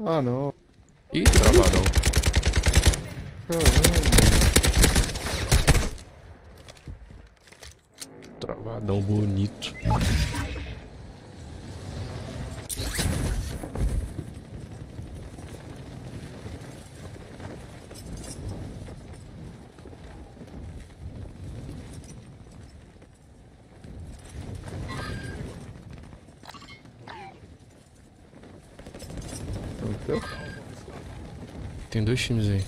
Ah, não. Ih, travadão. Caramba. Travadão bonito. Entendeu? Tem dois times aí.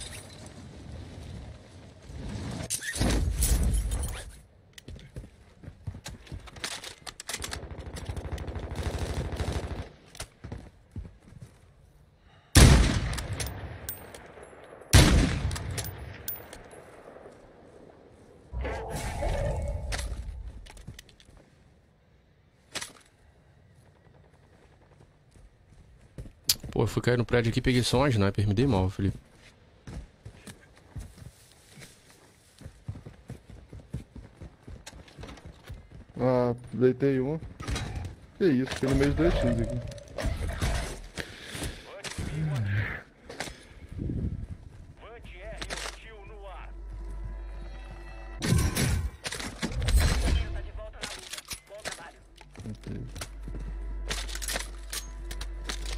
Pô, eu fui cair no prédio aqui peguei só uma sniper, me dei mal, Felipe. Ah, deitei uma. Que isso, fiquei no meio dos dois times aqui. Anti-R hostil no ar. De volta na luta. Bom trabalho. Ok.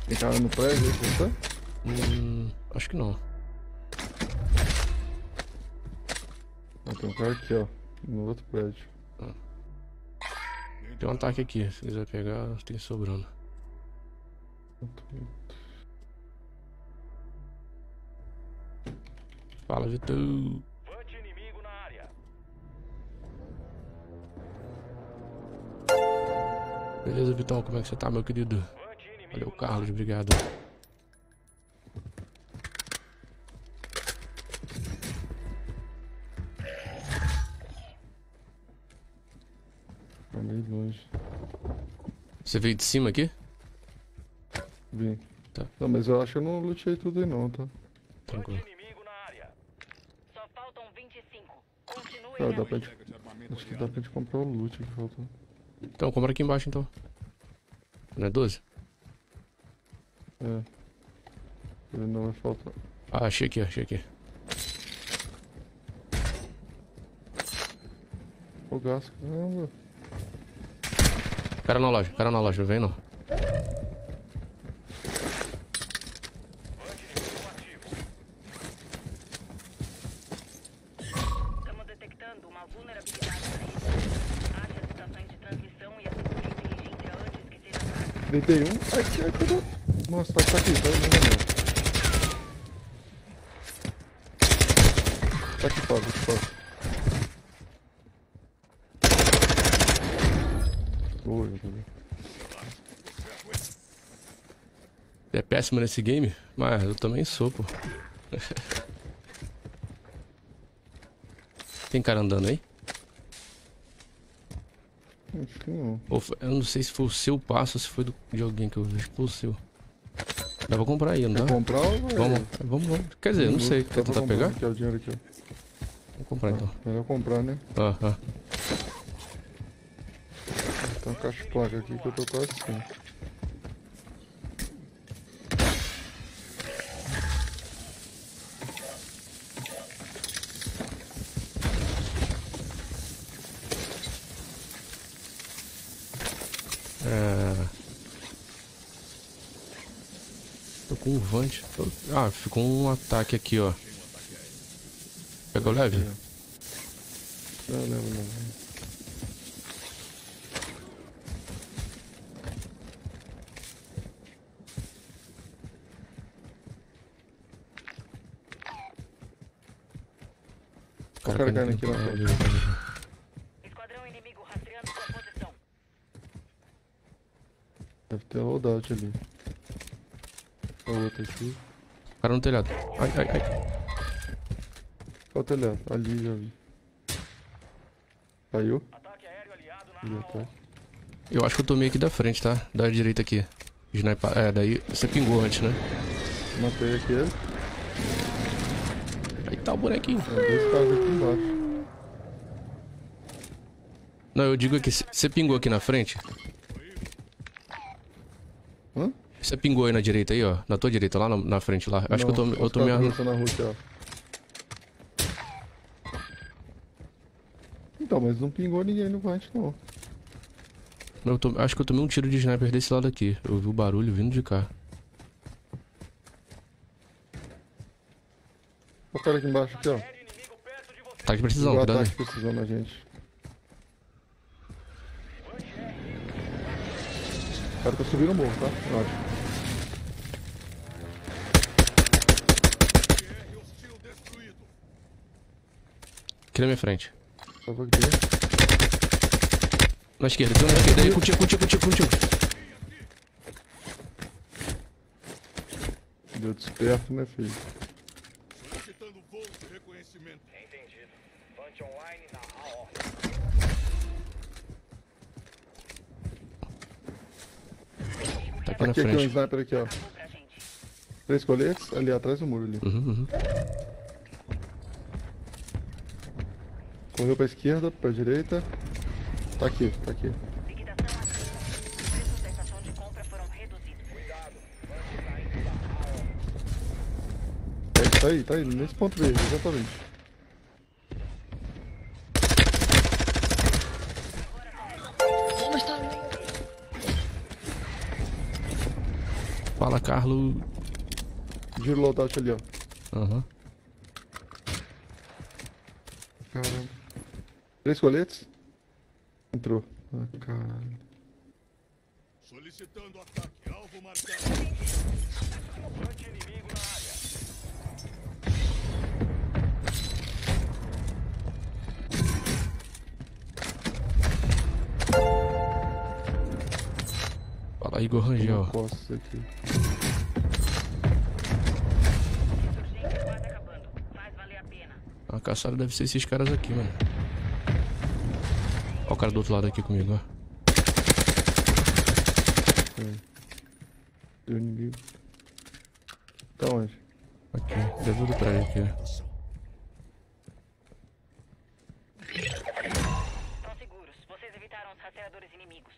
Tem cara no prédio aí, você tá? Hum, acho que não. Ah, tem um cara aqui, ó. No outro prédio. Tem um ataque aqui, se quiser pegar, tem sobrando. Fala, Vitor. Beleza, Vitão, como é que você tá, meu querido? Valeu, Carlos, obrigado. Veio de cima aqui? Vim. Tá. Não, mas eu acho que eu não lutei tudo aí não, tá? Tranquilo. Vante inimigo na área. Só faltam 25. Continue Cara, dá pra gente... Acho que dá pra gente comprar o loot que faltou. Então, compra aqui embaixo, então. Não é 12? É. Ele não vai faltar. Ah, achei aqui, achei aqui. O gás, caramba. Cara na loja, cara na loja, vem não. Vante inimigo ativo. Estamos detectando uma vulnerabilidade na rede. Ache as estações de transmissão e assegure a inteligência antes que seja tarde. Deitei um. Ai, ai, cadê? Nossa, tá, aqui, tá né? Tá aqui fora, tá aqui fora. Boa, já tá vendo. Você é péssimo nesse game? Mas eu também sou, pô. Tem cara andando aí? Acho que não. Eu não sei se foi o seu passo ou se foi do- de alguém que eu vi. Acho que foi o seu. Dá pra comprar aí, não Quer dá? comprar ou? Vamos, vamos, vamos. Quer dizer, eu não sei. Quer tentar comprar, pegar? Aqui, ó, o dinheiro aqui, ó. Vou comprar então. Melhor comprar, né? Ah, ah. Tem uma caixa de placa aqui que eu tô quase sem. Ah, ficou um ataque aqui, ó. Pegou leve? Não, não, não. Cara, cara caindo aqui na frente. sua posição. Deve ter loadout ali. A outra aqui. Cara no telhado. Ai, ai, ai. Olha o telhado. Ali já vi. Caiu? Ali atrás. Eu acho que eu tomei aqui da frente, tá? Da direita aqui. Sniper. É, daí você pingou antes, né? Matei aquele. Aí tá o bonequinho. Tem dois caras aqui embaixo. Não, eu digo aqui, você pingou aqui na frente? Hã? Você pingou aí na direita aí, ó. Na tua direita, lá na, na frente lá. Acho que eu tô, eu tô me arrumando. na. Então, mas não pingou ninguém no Vant, não. Eu tô- acho que eu tomei um tiro de sniper desse lado aqui. Eu vi o barulho vindo de cá. Olha o cara aqui embaixo, aqui, ó. Tá de precisão, cuidado aí. ataque precisando da gente. O cara tá subindo o morro, tá? Eu acho. Aqui na minha frente. Na esquerda, tem um na esquerda aí, contigo, contigo, contigo, contigo. Deu desperto, né, filho? Solicitando voo de reconhecimento. Entendido. Fante online na AO. Tá aqui na Aqui, aqui, um frente. sniper aqui, ó. Três coletes, ali atrás do muro ali. Uhum, uhum. Correu pra esquerda, pra direita. Tá aqui, tá aqui. É, tá aí, tá aí, nesse ponto verde, exatamente. Fala, Carlos. Giro loadout ali, ó. Aham. Caramba. Três coletes? Entrou. Ah, caralho. Solicitando ataque. Alvo marcado. Fante inimigo na área. Fala, Igor Rangel. Costas aqui. Insurgência quase acabando. Faz valer a pena. A caçada deve ser esses caras aqui, mano. Ó o cara do outro lado aqui comigo, ó. Deu inimigo. Tá onde? Aqui, deu tudo pra ele aqui, ó. Estão seguros. Vocês evitaram os rastreadores inimigos.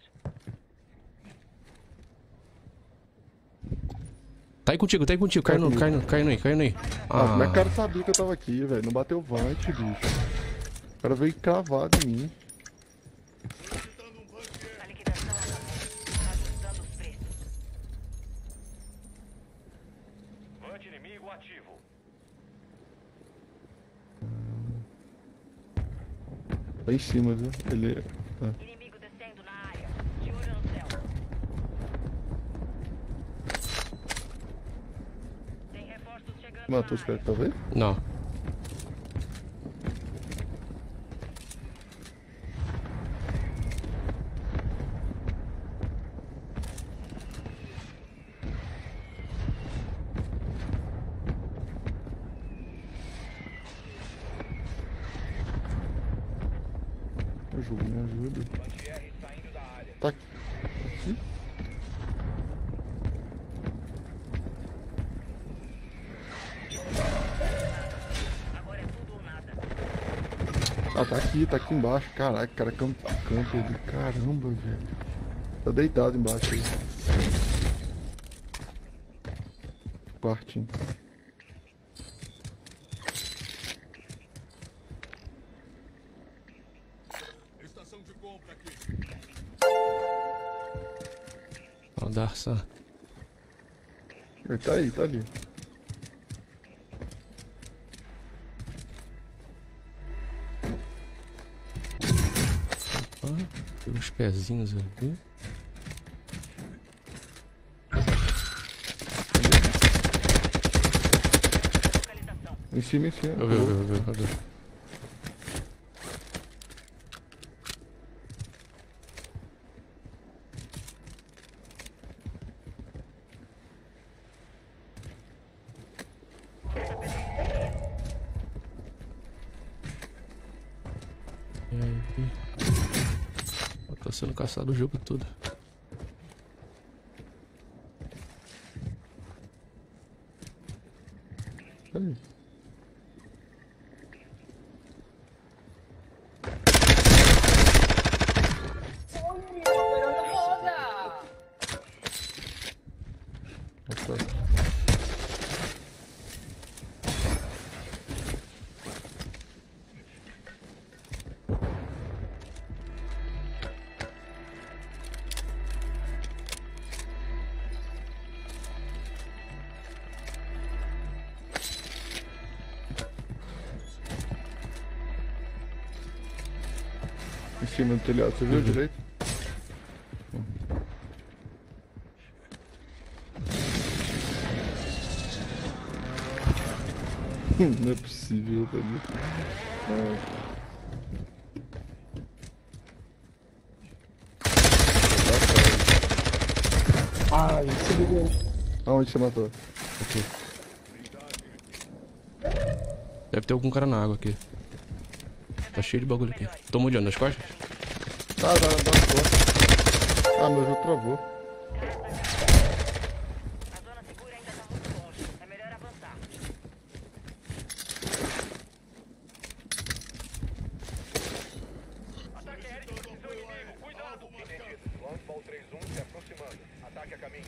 Tá aí contigo, tá aí contigo. Cai no, cai no, cai no aí, cai no aí. Ah, como é que o Ah, cara sabia que eu tava aqui, velho? Não bateu vant, bicho. O cara veio cravado em mim. Solicitando um banqueiro. A liquidação acabou. Ajustando os preços. Fante inimigo ativo. Lá em cima, viu? Ele. Ah. Inimigo descendo na área. De olho no céu. Tem reforços chegando Matou os caras, área. tá vendo? não. Ajuda, me ajuda. Fante R saindo da área. Tá aqui. Aqui? Agora é tudo ou nada. Ah, tá aqui, embaixo. Caraca, cara, camp camper do caramba, velho. Tá deitado embaixo aí. Quartinho. Estação de compra aqui. Ó, Darça. Ele tá aí, tá ali. Pezinhos. Localização. Em cima, em cima. Eu vi, eu vi, eu vi, o jogo todo. Telhado, você viu Uhum. direito? Não é possível, tá ligado? Ai, se ligou. Aonde você matou? Deve ter algum cara na água aqui. Tá cheio de bagulho aqui. Tomou de onde? Nas costas? Tá, dá, dá costas. Ah, meu jogo travou. A zona segura ainda tá muito longe. É melhor avançar. Ataque aéreo de precisão inimigo. Cuidado. Entendido. Longbow 3-1 se aproximando. Ataque a caminho.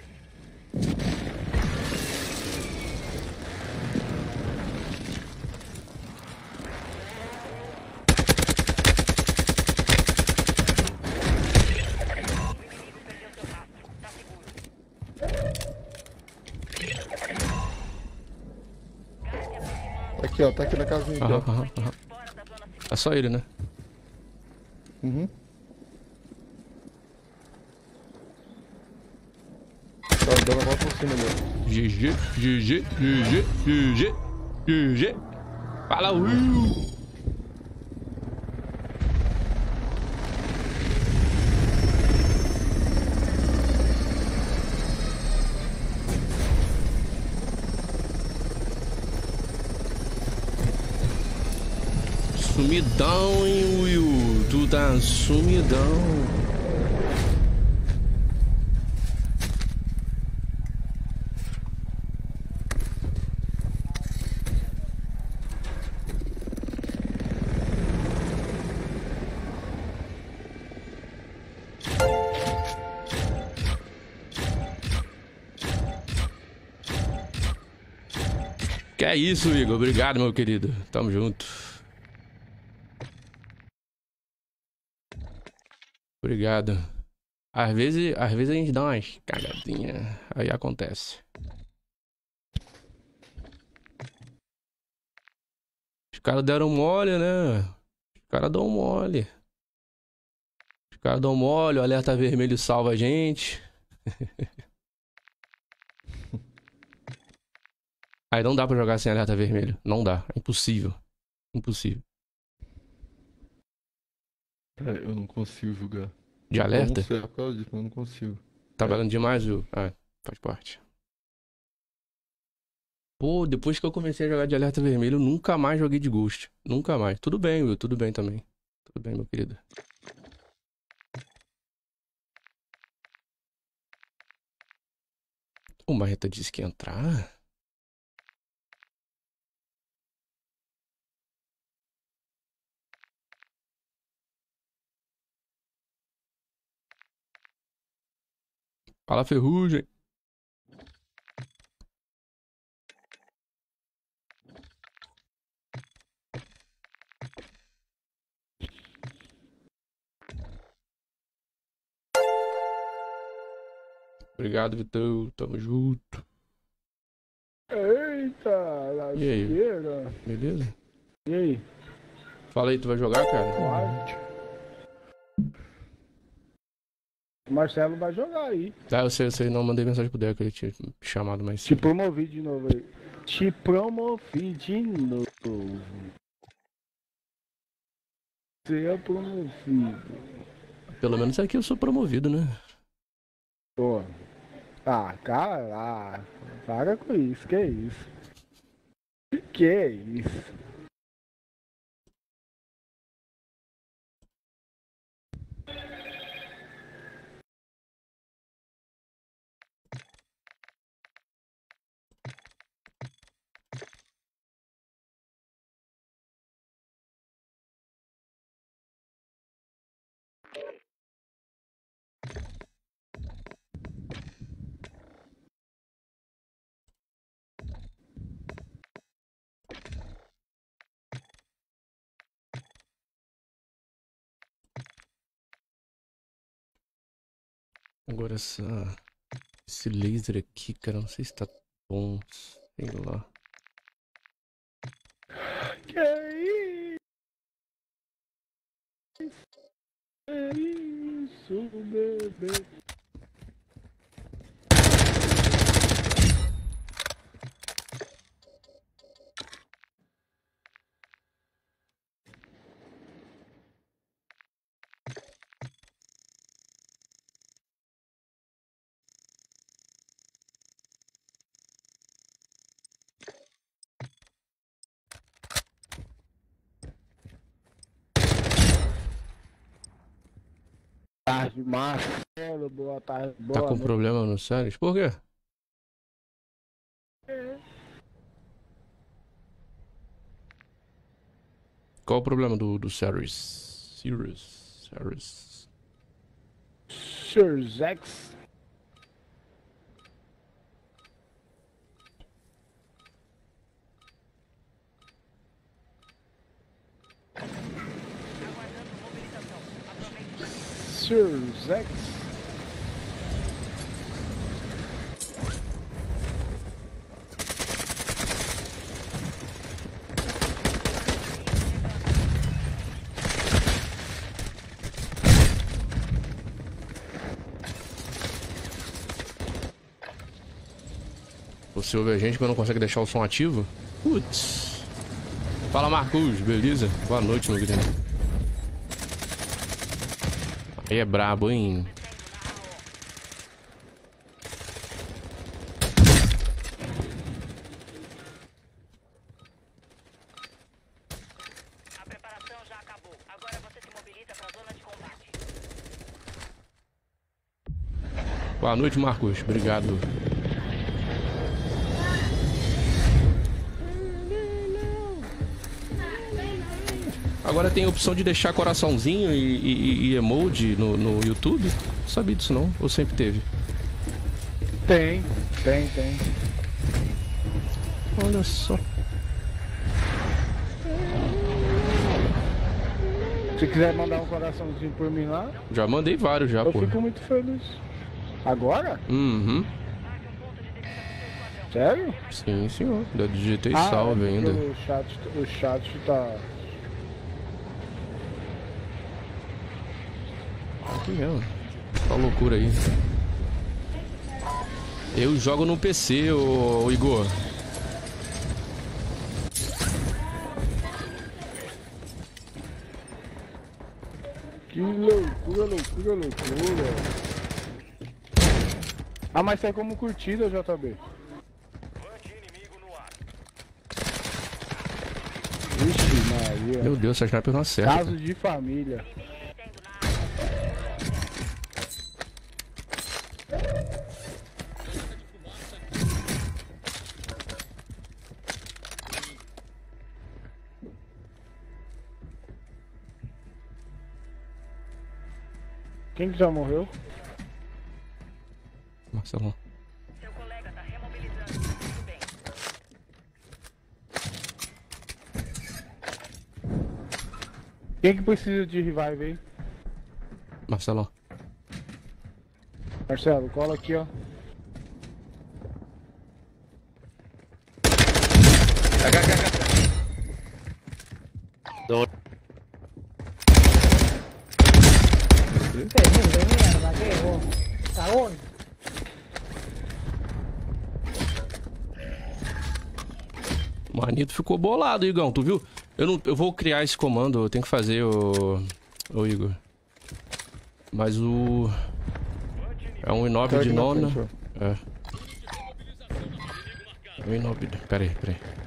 Tá aqui, na casinha Aham, aham, aham. É só ele, né? Uhum. Tá dando a volta por cima ali. GG, GG, GG, GG, GG. Fala, Will! Sumidão, hein, Will? Tu tá sumidão. Que é isso, Igor. Obrigado, meu querido. Tamo junto. Obrigado. Às vezes, às vezes a gente dá umas cagadinhas. Aí acontece. Os caras deram mole, né? Os caras dão mole. Os caras dão mole, o alerta vermelho salva a gente. Aí não dá pra jogar sem alerta vermelho. Não dá. É impossível. Impossível. Eu não consigo jogar. De alerta? Eu não sei por causa disso, eu não consigo. Trabalhando demais, viu? Ah, faz parte. Pô, depois que eu comecei a jogar de alerta vermelho, eu nunca mais joguei de Ghost. Nunca mais. Tudo bem, Will. Tudo bem também. Tudo bem, meu querido. O Marreta disse que ia entrar? Fala, Ferrugem. Obrigado, Vitão. Tamo junto. Eita, E aí? lasqueira. Beleza? E aí? Fala aí, tu vai jogar, cara? Vai. Marcelo vai jogar aí. Ah, eu sei, eu sei. Não, mandei mensagem pro Deco. Ele tinha chamado mais Te cedo. promovi de novo aí. Te promovi de novo. Você é promovido. Pelo menos aqui eu sou promovido, né? Pô. Ah, cara, ah, para com isso, que isso? Que isso? Agora essa... Esse laser aqui, cara, não sei se tá bom. Sei lá. Que É isso, bebê. tarde, Marcelo. Boa tarde. Boa Tá com noite. problema no Ceres? Por quê? Qual o problema do, do Ceres? Ceres. Ceres. Sir Zex. Sir Zex. Você ouve a gente, mas não consegue deixar o som ativo? Putz. Fala, Marcos, beleza? Boa noite, meu querido. Aí é brabo, hein? Boa noite, Marcos. Obrigado. Agora tem a opção de deixar coraçãozinho e, e- e emoji no, no YouTube? Não sabia disso não, ou sempre teve? Tem, tem, tem. Olha só. Se quiser mandar um coraçãozinho por mim lá, Já mandei vários já, eu pô. fico muito feliz. Agora? Uhum. Sério? Sim, senhor. Já digitei Ah, salve é ainda. O chat, o chat tá. Aqui mesmo. Tá loucura aí. Eu jogo no PC, ô, ô Igor. Que loucura, loucura, loucura. Ah, mas sai como curtida, JB. Vixe, Maria. Meu Deus, essa sniper não acerta. Caso de família. Quem que já morreu? Marcelão. Seu colega está remobilizando. Tudo bem. Quem que precisa de revive aí? Marcelão. Marcelo, cola aqui, ó. Gente de mierda, ¿qué vos? Cagón. O Manito ficou bolado, Igão. Tu viu? Eu, não, eu vou criar esse comando, eu tenho que fazer, o, o Igor. Mas o. É um inóbio Cara de aqui na nona. É. É um inóbio. Pera aí, pera aí.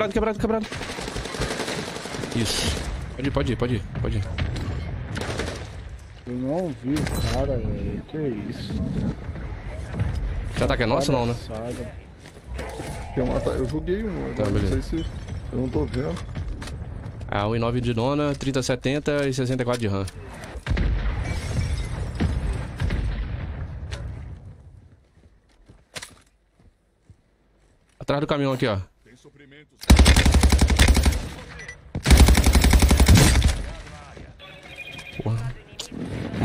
quebrado, quebrado, quebrado. Isso. Pode ir, pode ir, pode ir, pode ir. Eu não ouvi o cara, velho. Que isso? Esse ataque é nosso ou não, né? Tem um. Eu joguei um, tá, não sei se. Eu não tô vendo. Ah, 1,9 de dona, 70 e 64 de RAM. Atrás do caminhão aqui, ó.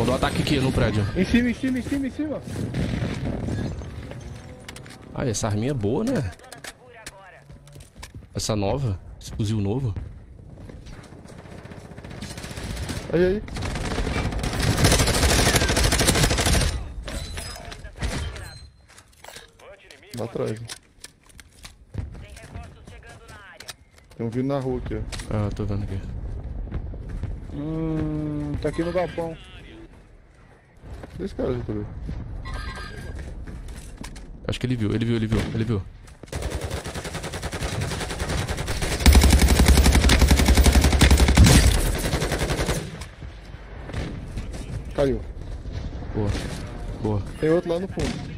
Mandou um ataque aqui no prédio. Em cima, em cima, em cima, em cima. Ah, essa arminha é boa, né? Essa nova. Esse fuzil novo. Aí, aí. Lá atrás. Tem um vindo na rua aqui, ó. Ah, tô vendo aqui. Hum, tá aqui no galpão. Esse cara já tá vendo. Acho que ele viu, ele viu, ele viu, ele viu. Caiu. Boa. Boa. Tem outro lá no fundo.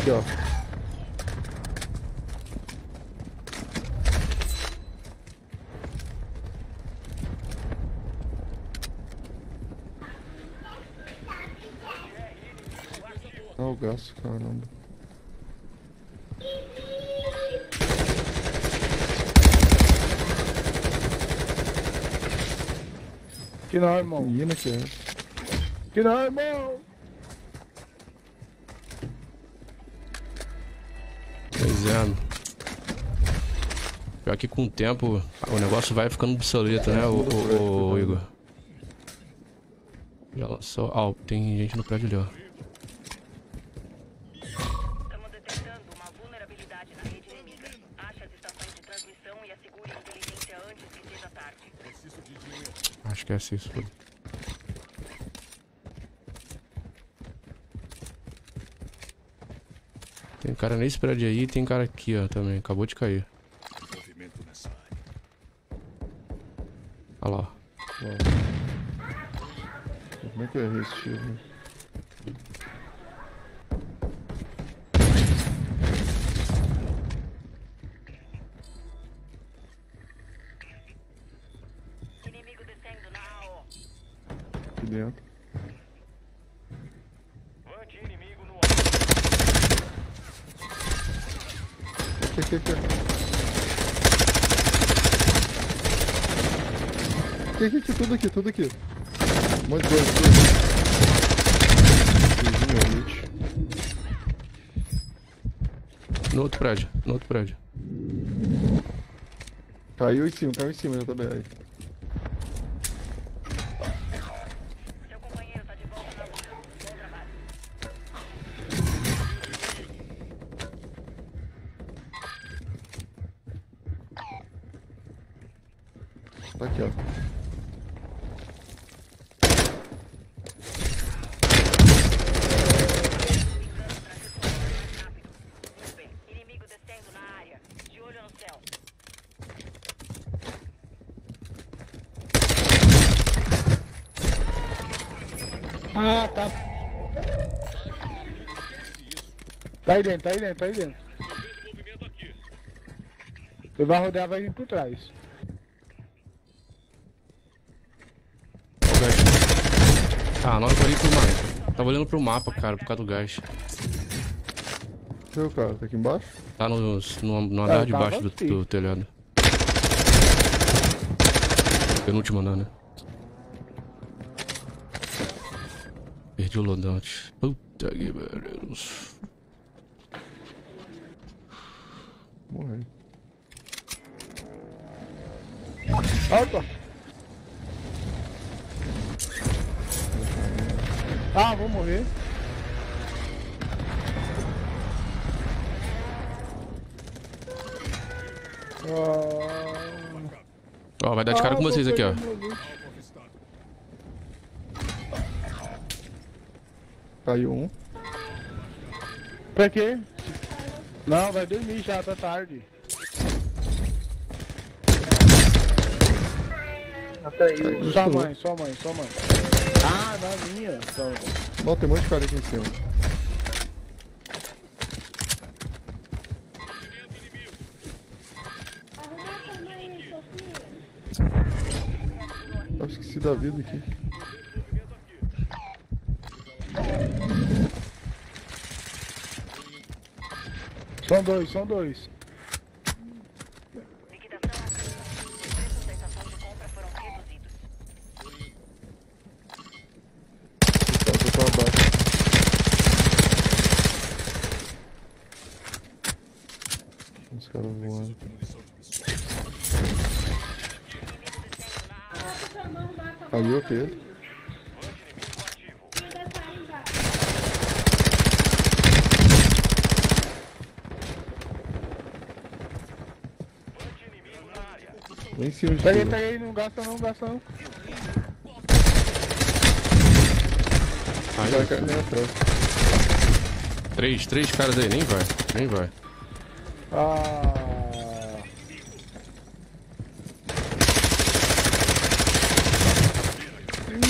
Aqui, ó. Ah, o gasto, caramba. Que não, irmão. Menina que é. Que não, irmão. Pois é. Pior que com o tempo o negócio vai ficando obsoleto, né, o, o- o Igor? Já lançou. Ah, tem gente no prédio ali, ó. Estamos detectando uma vulnerabilidade na rede inimiga. Ache as estações de transmissão e assegure a inteligência antes que seja tarde. Preciso de dinheiro. É assim, isso. Tem cara nesse prédio aí e tem cara aqui, ó, também. Acabou de cair. Olha lá. Como é que eu errei esse tiro? Caiu em cima, caiu em cima, já bem aí. Seu companheiro tá de volta na luta. Bom trabalho. Tá aqui, ó. Rápido. Muito bem. Inimigo descendo na área. De olho no céu. Ah, tá. Tá aí dentro, tá aí dentro, tá aí dentro. Ele vai rodear, vai vir por trás. Ó o gás. Ah, na hora que eu olhei pro mapa. Tava olhando pro mapa, cara, por causa do gás. Cadê o cara? Tá aqui embaixo? Tá no, no, no andar É, de tava baixo do, do telhado. Penúltimo andar, né? Perdi o loadout. Puta que pariu. Morreu. Opa! Ah, vou morrer. Ó, vai dar de cara com ah, vocês vou aqui, ó. Caiu um. Pra quê? Não, vai dormir já, tá tarde. Sua mãe, sua mãe, sua mãe. Ah, na minha. Então, Não, tem um monte de cara aqui em cima. Eu esqueci da vida aqui. São dois, são dois. Os da estação de compra foram reduzidos. Tá, tô pra baixo. Os caras voando. Ali o Pedro. Lá em cima de Pega aí, pega aí, não gasta não, gasta não. Ali atrás. Três, três caras aí, nem vai. Nem vai. Ah.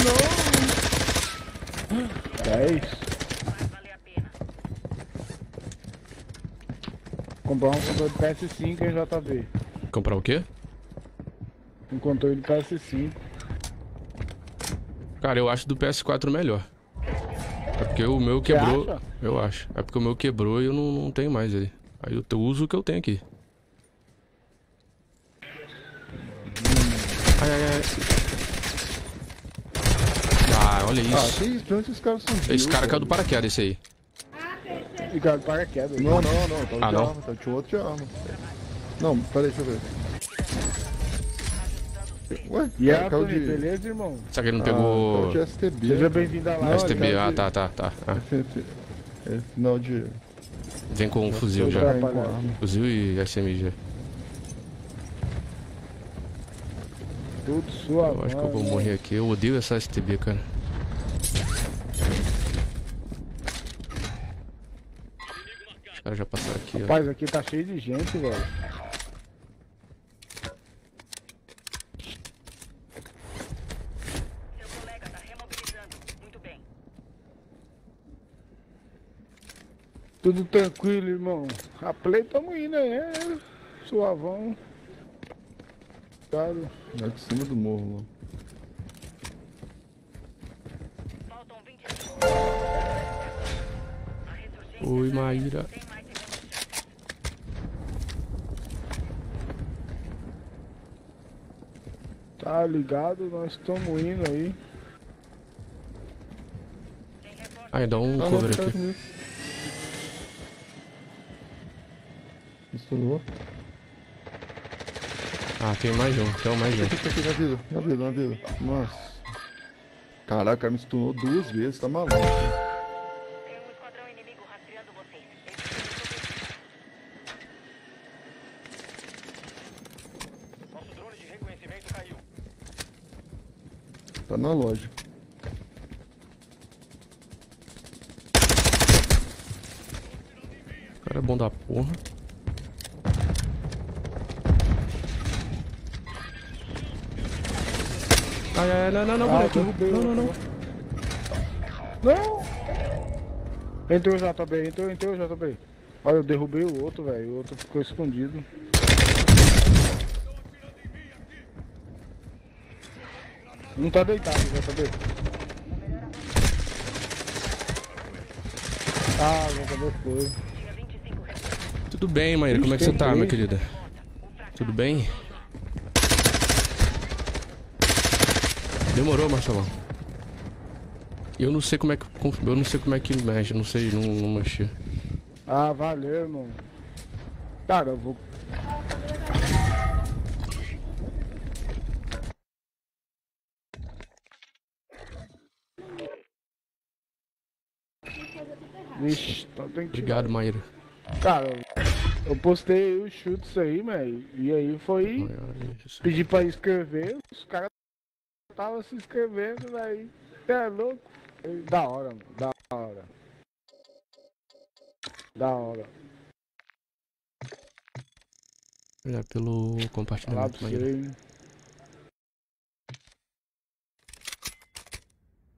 Não. Dez. Vai valer a pena. Comprar um controle de PS5 em JB. Comprar o quê? Um controle de PS5. Cara, eu acho do PS4 melhor. É porque o meu quebrou. acha? Eu acho. É porque o meu quebrou e eu não, não tenho mais ele. Aí eu uso o que eu tenho aqui. Ai, ai, ai. Ah, olha Ah, isso. De onde esses caras surgiram? Esse cara caiu do velho? paraquedas, esse aí. E cara, paraquedas. Não, não, não. Tava Ah, de não? arma. De outro de arma. Não, peraí, deixa eu ver. Ué, E Anthony, de... beleza, irmão? Será que ele não Ah, pegou. caiu de STB. Seja bem-vindo à live. STB? ele Ah, caiu tá, tá, tá. Ah, de- É, final de... vem com um fuzil já. Fuzil e SMG. Tudo sua Eu acho que eu vou morrer aqui. Eu odeio essa STB, cara. Os caras já passaram aqui, ó. Rapaz, aqui tá cheio de gente, velho. Seu colega tá remobilizando. Muito bem. Tudo tranquilo, irmão. A play tamo indo aí, é. Suavão. Cara, Lá de cima do morro, mano. Faltam 20 segundos. A ressurgência Oi. Maíra. Tá ligado? Nós estamos indo aí. Ai, dá um cover aqui. Misturou. Ah, tem mais um. Tem mais um. Aqui, aqui, na vida, na vida, na vida. Nossa. Caraca, o cara me stunou duas vezes, tá maluco. Tem um esquadrão inimigo rastreando vocês. Eles Nosso drone de reconhecimento caiu. Tá na loja. O cara é bom da porra. Ai, ai, não, não, não, Ah, derrubei Não, não, não. Não! Entrou o JB, entrou, entrou o JB. Olha, eu derrubei o outro, velho. O outro ficou escondido. Não tá deitado, JB. Ah, JB foi. tinha 25 reforços. Tudo bem, Maíra, como é que você tá, minha querida? Tudo bem? Demorou, Marcelão. Eu não sei como é que eu não sei como é que mexe, não sei, não, não mexi. Ah, valeu, irmão. Cara, eu vou. Vixe, tá que Obrigado, Maíra. Cara, eu postei os chutes aí, velho. E aí foi pedir pra inscrever. Os caras estavam se inscrevendo, velho. É louco. Da hora, mano. Da hora. Da hora. Obrigado pelo compartilhamento, Maíra. você.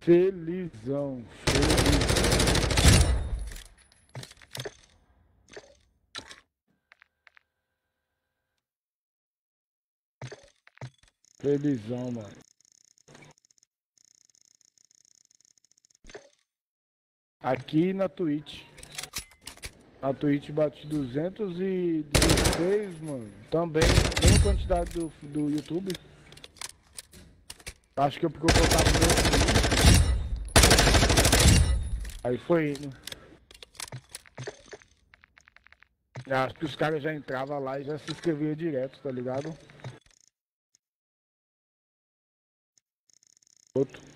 Felizão. Felizão. Felizão, mano. Aqui na Twitch. Na Twitch bati 216, mano. Também, mesma quantidade do, do YouTube. Acho que é porque eu botava meu Aí foi indo. Acho que os caras já entravam lá e já se inscreviam direto, tá ligado? Outro.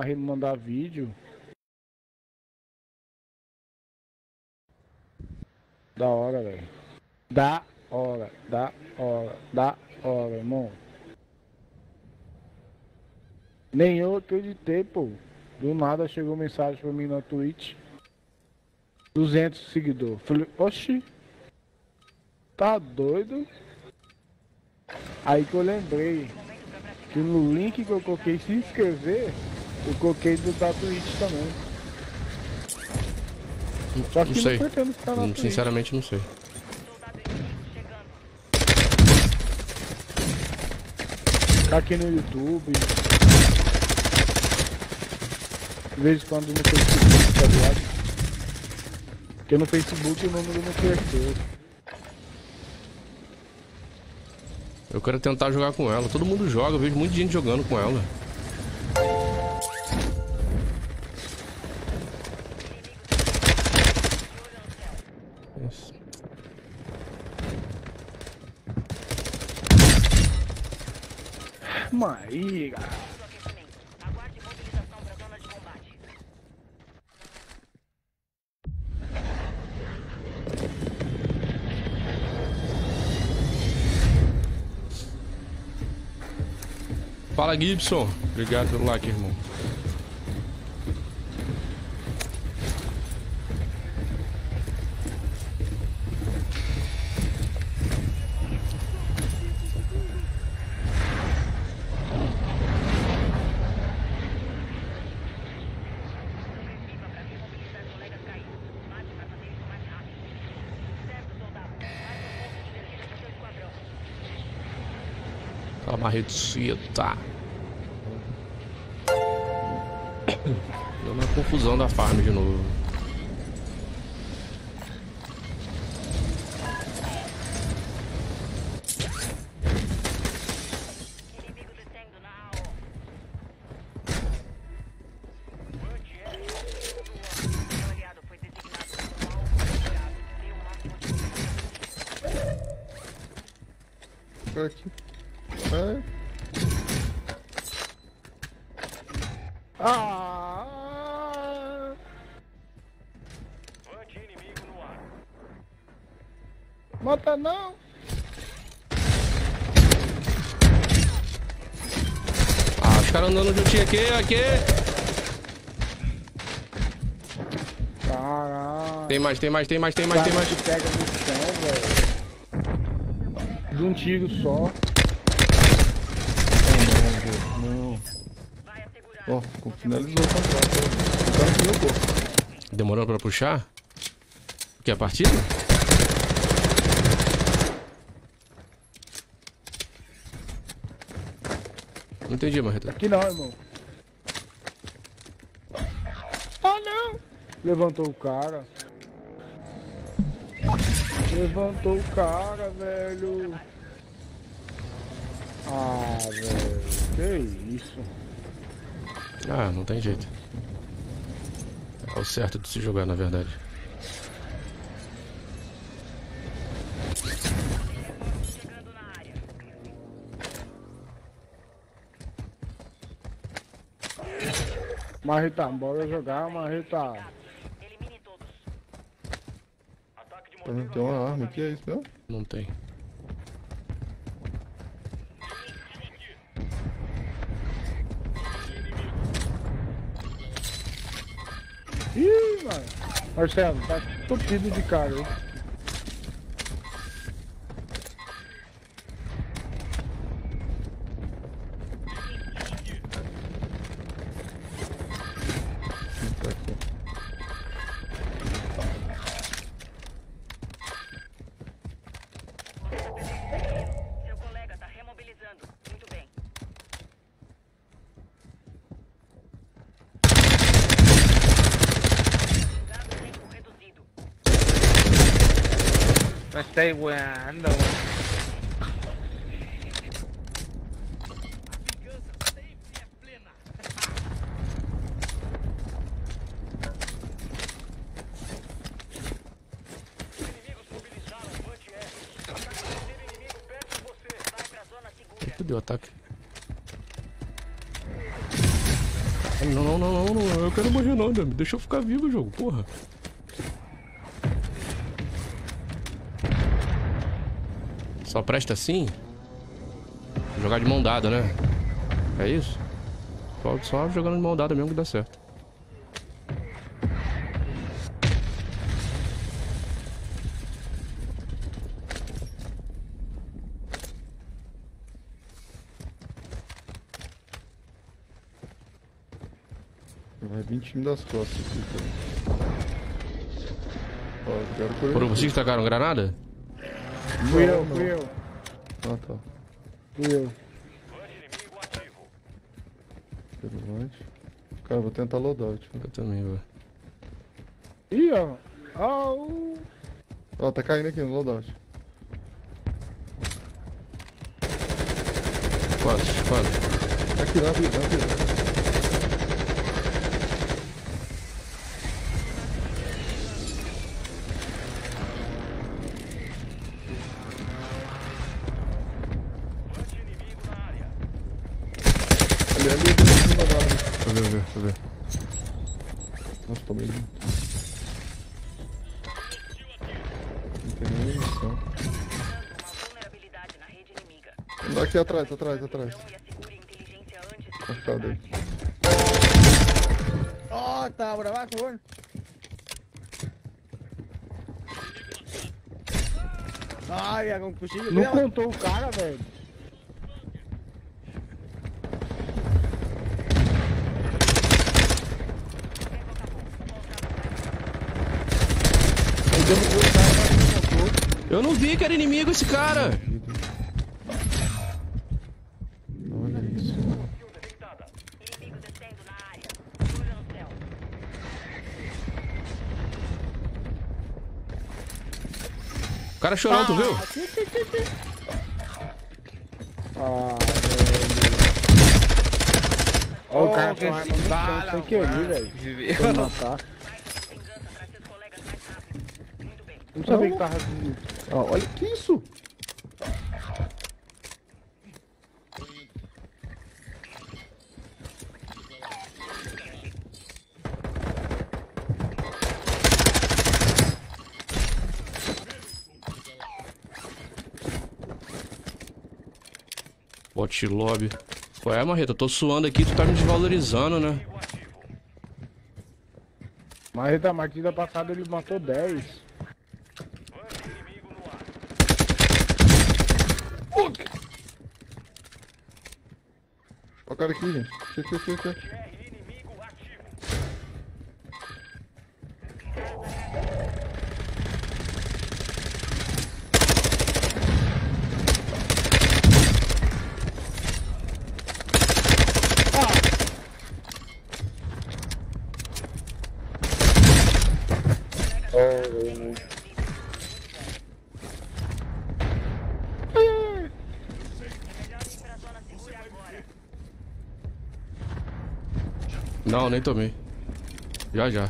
Rede mandar vídeo. Da hora, velho. Da hora, da hora, da hora, irmão. Nem eu acreditei, pô. Do nada chegou mensagem pra mim na Twitch. 200 seguidores. Falei, oxi. Tá doido? Aí que eu lembrei que no link que eu coloquei se inscrever, eu coloquei do da Twitch também. Só que Não sei. ficar na Hum. Sinceramente, não sei. Ficar aqui no YouTube. De vez em quando no Facebook, tá ligado? Porque no Facebook o número não cresceu. Eu quero tentar jogar com ela. Todo mundo joga, eu vejo muita gente jogando com ela. Zona de combate. Fala, Gibson. Obrigado pelo like, irmão. Sobreviva para remobilizar colegas caídos. Mate para fazer isso mais rápido. Certo, soldado. Mais um ponto de defesa do seu esquadrão. Marretita. Deu uma confusão da farm de novo. Aqui, aqui. Caralho! Tem mais, tem mais, tem mais, tem mais, tem mais. pega no chão, velho. De um tiro só. Não. Vai assegurar. Ó, finalizou o contrato. O cara que jogou. Demorou pra puxar? O que, a partida? Não entendi, Marreta. Aqui não, irmão. Ah, não! Levantou o cara. Levantou o cara, velho. Ah, velho. Que isso? Ah, não tem jeito. É o certo de se jogar, na verdade. Marreta, bora jogar, Marreta. Pra mim tem uma arma aqui, é isso mesmo? Não tem. Ih, mano. Marcelo, tá entupido de cara aí. Zona segura. Cadê o ataque? Não, não, não, não, não. Eu quero morrer não, Dami. Deixa eu ficar vivo, jogo, porra. Só presta assim? Jogar de mão dada, né? É isso? Só, só jogando de mão dada mesmo que dá certo. Vai vir time das costas aqui, cara. Ó, eu quero correr. Foram vocês que tacaram granada? Fui eu, fui eu, Ah, tá. fui eu. Relevante. Cara, vou tentar loadout. Eu também, velho. Ih, ó. O- Ó, tá caindo aqui no loadout. Quase, quase. Tá aqui, na vida, na vida. Anti-inimigo aqui atrás, atrás, atrás. Ficado aí. Oh, tá, bora lá, por Ai, é com cochilo. Não contou o cara, velho. Eu não vi que era inimigo esse cara. Olha isso. Inimigo descendo na área. Olho no céu. O cara chorando, tu viu? Ah, velho. Ó, o cara com arma sem querer, velho. Foi me matar. Muito. Não sabia que tava. Ah, olha que isso? Lobby. Qual é, Marreta? Eu tô suando aqui, tu tá me desvalorizando, né? Mas da partida passada ele matou 10. Anti-inimigo no ar. Ó o cara aqui, gente. Aqui, aqui, aqui, aqui. R inimigo ativo. Melhor ir pra zona segura agora. Nem tomei. Já, já.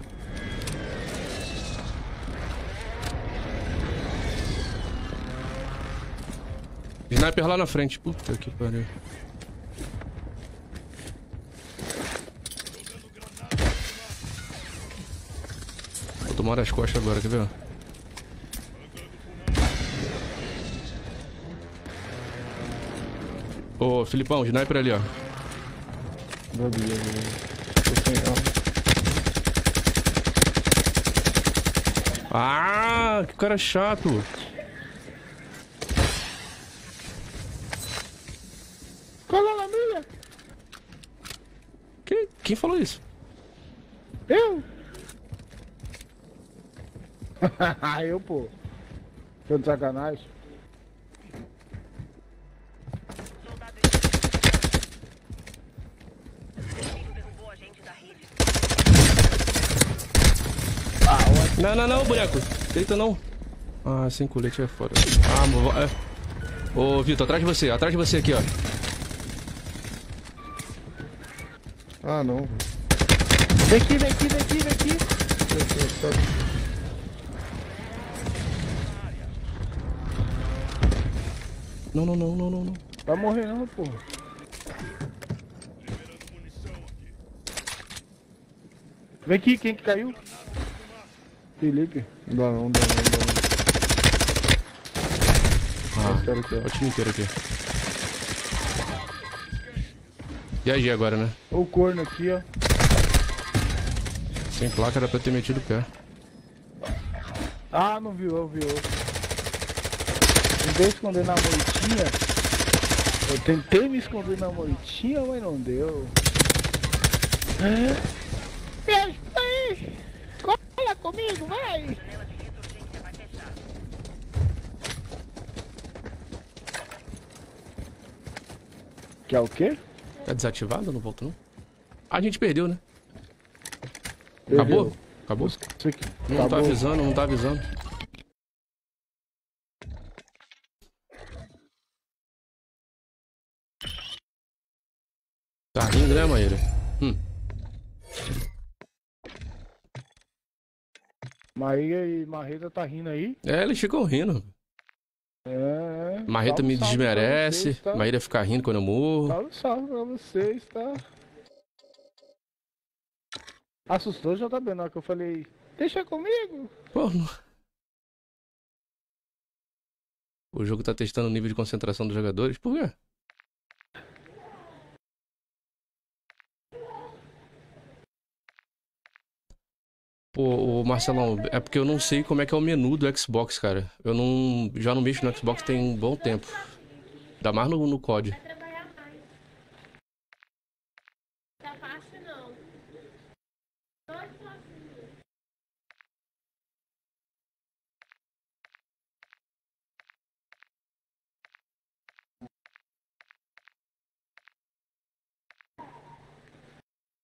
Sniper lá na frente. Puta que pariu. Vou tomar as costas agora, quer ver? Ô, Filipão, sniper ali, ó. Sem arma. Ah, que cara chato. Cola na minha! Quem, quem falou isso? Eu? eu, pô. Tô de sacanagem. Soldado inimigo derrubou a gente da rede. Não, não, não, boneco. Deita não. Ah, sem colete é foda. Ah, mo- é. Ô, Vitor, atrás de você, atrás de você aqui, ó. Ah, não. Vem aqui, vem aqui, vem aqui, vem aqui. Não, não, não, não, não, não. Vai morrer não, pô. Vem aqui, quem que caiu? Felipe. Não dá não, não dá não, não dá não. Ó. o time inteiro aqui. Viajei agora, né? O corno aqui, ó. Sem placa era pra ter metido o pé. Ah, não viu, eu vi. Tentei esconder na moitinha. Eu tentei me esconder na moitinha, mas não deu. Me ajuda aí! Cola comigo, vai! Janela de ressurgência vai fechar. Que é o quê? Tá desativado? Não volta não? Ah, a gente perdeu, né? Perdeu. Acabou? Acabou? Não tá avisando, não tá avisando. Tá rindo, né, Maíra? Hum. Maria e Marreta tá rindo aí. É, eles ficam rindo. É. Marreta salve, me desmerece. vocês, tá? Maíra fica rindo quando eu morro. Salve, salve pra vocês, tá? Assustou já tá bem que eu falei, deixa comigo. Pô, não- O jogo tá testando o nível de concentração dos jogadores. Por quê? Ô Marcelão, é porque eu não sei como é que é o menu do Xbox, cara. Eu não. Já não mexo no Xbox tem um bom tempo. Ainda mais no, no COD. Vai trabalhar mais. Tá fácil não. Só de fácil.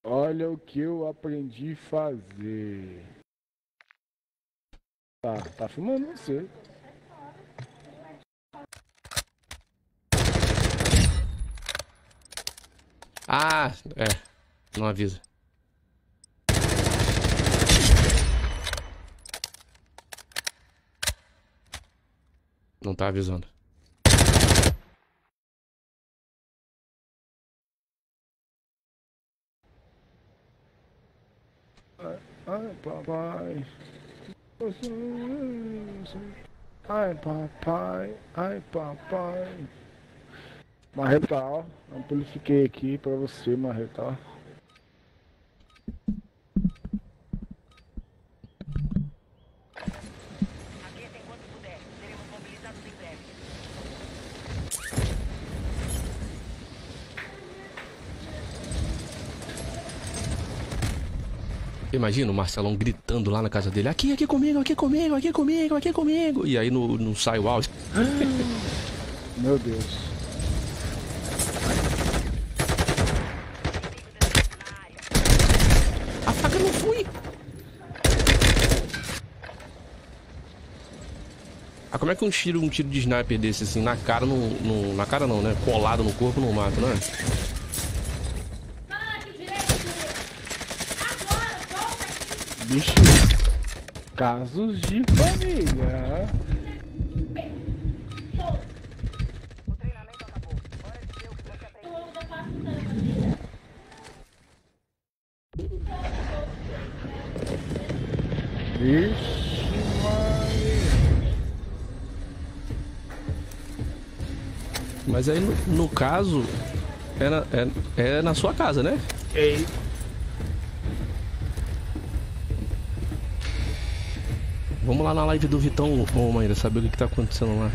Olha o que eu aprendi fazer. Tá, tá filmando você. Ah, é. Não avisa. Não tá avisando. Ai, papai. Ai, papai. Ai, papai. Marreta, ó. Amplifiquei aqui pra você, Marreta, Imagina o Marcelão gritando lá na casa dele: Aqui, aqui comigo, aqui comigo, aqui comigo, aqui comigo. E aí não, não sai o áudio. Meu Deus. A faca não foi. Ah, como é que um tiro, um tiro de sniper desse assim na cara não, não- Na cara não, né? Colado no corpo não mata, não é? Fala aqui direito, direito. Agora, volta aqui. Bicho. Casos de família. Vixe. Mas aí no, no caso. É na, é, é na sua casa, né? Ei. Vamos lá na live do Vitão, ô Maíra, saber o que, que tá acontecendo lá.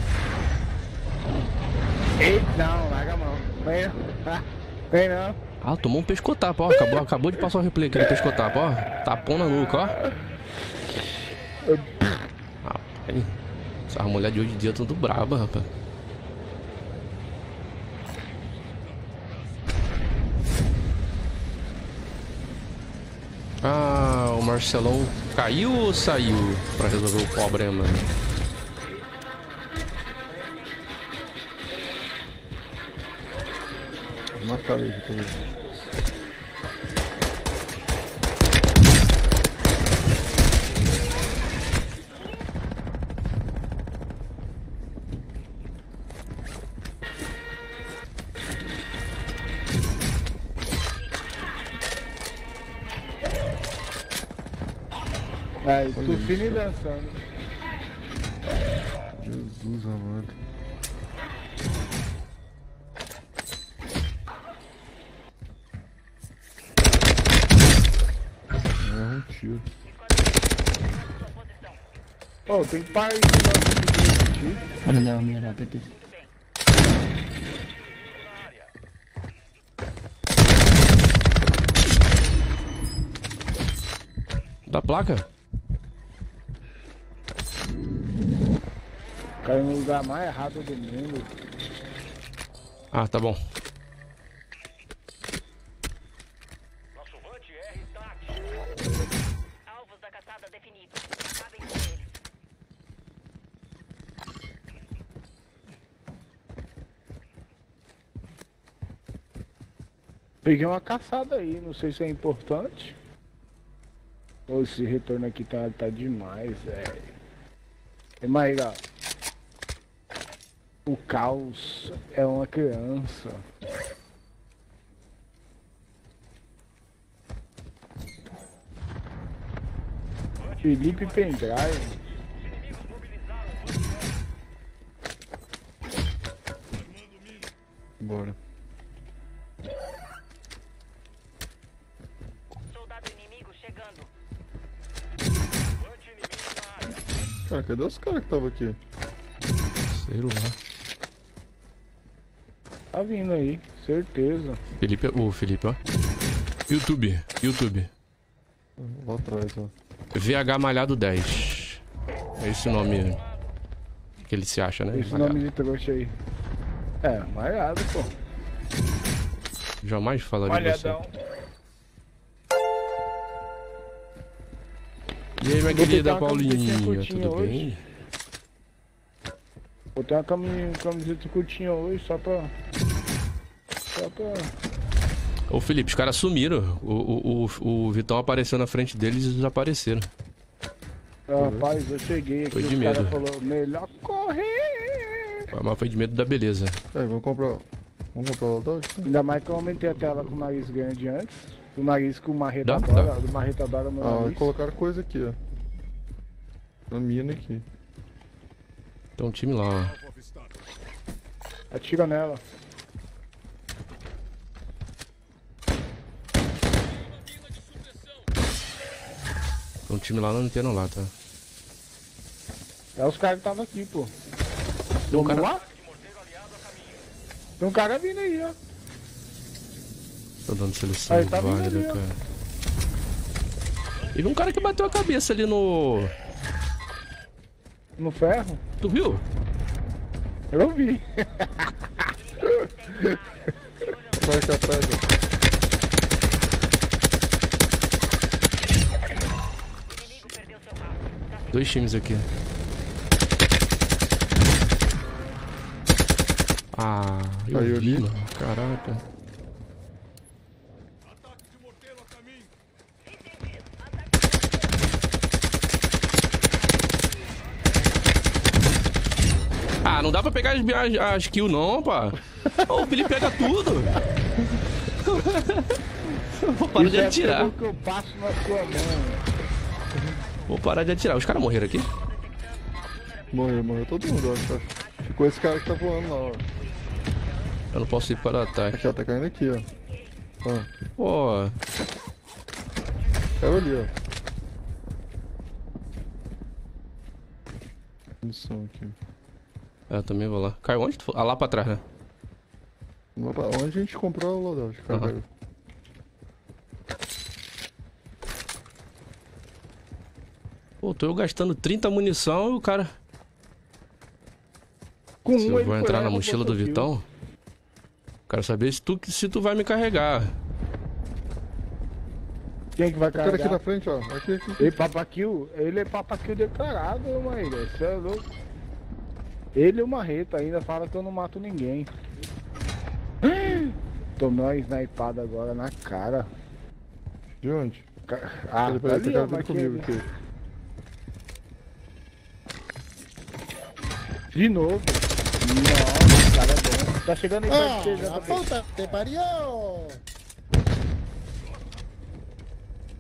Ei, não, larga a mão. Vem, vem não. Ah, tomou um pescotapo, ó. Acabou, acabou de passar o replay aqui no pescotapo, ó. Tapão na nuca, ó. Rapaz, essa mulher de hoje em dia é tudo braba, rapaz. Ah, o Marcelão caiu ou saiu pra resolver o problema? Vou matar ele fino e dançando. Jesus amado. É um tiro. Ô, tem que esse negócio de tiro. Adalah merah betul. Da placa? Caiu no lugar mais errado do mundo. Ah, tá bom. Nosso Vante R tá ativo. Alvos da caçada definidos. Acabem com eles. Peguei uma caçada aí, não sei se é importante. Ô, esse retorno aqui tá, tá demais, velho. E mais, ó. O caos é uma criança. Felipe Pendrive. Bora. Soldado inimigo chegando. Cara, cadê os caras que estavam aqui? Sei lá. Tá vindo aí, certeza. Felipe, o Felipe, ó. YouTube, YouTube. Lá atrás, ó. VH Malhado 10. É esse o nome que ele se acha, né? Esse Malhado. nome de trouxa aí. É, malhado, pô. Jamais falaria você. Malhadão. E aí, minha Vou querida Paulinha, tudo hoje. Botei uma cami- camiseta curtinha hoje só pra. Só pra. Ô Felipe, os caras sumiram. O, o, o, o Vitão apareceu na frente deles e desapareceram. Ah, Rapaz, eu cheguei aqui Foi de medo. falaram, melhor correr! Mas foi de medo da beleza. É, vamos comprar. Vamos comprar o Dodge? Ainda mais que eu aumentei a tela com o nariz grande antes. O nariz com o marreta Dá, dá. o marreta adora meu Ah, nariz. colocaram coisa aqui, ó. Na mina aqui. Tem um time lá. Atira nela. Tem um time lá na antena lá, tá? É os caras que estavam aqui, pô. Tem um cara. lá? Tem um cara vindo aí, ó. Tô dando seleção Aí, tá válida, ali, cara. E um cara que bateu a cabeça ali no. No ferro. Tu viu? Eu vi. Vai aqui atrás, ó. Dois times aqui. Ah, eu Aí, eu vi. Caraca. Ataque de morteiro a caminho. Ah, não dá pra pegar as, as, as kills não, pá. O Felipe pega tudo. Vou parar de Isso é atirar. pelo que eu passo na sua mão. Vou parar de atirar. Os caras morreram aqui? Morreu, morreu todo mundo, acho. Ficou esse cara que tá voando lá, ó. Eu não posso ir para o ataque. Aqui, ó, tá caindo aqui, ó. Ó, Pô, caiu ali, ó. munição aqui. É, eu também vou lá. Caiu onde? tu foi? Ah, lá pra trás, né? Lá pra- Onde a gente comprou o loadout, cara? Pô, tô eu gastando 30 munição e o cara. Com Se eu vou entrar na mochila do kill. Vitão. Quero saber se tu, se tu vai me carregar. Quem que vai O cara aqui carregar? na frente, ó. Aqui, aqui. aqui. Ele papakill, ele é papakill declarado, mãe. Você é louco. Ele e o Marreta ainda fala que eu não mato ninguém. Tomei uma snipada agora na cara. De onde? Ca- Ah, Peraí, tá peraí, ali, tá vindo comigo aqui. De novo. Nossa, o cara é bom. Tá chegando aí perto de você, já Ah, tá puta, te parió.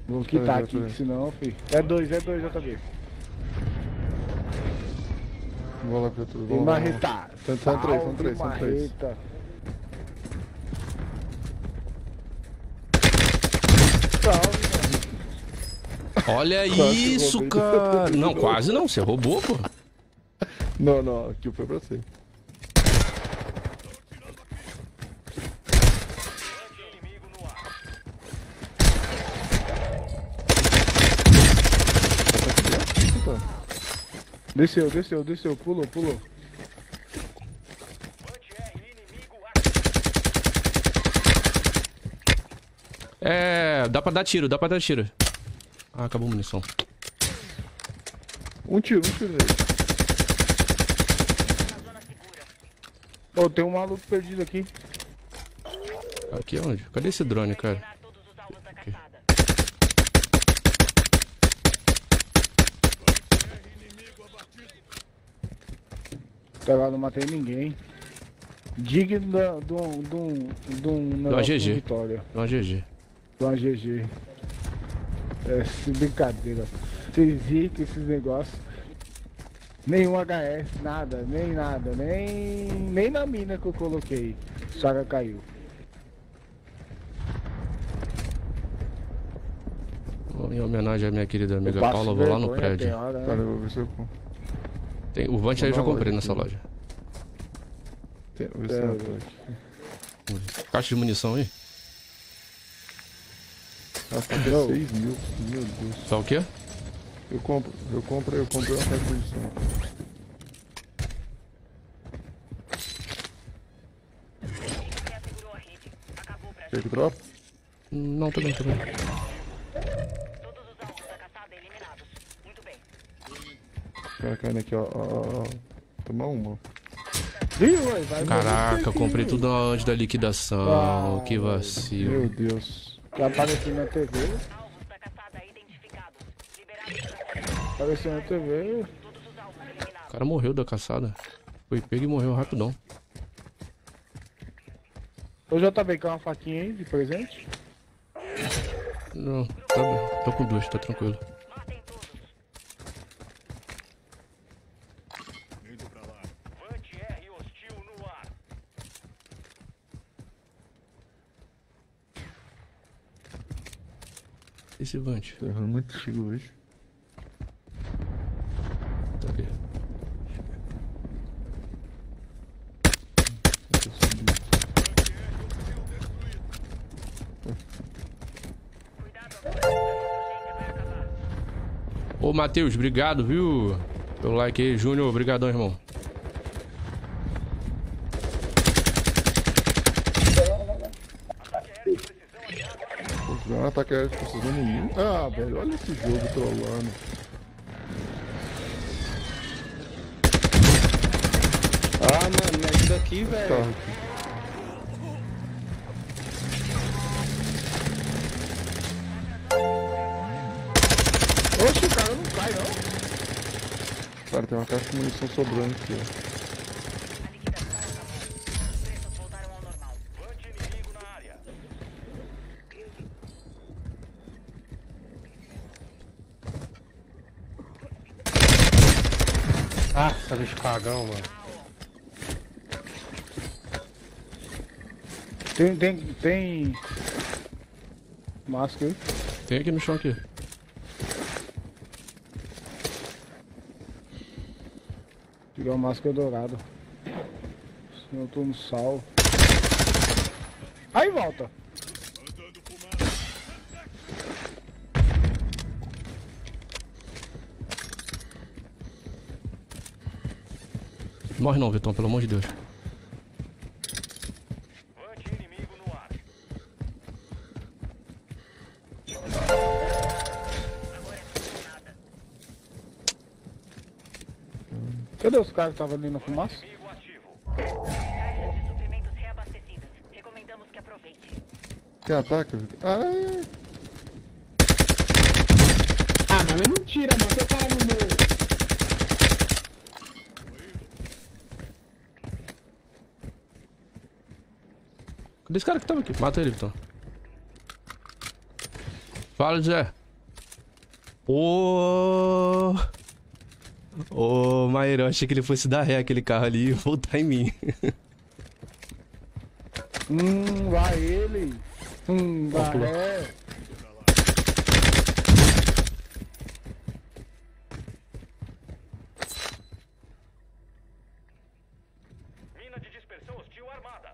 Vou quitar aqui, senão, filho. É dois, é dois, JB. Vou lá. Tem vamos lá, vamos lá. Marreta. São- são três, são Salve, três, são três. Marreta. Salve, Olha Quase isso, roubei. cara. Não, quase não. Você roubou, pô. Não, não, aqui foi pra você. Desceu, desceu, desceu, pulou, pulou. É. Dá pra dar tiro, dá pra dar tiro. Ah, acabou a munição. Um tiro, um tiro nele. Ô, tem um maluco perdido aqui. Aqui é onde? Cadê esse drone, cara? Eliminar todos os alvos da caçada. Até lá não matei ninguém. Digno da- de um. de um. de um negócio GG. vitória. Uma GG. De uma GG. É se brincadeira. Vocês viram que esses negócios. Nenhum HS, nada, nem nada, nem. nem na mina que eu coloquei. Saga caiu. Em homenagem à minha querida amiga Paula, vou lá no prédio. né? Cara, eu vou ver se eu. Tem- o Vant aí eu já comprei nessa loja. Tem, É. Caixa de munição aí? Tá Não. 6 mil. Meu Deus. Só o quê? Eu compro, eu compro, eu comprei uma caixa de munição. Quer que dropa? Não, também, também. Todos os alvos da caçada eliminados. Muito bem. Cara caindo aqui, ó. ó, ó, ó. Toma uma. Ih, ué, vai Caraca, eu comprei tudo antes da liquidação. Ah, que vacilo. Meu Deus. Já apareceu na TV. Apareceu na TV. O cara morreu da caçada. Foi pego e morreu rapidão. Ô JB, quer uma faquinha aí de presente? Não, tá bem. Tô com duas, tá tranquilo. Matem todos. Indo pra lá. Vante R hostil no ar. Esse Vant. Tô errando muito tiro hoje. Tá aqui. Ô, Matheus, obrigado, viu? Pelo like aí. Júnior, obrigadão, irmão. Ataque aéreo precisando em mim. Ah, velho, olha esse jogo trollando. Ah, mano, me ajuda aqui, velho. Aqui. Oxe, o cara não cai, não. Cara, tem uma caixa de munição sobrando aqui, ó. A liquidação acabou. Os preços voltaram ao normal. Vante inimigo na área. Nossa, bicho cagão, mano. Tem, tem, tem. Máscara aí. Tem aqui no chão aqui. Pegar a máscara dourada. Senão eu tô no sal. Aí volta. Morre não, Vitão, pelo amor de Deus. Cadê os caras que estavam ali na fumaça? Tem ataque? Ai. Ah, é. ah, mas não tira, mano. Seu cara não morreu. Cadê esse cara que tava aqui? Mata ele, Vitão. Fala, Zé. Ô. Ô, Maíra, eu achei que ele fosse dar ré aquele carro ali e voltar em mim. Hum, vai ele. Hum, vai. pula. É. Mina de dispersão hostil armada.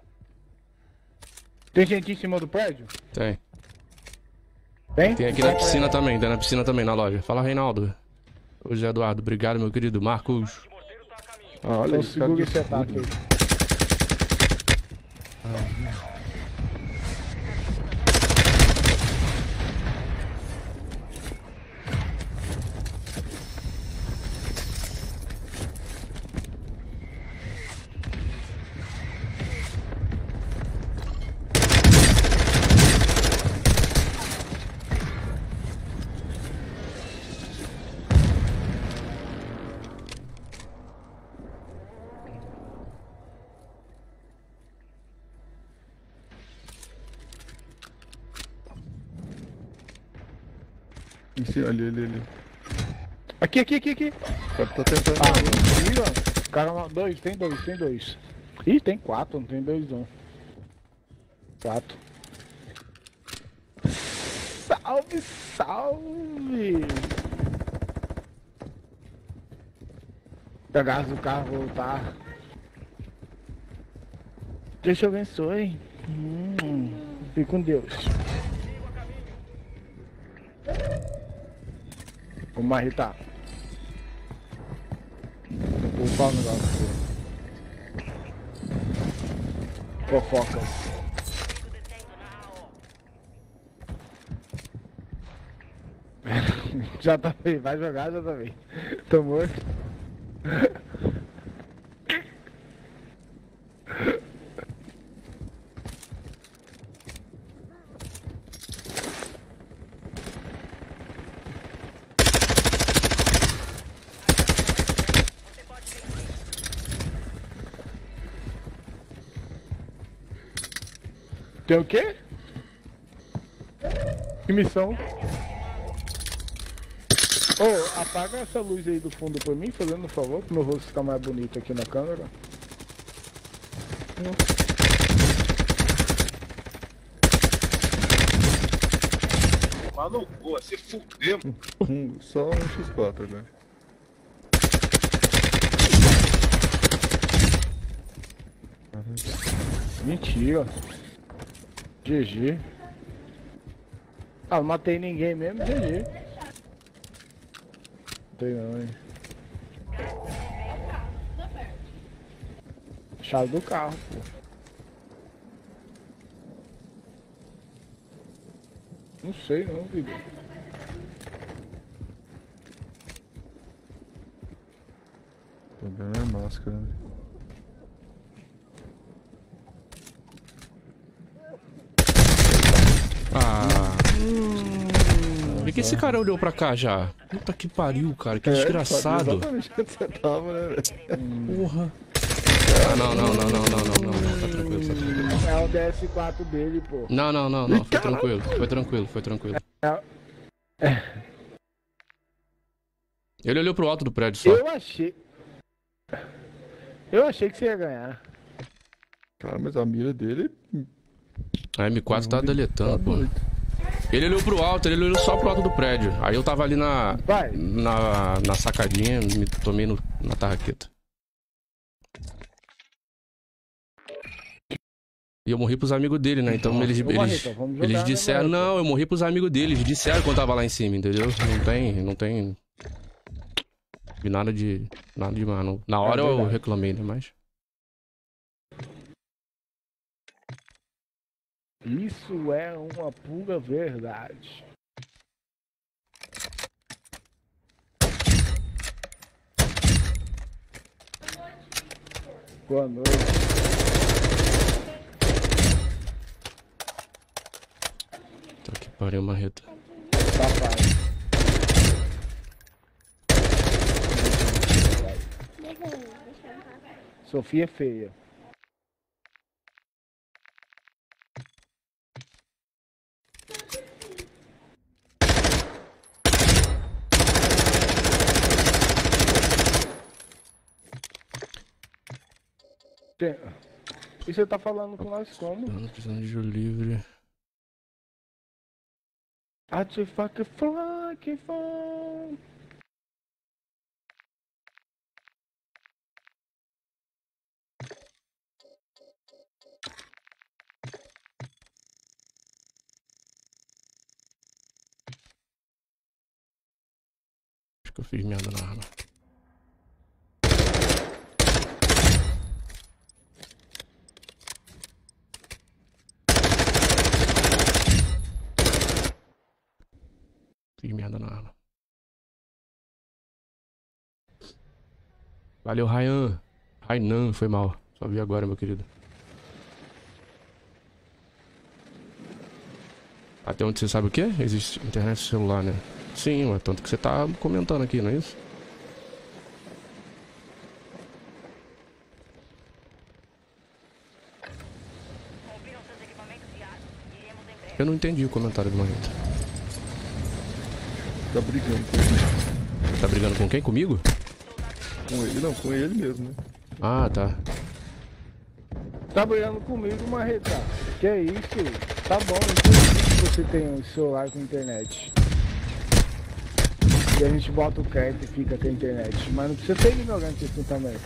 Tem gente em cima do prédio? Tem. Tem? Tem aqui na piscina também, tem na piscina também, na loja. Fala, Reinaldo. Ô, Zé Eduardo, obrigado, meu querido. Marcos. Tá ah, olha Então cara segura esse ataque aí. Em Aqui, aqui, aqui, aqui. O cara tá tentando. Ah, mentira. Cara, dois, tem dois, tem dois. Ih, tem quatro, não tem dois não. Quatro. Salve, salve! Pegar o carro, voltar. Deus te abençoe. Hum, fique com Deus. Vamos marritar nome lá. Fofocas. Já tá bem, vai jogar, já tá bem. Tô morto. Tem o quê? Que missão? Ô, apaga essa luz aí do fundo pra mim, fazendo um favor, pro meu rosto ficar mais bonito aqui na câmera. Maluco, boa, se fudeu. Um, só um X4 agora. Mentira. GG. Ah, não matei ninguém mesmo, GG. Não tem não, hein. Chave do carro, pô. Não sei não, filho. Tô vendo a máscara, né? que esse cara olhou pra cá já? Puta que pariu, cara. Que é, desgraçado. Né, Porra. Ah, não, não, não, não, não, não, não, Tá tranquilo, tá tranquilo. É o DS4 dele, pô. Não, não, não, não. Foi tranquilo, foi tranquilo, foi tranquilo. É, é. Ele olhou pro alto do prédio só. Eu achei. Eu achei que você ia ganhar. Cara, mas a mira dele. A M4 tá deletando, pô. Ele olhou pro alto, ele olhou só pro alto do prédio. Aí eu tava ali na. Vai. Na, na sacadinha, me tomei no, na tarraqueta. E eu morri pros amigos dele, né? Então eles, eles, então. Jogar, eles disseram, né? não, eu morri pros amigos deles, disseram quando tava lá em cima, entendeu? Não tem, não tem. Vi nada de. nada de mano. Na hora é eu reclamei, né? Mas. Isso é uma pura verdade. Boa noite. Tá que pariu, marreta. Papai. Sofia é feia. Tem- E você tá falando com nós como? De jogo livre. Fucking fucking phone. Acho que eu fiz merda na arma. Fiz merda na arma. Valeu, Ryan. Rainan, foi mal. Só vi agora, meu querido. Até onde você sabe o quê? Existe internet celular, né? Sim, mas tanto que você tá comentando aqui, não é isso? Eu não entendi o comentário do Marreta. Tá brigando com. Tá brigando com quem? Comigo? Com ele, não, com ele mesmo, né? Ah, tá. Tá brigando comigo, Marreta. Que é isso? Tá bom, que você tem um celular com internet. E a gente bota o crédito e fica com a internet. Mas não precisa ser ignorante assim também.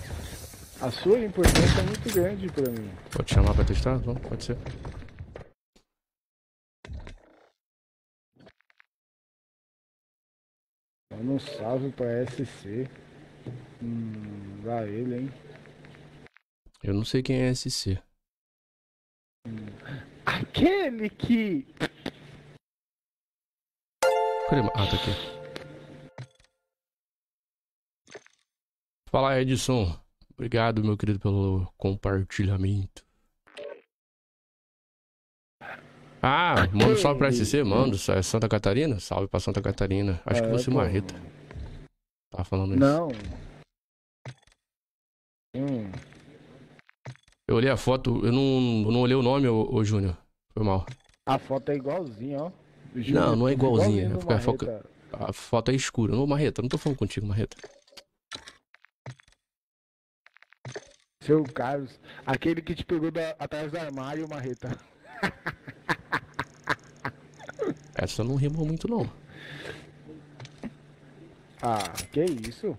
A sua importância é muito grande pra mim. Pode chamar pra testar? Vamos, pode ser. Manda um salve pra SC. Hum, lá ele, hein? Eu não sei quem é SC. Aquele que. Cadê? Ah, tá aqui. Fala, Edson. Obrigado, meu querido, pelo compartilhamento. Ah, manda um salve pra SC, mando. É Santa Catarina? Salve pra Santa Catarina. Acho que É, você pô. marreta. Tá falando isso. Não. Hum. Eu olhei a foto, eu não, eu não olhei o nome, ô, ô Júnior. Foi mal. A foto é igualzinha, ó. Não, não é igualzinha, é porque a foca- Marreta. A foto é escura. Ô, Marreta, não tô falando contigo, Marreta. Seu Carlos, aquele que te pegou da- atrás do armário, Marreta. Essa não rimou muito, não. Ah, que isso?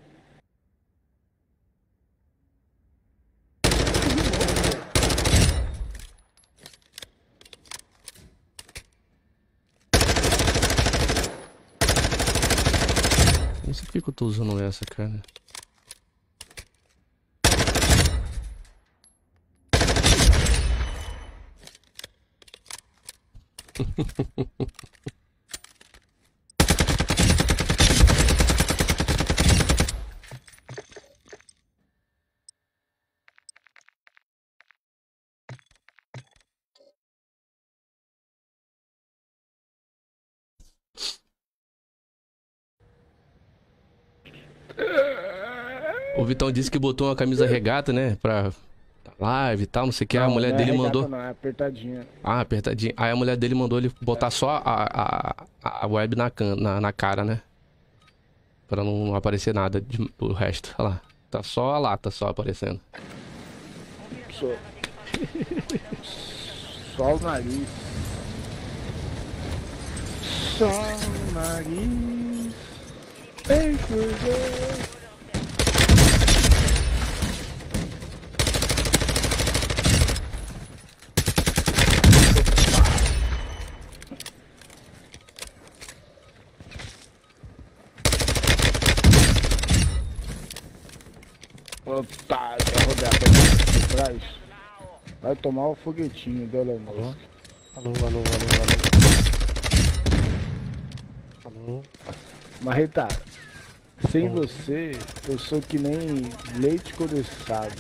Não sei por que eu tô usando essa, cara. O Vitão disse que botou uma camisa regata, né? Pra live e tal, não sei o que. a mulher não é dele mandou. Não, é apertadinha. Ah, apertadinho. Aí a mulher dele mandou ele botar só a, a, a web na, can- na, na cara, né? Pra não aparecer nada de, do resto. Olha lá. Tá só a lata só aparecendo. Só, só o nariz. Só o nariz. Ei, coisa. Otário, pra por trás. Vai tomar o foguetinho do Elon Musk. Alô, alô, alô, alô. Alô. Marreta, sem você, eu sou que nem leite condensado.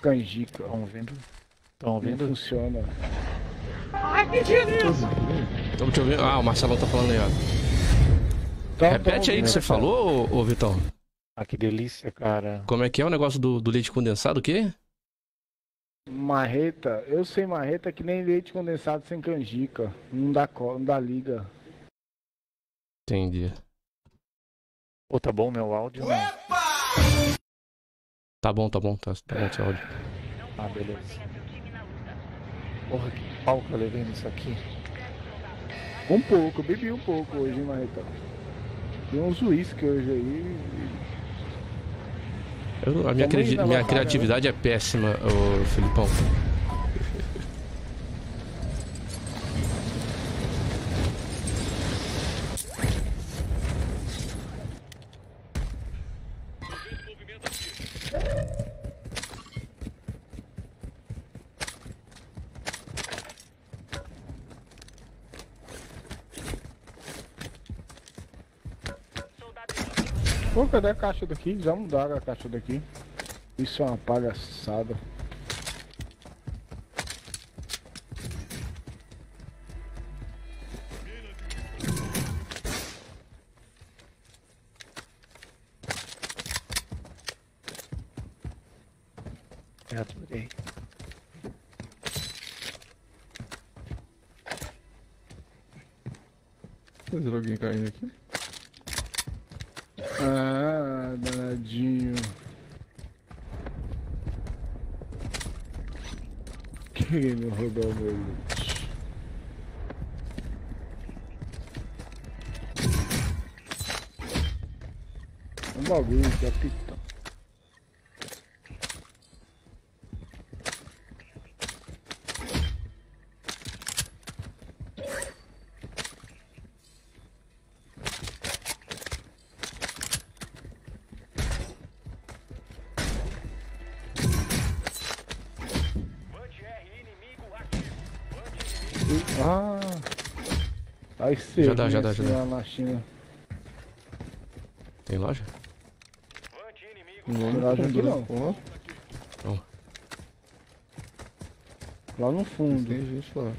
Canjica. Estão ouvindo? Estão Não ouvindo? funciona. Estamos te ouvindo? Ah, o Marcelão tá falando aí, ó. Então, Repete aí o que você falou, ô, ô Vitão. Ah, que delícia, cara. Como é que é o negócio do, do leite condensado, o quê? Marreta, eu sei marreta que nem leite condensado sem canjica. Não dá, não dá liga. Entendi. Pô, tá bom meu áudio? Não. Tá bom, tá bom, tá, tá bom seu áudio. Ah, beleza. Porra, que pau que eu levei nisso aqui. Um pouco, bebi um pouco hoje, hein, Marreta. Deu uns uísque hoje aí. Eu- a minha, ir na minha batalha, criatividade é péssima, ô Filipão. A caixa daqui? Já mudaram a caixa daqui. Isso é uma palhaçada. É, adorei. Alguém caindo aqui? Ah, danadinho. Querendo roubar o meu loot. Um bagulho é pitão. Ah! Aí você Já dá, já dá, já dá. na China. Tem loja? Não, Não, aqui não. Ó, Lá no fundo. tem gente lá.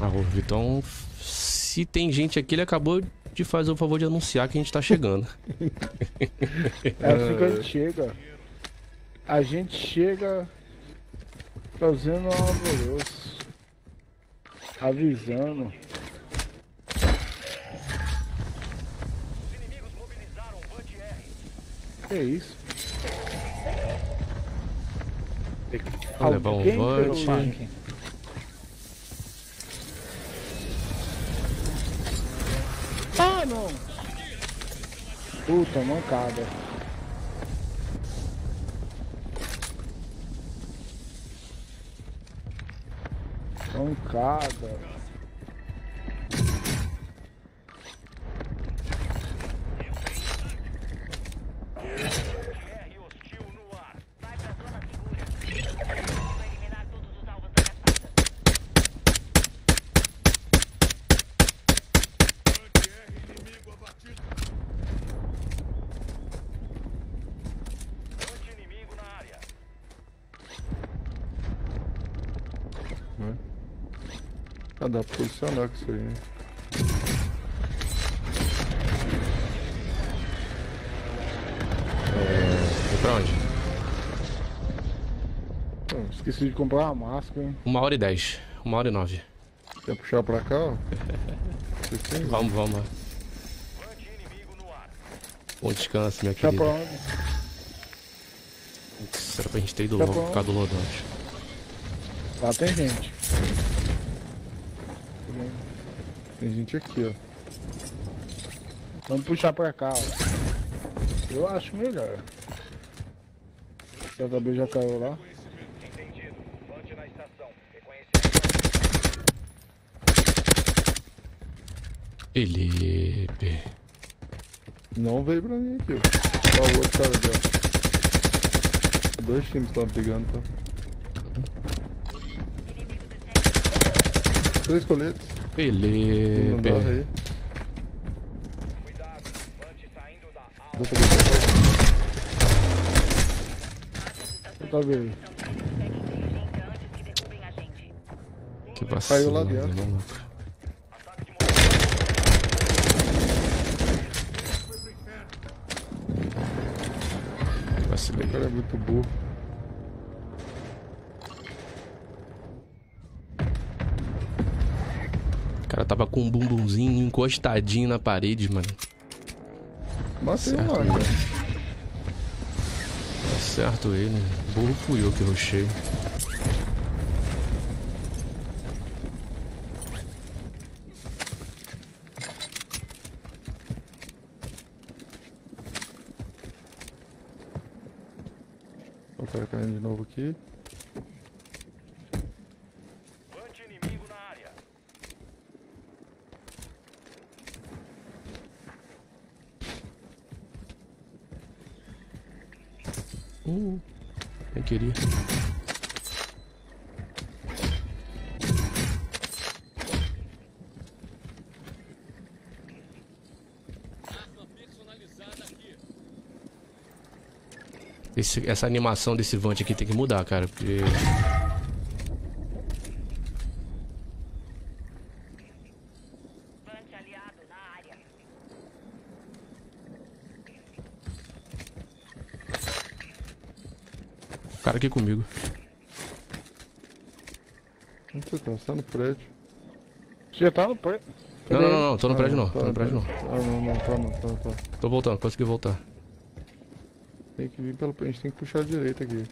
Ah, o Vitão, se tem gente aqui, ele acabou de fazer o favor de anunciar que a gente tá chegando. É assim que a gente chega. A gente chega fazendo um alvoroço. Avisando. Que isso? Vou levar um vante. Ah, não! Puta, mancada. Mancada. Dá pra posicionar com isso aí, né? Vou pra onde? Pô, esqueci de comprar uma máscara, hein? Uma hora e dez. Uma hora e nove. Quer puxar pra cá, ó? Tem? Vamos, vamos. Bom descanso, minha Tá querida. pra onde? Putz, Era pra gente ter ido Tá logo por causa do Lodante. Lá tem gente. Tem gente aqui, ó. Vamos puxar pra cá, ó. Eu acho melhor. O JB já caiu lá. Felipe. Não veio pra mim aqui, ó. Ó, o outro cara aqui, ó. Dois times estão brigando, tá? Três coletes. Felipe. dá aí. Cuidado, Vante saindo da ala. Vou fazer pra Tá vendo? Que vacilo. Caiu lá dentro. Que vacilei. O cara é muito burro. Tava com um bumbumzinho encostadinho na parede, mano. Matei um Certo, né? cara. Tá certo ele. Burro fui eu que rushei. O cara caindo de novo aqui. Vante inimigo na área. Uh, nem queria. Esse- essa animação desse Vant aqui tem que mudar, cara, porque... O cara aqui comigo. Você tá? Você tá no prédio. Você tá no prédio. Não, não, não, não, tô no Ah, prédio não, tá, tô no prédio tá. não. Ah, não, não, tá, não, tá, tá. Tô voltando, consegui voltar. Tem que vir pelo. A gente tem que puxar a direita aqui.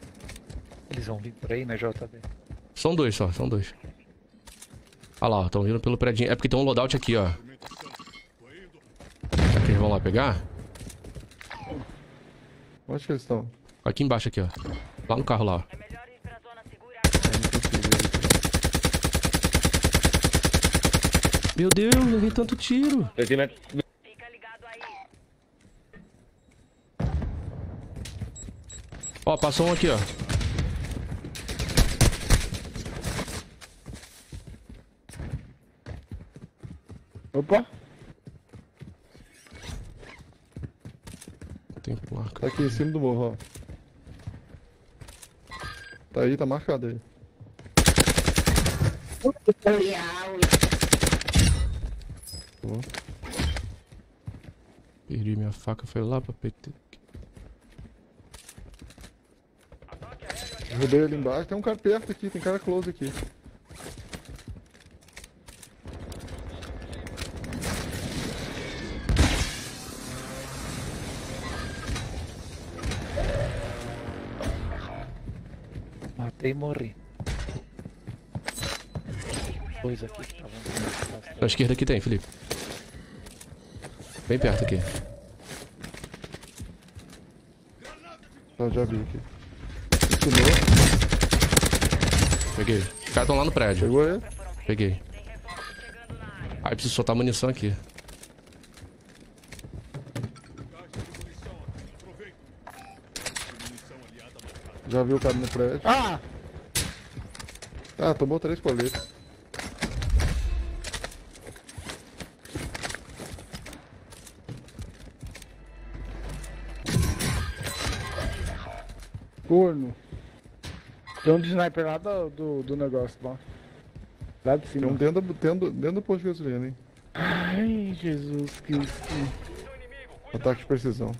Eles vão vir por aí, né, JB? São dois só, são dois. Olha lá, ó, tão vindo pelo prédio. É porque tem um loadout aqui, ó. Será que eles vão lá pegar? Onde que eles estão? Aqui embaixo aqui, ó. Lá no carro lá, ó. É. Eu. Meu Deus, eu vi tanto tiro. Fica ligado Ó, passou um aqui, ó. Opa. Tem placa. Tá aqui em cima do morro, ó. Tá aí, tá marcado aí. Perdi minha faca, foi lá pra PT. Roubei ali embaixo. Tem um cara perto aqui, tem cara close aqui. Matei e morri. Dois aqui que estavam. Na esquerda aqui tem, Felipe. Bem perto aqui. Tá, já vi aqui. Ensinou. Peguei. Os caras estão lá no prédio. Pegou ele? Peguei. Tem reforços chegando na área. Aí preciso soltar munição aqui. Já viu o cara no prédio. Ah! Ah, tomou três coletes. Corno. Tem um de sniper lá do, do, do negócio lá. Lá de Tem cima. um dentro, do- dentro, dentro do posto de gasolina, hein? Ai, Jesus Cristo. Ataque de precisão.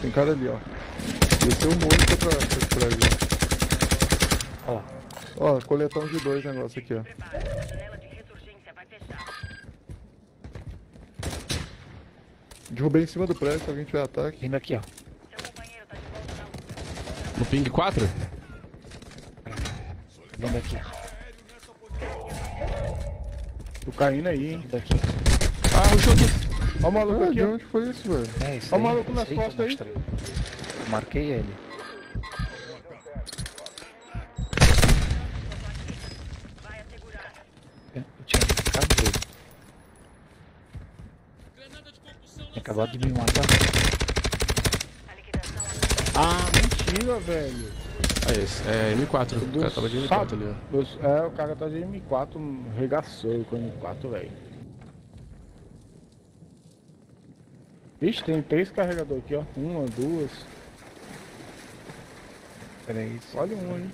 Tem cara ali, ó. Desceu o morro e foi pra, pra prédio. Ó, Ó, coletão de dois negócio aqui, ó. Prepara. A janela de ressurgência vai fechar. Derrubei em cima do prédio se alguém tiver ataque. vindo aqui, ó. No ping 4? Vindo aqui. Tô caindo aí, hein? Vindo aqui. Ah, rushou aqui. Ó o maluco Ah, aqui, de onde foi isso, velho? É isso Ó o maluco nas costas aí. Marquei ele. Acabou de me matar. Ah, mentira, velho. Ah, esse. É M4. O cara tava de M4 Sabe? ali, ó. Os- É, o cara tá de M4, regaçou com M4, velho. Ixi, tem três carregadores aqui, ó. Uma, duas. Três. Olha um aí.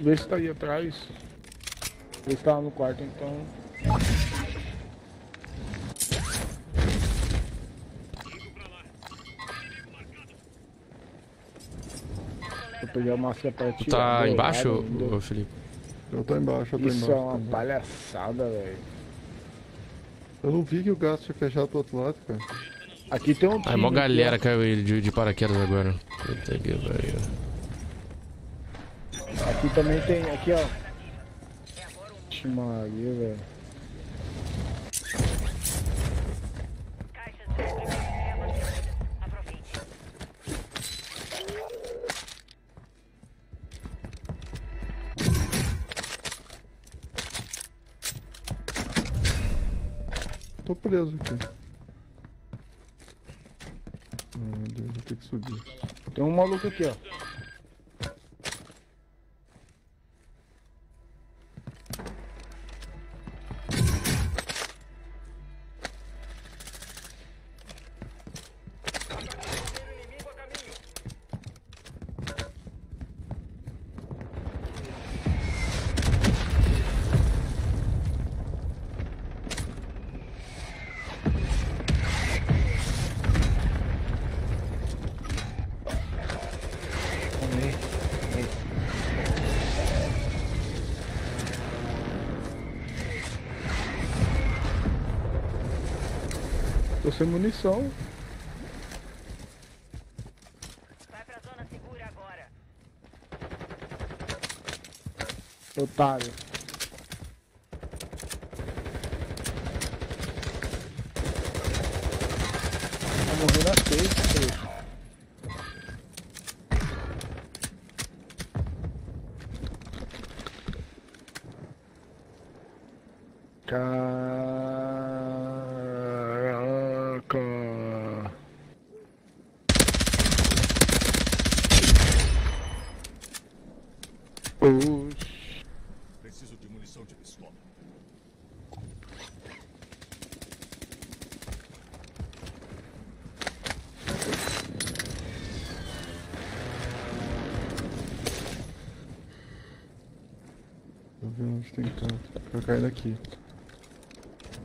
Vê se tá aí atrás. Vê se tá no quarto então. Pegar a máscara pra Tu tirar. tá do embaixo, lado ô Felipe? Eu tô embaixo, eu tô Isso embaixo. é uma palhaçada, velho. Eu não vi que o gato tinha fechado pro outro lado, cara. Aqui tem um Ah, time. mó galera caiu ele de, de paraquedas agora. Puta que pariu. Aqui também tem. Aqui, ó. Maria, velho. Preso aqui. Meu Deus, vou ter que subir. Tem um maluco aqui, ó. Sem munição. Vai pra zona segura agora. Otário. Vai morrer na sexta, trouxa. Caraca. Oxi. Preciso de munição de pistola. Tô vendo onde tem cara. Tá caindo aqui.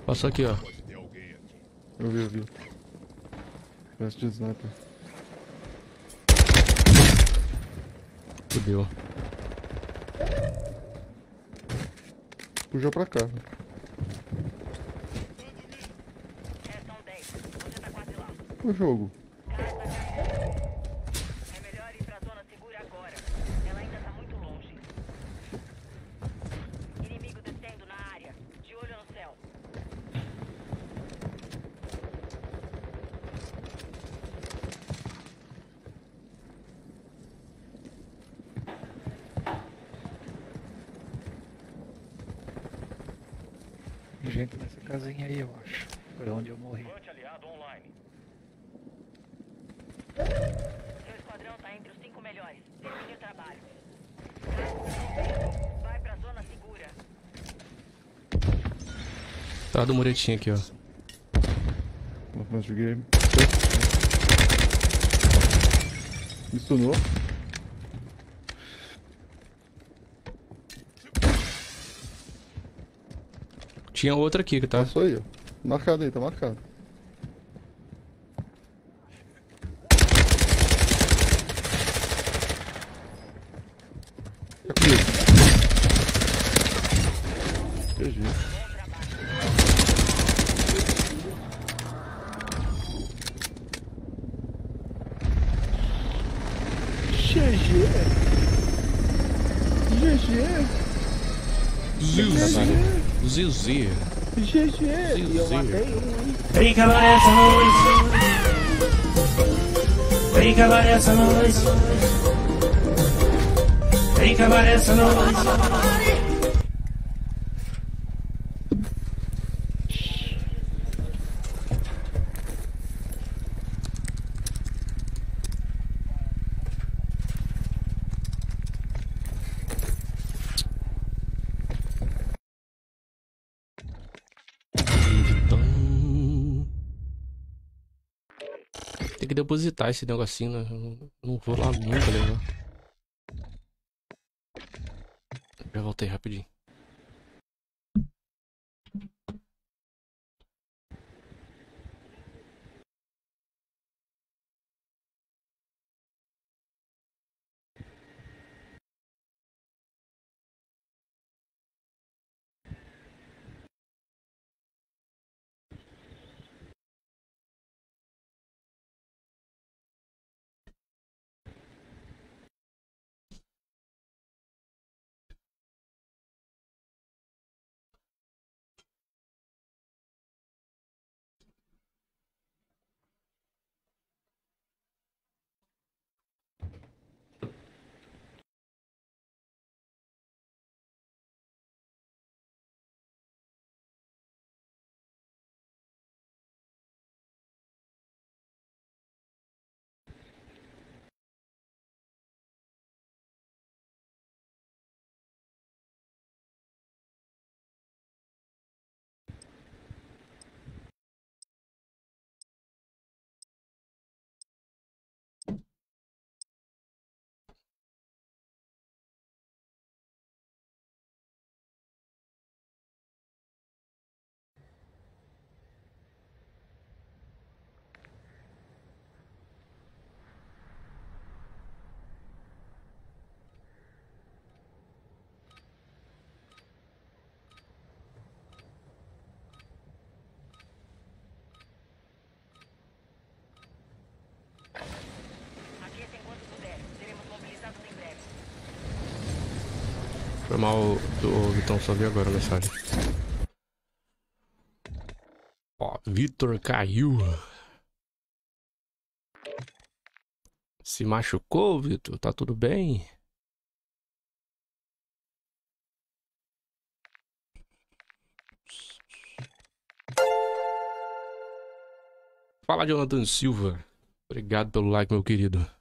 Passou aqui, ó. Pode ter alguém aqui. Eu vi, eu vi. Peço de sniper. Fudeu. Puxou pra cá. Restam 10. Você tá quase lá. O jogo. É melhor ir pra zona segura agora. Ela ainda tá muito longe. Inimigo descendo na área. De olho no céu. Gente nessa casinha aí, eu acho. Foi onde eu morri. Levante aliado online. Seu esquadrão tá entre os cinco melhores. Termine o trabalho. Vai pra zona segura. Tá do muretinho aqui, ó. De game. Me stunou. Tinha outra aqui, que tá? Passou aí, ó. Marcado aí, tá marcado. É comigo. GG. GG. GG. Zizi. Zizi. GG. E eu matei um? Vem cavar essa noite. Vem essa noite. Vem essa noite. Tem depositar esse negocinho, né? Eu não- Não vou lá nunca levar. Já voltei rapidinho. Foi mal, o Vitão só viu agora a mensagem. Ó, Vitor caiu. Se machucou, Vitor? Tá tudo bem? Fala, Jonathan Silva. Obrigado pelo like, meu querido.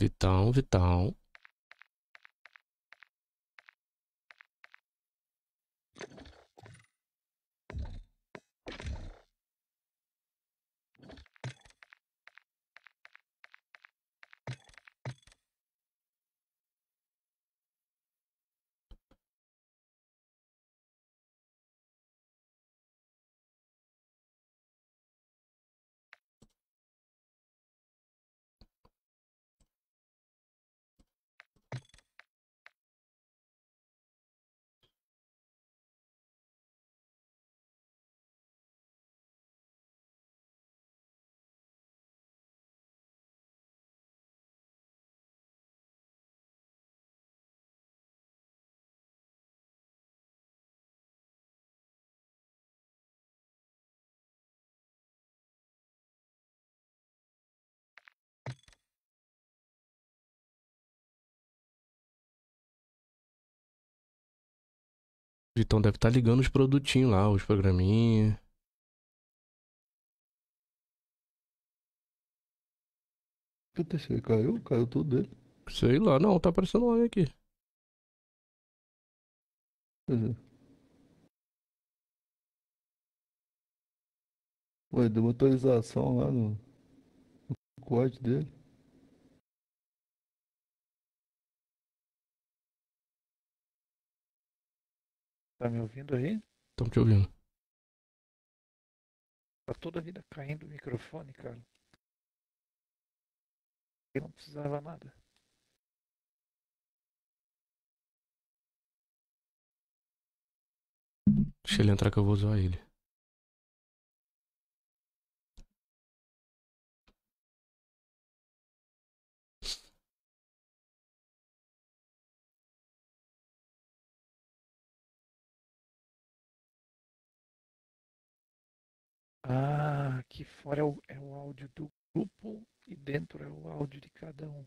Vitão, Vitão. Vitão deve estar ligando os produtinhos lá, os programinhas. O que aconteceu? Caiu? Caiu tudo dele. Sei lá, não, tá aparecendo um aqui. Pois é. Ué, deu uma atualização lá no, no código dele. Tá me ouvindo aí? Estão te ouvindo. Tá toda a vida caindo o microfone, cara. Eu não precisava nada. Deixa ele entrar que eu vou usar ele. Ah, aqui fora é o, é o áudio do grupo e dentro é o áudio de cada um.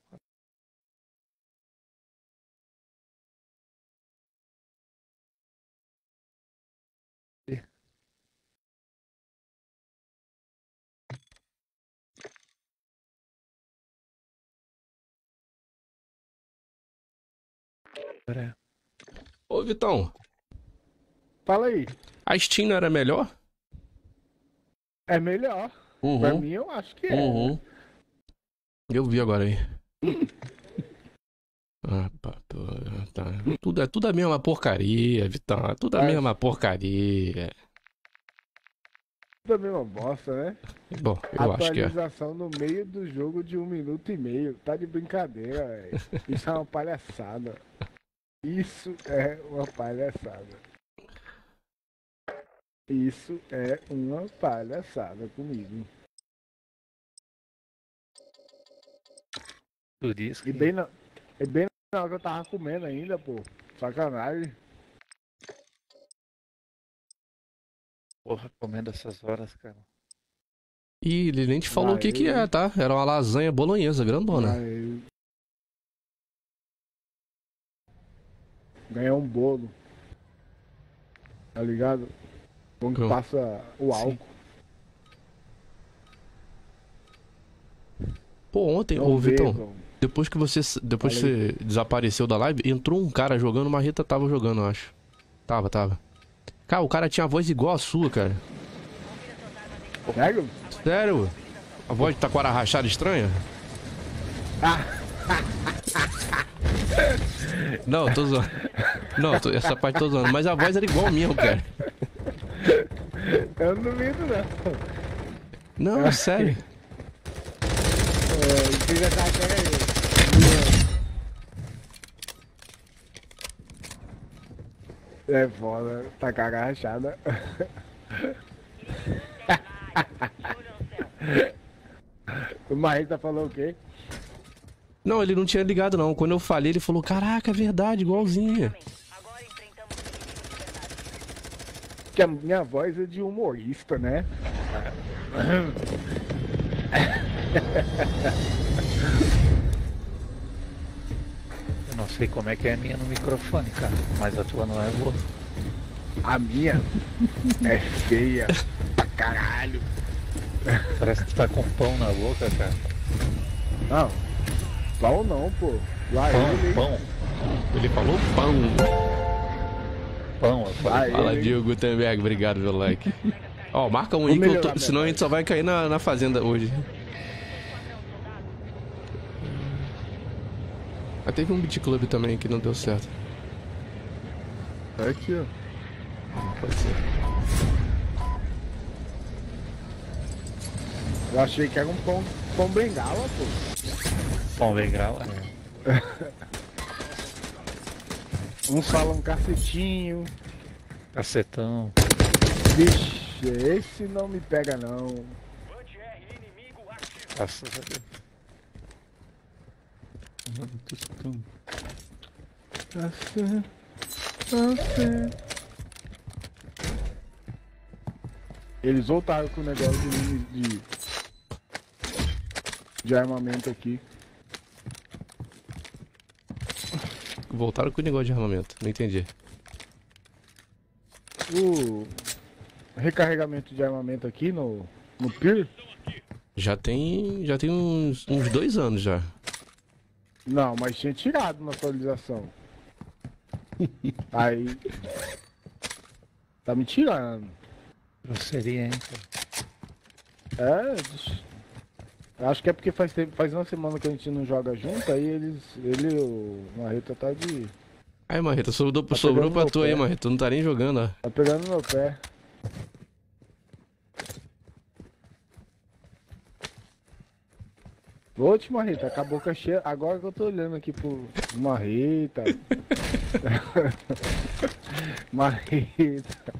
Ô, Vitão. Fala aí. A Steam não era melhor? É melhor. Uhum. Pra mim, eu acho que é. Uhum. Eu vi agora aí. Ah, pá, tá. Tudo, é tudo a mesma porcaria, Vitão. É tudo a É. mesma porcaria. Tudo a mesma bosta, né? Bom, eu acho que é. Atualização no meio do jogo de um minuto e meio. Tá de brincadeira, velho. Isso é uma palhaçada. Isso é uma palhaçada. Isso é uma palhaçada comigo. Tu disse que E bem na, e bem na hora que eu tava comendo ainda, pô. Sacanagem. porra comendo essas horas, cara. Ih, ele nem te falou o que que é, tá? Era uma lasanha bolonhesa grandona. Aí... Ganhar um bolo. Tá ligado? Quando Eu- passa o Sim. álcool. Pô, ontem, Não ô Vitão, depois que você depois você desapareceu da live, entrou um cara jogando, uma Rita tava jogando, eu acho. Tava, tava. Cara, o cara tinha a voz igual a sua, cara. Sério? Sério? A voz de taquara rachada estranha? Não, tô zoando. Não, tô- essa parte tô zoando. Mas a voz era igual mesmo, cara. Eu não duvido, não. Não, sério. É, tá. É foda, tá caga rachada. O Marreta falou o quê? Não, ele não tinha ligado, não. Quando eu falei, ele falou: Caraca, é verdade, igualzinha. Agora enfrentamos o inimigo de verdade. Que a minha voz é de humorista, né? Eu não sei como é que é a minha no microfone, cara. Mas a tua não é boa. A minha é feia pra caralho. Parece que tá com pão na boca, cara. Não, pau não, pô. Lá Pão, ele. pão, Ele falou pão. Pão. Eu falei, Fala, ele. Diogo Gutenberg, obrigado pelo like. Ó, marca um aí, que eu tô, minha senão a gente só vai cair na, na fazenda hoje. Mas teve um beat club também que não deu certo. É aqui, ó. Pode ser. Eu achei que era um pão, pão bengala, pô. pão bengala. Um salão cacetinho. Cacetão. Vixe, esse não me pega não. Graças a Deus. Cacê, cacê. Eles voltaram com o negócio de, de, de armamento aqui. Voltaram com o negócio de armamento, não entendi. O recarregamento de armamento aqui no, no Pier? Já tem. Já tem uns, uns dois anos já. Não, mas tinha tirado na atualização. Aí. Tá me tirando. Grosseria, hein. É. Acho que é porque faz, tempo, faz uma semana que a gente não joga junto, aí eles. Ele, o Marreta tá de. Aí, Marreta, sobrou, Tá sobrou pra tu aí, pé. Marreta. Tu não tá nem jogando, ó. Tá pegando meu pé. Tio Marreta, com a cheia. Agora que eu tô olhando aqui pro Marreta. Marreta.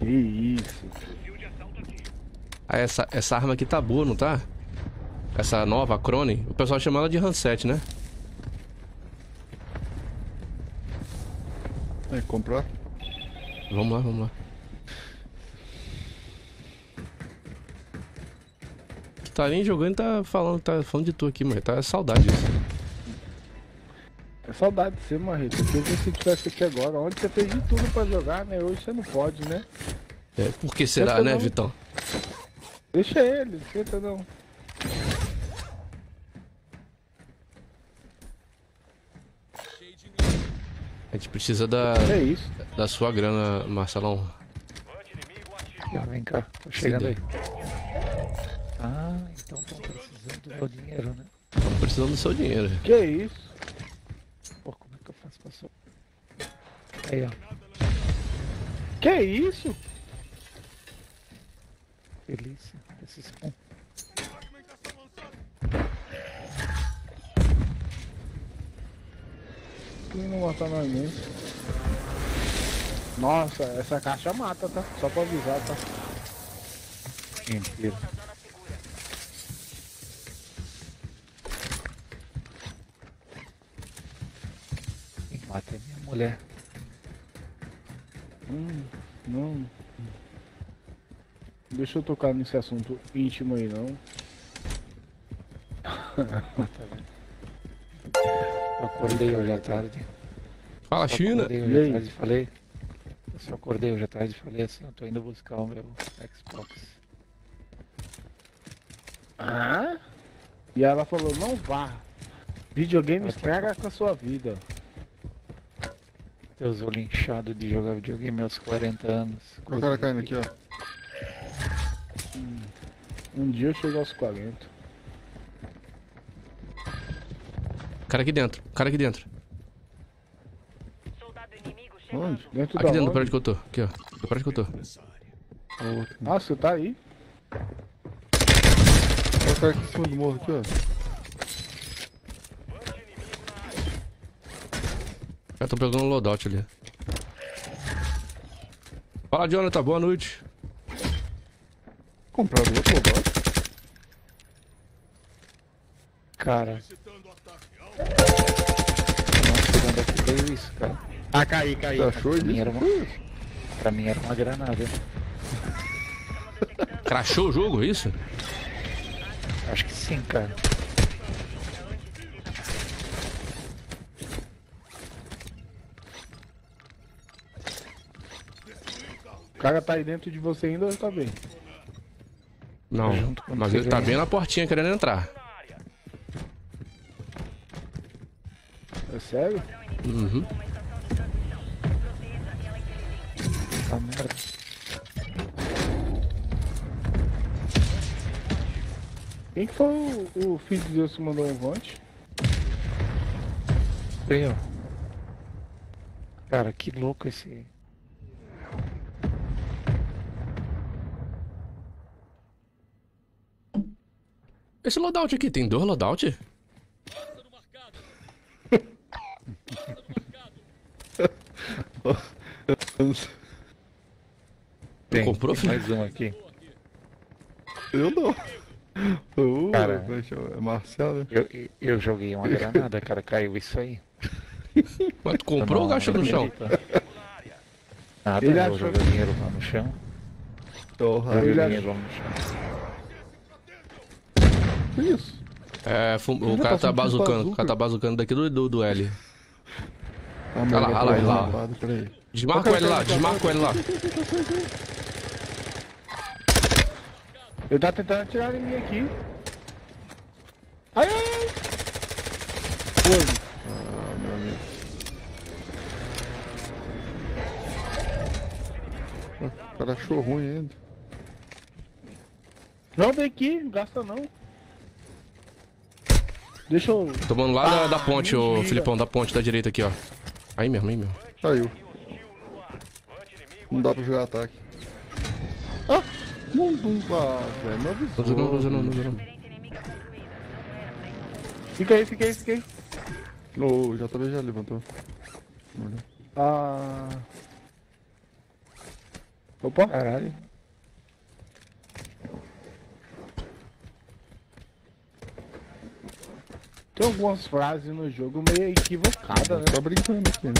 Que isso. Ah, essa, essa arma aqui tá boa, não tá? Essa nova, a Crone. O pessoal chama ela de Hanset, né? É, comprar. Vamos lá, vamos lá. Tá nem jogando tá falando, tá falando de tu aqui, mano. Tá saudade disso. É saudade de você, queria que você tivesse aqui agora. Ontem você fez de tudo pra jogar, né? Hoje você não pode, né? É, por que será, né, não. Vitão? Deixa ele, tenta não. A gente precisa da, É isso. da sua grana, Marcelão. Vem cá, tô chegando aí. Ah, então estão precisando do meu dinheiro, né? Estamos precisando do seu dinheiro. Que isso? Pô, como é que eu faço pra so... Aí, ó. Que isso? Delícia. Esses. Quem não matar nós mesmo? Nossa, essa caixa mata, tá? Só pra avisar, tá? Mentira. Quem mata é minha mulher. Hum, não. Deixa eu tocar nesse assunto íntimo aí, não. Eu acordei hoje à tarde. Fala, Só China! Acordei hoje à tarde e falei. Eu só acordei hoje à tarde e falei assim, eu tô indo buscar o meu Xbox. Ah? E ela falou, não vá. Videogame estraga com a sua vida. Teus olhos inchados de jogar videogame aos 40 anos. Olha o cara caindo aqui, ó. Um dia eu chego aos 40. Cara aqui dentro, cara aqui dentro. Soldado inimigo chegando. Onde? Dentro Aqui da dentro, onde? do prédio que eu tô. Aqui, ó. Do prédio que eu tô. Ah, você tá aí? Olha o cara aqui em cima do morro aqui, ó. Eu tô pegando um loadout ali. Fala, Jonathan, boa noite. Compraram outro logout. Cara. Nossa, é que veio isso, cara? Ah, caí, caí. Achou Pra mim isso? era uma, pra mim era uma granada. Crashou o jogo, é isso? Acho que sim, cara. O cara tá aí dentro de você ainda ou tá bem? Não, Junto com mas ele tá bem na portinha querendo entrar. É sério? Uhum. Tá merda. Quem que foi o, o filho de Deus que mandou um vante? Aí, ó. Cara, que louco esse. Esse loadout aqui, tem dois loadout? Tem, comprou, tem mais um aqui. Eu não. Uh, Cara. é Marcelo, né? Eu, eu- joguei uma granada, cara, caiu isso aí. Mas tu comprou ou gastou no chão? Nada, Ele eu achou joguei dinheiro lá no chão. Torra. Ele dinheiro lá no chão. Que isso? É, fum- o cara tá bazucando, bazuca. o cara tá bazucando daqui do, do, do L. Ah, Olha lá, olha lá, olha lá. Desmarca o L lá, desmarca o L lá. Ele tá tentando atirar em mim aqui. Ai, ai, ai. Foi. Ah, meu amigo. Ah, O cara achou ruim ainda. Não, vem aqui, não gasta não. Deixa eu. Tomando lá da, da Ah, ponte, ô. Filipão, da ponte da direita aqui, ó. Aí mesmo, aí mesmo. Saiu. Não dá pra jogar ataque. Ah! Não, não velho. Não avisou. Não não, não não, não não. Fica aí, fica aí, fica aí. Ô, o JB já levantou. Ah. Opa. Caralho. Tem algumas frases no jogo meio equivocadas, né? Tá brincando aqui, né?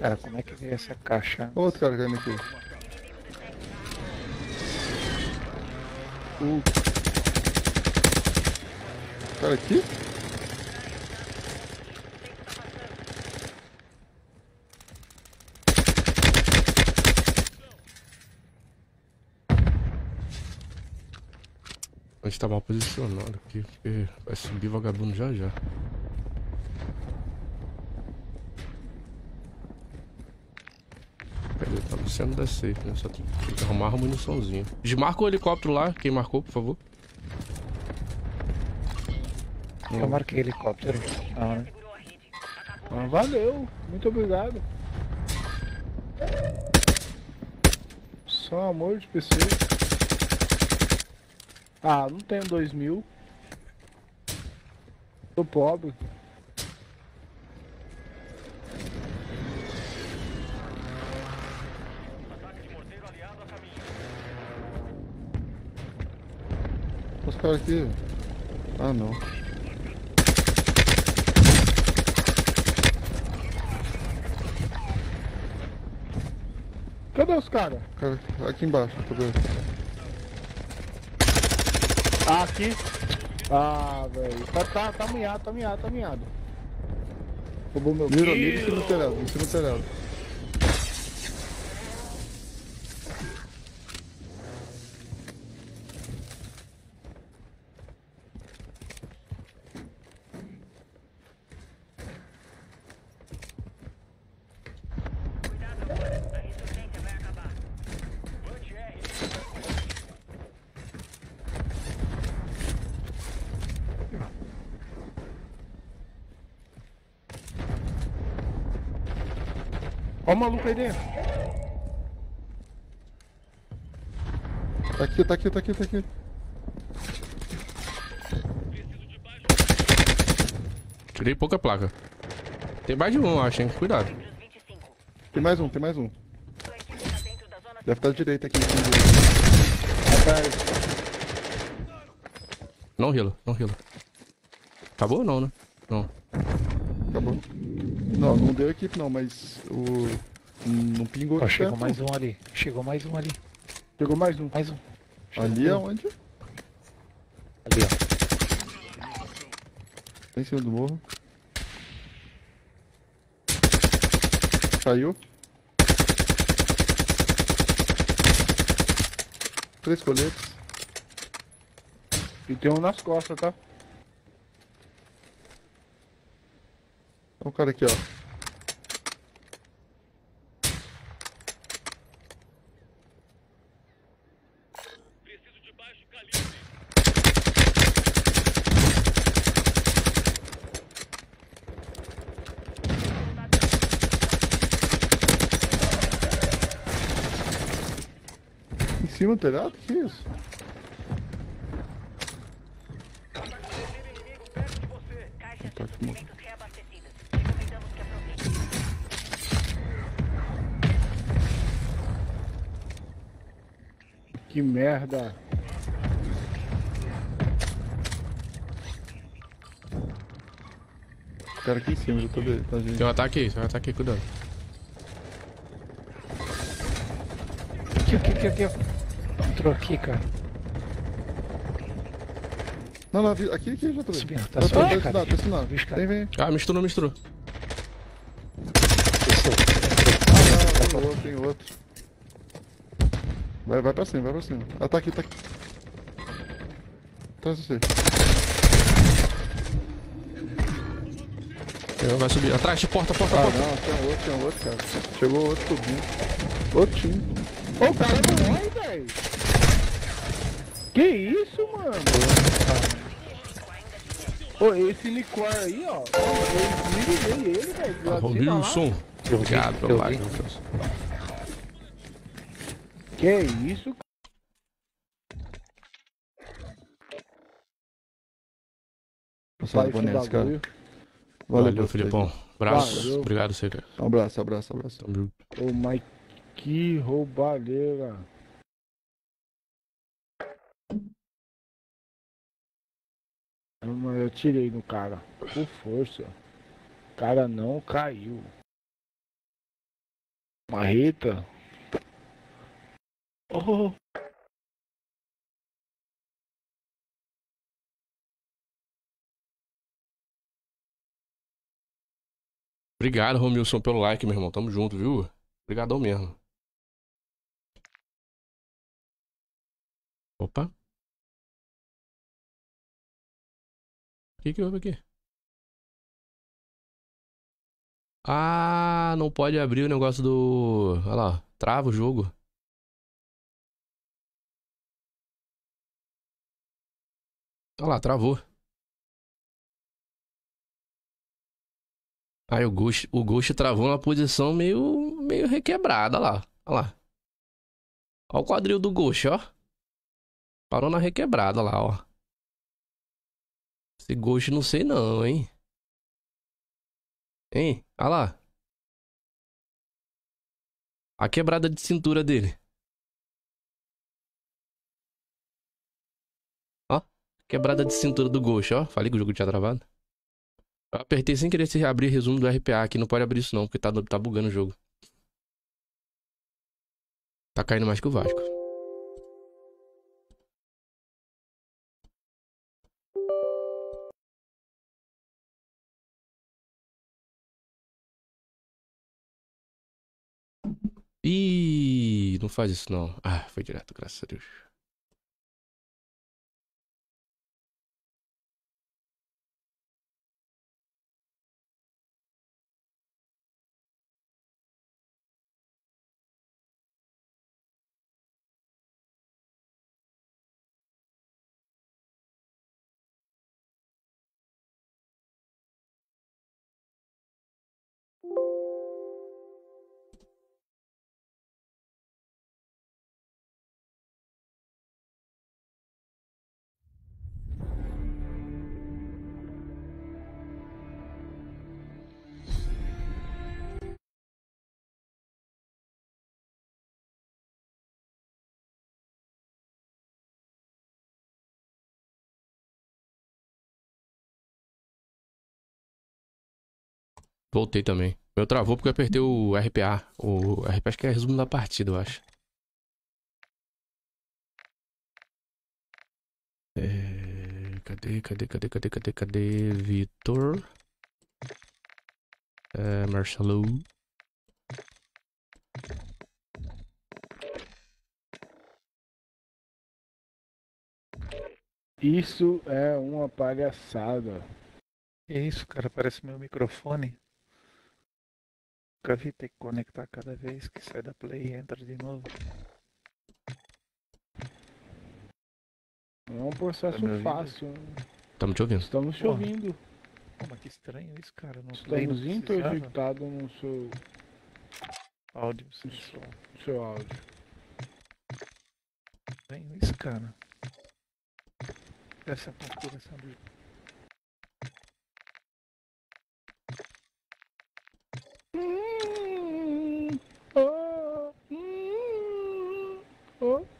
Cara, como é que veio essa caixa? Outro cara caindo aqui. O cara aqui? A gente tá mal posicionado aqui, porque vai subir vagabundo já já. Pera aí, tá no centro da safe, né? Só tem que arrumar uma muniçãozinha. Desmarca o helicóptero lá, quem marcou, por favor. Eu hum. marquei helicóptero. Ah, ah, valeu, muito obrigado. Só amor de pessoas. Ah, não tenho dois mil. Tô pobre. Os caras aqui. Ah, não. Cadê os caras? Cara, aqui embaixo, tá vendo? Ah, aqui. Ah, velho. Tá, tá, tá miado, tá miado, tá miado. Roubou meu kill. mira em cima do telhado, em cima do telhado. Ó o maluco aí dentro. Tá aqui, tá aqui, tá aqui, tá aqui. Tirei pouca placa. Tem mais de um, eu acho, hein? Cuidado. Tem mais um, tem mais um. Deve estar à direita aqui. Não rila, não rila. Acabou ou não, né? Não. Acabou. Não, não deu equipe não, mas o. Não pingou Ó, chegou mais um ali. Chegou mais um ali. Chegou mais um. Mais um. Chegou Ali é um. onde? Ali, ó. Tá em cima do morro. Caiu. Três coletes. E tem um nas costas, tá? Olha o cara aqui, ó. Em cima do telhado? Que isso? Que merda. O cara aqui em cima, já tô vendo, tá, gente? Tem um ataque aí, tem um ataque aí, cuidado. Aqui, aqui, aqui, aqui. Entrou aqui, cara. Não, não, aqui, aqui já tô vendo. Subindo, tá Tá subindo, subindo, cara. tá subindo, tá subindo. Vixe, cara. Vem, vem. Ah, misturou, misturou. Ah, não, tem outro, tem outro. Vai, vai pra cima, vai pra cima. Ah, tá aqui, tá aqui. Atrás de você. Vai subir. Atrás de porta, porta, Ah, porta. não, tem um outro, tem um outro, cara. Chegou outro subindo. Outro time. Ô, o cara não morre, velho. Que isso, mano? Ô, esse Nicor aí, ó. Eu mirei ele, velho. Ah. Eu vi, Obrigado pelo like. Wilson. Que isso, por esse nesse, cara. Valeu, Valeu. Filipão. Abraço. Valeu. Obrigado você, cara. Um abraço, abraço, abraço. Tamo junto. Ô, mas que roubalheira. Eu tirei no cara. Com força. O cara não caiu. Marreta. Oh. Obrigado, Romilson, pelo like, meu irmão. Tamo junto, viu? Obrigadão mesmo. Opa. O que que houve aqui? Ah, não pode abrir o negócio do. Olha lá, trava o jogo. Olha lá, travou. Aí o Ghost, o Ghost travou na posição meio, meio requebrada, lá. Olha lá. Olha o quadril do Ghost, ó. Parou na requebrada lá, ó. Esse Ghost não sei não, hein. Hein? Olha lá. A quebrada de cintura dele. Quebrada de cintura do Ghost, ó. Falei que o jogo tinha travado. Eu apertei sem querer se abrir resumo do RPA aqui. Não pode abrir isso não, porque tá, tá bugando o jogo. Tá caindo mais que o Vasco. Ih, não faz isso não. Ah, foi direto, graças a Deus. Voltei também. Meu travou porque eu apertei o RPA. O RPA acho que é resumo da partida, eu acho. É... Cadê, cadê, cadê, cadê, cadê, cadê? Vitor. É, Marcelo. Isso é uma palhaçada. Que isso, cara? Parece meu microfone. Nunca vi ter que conectar cada vez que sai da play e entra de novo. Não é um processo Tá fácil. Tamo te ouvindo. Estamos te ouvindo. Pô, mas que estranho isso, cara. Não Estamos interjetados no seu, Áudio no seu áudio. Estranho isso, cara. Essa configuração do Hum, oh, hum, oh.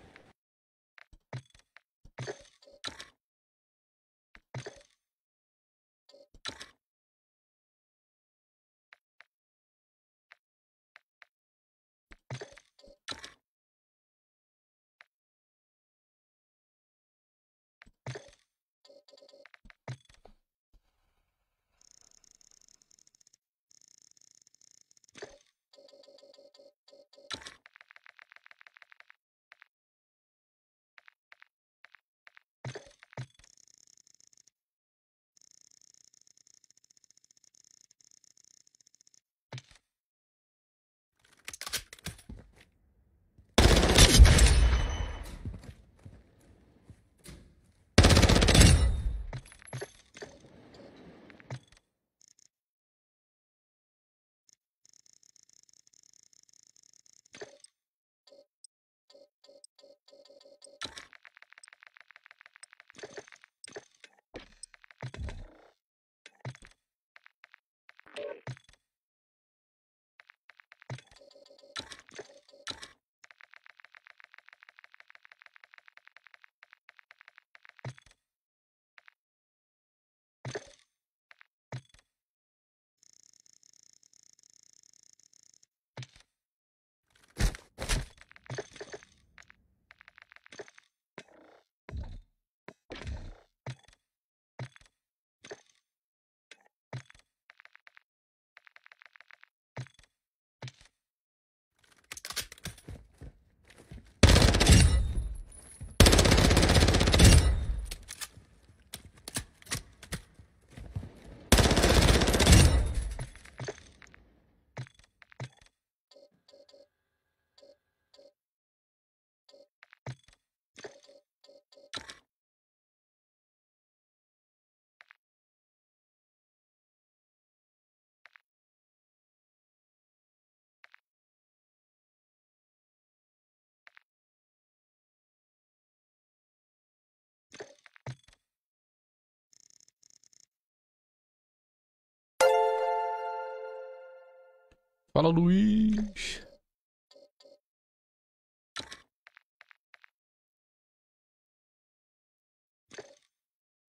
Fala, Luiz.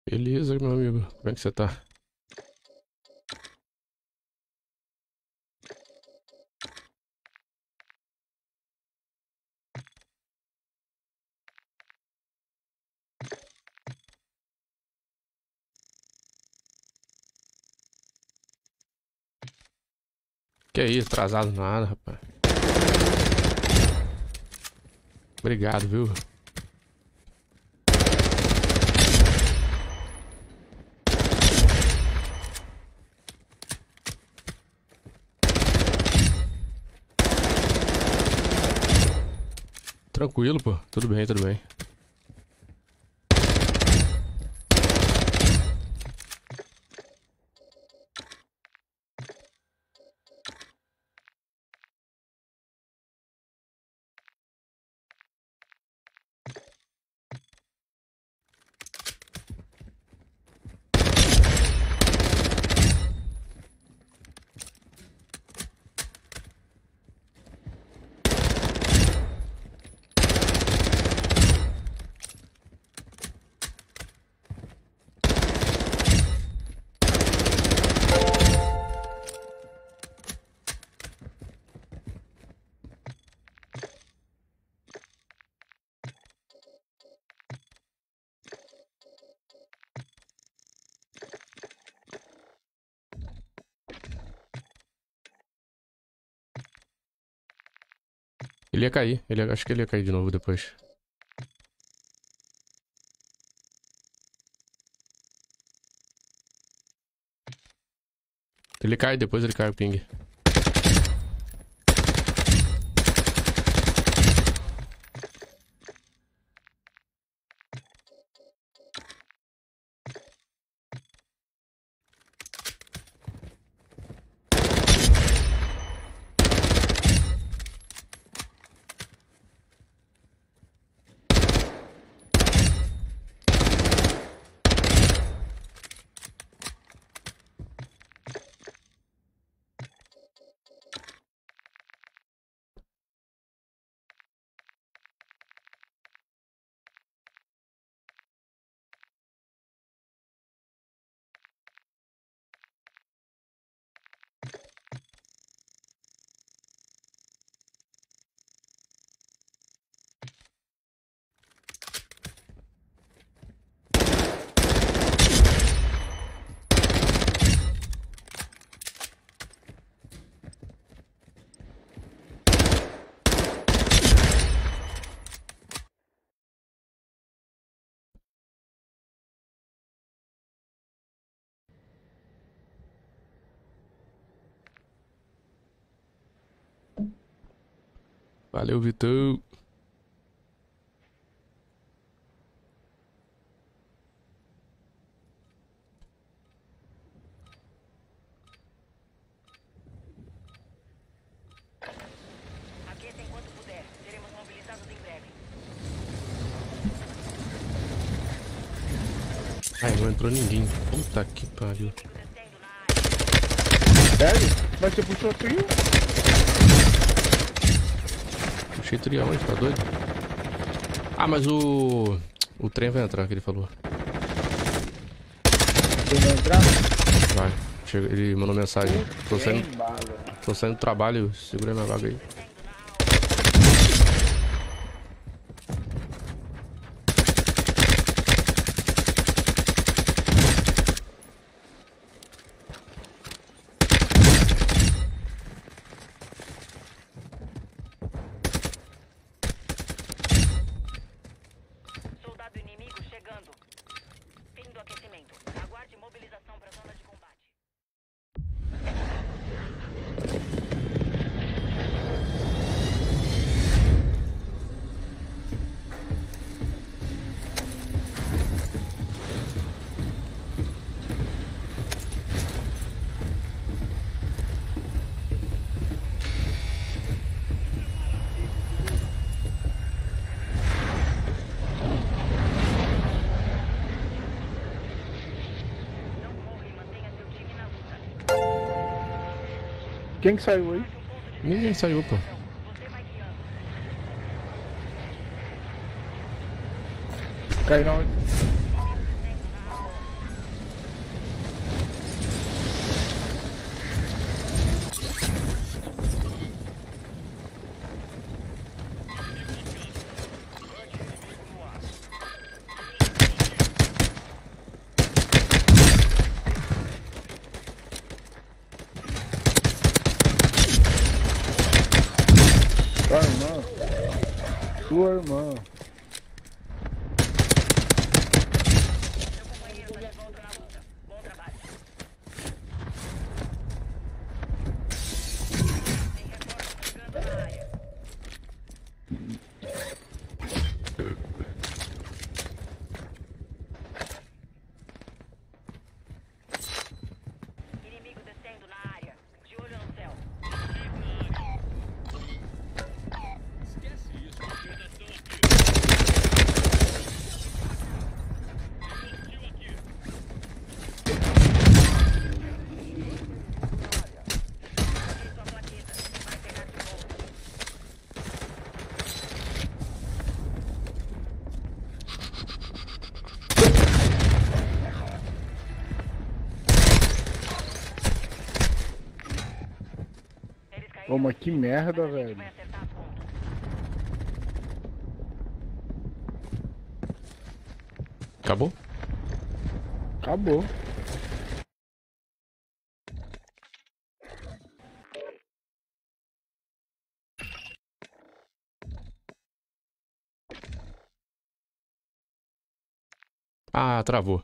Beleza, meu amigo. Como é que você tá? Que isso, atrasado nada, rapaz. Obrigado, viu? Tranquilo, pô. Tudo bem, tudo bem. Ele ia cair. Ele, acho que ele ia cair de novo depois. Ele cai, depois ele cai o ping. Valeu, Vitão. Aqueça enquanto puder. Seremos mobilizados em breve. Ai, não entrou ninguém. Puta que pariu. Sério? Mas você puxou trio? Puxei trio onde? Tá doido? Ah, mas o... O trem vai entrar, que ele falou. Você vai entrar? Vai. Chega- Ele mandou mensagem. Tô saindo, tô saindo do trabalho, segura minha vaga aí. Soldado inimigo chegando. Fim do aquecimento. Aguarde mobilização para zona de combate. Quem que saiu aí? Ninguém saiu, pô. Cai na onde? Mas que merda, velho. Acabou? Acabou. Ah, travou.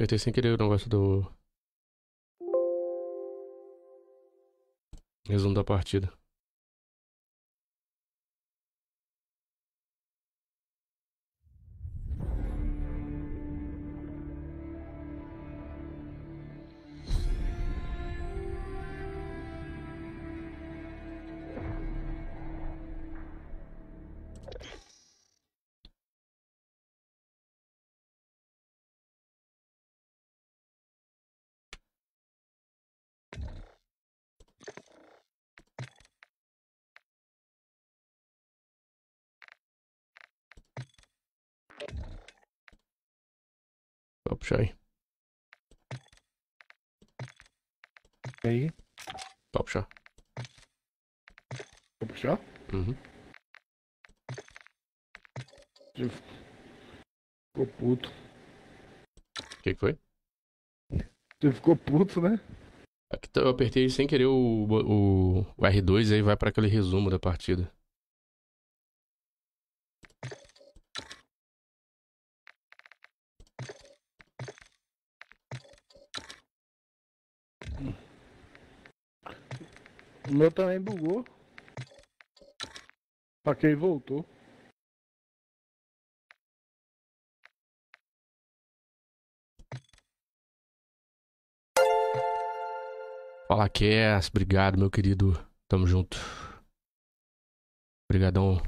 Apertei sem querer o negócio do. Resumo da partida. Puxar aí. E aí? Pode puxar. Vou puxar? Uhum. Ficou puto. O que, que foi? Você ficou puto, né? Aqui tá- eu apertei sem querer o, o, o R2 aí vai pra aquele resumo da partida. O meu também bugou. Só que ele voltou. Fala Cass, obrigado meu querido. Tamo junto. Obrigadão.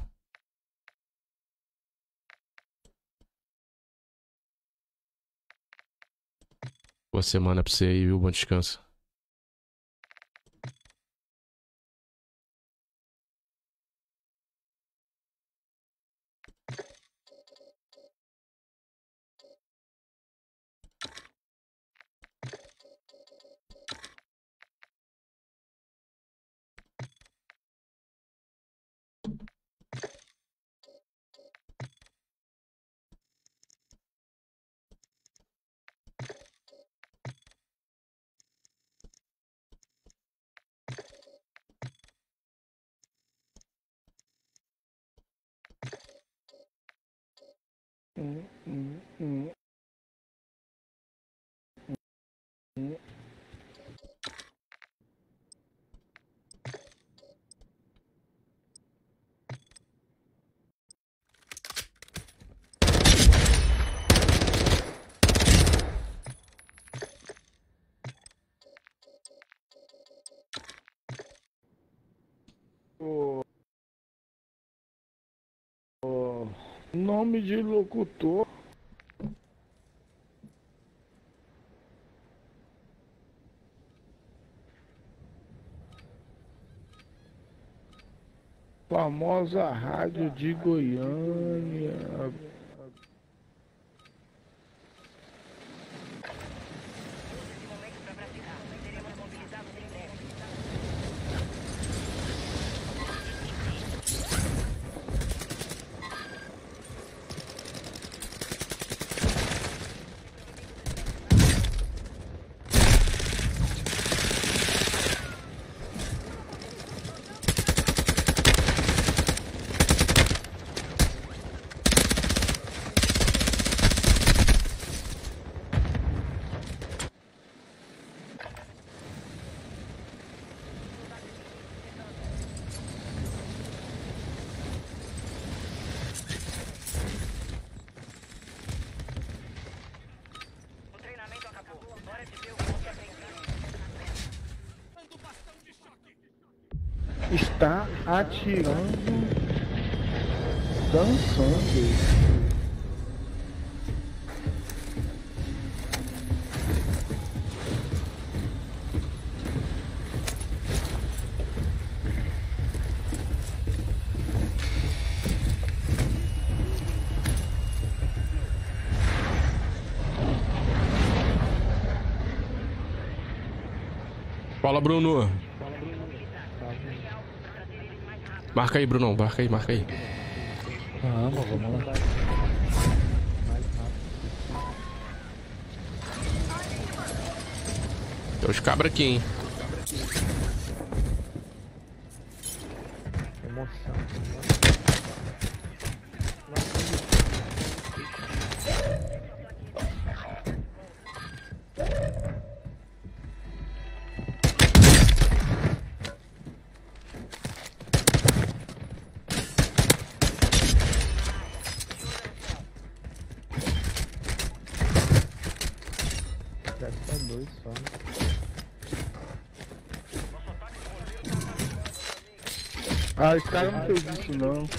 Boa semana pra você aí, viu? Bom descanso. Hum, hum, Nome de locutor. Famosa rádio de Goiânia. Atirando. Dançando. Fala, Bruno. Marca aí, Brunão. Marca aí, marca aí. Vamos, vamos lá. Tem os cabra aqui, hein? Ah, esse cara não fez isso não.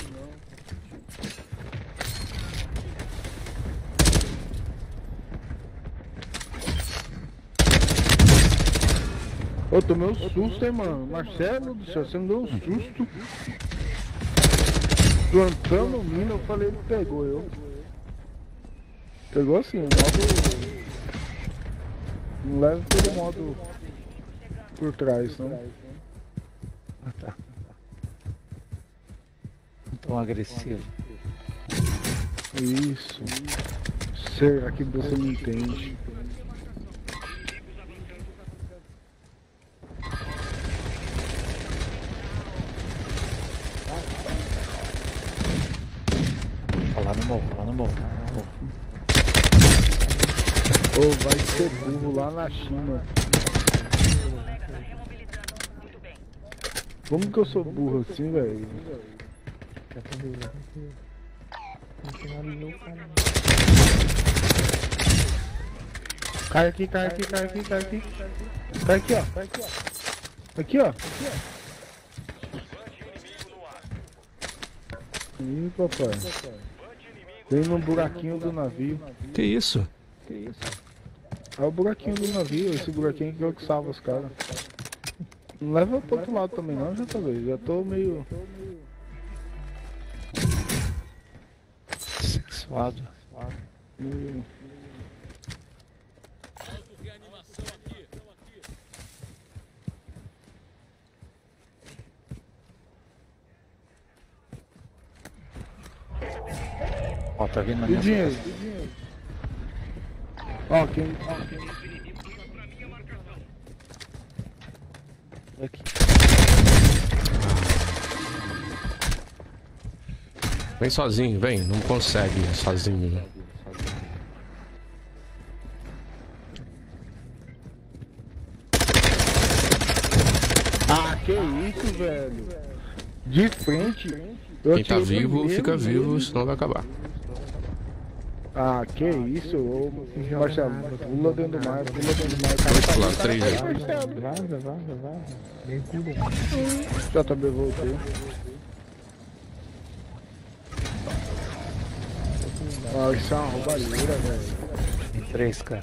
Ô, tomei um susto, hein, mano. Marcelo do céu, você me deu um susto. Plantando mina, eu falei, ele pegou eu. Pegou assim, o modo. Não leva pelo modo por trás, não. Ah, tá. Não tão agressivo. Isso. Será que você me entende? Ó, lá no morro, lá no morro, lá no morro. Ou vai ser burro lá na China. Como que eu sou burro assim, velho? Fazer Não finalizou o cara. Cai aqui, cai aqui, cai aqui, cai aqui. Cai aqui, ó. Cai aqui, ó. Aqui, ó. Ih, papai. Vem no buraquinho do navio. Que isso? Que isso? É o buraquinho do navio, esse buraquinho que é o que salva os caras. Não leva pro outro lado também não, já tá vendo. Já tô meio. Sexuado. meio... Ó, tá vindo na E minha dinheiro? Ó, quem. Ó, quem... Aqui. Vem sozinho, vem. Não consegue sozinho. Ah, que isso, velho. De frente. Quem tá vivo, fica vivo, senão vai acabar. Ah, que isso, ô Marcelo. Pula dentro do mar, pula dentro do mar. Tá pular, aí, três aí. tá. Vaza, vaza, vaza. JB voltou. Ah, isso é uma roubalheira, velho. Tem três, cara.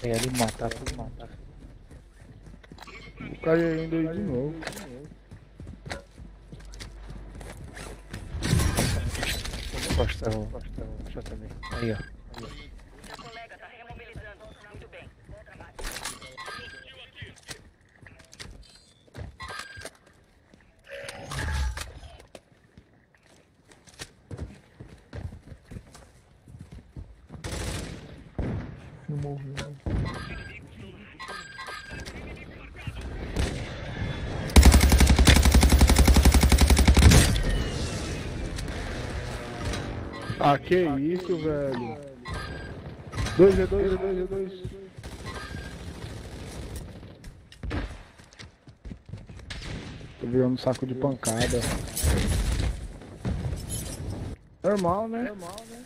Tem ali matar, tudo matar. O cara ainda aí de novo. Costa Costa o JB. Aí, ó. Não morreu. Ah, que isso, velho. 2 é 2 é 2 é 2. Tô virando saco de pancada. Normal, né? Normal, né?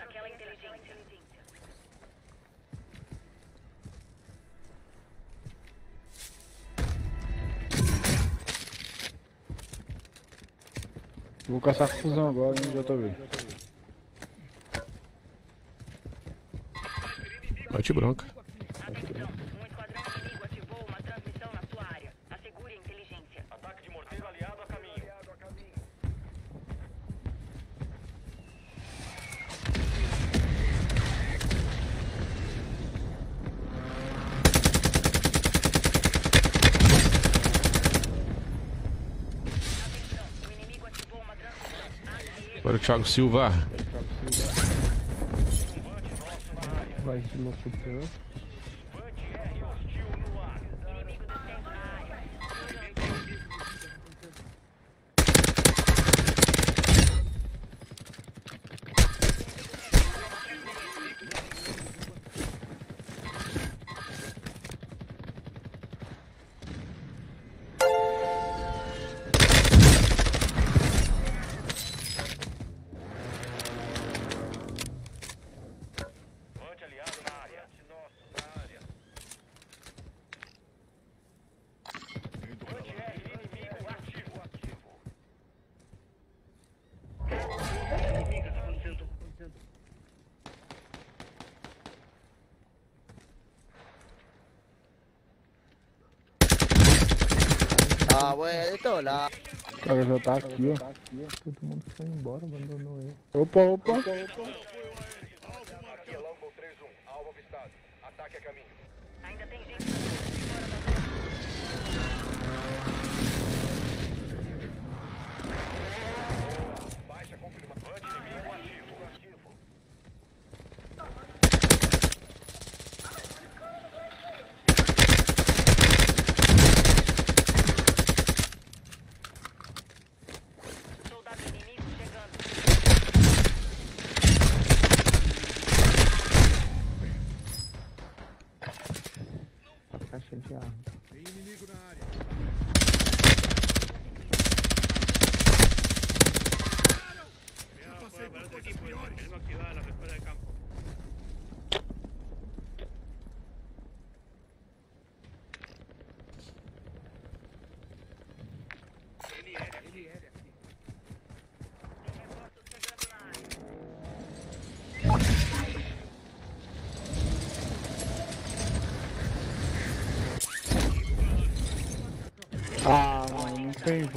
Proteja aquela inteligência. Vou caçar confusão agora, hein, JV. Bate bronca. Atenção, um Thiago Silva. Vai de locutor. inimigo Lá. O cara já tá aqui, ó. Todo mundo foi embora, abandonou ele. Opa, opa. Aqui é Longbow 3-1. Alvo avistado. Ataque a caminho. Ainda tem gente fora da Baixa confirma. Vante inimigo ativo. Ativo. Soldado inimigo chegando. Caixa de arma. Tem inimigo na área. Ah, mano, não tem voante. Deu sua chance. Inimigos mobilizaram Vante R.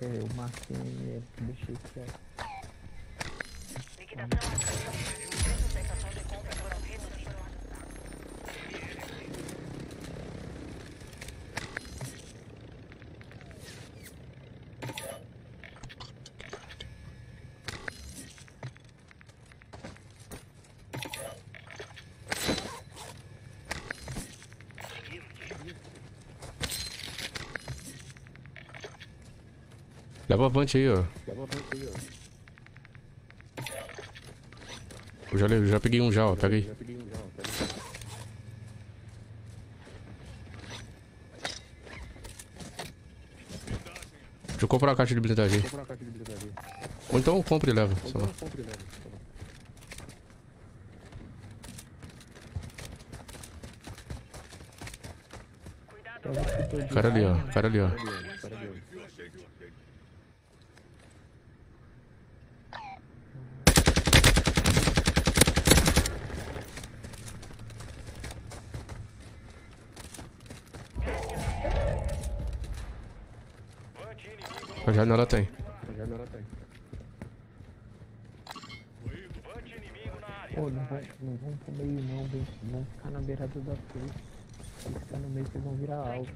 É, o Marquinhos ele deixei quieto. Liquidação ativa. Preços da estação de compra foram reduzidos. Leva avante aí, ó. Eu já, le- já peguei um já, ó. Pega aí. Deixa eu comprar a caixa de blindagem. Ou então compre e leva. sei lá. Cara ali, ó. Cara ali, ó. A janela tem. Pô, não vai, não vão pro meio não, bem. Vão ficar na beirada da frente. Se ficar no meio, vocês vão virar alvo.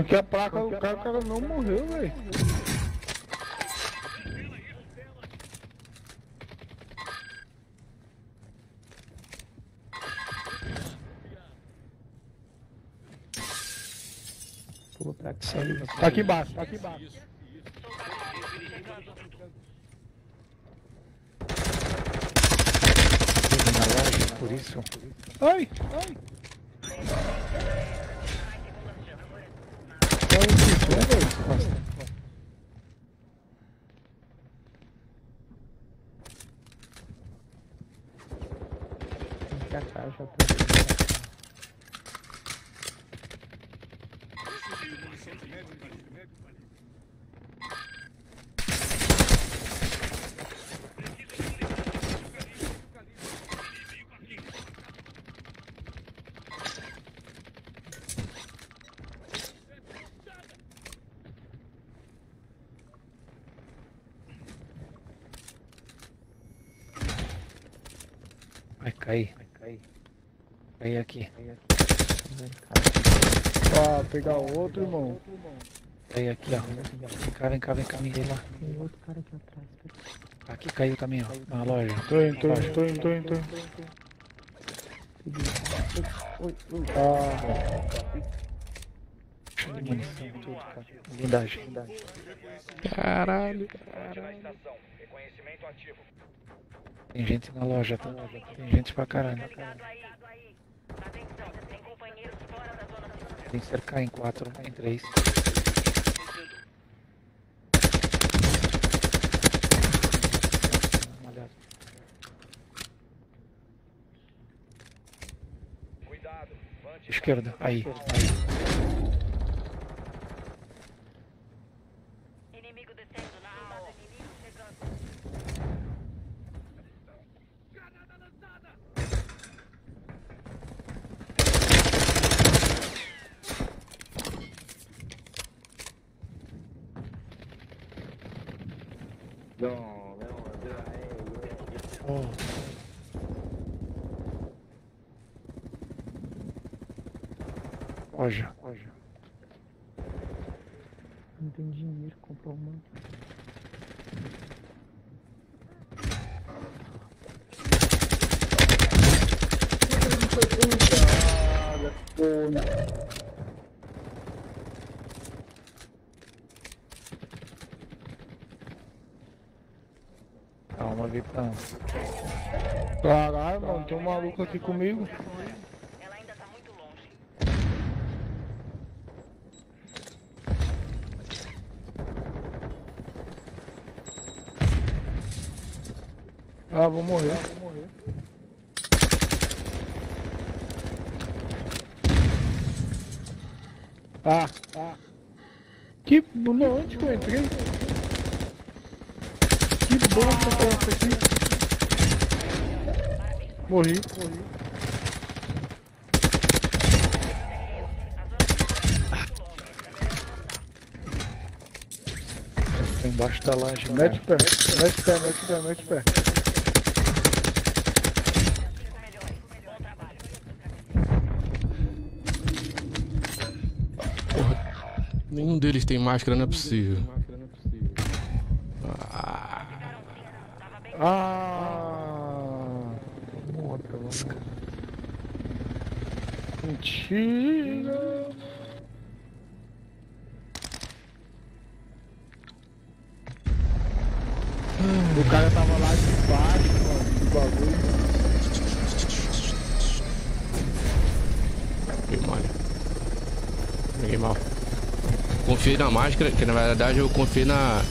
Arranquei a placa do cara, o cara não morreu, velho. Pula pra cá. Tá aqui embaixo, tá aqui embaixo. Por isso. Ai, ai. Vem pra cá, já tô. Vai cair. Vai cair. Cair aqui. Ó, pegar o outro, irmão. Cair aqui, ó. Vem cá, vem cá, vem cá, me lá. Tem outro cara aqui atrás. Aqui caiu também, ó. Na loja. Tô indo, tô indo, tô indo, tô indo, tô indo. Oi, oi. Ah, Cheio de munição, tudo, cara. Blindagem, blindagem. Caralho. Ativo. Tem gente na loja, tá? Tem gente pra caralho aí. Atenção, tem companheiros fora da que cercar em quatro, em três. Dá uma olhada. Cuidado. Vante Esquerda, aí, aí. maluco aqui comigo. Ela ainda Ah, vou morrer. Ah, vou morrer. Ah, ah. Que. Onde que eu entrei? Morri, morri. Tá embaixo da laje. Mete pé, mete pé, mete pé, mete pé. Nenhum deles tem máscara, não é possível. Ah, Ah, Outra lasca. O cara tava lá de baixo, mano, do bagulho. Peguei mal. Peguei mal. Confiei na máscara, que na verdade eu confiei na.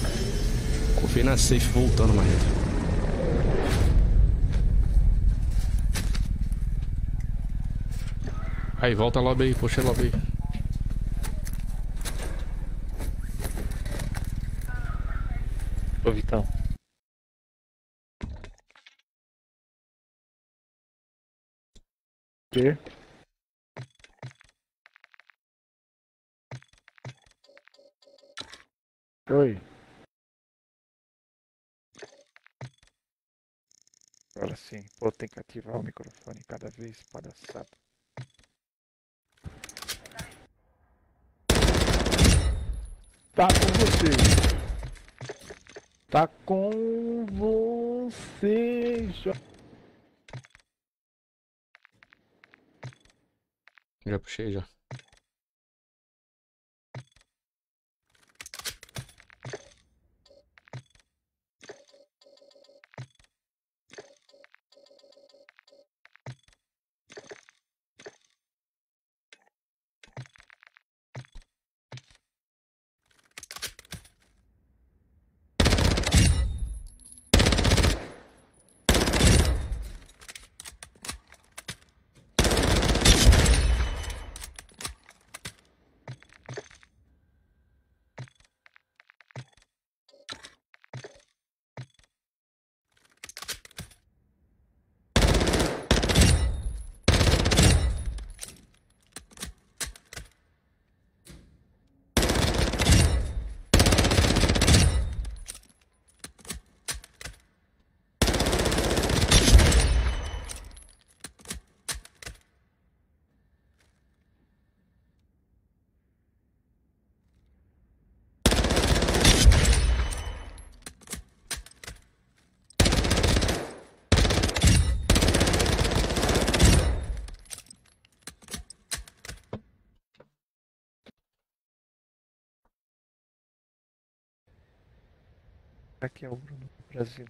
Confiei na safe voltando, Marreta. Aí, volta lobby aí, puxa lobby aí. Ô, Vitão. quê? Oi. Agora sim. Pô, tem que ativar o microfone cada vez, palhaçada. Tá com você. Tá com você. Já puxei já. Aqui é o Bruno Brasil.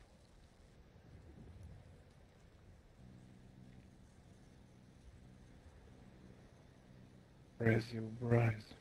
Brasil, Brasil.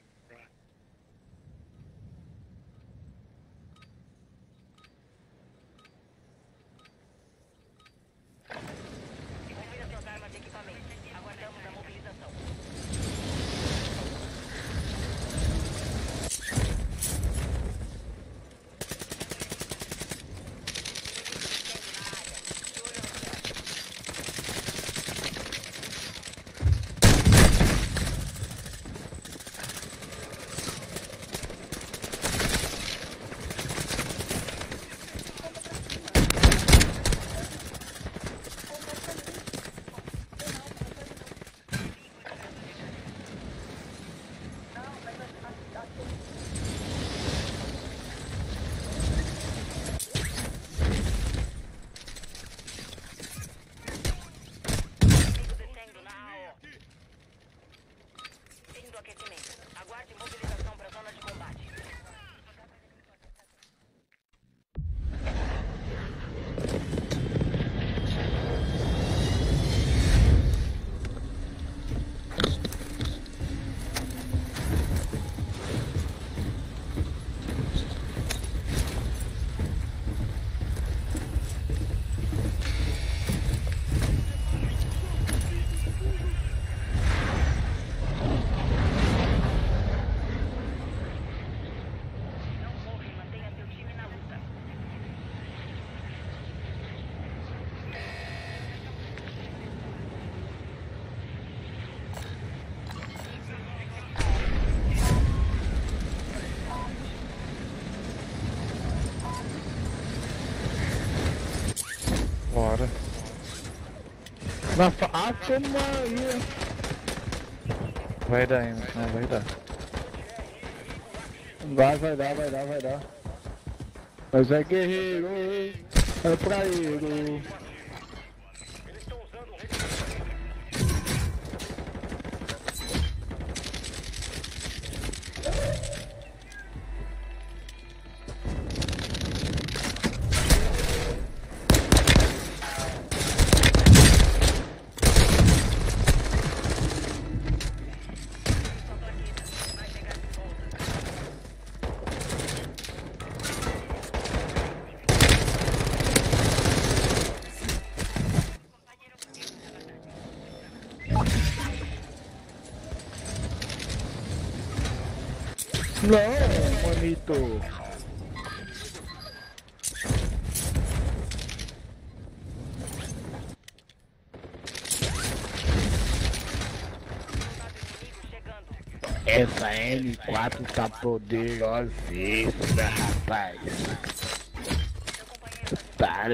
Toma aí. Vai dar ainda, não vai dar. Vai, vai dar, vai dar, vai dar. Mas é guerreiro, é praeiro. M4 tá poderosíssima, rapaz. Tá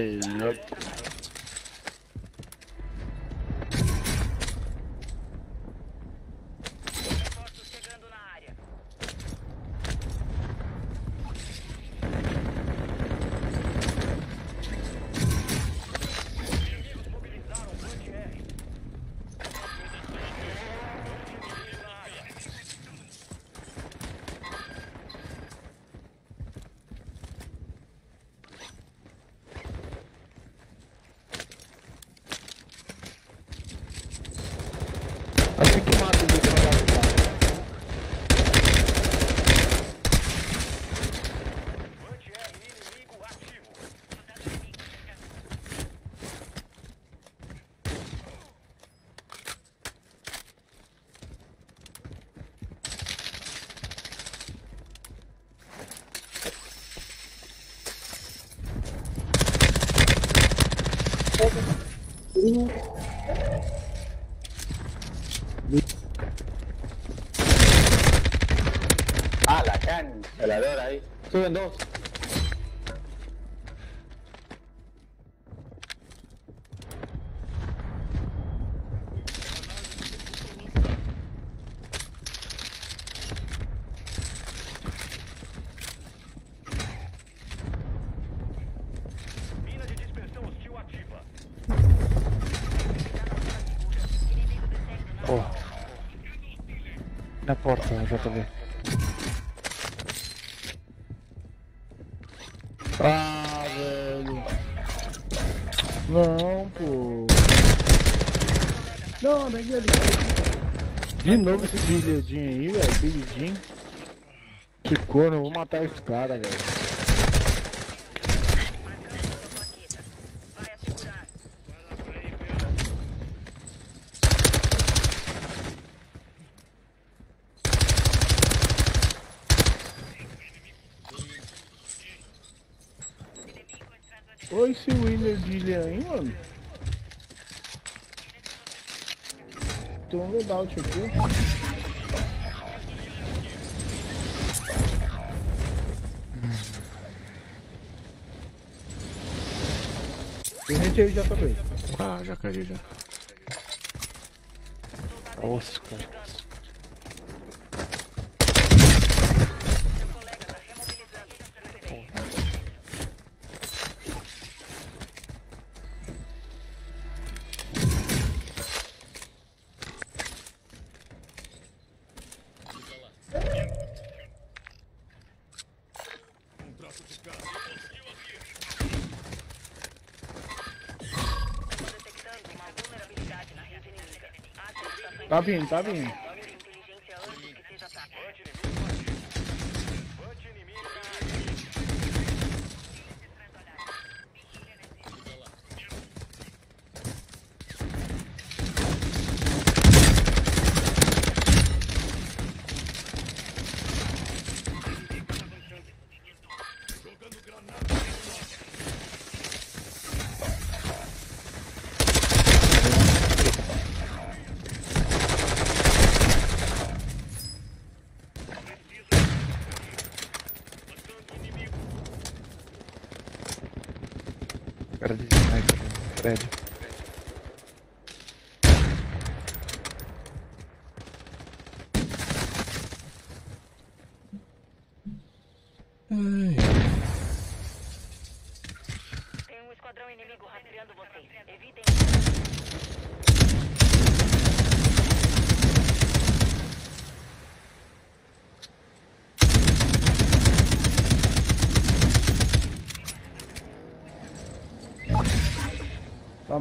JV. Ah, velho. Não, pô. Não, ali. De novo esse bilhedinho aí, velho. Bilhedinho. Que corno, vou matar esse cara, velho. Esse Willer Dillian aí, mano. Tem um loadout aqui. Tem gente aí já também. Ah, já caí já. Nossa, cara. Vindo, tá vindo.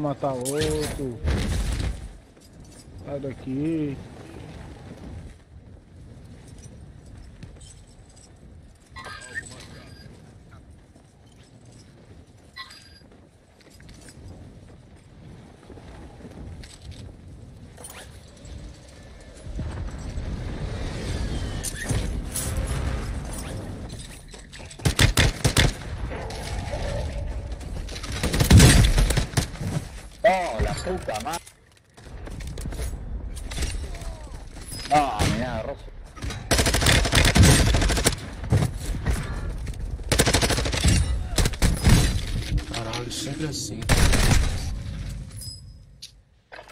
Matar outro. Sai daqui. La puta madre. Ah, mira, rojo. Caralho, sempre assim.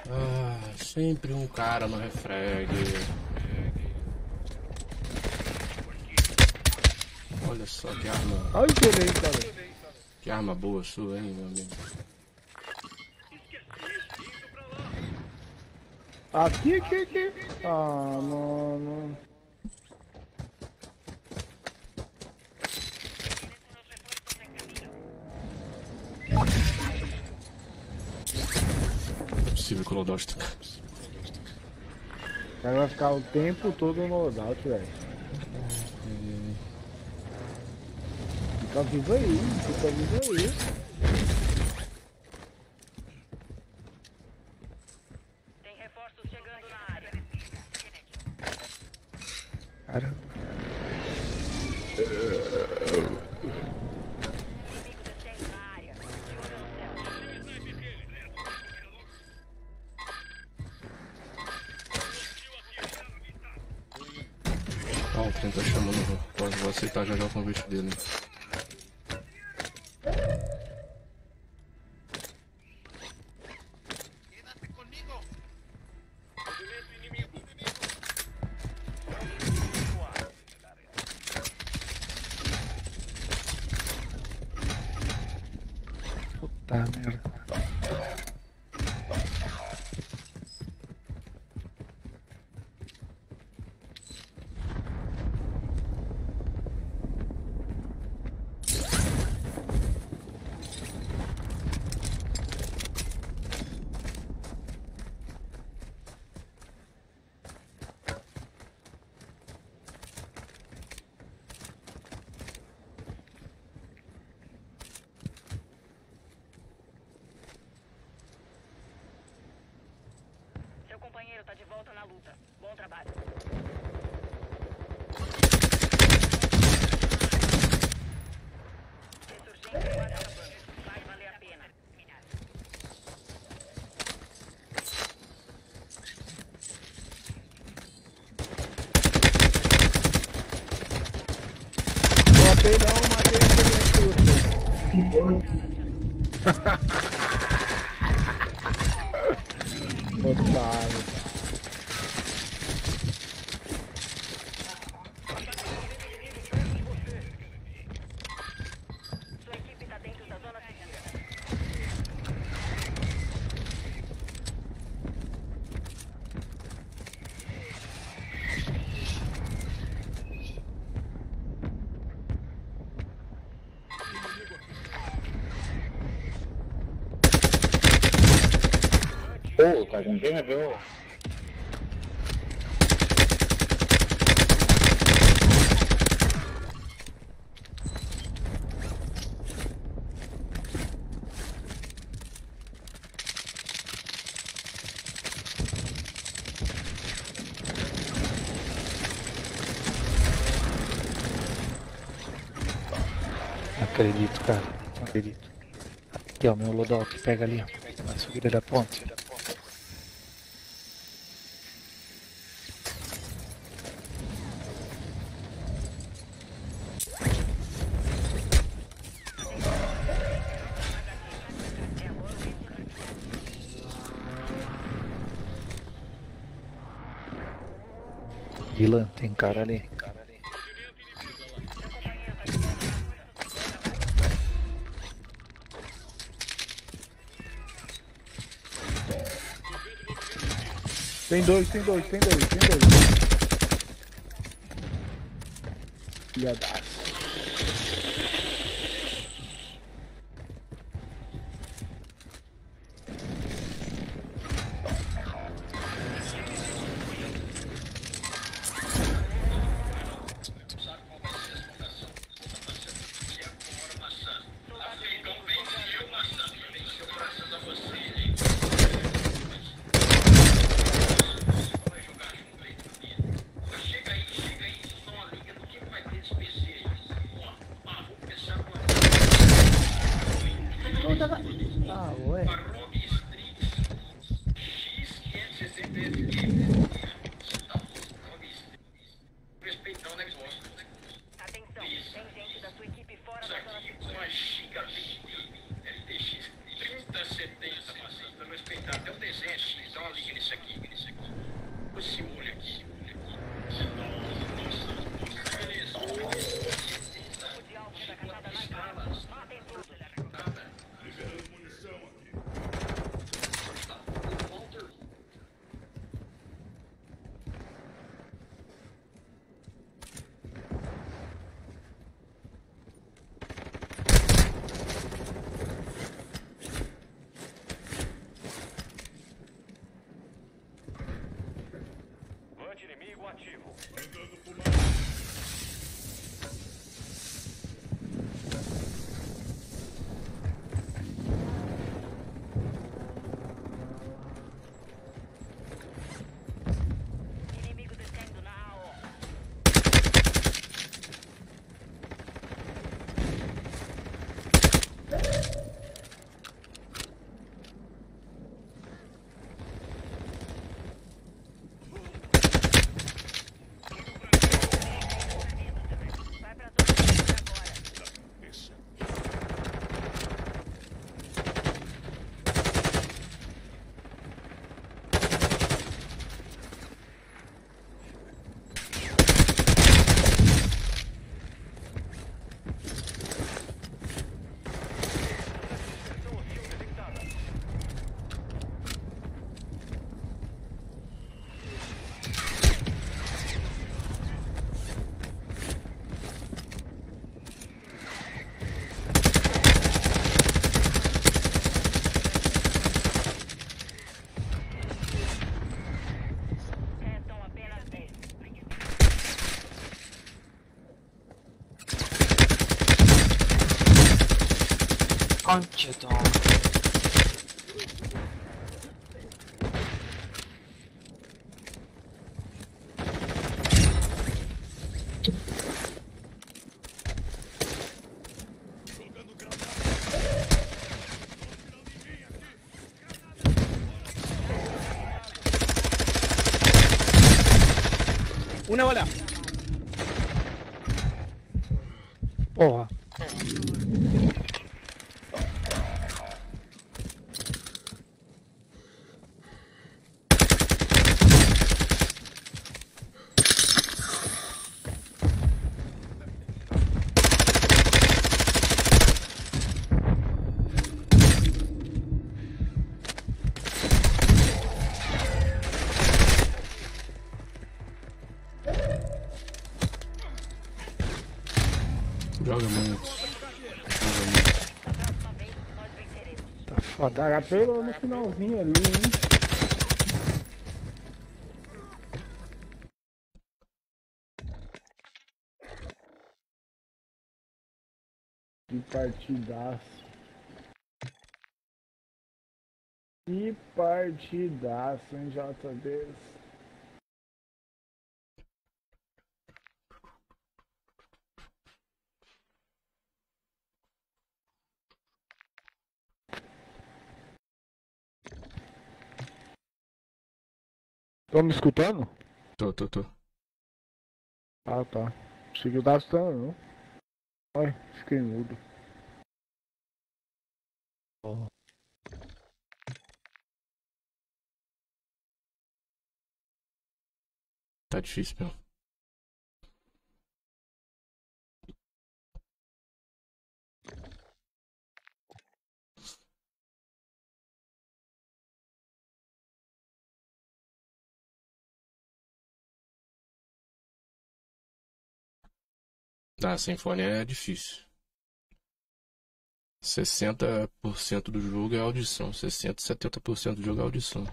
Ah, sempre um cara no refreg. Olha só que arma. Cara. Que arma boa sua, hein, meu amigo. Aqui, aqui, aqui. Ah, mano. Não é possível que o Lodoss tá... O cara vai ficar o tempo todo no loadout, velho. Fica vivo aí, fica vivo aí. ¿Con qué me pegó? Não acredito, cara. Acredito. Aqui, ó, meu loadout. Pega ali, ó. Na subida da ponte. Tem cara ali. Tem dois, tem dois, tem dois, tem dois. dans Cara, pegou no finalzinho ali, hein? Que partidaço. Que partidaço, hein, JBs. Tô me escutando? Tô, tô, tô. Ah, tá. Seguiu da não. Ai, fiquei mudo. Oh. Tá difícil, meu. Ah, sem fone é difícil. 60% do jogo é audição. 60, 70% do jogo é audição.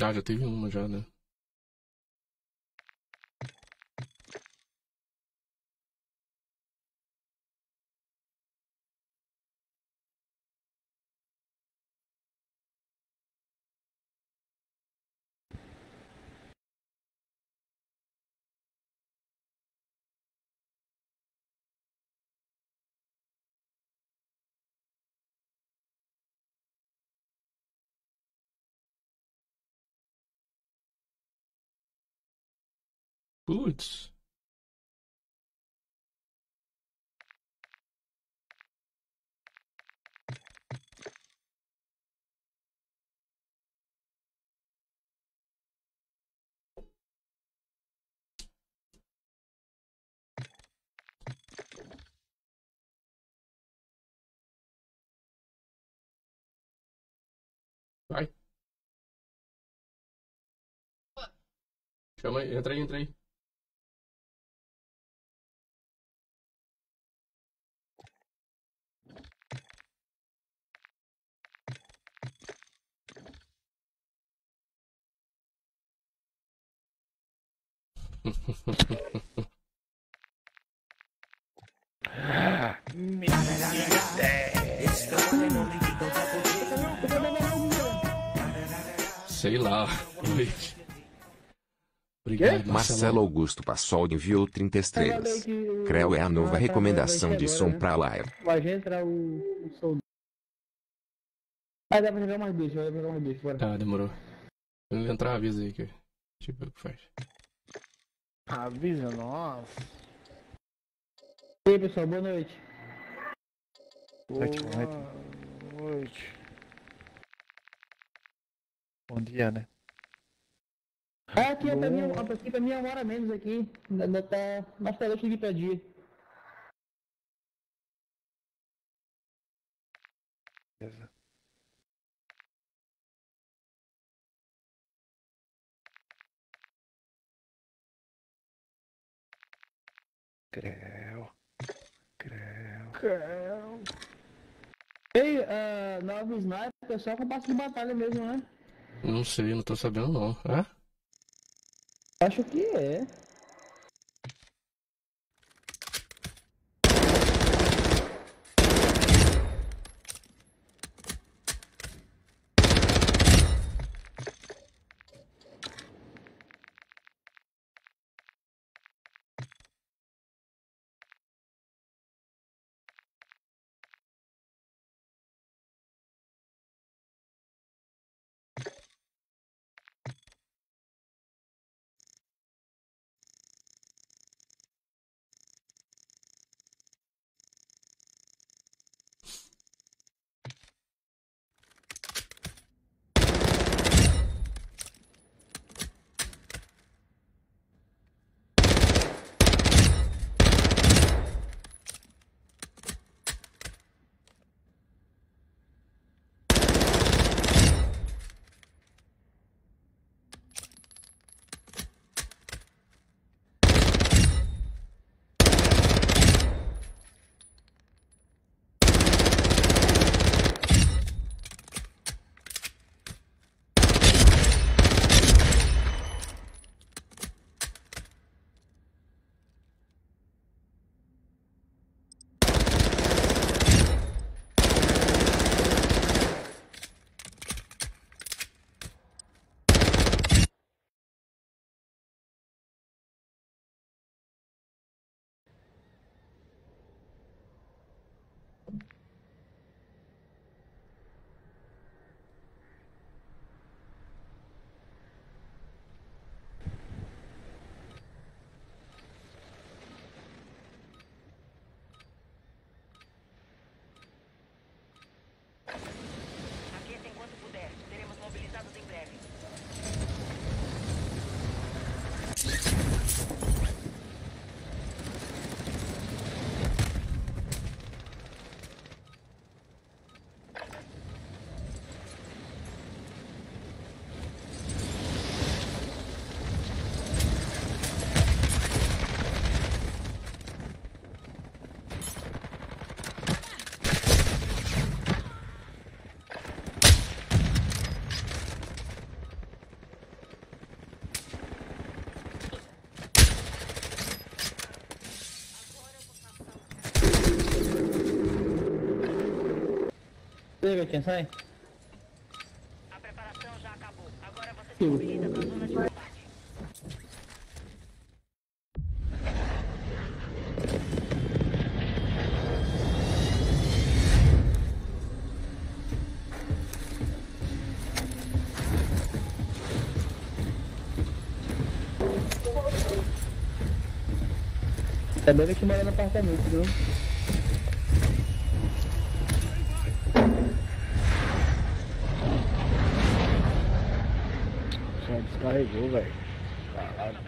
Ah, já teve uma já, né? Putz. Vai. Chama aí, entra aí, entra aí. Sei lá. Obrigado, Marcelo Augusto Passol enviou 30 estrelas. Creu é a nova recomendação de som pra live. Vai entrar o, o soldado. Ah, dá pra jogar mais bicho, pra jogar mais bicho, bora. Tá, demorou. Quando entrar, avisa aí que. Deixa eu ver o que faz. Avisa nós. E aí, pessoal, boa noite. Noite, boa noite. Boa noite. Bom dia, né? Ah, aqui, pra mim, aqui pra mim é uma hora menos aqui. Ainda tá mais tarde eu cheguei pra dia. Beleza. Creu. Creu. Creu. Ei, uh, nova sniper é só com passe de batalha mesmo, né? Não sei, não tô sabendo não. É? Acho que é. Ei, Betinha, sai. A preparação já acabou. Agora você se mobiliza para a zona de combate. É dele que mora no apartamento, viu? Só descarregou, velho. Caralho.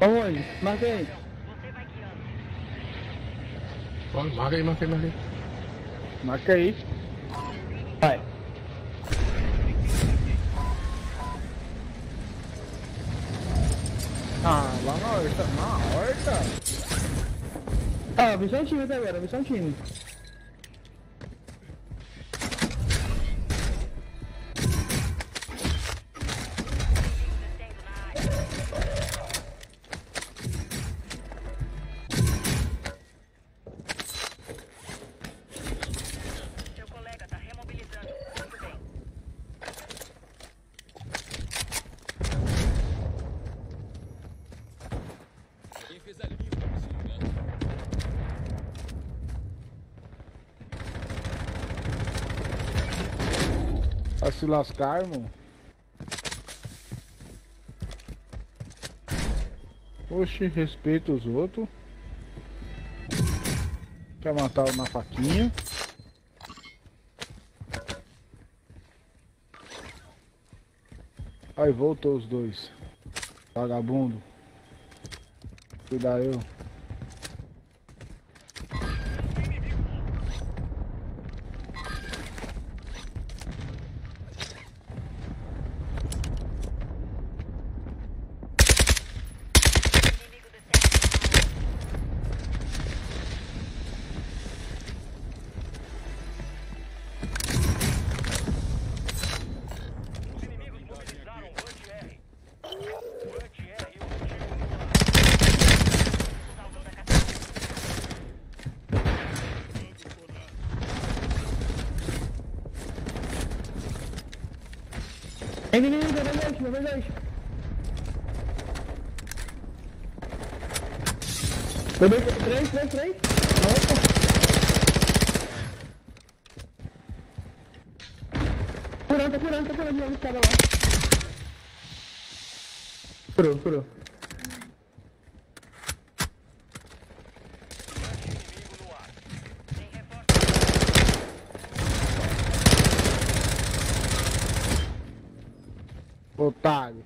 Aonde? Marca aí. Ó, marca aí, marca aí, marca aí. Marca aí. Vai. Ah, lá na horta. Na horta? Ah, vi só um time até agora, vi só um time. Se lascar, irmão. Oxe, respeita os outros. Quer matar na faquinha. Aí voltou os dois. Vagabundo. Cuidar eu. Vem, vem, vem, vem, vem, vem, vem, vem. Bebê, três, três, três. Nossa. Curando, tá curando, tá curando, olha os caras lá. Curou, curou. Otário.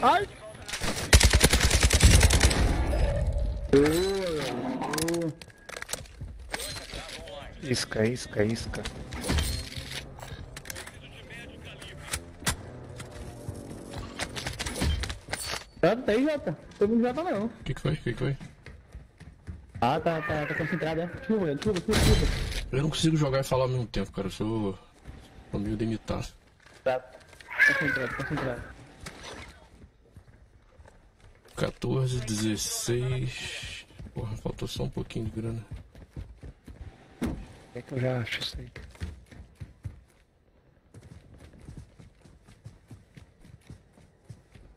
Ai! Isca, isca, isca. Jota, tá aí, Jota. Todo mundo Jota não. O que, que foi? O que, que foi? Ah, tá, tá, tá concentrado, é. Desculpa, desculpa, desculpa, desculpa. Eu não consigo jogar e falar ao mesmo tempo, cara. Eu sou. sou meio limitado. Tá. Concentrado, concentrado. 14, 16. Porra, faltou só um pouquinho de grana. É que eu já acho isso aí.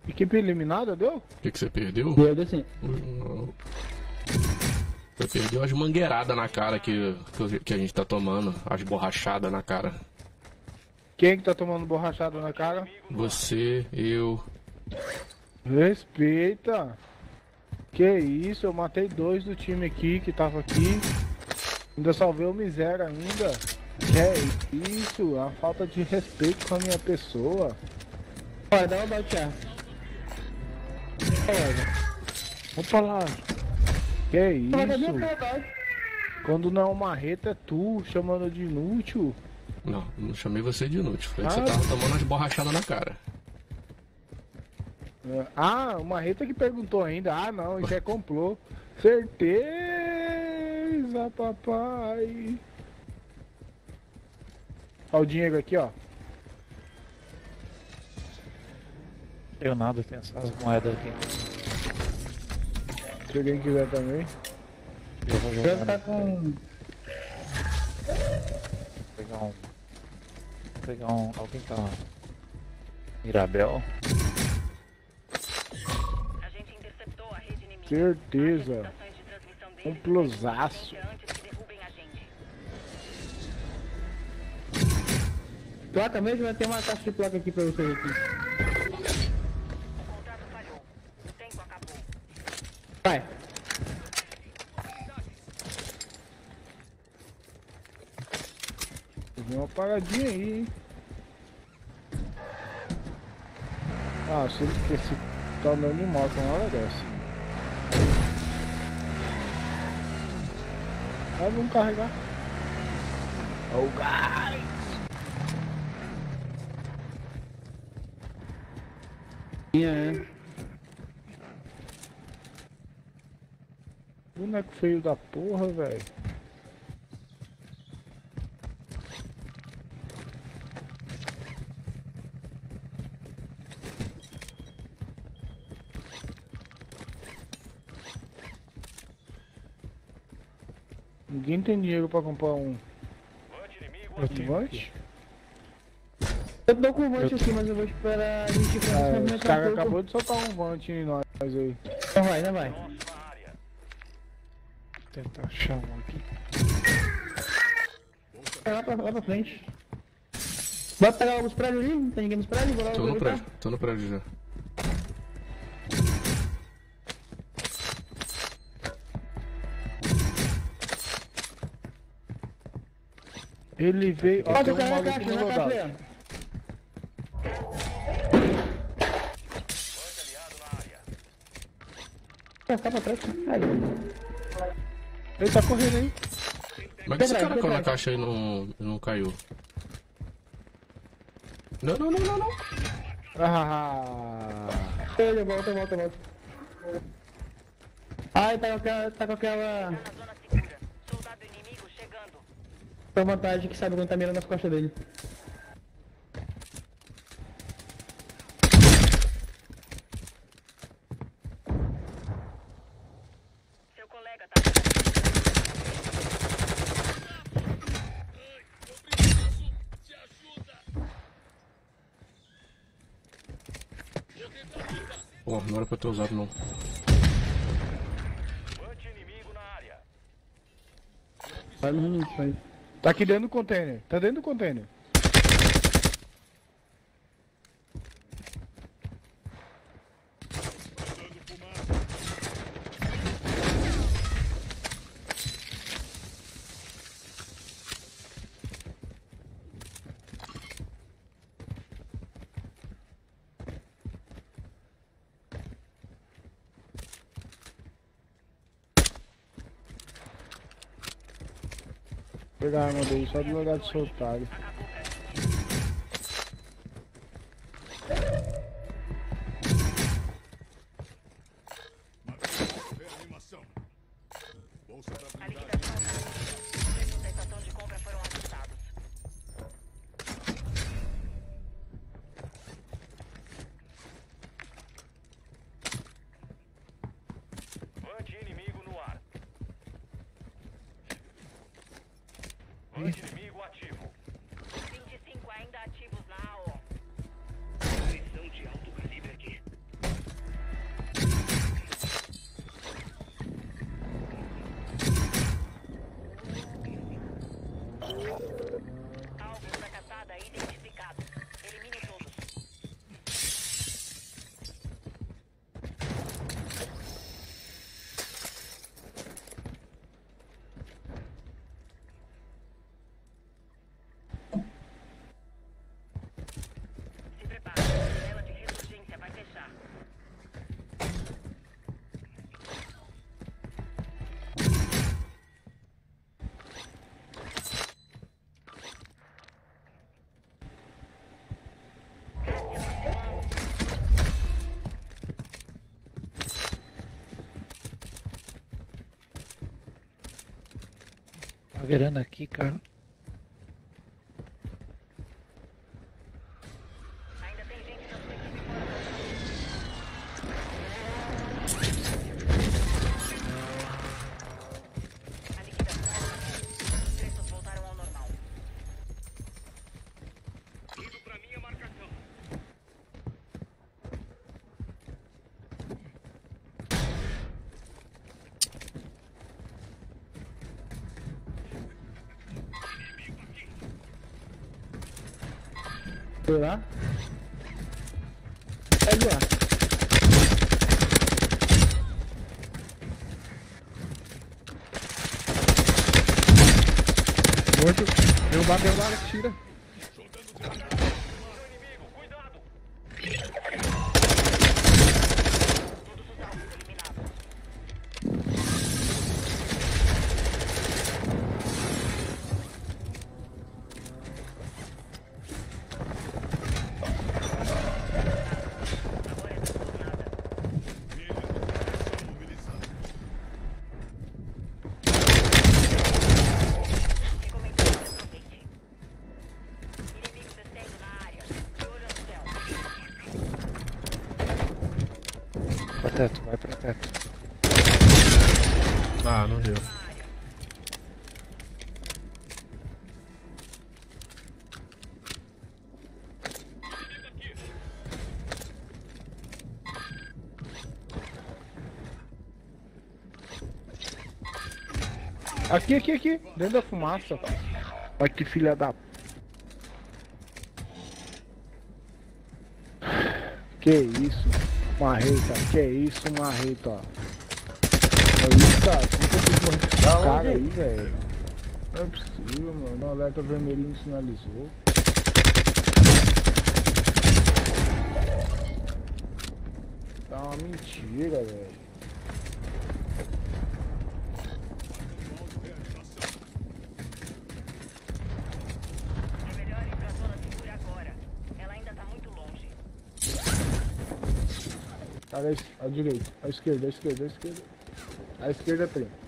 Equipe eliminada, deu? O que, que você perdeu? Deu, deu sim. Você perdeu as mangueiradas na cara que, que, que a gente tá tomando. As borrachadas na cara. Quem que tá tomando borrachada na cara? Você, eu. Respeita. Que isso, eu matei dois do time aqui que tava aqui. Ainda salvei o miséria ainda. Que isso, a falta de respeito com a minha pessoa. Olha, dá uma batear. Opa lá. Que isso? Quando não é uma marreta é tu chamando de inútil. Não, não chamei você de inútil. Que Ah. você tava tomando as borrachadas na cara. É, Ah, o Marreta que perguntou ainda. Ah, não, isso é complô. Certeza, papai. Olha o dinheiro aqui, ó. Eu nada, tem essas moedas aqui. Se alguém quiser também. Eu vou jogar. vou tá com. Vou pegar um. Vou pegar um. Alguém tá. Mirabel. A gente interceptou a rede inimiga. Certeza. Um plusaço. Que. Placa mesmo, vai ter uma caixa de placa aqui pra vocês aqui. O contrato falhou. O tempo acabou. Vai. Teve uma paradinha aí, hein? Ah, se ele esse tá no animal com uma hora dessa. Ah, vamos carregar. Oh, guys! É. Boneco feio da porra, velho. Ninguém tem dinheiro pra comprar um. Vante? Eu tô com um monte aqui, mas eu vou esperar a gente Ah, se os caras um acabou de soltar um Vante em nós aí. Não vai, não vai. Tentar achar um aqui. Vai lá pra, lá pra frente. Bota pegar alguns prédios ali, não tem ninguém nos prédios, vou Tô no prédio, tô no prédio já. Ele veio. Ó, Pode tem um maluco caixa, no na caixa rodado. Ah, tá pra trás. Aí. Ele tá correndo aí. Como é que esse cara caiu na caixa aí e não, não caiu? Não, não, não, não, não. Ah, Ele volta, volta, volta. Ai, tá com aquela. Tá com aquela. Na zona segura. Soldado inimigo chegando. Tem vantagem que sabe quando tá mirando nas costas dele. Seu colega tá. Pô, não era pra ter usado não. Vai no vai. Tá aqui dentro do container. Tá dentro do container. Vou pegar a arma Virando aqui, cara. Aqui, aqui, aqui. Dentro da fumaça. Olha que filha da. Que isso, marreta. Que isso, marreta. Olha isso, cara. Como que eu fiz morrer esse cara aí, velho? Não é possível, mano. O alerta vermelhinho sinalizou. Tá uma mentira, velho. direita, à esquerda, à esquerda, à esquerda. À esquerda, 30.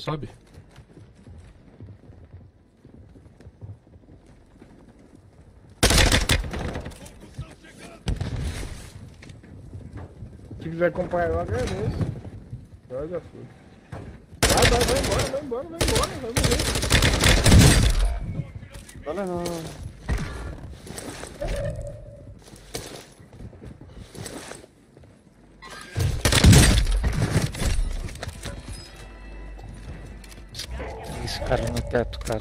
Sobe, sobe. Se quiser acompanhar, eu agradeço. Eu já fui. Vai, vai, vai embora, vai embora, vai embora, vai morrer. Olha não. Cara no teto, cara.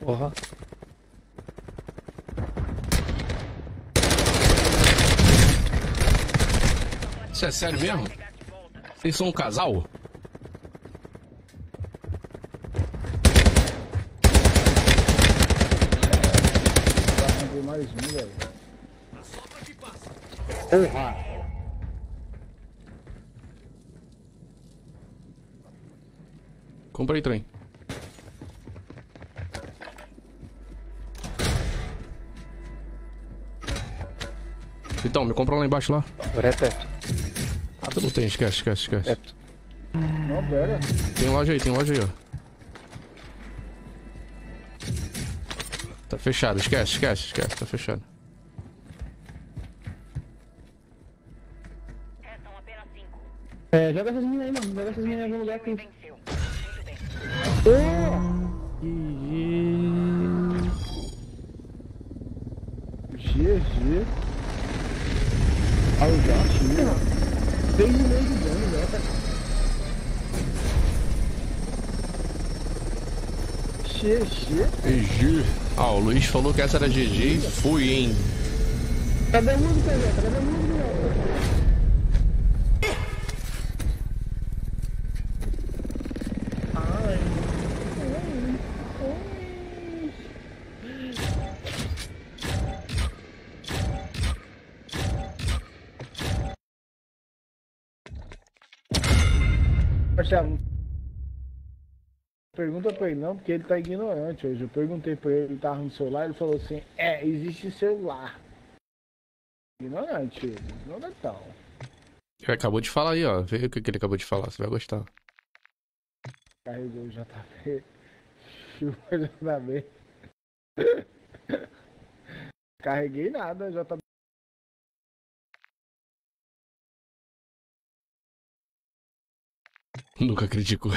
Porra. Isso é sério mesmo? Vocês são um casal? Acendeu mais um, velho. Porra! Comprei trem. Então, me compra lá embaixo lá. Agora é teto. Ah, tu não tem, esquece, esquece, esquece. Teto. Não, pera. Tem loja aí, tem loja aí, ó. Tá fechado, esquece, esquece, esquece, tá fechado. É, joga essas minas aí, mano. Joga essas minas em algum lugar que. GG. Ah, eu já tinha. Tem um milhão de dano, né, cara? GG. GG. Ah, o Luiz falou que essa era GG e fui, hein? Cadê a música, velho? Cadê a música, pergunta pra ele não, porque ele tá ignorante hoje. Eu perguntei pra ele, ele tava no celular, ele falou assim, é, existe celular. Ignorante, ignorantão. Ele acabou de falar aí, ó. Vê o que, ele acabou de falar, você vai gostar. Carregou o JP. Chupa JB. Carreguei nada, JB. Nunca criticou.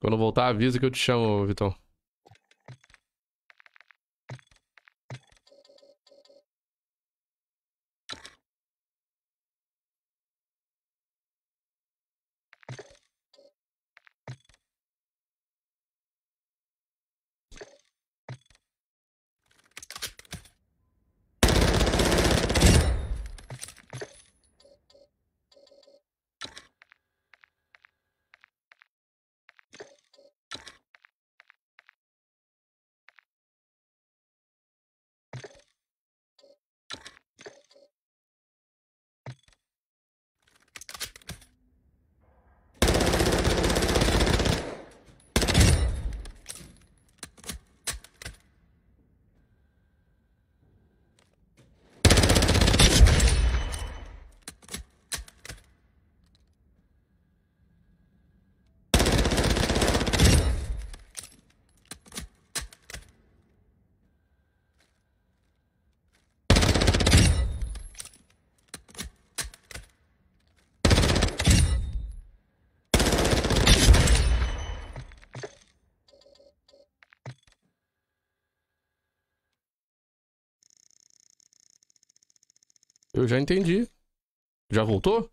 Quando voltar, avisa que eu te chamo, Vitão. Já entendi. Já voltou?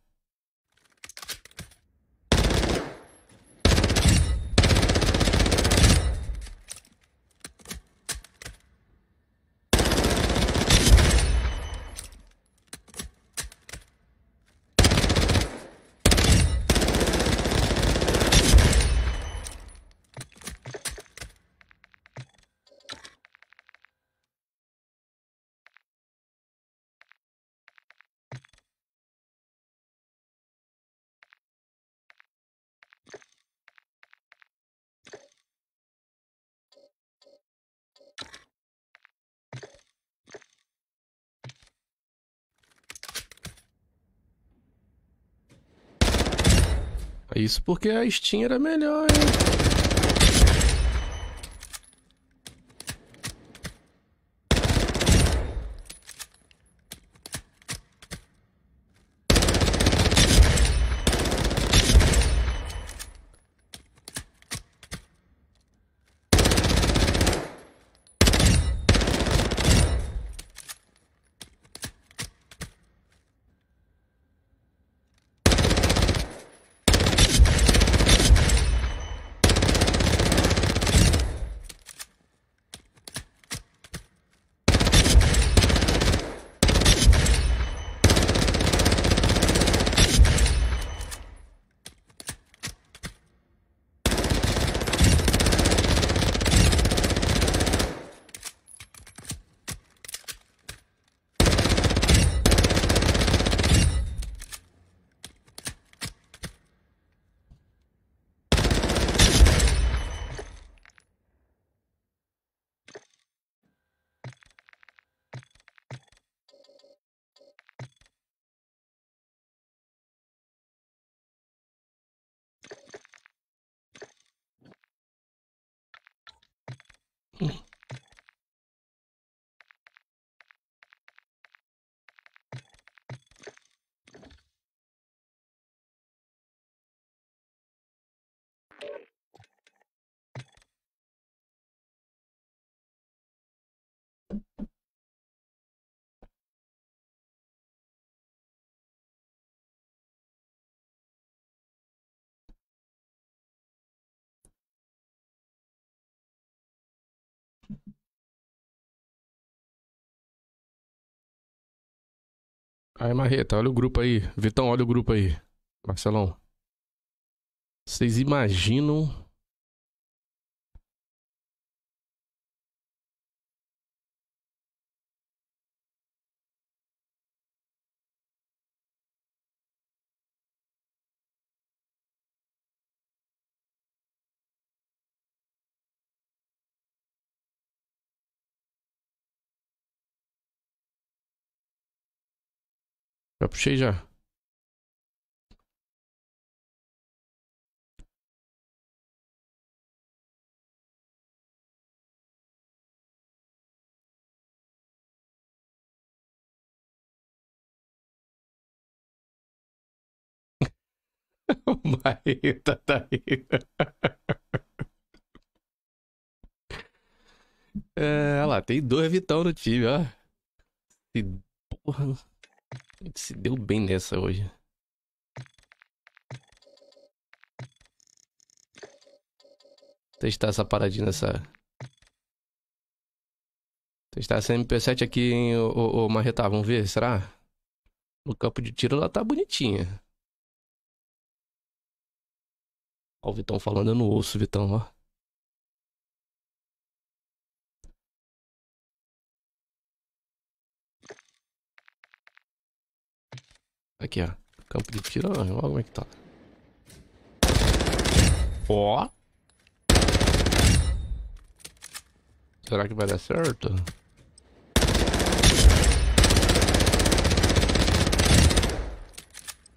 Isso porque a Steam era melhor, hein? Aí, Marreta, olha o grupo aí. Vitão, olha o grupo aí. Marcelão. Vocês imaginam. Já puxei já. O Marreta tá aí. É, olha lá, tem dois Vitão no time, ó. Porra, gente se deu bem nessa hoje. Testar essa paradinha nessa. Testar essa MP7 aqui, hein, ô, ô, ô Marreta, vamos ver, será? No campo de tiro ela tá bonitinha. Ó, o Vitão falando, eu não ouço, Vitão, ó. Aqui, ó. Campo de tiro, olha como é que tá. Ó. Será que vai dar certo?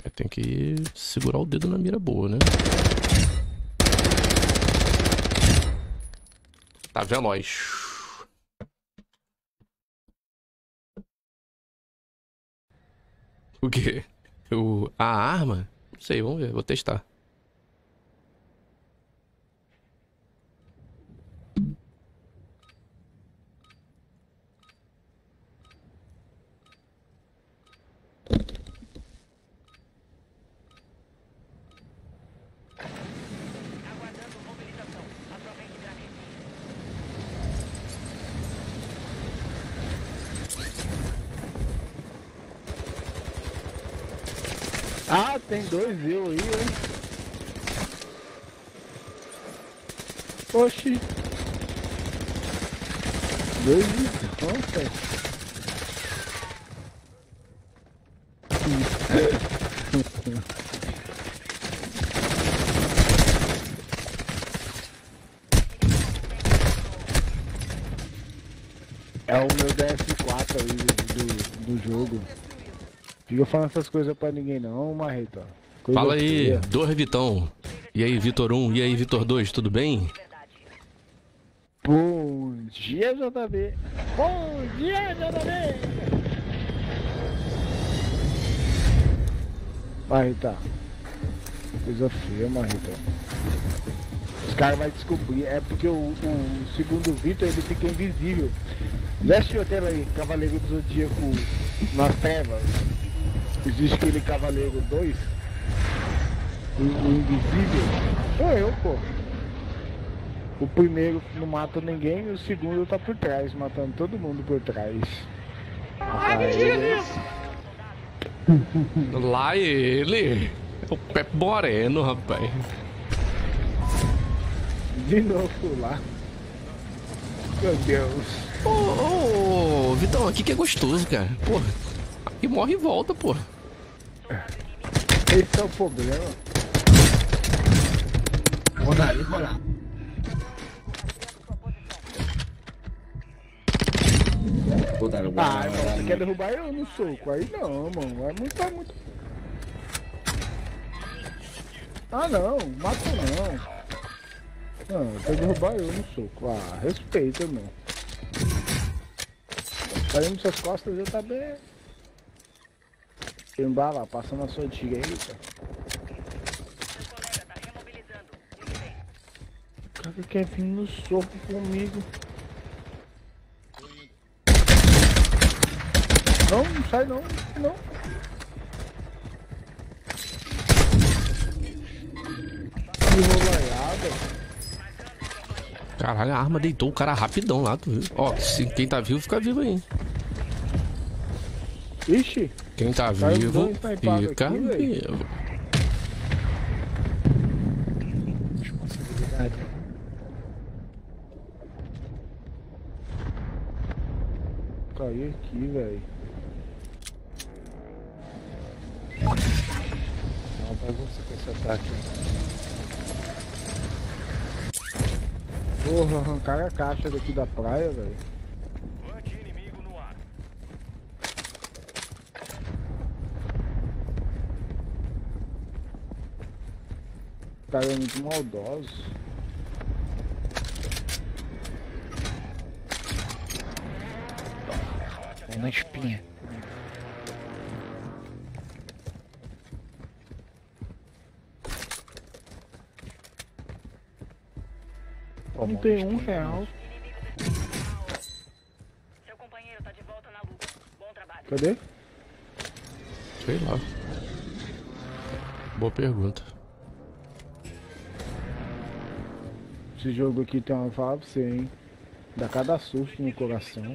É, tem que segurar o dedo na mira boa, né? Tá veloz. O quê? O, a arma? Não sei, vamos ver, vou testar. Tem dois eu aí, hein? Oxi. Dois Nossa. É o meu DS4 aí do, do jogo. Fica falando essas coisas pra ninguém não, Marreta. Coisa Fala aí, dois Vitão. E aí, Vitor 1, e aí, Vitor 2, tudo bem? Bom dia, JB. Bom dia, JB. Marreta. Coisa feia, Marreta. Os caras vão descobrir. É porque o, o segundo Vitor ele fica invisível. Já assistiu aquele aí, Cavaleiro do Zodíaco nas trevas? Existe aquele Cavaleiro 2? O, o Invisível? Sou eu, pô. O primeiro não mata ninguém e o segundo tá por trás, matando todo mundo por trás. Ai, Aí, Lá ele. O Pepe Moreno, rapaz. De novo lá. Meu Deus. Ô, ô, ô, Vitão, aqui que é gostoso, cara. Porra. Aqui morre e volta, porra. Esse é o problema. Vou dar ali, vou lá. Vou dar, vou Ah, mano, você quer derrubar eu no soco? Aí não, mano. É muito, é muito. Ah não, mata não. Não, quer derrubar eu no soco. Ah, respeita, irmão. Caindo nas suas costas já tá bem. Embala, passando a sua antiga aí, cara. O cara quer vir no soco comigo. Não, não sai não, não. Caralho, a arma deitou o cara rapidão lá, tu viu? Ó, se quem tá vivo, fica vivo aí. Ixi, Quem tá Caiu vivo, snipados fica aqui, vivo. Caí aqui, velho. Uma bagunça com esse ataque. Porra, arrancaram a caixa daqui da praia, velho. O cara é muito maldoso. Vem na espinha. Não tem um real. Seu companheiro tá de volta na luta. Bom trabalho. Cadê? Sei lá. Boa pergunta. Esse jogo aqui tem uma fala pra você, hein? Dá cada susto no coração.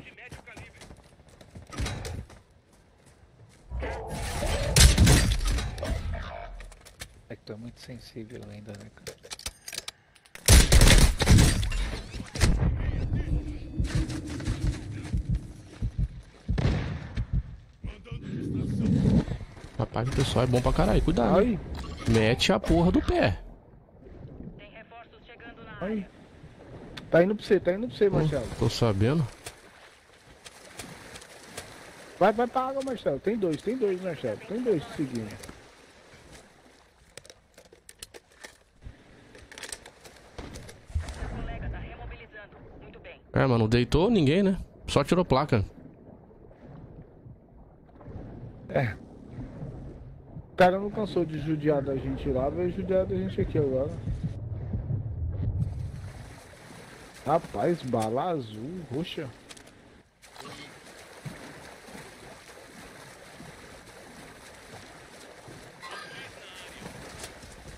É que tu é muito sensível ainda, né, cara? Rapaz, o pessoal é bom pra caralho. Cuidado. Ai. Mete a porra do pé. Ai. Tá indo pra você, tá indo pra você, Marcelo. Tô sabendo. Vai, vai pra água, Marcelo. Tem dois, tem dois, Marcelo. Tem dois seguindo. É, mano, deitou ninguém, né? Só tirou placa. É. O cara não cansou de judiar da gente lá, veio judiar da gente aqui agora. Rapaz, bala azul, roxa.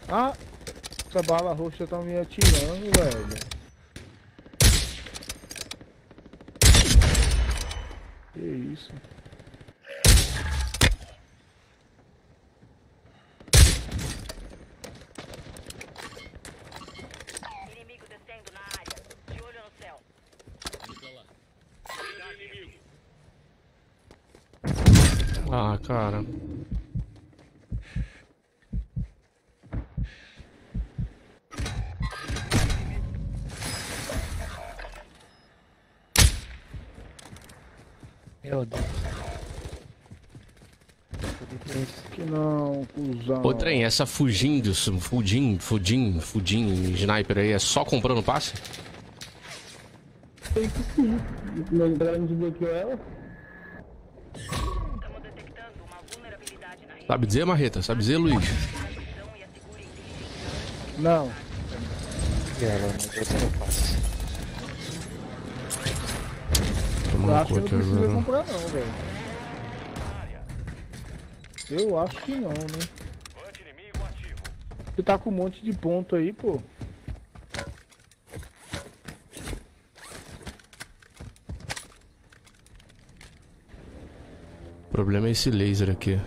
Ah, essa bala roxa tá me atirando, velho. Que isso? Inimigo descendo na área. De olho no céu. Ah, cara. Meu Deus. Que não, cuzão. Ô, trem, essa fugindo, fudim, fudim, fudim, sniper aí, é só comprando passe? Tem que sim. Meu entrada desbloqueou ela. Sabe dizer, Marreta? Sabe dizer, Luiz? Não. Eu acho que não precisa comprar não, velho. Eu acho que não, né? Você tá com um monte de ponto aí, pô. O problema é esse laser aqui.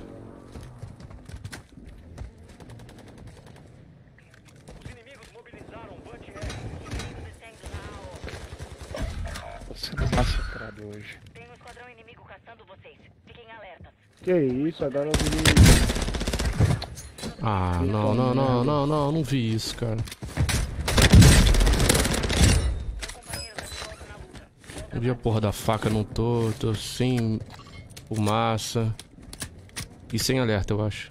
Tô sendo massacrado hoje. Tem um esquadrão inimigo caçando vocês. Fiquem alertas. Que isso, agora eu vi. Ah, não, não, não, não, não, não vi isso, cara. Eu vi a porra da faca, não tô, tô sem fumaça. E sem alerta, eu acho.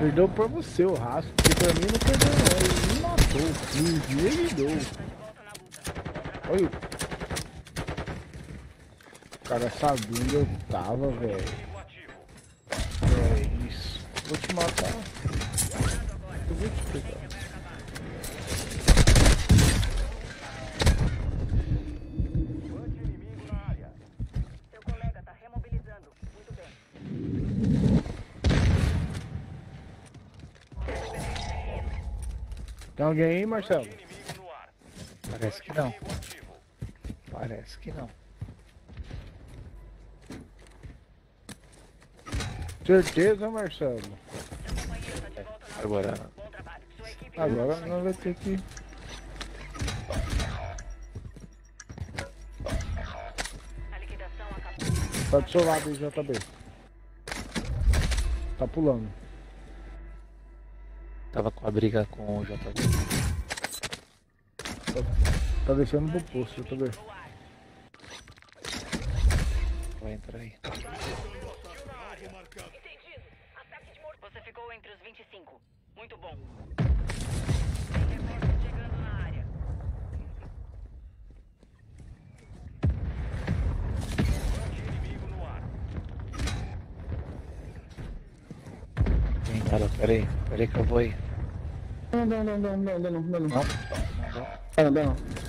Perdeu pra você o rastro, porque pra mim não perdeu não. Ele me matou. Me envenenou. Olha. o- O cara sabia onde eu tava, velho. É isso. Vou te matar. Eu vou te pegar. Seu colega tá remobilizando. Muito bem. Tem alguém aí, Marcelo? Parece que não. Parece que não. Certeza, Marcelo? Agora. Agora nós vai ter que. Tá do seu lado aí, JB. Tá pulando. Tava com a briga com o JB. Tá descendo pro posto, JB. Vai entrar aí. Você ficou entre os 25. Muito bom. Tem chegando na área. Vem, cara, peraí. Peraí que eu vou aí. Não, não, não, não, não, não, não, não. Não? Ah, não, não.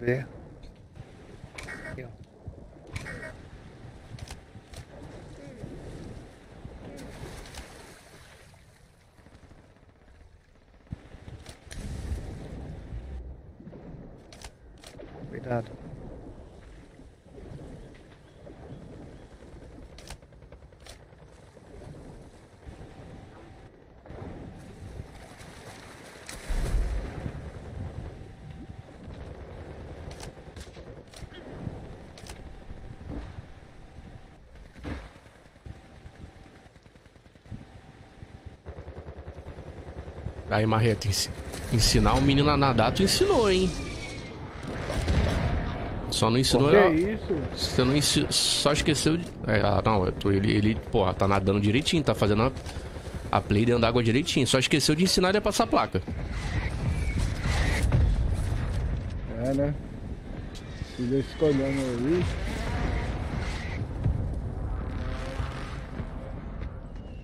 O JB. Aqui, ó. Cuidado. Aí, Marreta, ensi- ensinar o menino a nadar, tu ensinou, hein? Só não ensinou. Que ela- isso? Você não ensi- só esqueceu de. É, ah, não, tô- ele, ele, pô, tá nadando direitinho, tá fazendo a, a play dentro d'água direitinho. Só esqueceu de ensinar ele a passar a placa. É, né? Fica escolhendo ali.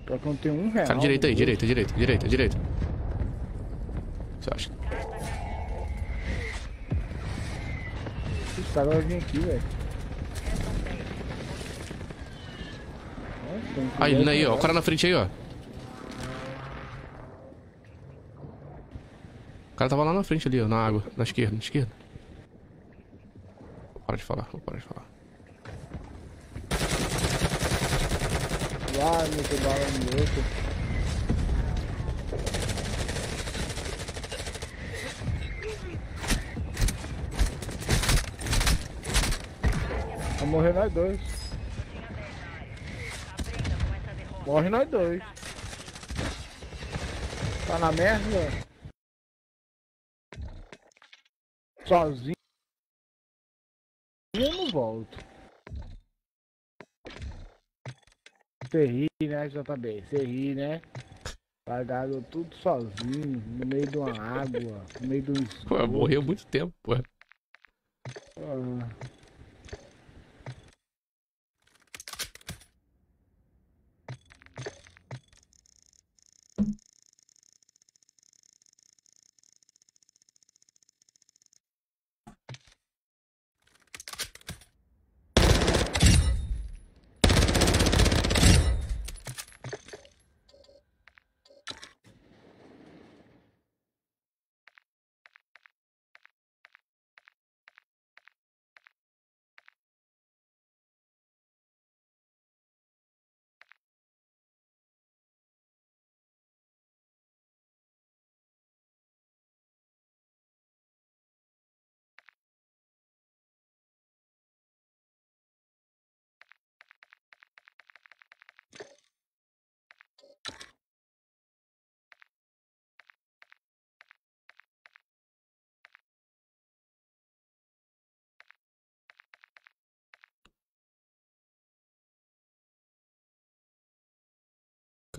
Pra quando tem um real. Cara, direita aí, direita, direita, direita, direita. Acha? bolso, Os caras vão vir aqui, velho. Que Aí, ver aí, ó, o cara na frente aí, ó. O cara tava lá na frente ali, ó, na água, na esquerda, na esquerda. Vou parar de falar, vou parar de falar. Lá, meter bala no outro. Vai morrer nós dois. Morre nós dois. Tá na merda? Sozinho. Eu não volto. Você ri, né, JB? Você ri, né? Largado tudo sozinho, no meio de uma água, no meio de um Pô, esgoto. morreu muito tempo, pô. Ah.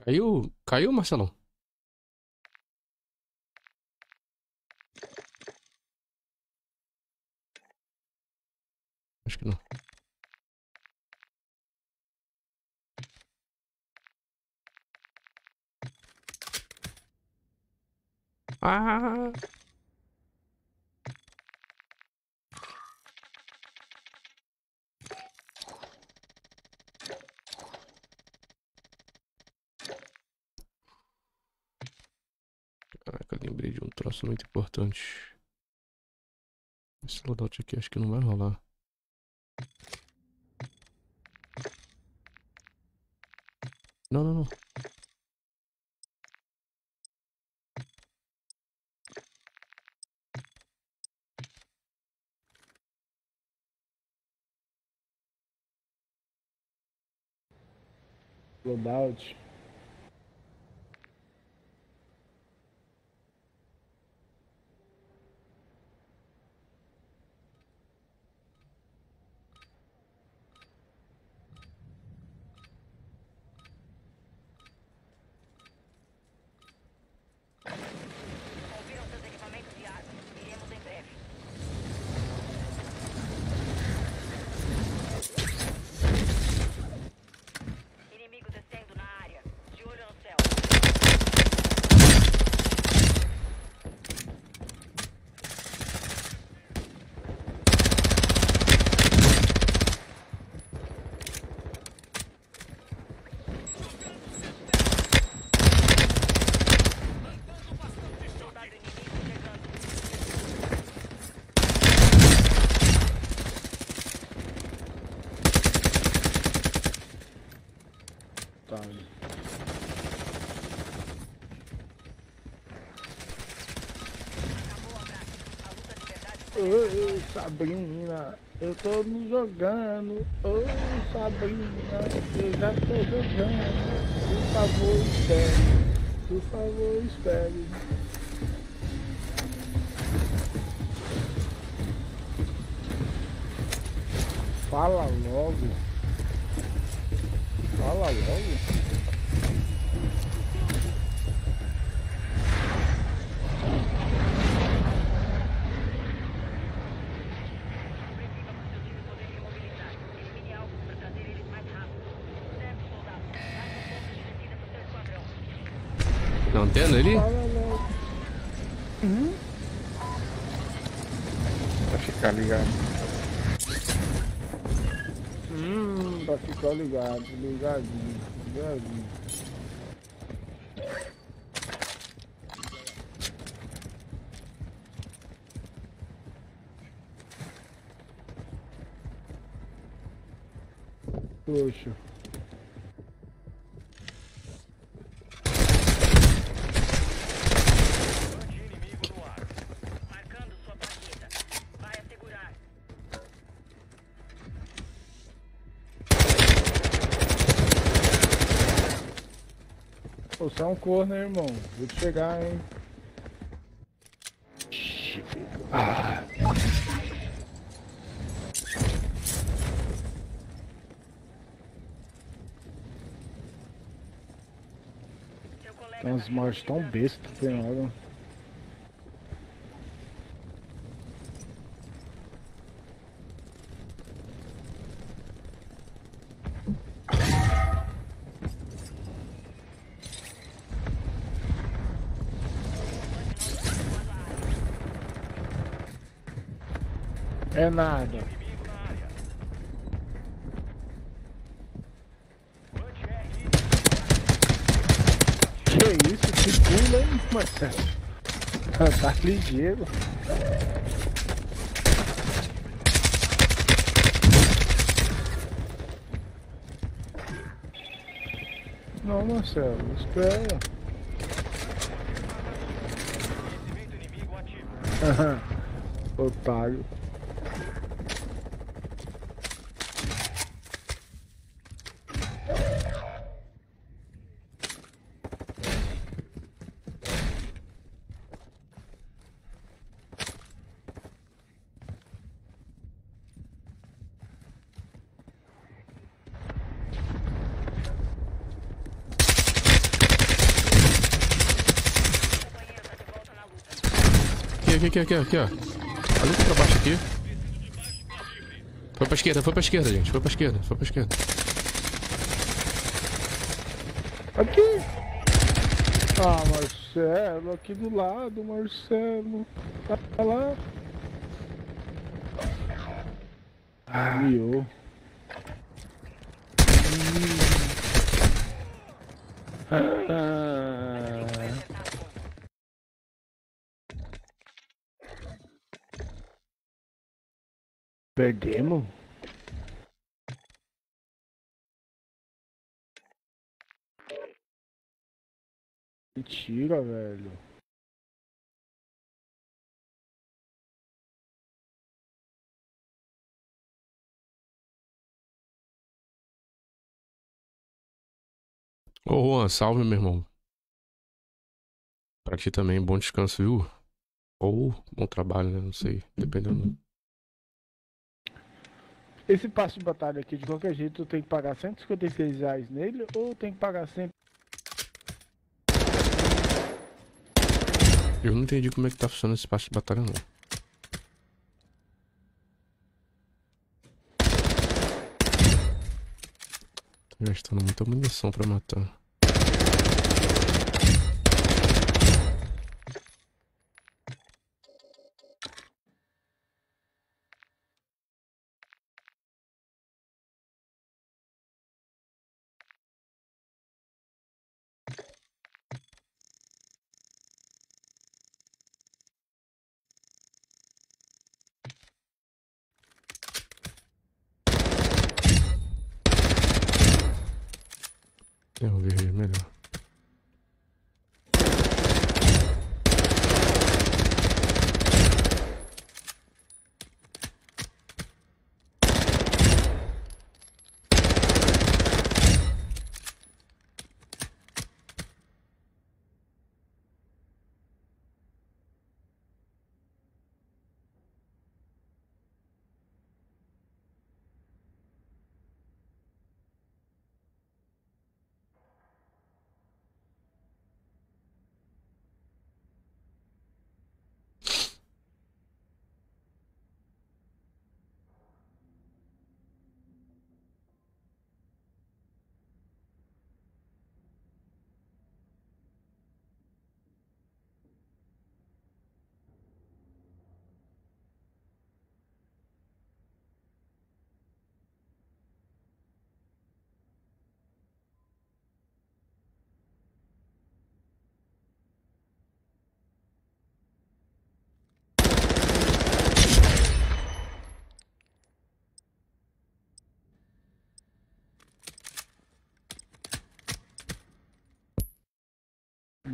Caiu, caiu, Marcelão? Acho que não. Ah! Caraca, eu muito importante. Esse loadout aqui acho que não vai rolar. Não, não, não. Loadout. Confiram seus equipamentos e armas. Iremos em breve. Inimigo descendo na área. Ô, Sabrina, eu tô me jogando. Ô, Sabrina, eu já tô jogando. Por favor, espere. Por favor, espere. Fala logo. Fala logo. Na antena ali? Uhum. Pra ficar ligado. Hum, pra ficar ligado, ligadinho, ligadinho. Poxa. Pô, é um corno, hein, irmão. Vou te pegar, hein. Ah. Tem uns mortes tão bestas tem hora. É nada. Que isso? Que pula, Tá ligeiro. Não, Marcelo, espera. Otário. Aqui, aqui, aqui, ó. Olha pra baixo aqui. Foi pra esquerda, foi pra esquerda, gente. Foi pra esquerda, foi pra esquerda. Aqui! Ah, Marcelo, aqui do lado, Marcelo. Tá lá. Ah, miou. Ah. Perdemos? Mentira, velho. Ô Juan, salve, meu irmão. Pra ti também, bom descanso, viu? Ou bom trabalho, né? Não sei, dependendo. Esse passe de batalha aqui, de qualquer jeito, tem que pagar 156 reais nele ou tem que pagar sempre? Eu não entendi como é que tá funcionando esse passe de batalha, não. Tô gastando muita munição pra matar.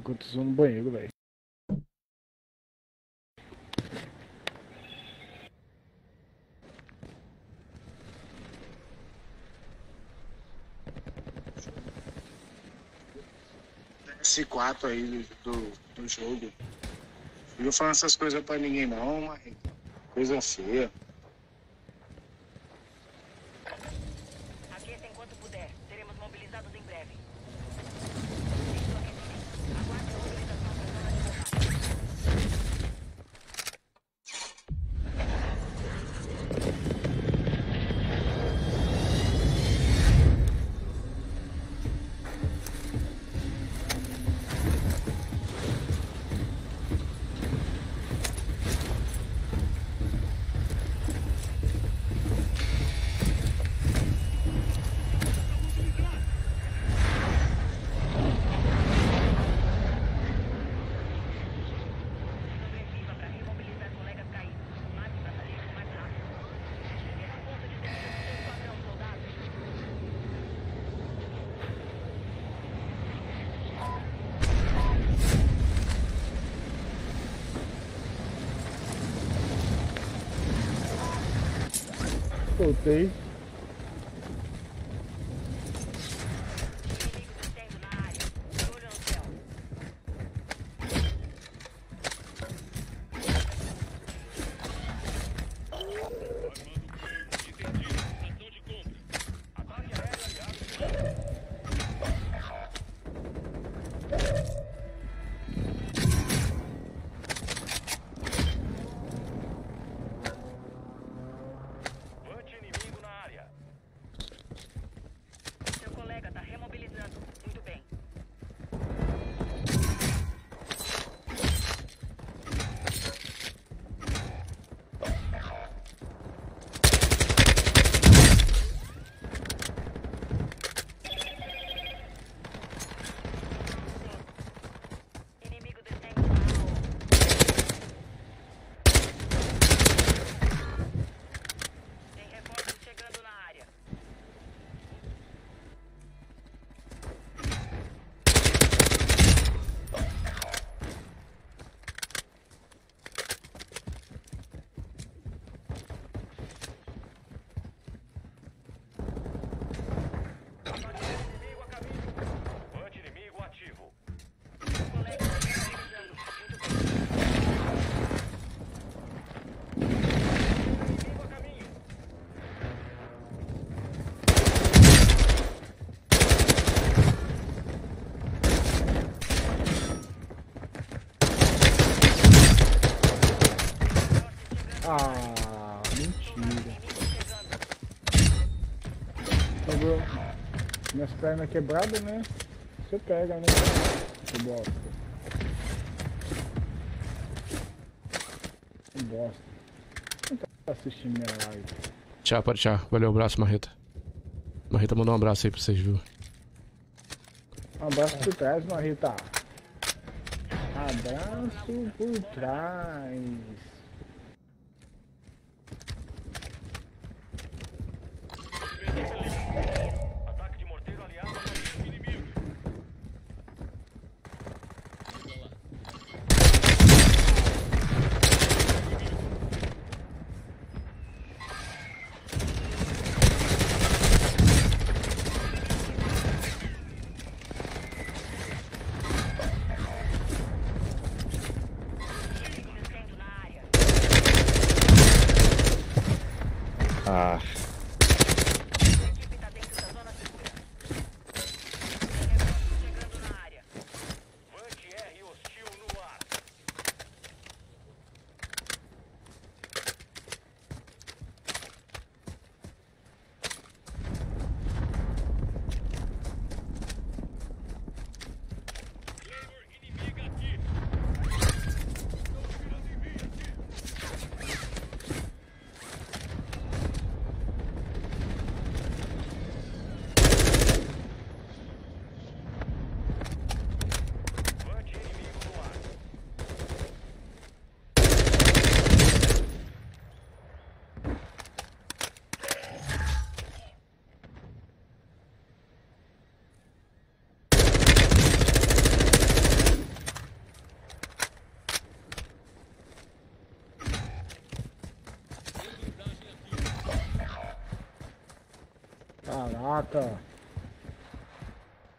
Enquanto eu no banheiro, velho. S4 aí do, do, do jogo. Não falando essas coisas pra ninguém não, mas coisa feia. Voltei. Minhas pernas quebradas, né? Você pega, né? Que bosta. Que bosta. Quem tá assistindo minha live? Tchau, pode tchau. Valeu, abraço, Marreta. Marreta mandou um abraço aí pra vocês, viu? Um abraço por trás, Marita. Abraço por trás.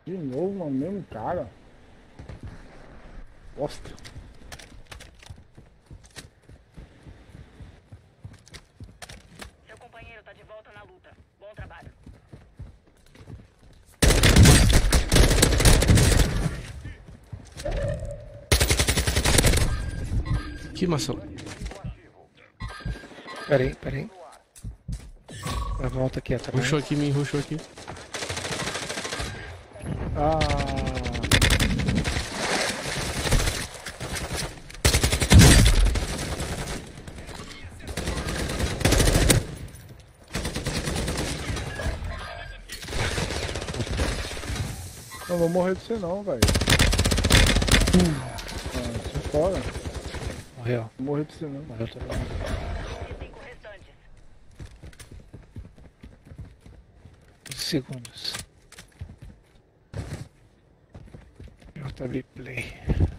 De novo, mano, mesmo cara. Bosta. Seu companheiro tá de volta na luta. Bom trabalho. Que Marcelo? Peraí, peraí. Volta aqui atrás. Ruxou aqui, me ruxou aqui. Ah. Não vou morrer de você não, velho. Ah, fora. Morreu. Não vou morrer de você não. Morreu também. Segundos. JB Play.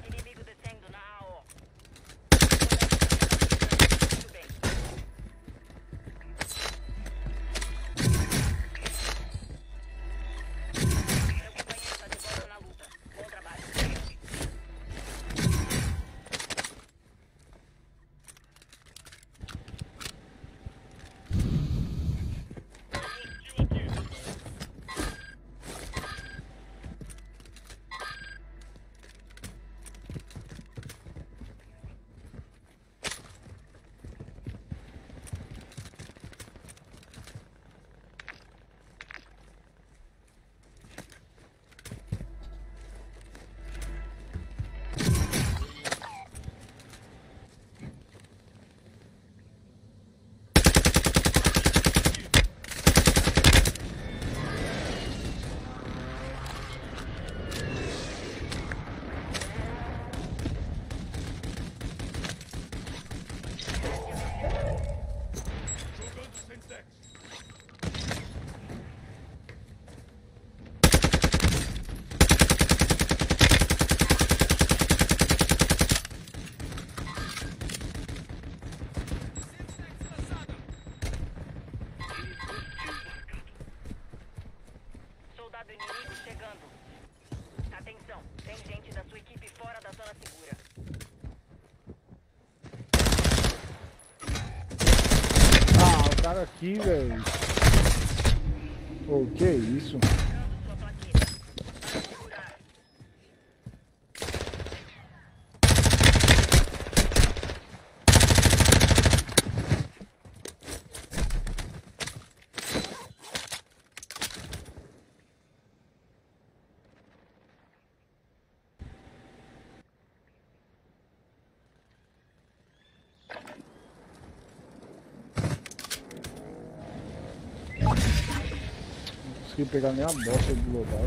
Consegui pegar nem a bosta do global.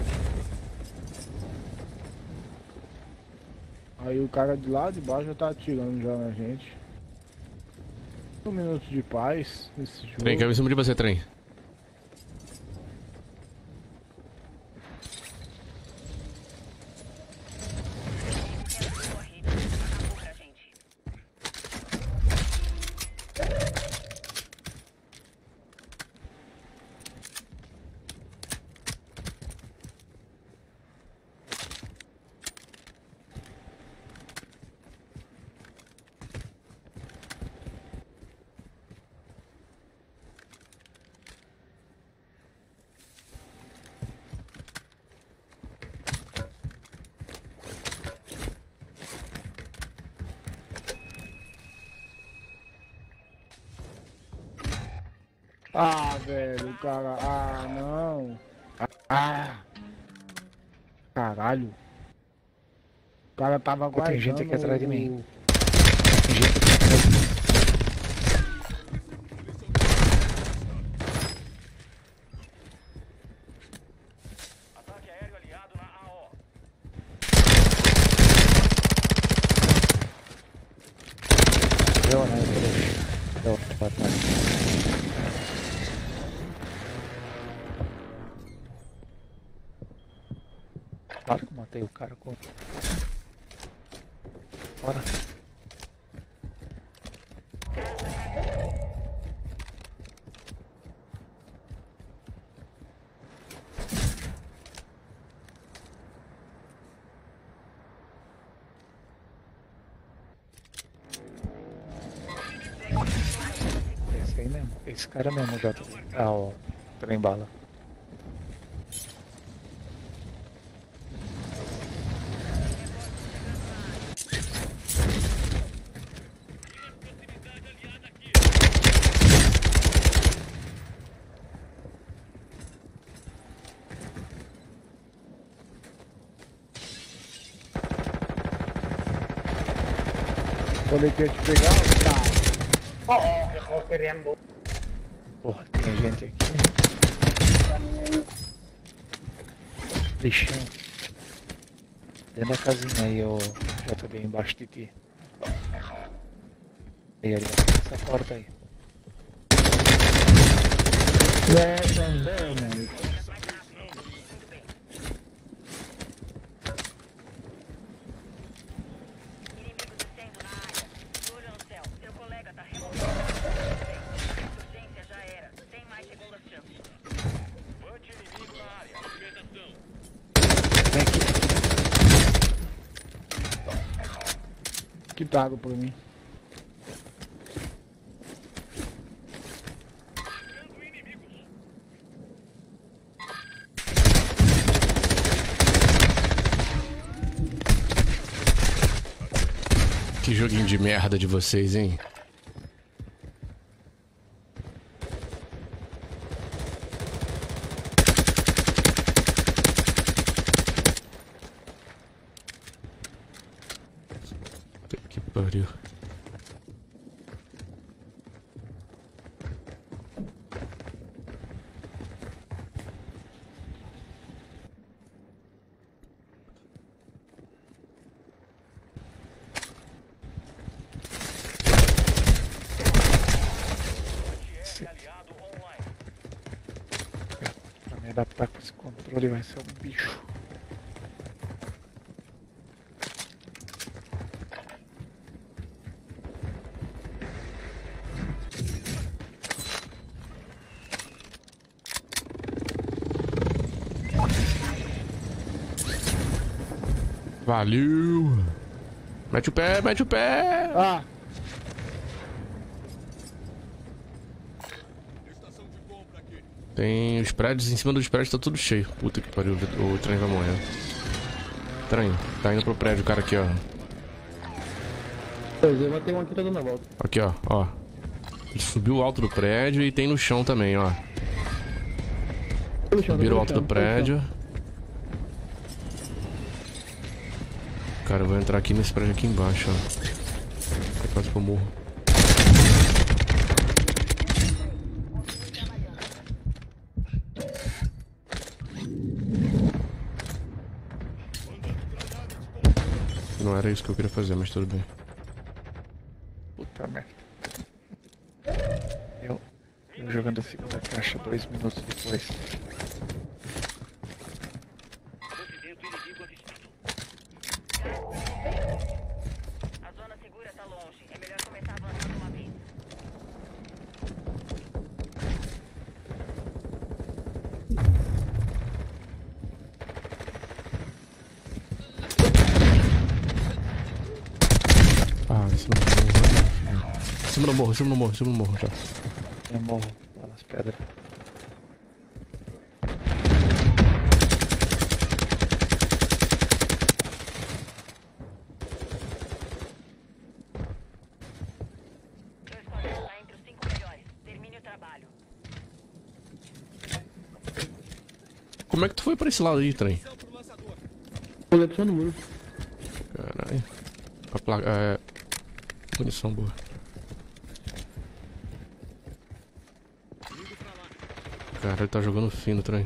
Aí o cara de lá de baixo já tá atirando já na gente. Um minuto de paz nesse jogo. Trem, quero em cima de você, trem. Corre. Acabou pra gente. Ah, velho, o cara. Ah, não. Ah. Caralho. O cara tava Pô, tem gente aqui guardando atrás de mim. Cara mesmo, Jota. Ah, o trem bala. Ele quer te pegar, tá. Oh, oh, querendo. Porra, tem gente aqui. Lixão. Dentro da casinha aí, ó. Já tô bem embaixo de ti. Aí, ali, essa porta aí. É, também, mano. Quitado por mim. Que joguinho de merda de vocês, hein? Puta Que pariu. Pra me adaptar com esse controle vai ser um bicho. Valeu! Mete o pé, mete o pé! Ah! Tem os prédios, em cima dos prédios tá tudo cheio. Puta que pariu, o trem vai morrer. Trem, tá indo pro prédio o cara aqui, ó. Eu um aqui toda na volta. Aqui, ó, ó. Ele subiu alto do prédio e tem no chão também, ó. Subiram alto do prédio. Cara, eu vou entrar aqui nesse prédio aqui embaixo, ó. É quase que eu morro. Não era isso que eu queria fazer, mas tudo bem. Puta merda. Eu, eu jogando a segunda caixa dois minutos depois. A zona segura tá longe. É melhor começar a avançar de uma vez. Ah, em cima do morro. Em cima do morro, em cima do morro, já. Eu morro lá nas pedras. Seu esquadrão tá entre os cinco melhores. Termine o trabalho. Como é que tu foi pra esse lado aí, trem? Pulei pro no muro. Caralho. A placa. É. Munição boa. Cara, ele tá jogando fino, trem.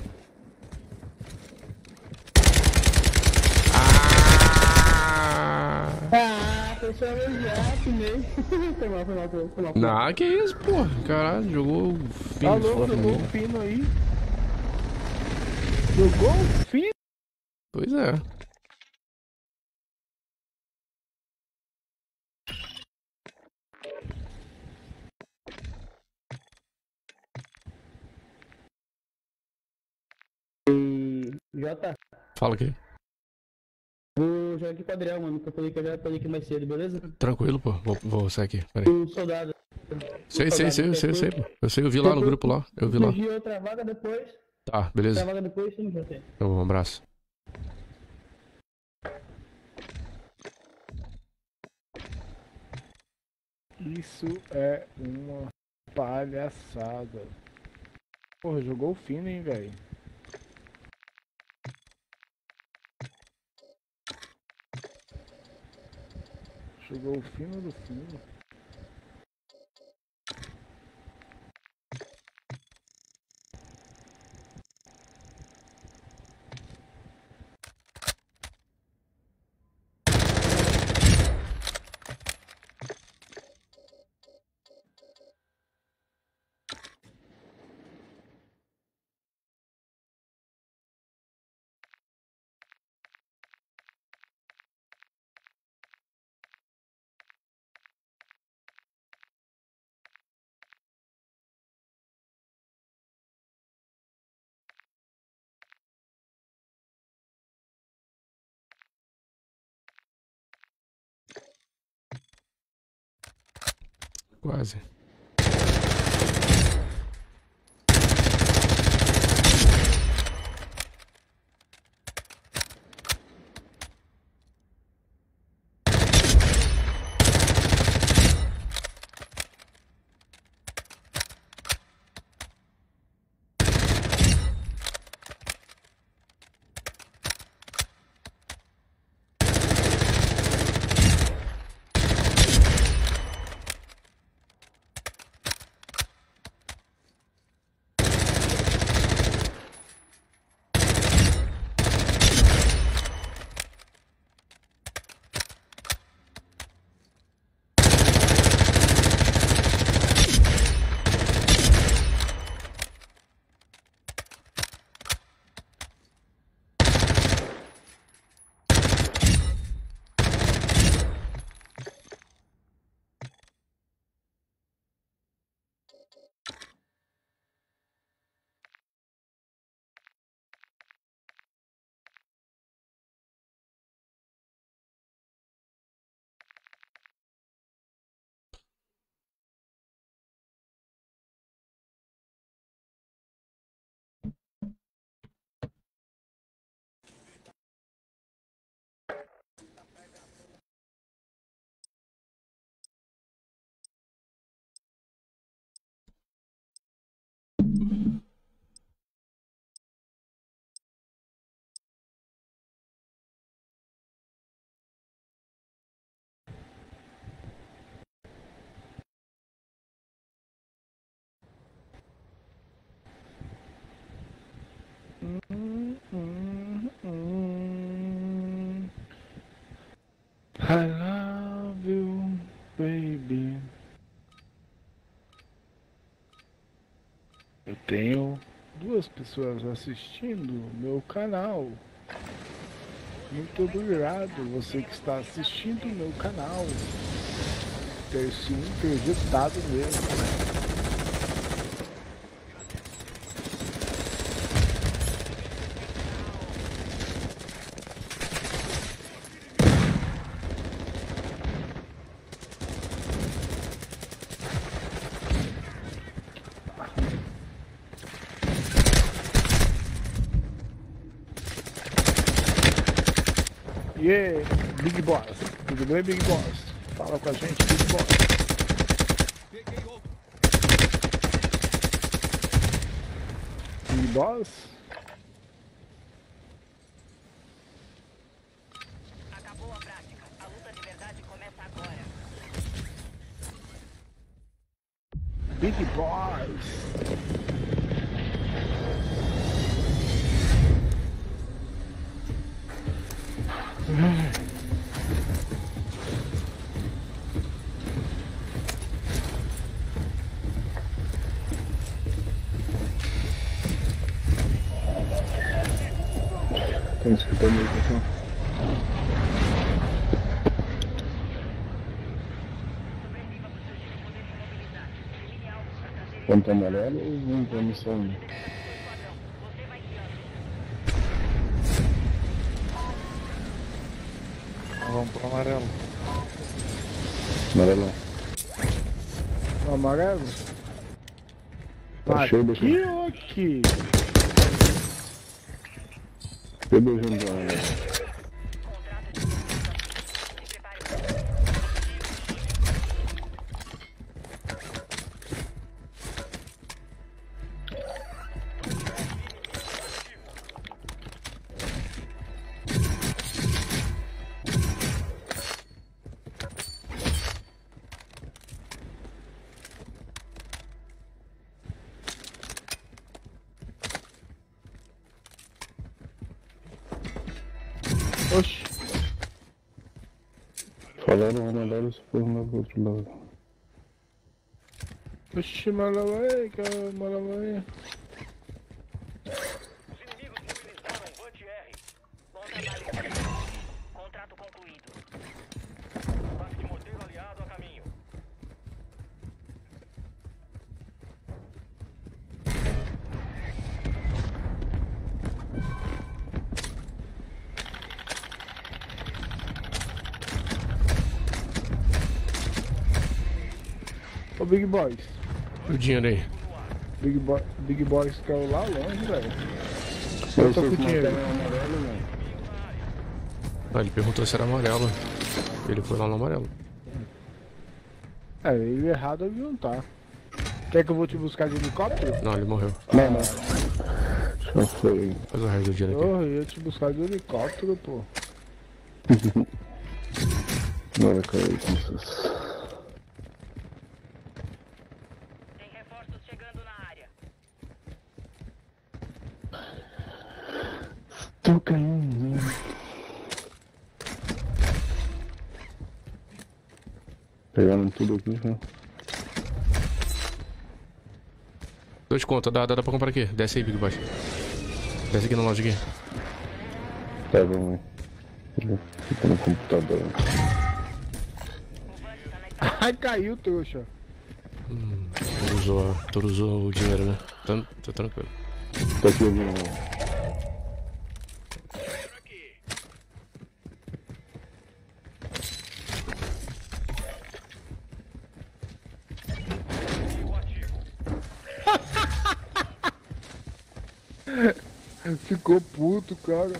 Ah, meu jato mesmo. foi mal, foi mal, foi mal. Foi mal. Não, que isso, pô. Caralho, jogou fino. Alô, forte jogou fino aí. Jogou o fino? Pois é. Fala aqui. vou jogar aqui com o Adriel, mano, que eu falei que eu já falei aqui mais cedo, beleza? Tranquilo, pô. Vou, vou sair aqui. Pera aí. Um soldado. Sei, sei, sei, eu sei, eu sei. pô. Eu sei, eu vi lá no grupo lá. Eu vi lá. Outra vaga depois. Tá, beleza. Outra vaga depois, tamo junto aí. Então, Um abraço. Isso é uma palhaçada. Porra, jogou fino, hein, velho. Jogou o fino do fino. Quase. Mm-hmm. Duas pessoas assistindo meu canal. Muito obrigado você que está assistindo meu canal. Ter se interjetado mesmo. E aí, Big Boss, bem, Big Boss? Fala com a gente, Big Boss. Big Boss? Acabou a prática. A luta de verdade começa agora. Big Boss. Amarelo ou pra missão? Vamos pro amarelo. Amarelão. No amarelo? Tá cheio, aqui deixa ou aqui? Eu beijando for lá pro outro lado. Oxi, malabai, cara, malabai. Boys. O dinheiro aí. Big, Boy, Big Boys caiu lá longe, velho. Eu Eu tô com dinheiro. tem amarelo. Ah, ele perguntou se era amarelo. Ele foi lá no amarelo. É, ele errado ele não tá. Quer que eu vou te buscar de helicóptero? Não, ele morreu. Não, não. Já foi. Faz o resto do dinheiro aqui. Porra, eu ia te buscar de helicóptero, pô. Bora, cara, aí, com vocês. Tem reforços chegando na área. Tô caindo. Pegaram tudo aqui, já. Dois contas, dá, dá, dá pra comprar aqui. Desce aí, Big Boy. Desce aqui na loja aqui. Tá bom, velho. Fica no computador. Ai, caiu, trouxa. Hum, tu usou, o dinheiro, né? Tá, tá tranquilo. Tá aqui, meu. Ficou puto, cara.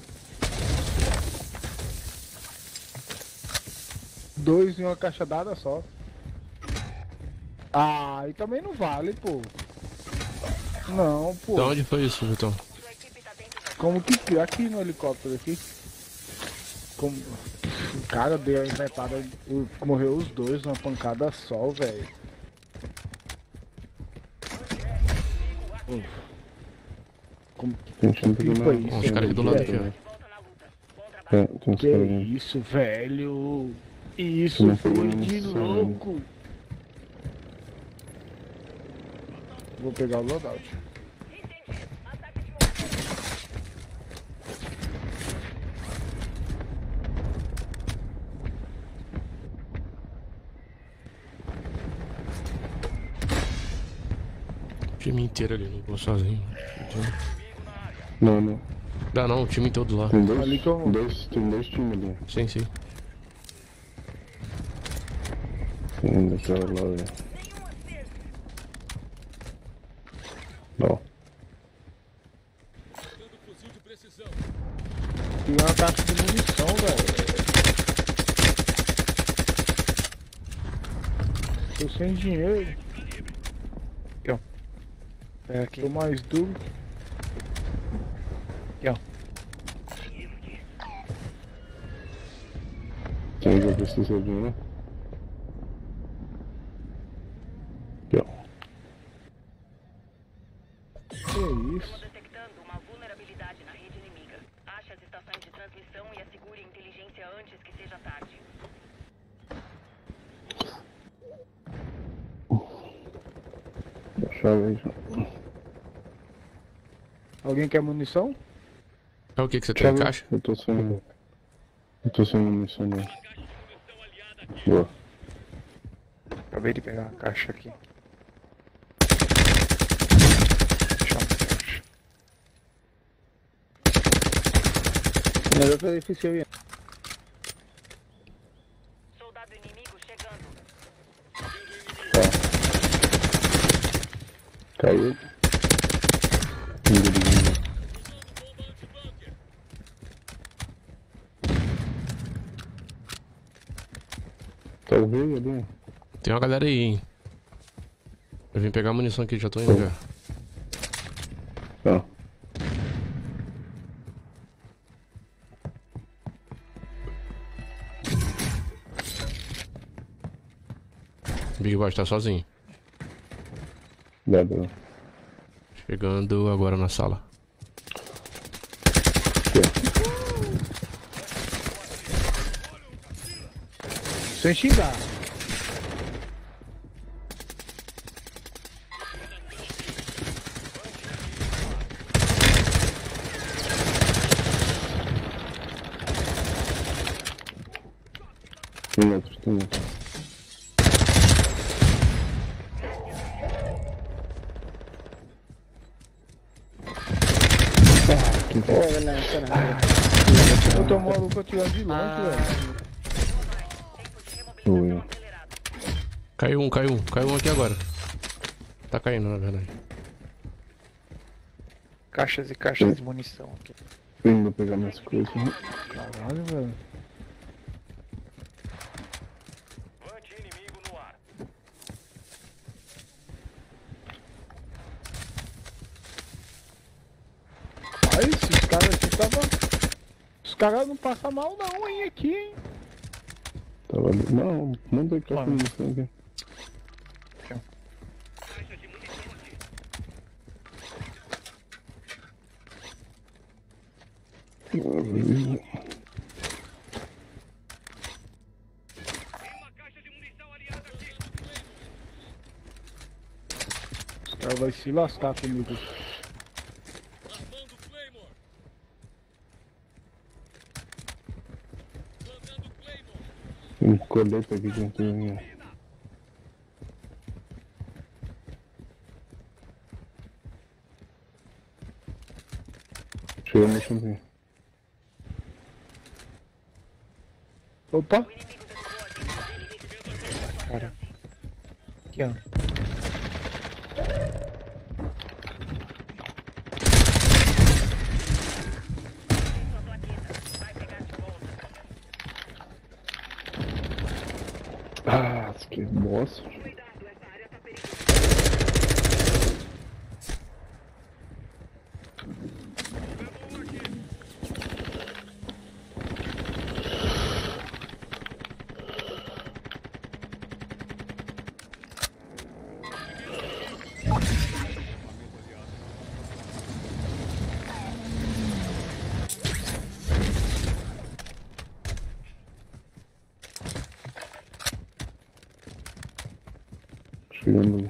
Dois em uma caixa dada só. Ah, e também não vale, pô. Não, pô. De onde foi isso, Vitão? Como que aqui no helicóptero aqui? Como o cara deu a inventada, morreu os dois numa pancada só, velho. Como que na- isso? Os caras aqui do lado aqui, ó. É, tem uns Que caras isso, velho? Isso foi de louco. Vou pegar o loadout. O time inteiro ali, não vou sozinho. Não, não. Dá não, o time todo lá. Tem dois, Ali que eu- dois, tem dois times ali. Sim, sim. Tem um daquela lá, velho. Não. Tem uma caixa de munição, velho. Tô sem dinheiro. Aqui, ó. Pega aqui. Tô mais duro. Aqui, ó. Quem já precisa de um, né? Aqui, ó. Que isso? Detectando uma vulnerabilidade na rede inimiga. Ache as estações de transmissão e assegure a inteligência antes que seja tarde. Aí já. Alguém quer munição? É o que que você tem? Chave- Caixa? Eu tô sem. Eu tô sem munição não. Boa. Acabei de pegar uma caixa aqui. Melhor que é difícil ir. Soldado inimigo chegando. Caiu. Ali? Tem uma galera aí, hein? Eu vim pegar a munição aqui, já tô indo já. Tá. Big Boss tá sozinho. Dá, dá. Chegando agora na sala. Sem xingar. Tem Caixas e caixas de munição aqui. Indo pegar minhas coisas. né? Caralho, velho. Aí, esses caras aqui tava. Os caras não passam mal não, hein, aqui, hein. Tava ali. Não, manda aí de munição aqui. Caras vão se lascar comigo. Um colete aqui que não tem nenhum. Chegou no chãozinho. Opa! Cara. Aqui, ó. Ah, que bosta. Chegando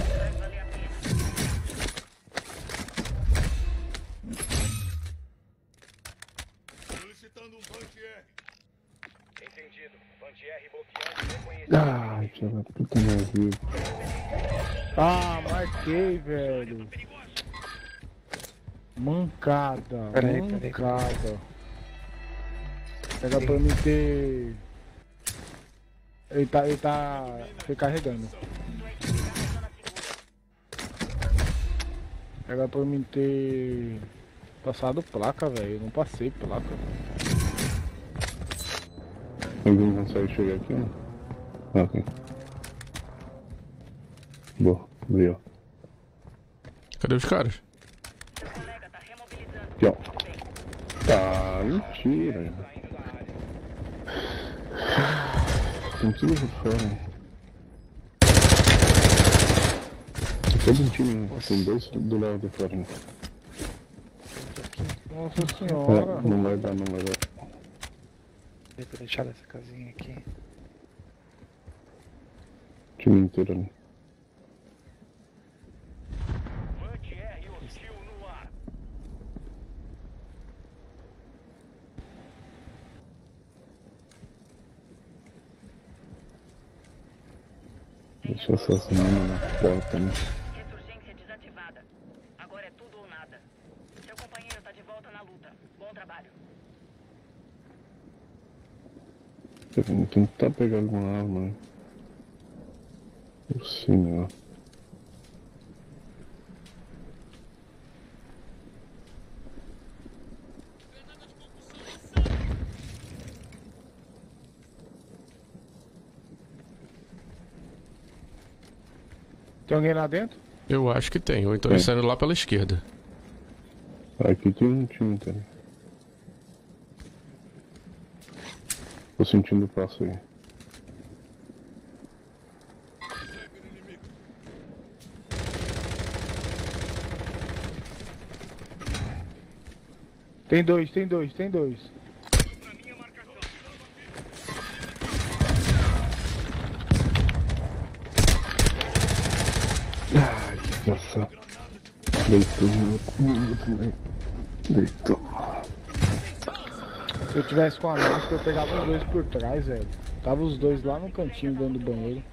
Marquei, velho. Mancada, Peraí, peraí. mancada. Pega pra mim ter... Ele tá, ele tá recarregando. Pega pra mim ter passado placa, velho. Não passei placa. Alguém consegue chegar aqui? Ah, ok. Boa, abriu. Cadê os caras? Aqui, ó. Tá, mentira. Tem tudo por fora. Tem todo um time, né? tem dois do lado de fora. né? Nossa É, senhora. não vai dar, não vai dar. Deu pra deixar essa casinha aqui. Time inteiro ali. Deixa eu assassinar na porta, né? Desativada. Agora é tudo ou nada. Seu companheiro tá de volta na luta. Bom trabalho. Eu vou tentar pegar alguma arma. Sim, cima, ó. Tem alguém lá dentro? Eu acho que tem, ou então Tem. ele saiu lá pela esquerda. Aqui tem um time também. Tô sentindo o passo aí. Tem dois, tem dois, tem dois. Que engraçado. Deitou no comigo também. Deitou. Se eu tivesse com a máscara, eu pegava os dois por trás, velho. Tava os dois lá no cantinho dentro do banheiro.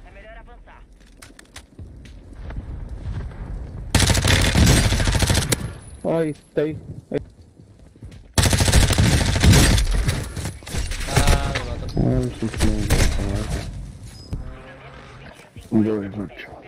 Ai, tem. Ah, não sei se não vai falar. Dois últimos.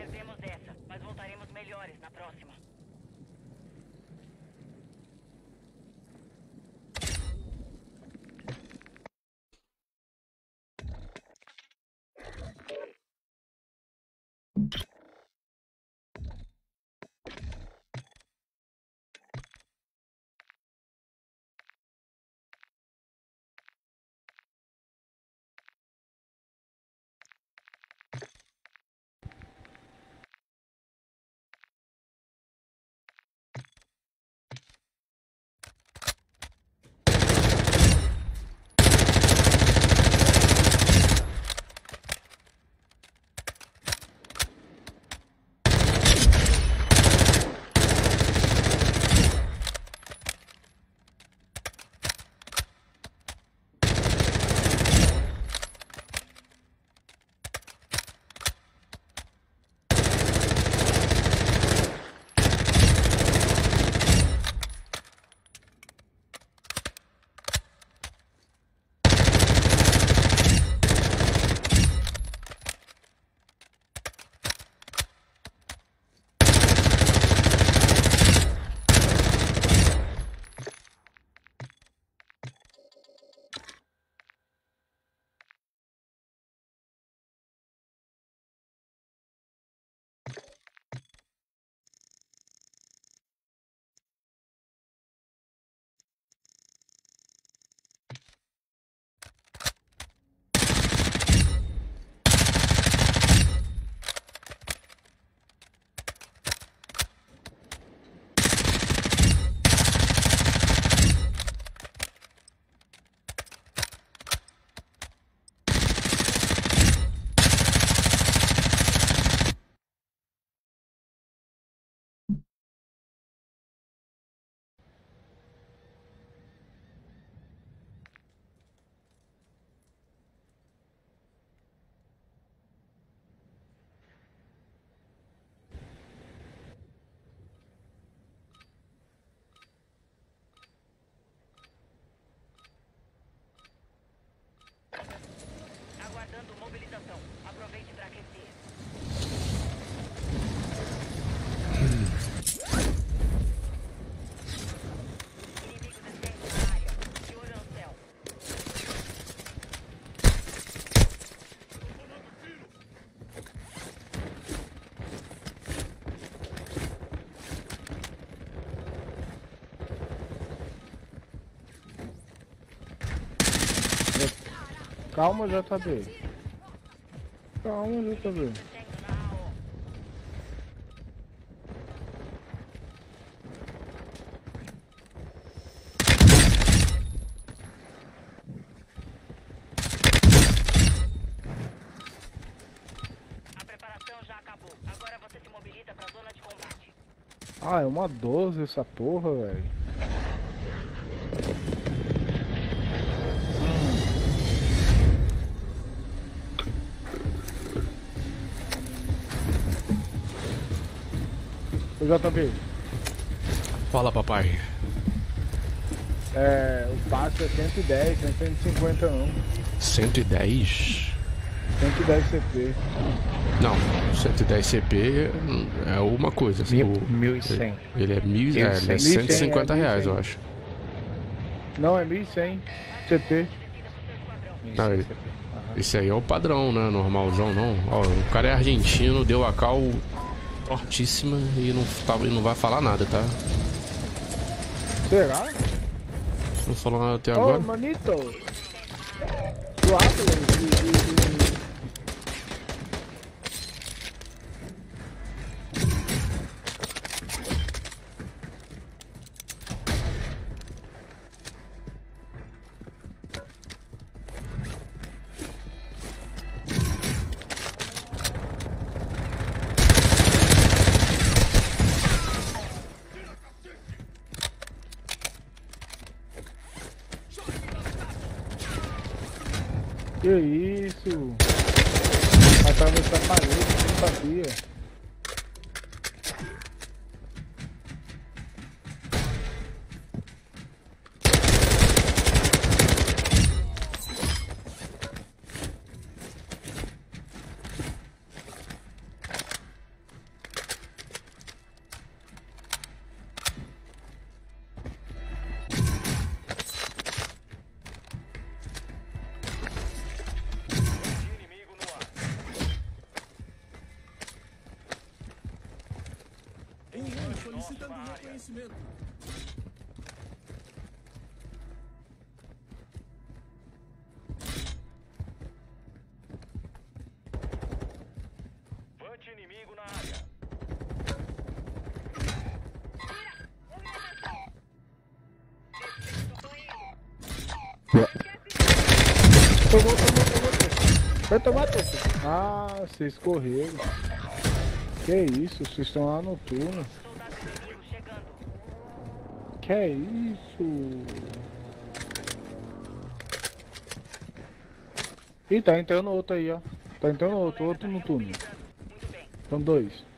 Calma, JB. Calma, JB. A preparação já acabou. Agora você se mobiliza para a zona de combate. Ah, é uma 12 essa porra, velho. JB, Fala, papai. é, o passe é 110, não é 150 não. 110? 110 CP. Não, 110 CP é uma coisa. Mil- o- 1100. Ele é, mil, é, ele é 1100, 150 é, reais, eu 1100. acho. Não, é 1100 CP. Não, ele- esse aí é o padrão, né? Normalzão, não. Ó, o cara é argentino, deu a cal fortíssima e não, tá, e não vai falar nada, tá? Será? Não falou nada até Ô, agora. manito. Do Vai tomar, Toto. Ah, vocês correram. Que isso? Vocês estão lá no turno. Que isso? Ih, tá entrando outro aí, ó. Tá entrando outro, outro no túnel. São dois.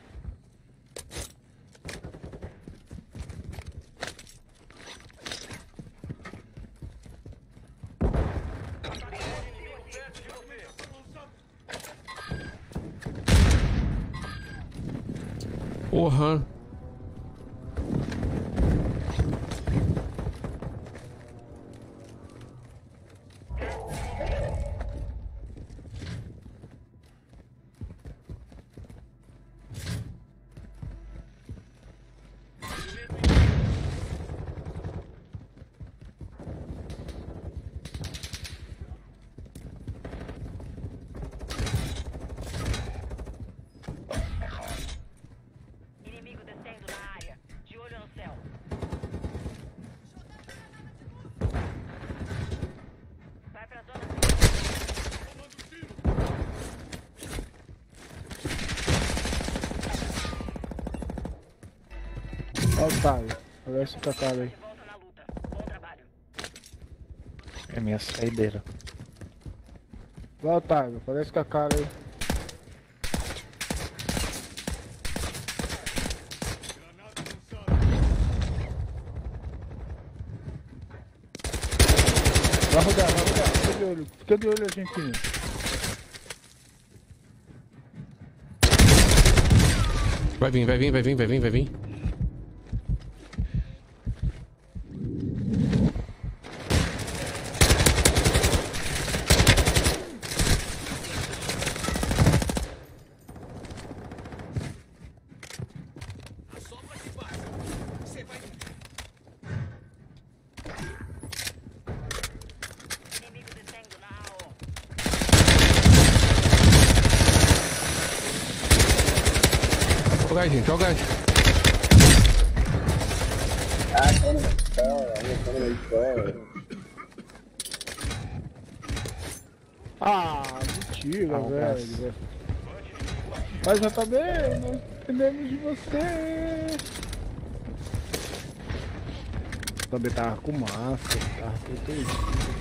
Pra cara aí. É minha saideira. Vai, Otávio. Parece com a cara aí. Vai rodar, vai rodar. Fica de olho. Fica de olho, argentino. Vai vir, vai vir, vai vir, vai vir, vai vir. Olha o gás, gente, olha o gás. Ah. Ah, mentira, velho. Mas já tá bem, nós dependemos de você. Também tava com máscara, tava protegido.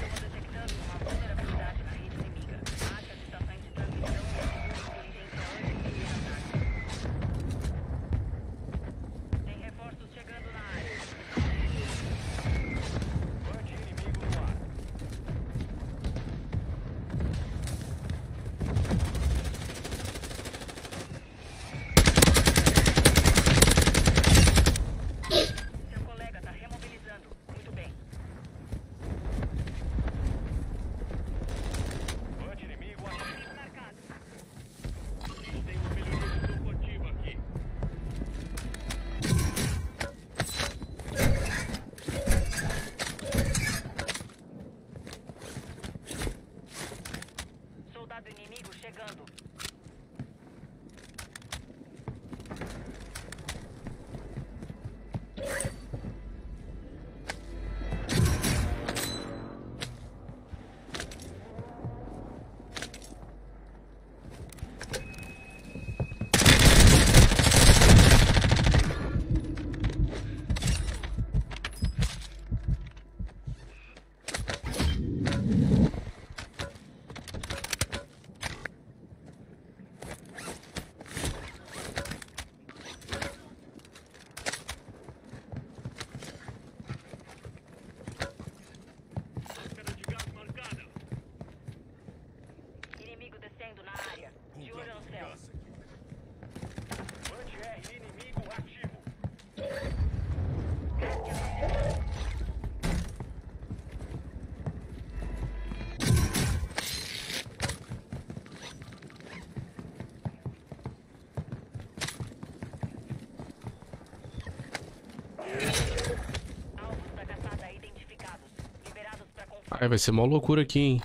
Ai, vai ser mó loucura aqui, hein?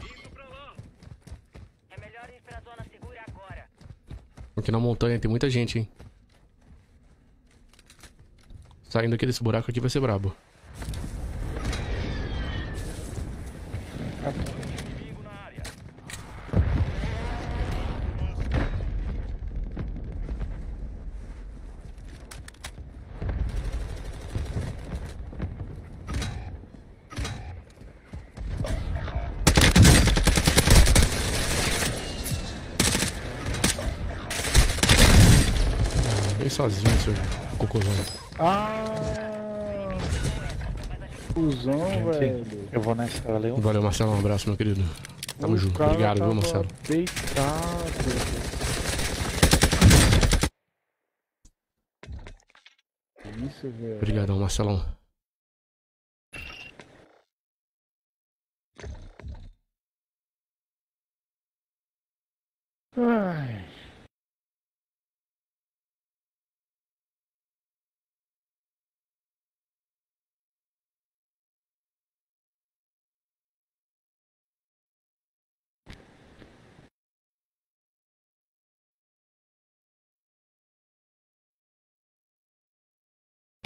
Aqui na montanha tem muita gente, hein? Saindo aqui desse buraco aqui vai ser brabo. Bem sozinho, seu cocôzão. Ah! Cusão, Gente, vou nessa, valeu. Marcelo. Um abraço, meu querido. Tamo O junto. cara Obrigado, viu, Marcelo? Deitado. Isso, velho. Obrigadão, Marcelão.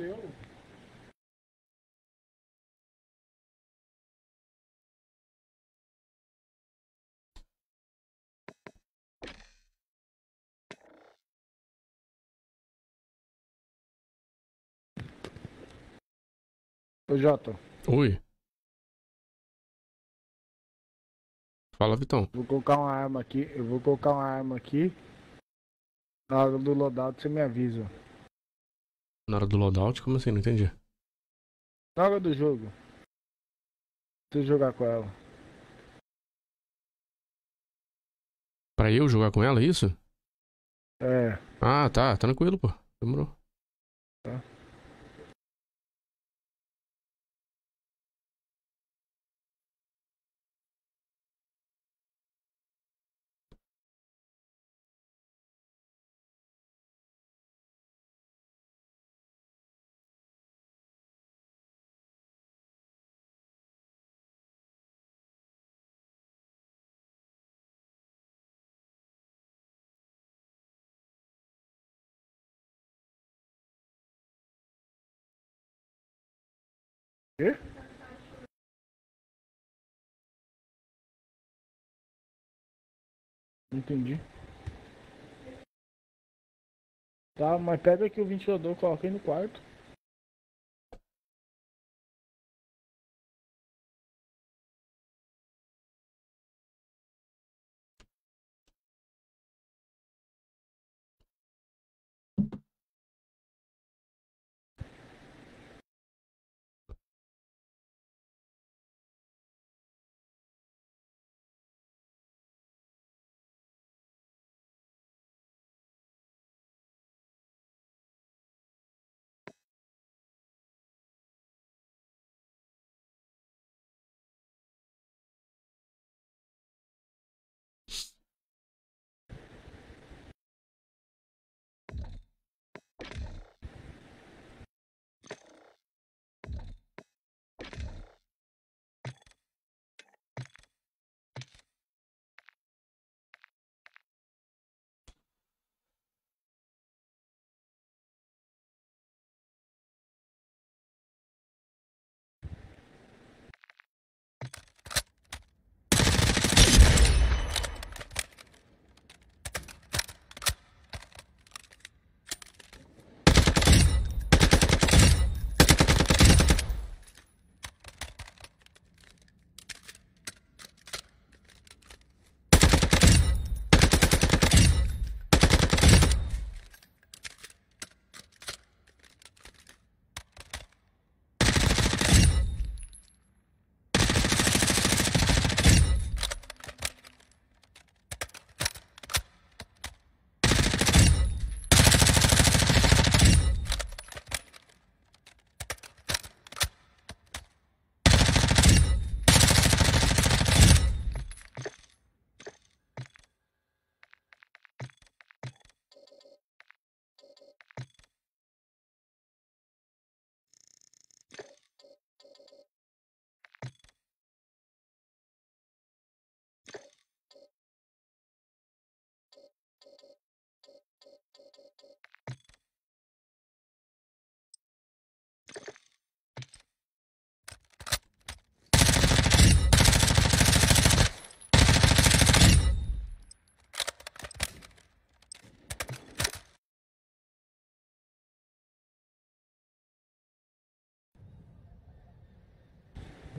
Ô, Jota, Oi. Fala, Vitão. vou colocar uma arma aqui. Eu vou colocar uma arma aqui. Na hora do loadout você me avisa. Na hora do loadout, como assim? Não entendi. Na hora do jogo. Você jogar com ela. Pra eu jogar com ela, é isso? É. Ah, tá. Tranquilo, pô. Demorou. Tá. Quê? Entendi. Tá, mas pega aqui o ventilador, coloca aí no quarto.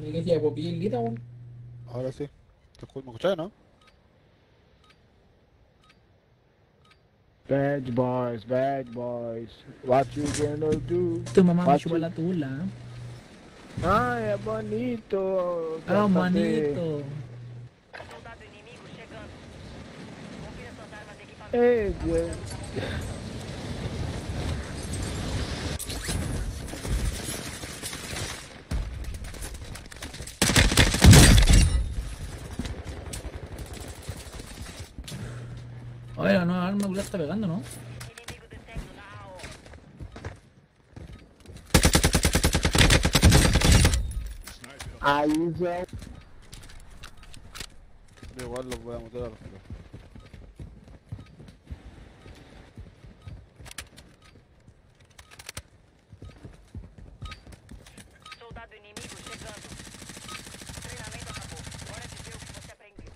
Ni che ti hai proprio lì da un... Ahora sí. ¿Te escu- ¿Me escuchás, no? Bad boys, bad boys. What you gonna do? Tu mamá me What chupa you- la tula. Ai, é bonito. Ah, JB. manito. Ei, Deus. Oye, la nueva arma está pegando, ¿no? Aí já é Da igual los voy a meter a los filos. Soldado inimigo chegando. Treinamento acabou. Hora de ver o que você aprendeu.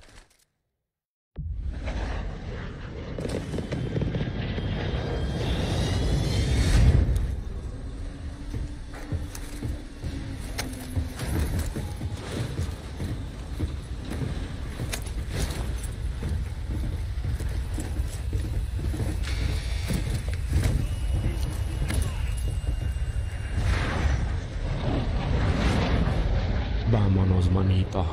Vámonos, manito.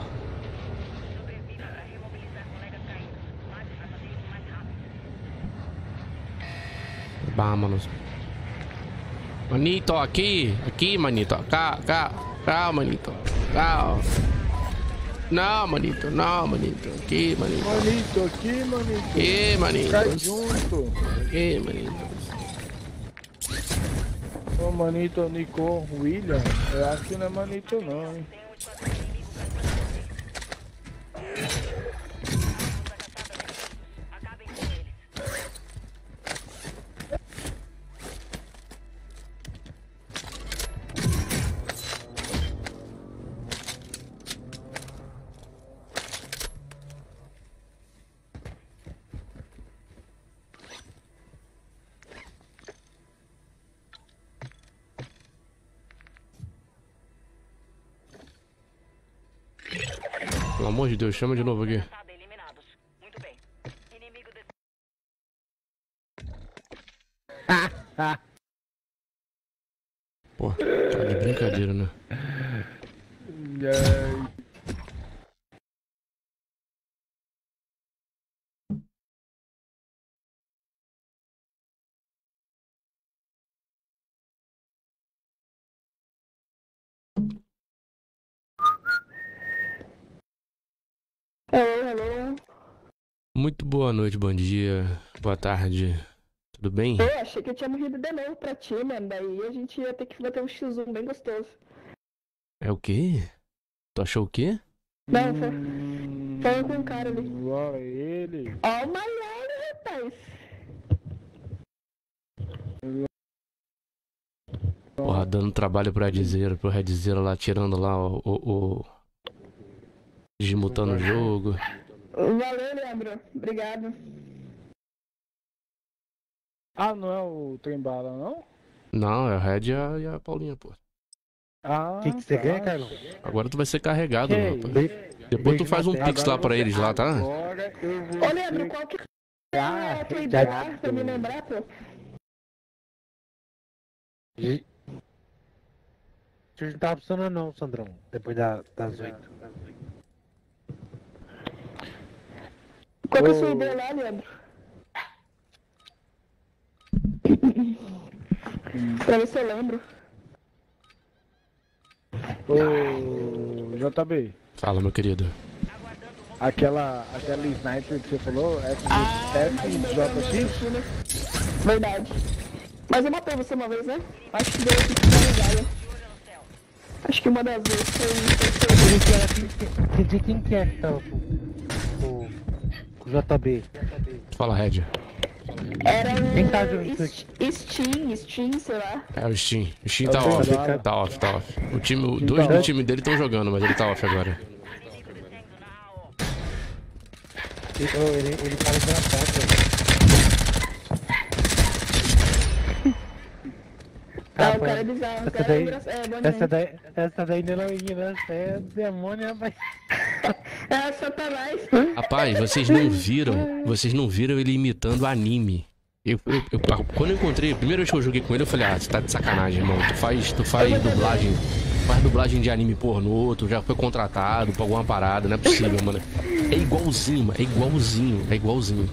Manito, aqui. Aqui, manito. Cá, cá. Cá, manito. Cá. Não, manito. Não, manito. Aqui, manito. Manito, aqui, manito. Aqui, manito. Cai junto. Aqui, manito. Ô, manito Nico William. Eu acho que não é manito, não, hein? De Deus, chama de novo aqui. Muito boa noite, bom dia, boa tarde. Tudo bem? Eu achei que eu tinha morrido de novo pra ti, mano. Daí a gente ia ter que bater um X1 bem gostoso. É o quê? Tu achou o quê? Não, foi. Foi com um cara ali. Ó, ele. Ó, o Maiara, rapaz. Porra, dando trabalho pro Redzeiro, pro Redzeiro lá, tirando lá o... o, o... Desmutando o jogo. Valeu, Leandro. Obrigado. Ah, não é o Trembala, não? Não, é o Red e a, e a Paulinha, pô. Ah, que que você tá. ganha, Carlão? Agora tu vai ser carregado, meu rapaz. isso? Depois tu faz um pix lá pra eles lá, tá? Agora eu vou. Ô, Leandro, qual que é a tua ideia pra me lembrar, pô? E- Hoje não tava funcionando não, Sandrão. Depois da, das oito. Qual que é a sua ideia lá, Leandro? pra ver se eu lembro. Ô, JB, Fala, meu querido. aquela, aquela sniper que você falou, é Ah, FJX? Verdade. Mas eu matei você uma vez, né? Acho que deu aqui finalizada. Acho que uma das vezes foi. Quem, quem, quem que é que tava com, com, com o JB? Fala, Red. Era um. Quem tá jogando isso St- Steam, Steam, sei lá. É o Steam. O Steam É tá o off. Fernando. Tá off, tá off. O time, o- dois tá do off? time dele estão jogando, mas ele tá off agora. Ele, ele, ele fala engraçado, velho. Ah, o Rapaz, cara é bizarro, o essa cara é daí, engraçado. É, essa daí, essa daí não é ignorância, é demônio, rapaz. É, Satanás. Rapaz, vocês não viram, vocês não viram ele imitando anime. Eu, eu- eu- quando eu encontrei, a primeira vez que eu joguei com ele, eu falei, ah, você tá de sacanagem, irmão. Tu faz, tu faz dublagem, faz dublagem de anime pornô, tu já foi contratado pra alguma parada, não é possível, mano. É igualzinho, mano, é igualzinho, é igualzinho.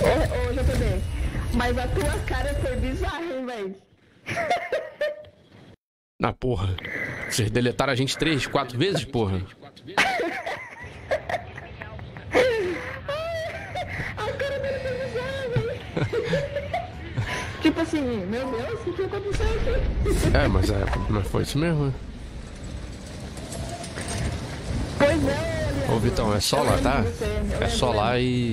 Ô, ô, JB, mas a tua cara foi bizarra, hein, velho? Na porra. Vocês deletaram a gente três, quatro vezes, porra? A cara dele foi bizarra, velho. Tipo assim, meu Deus, o que aconteceu aqui? É, mas, é, mas foi isso mesmo. né? Pois é, Ô Vitão, é só lá, tá? É só lá e.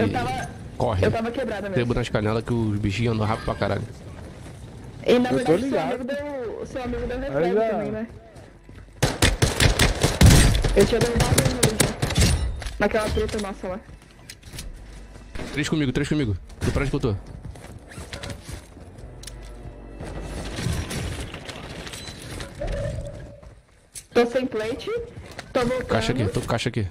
Eu tava- Corre. eu tava quebrada mesmo. Debo nas canelas que os bichinhos andam rápido pra caralho. E na Eu verdade, seu ligado. amigo deu, seu amigo deu reflexo já- também, né? Eu tinha derrubado um já. Naquela treta nossa lá. Três comigo, três comigo. Do prédio que eu tô. Tô sem plate, tô voltando. Caixa aqui, tô com caixa aqui.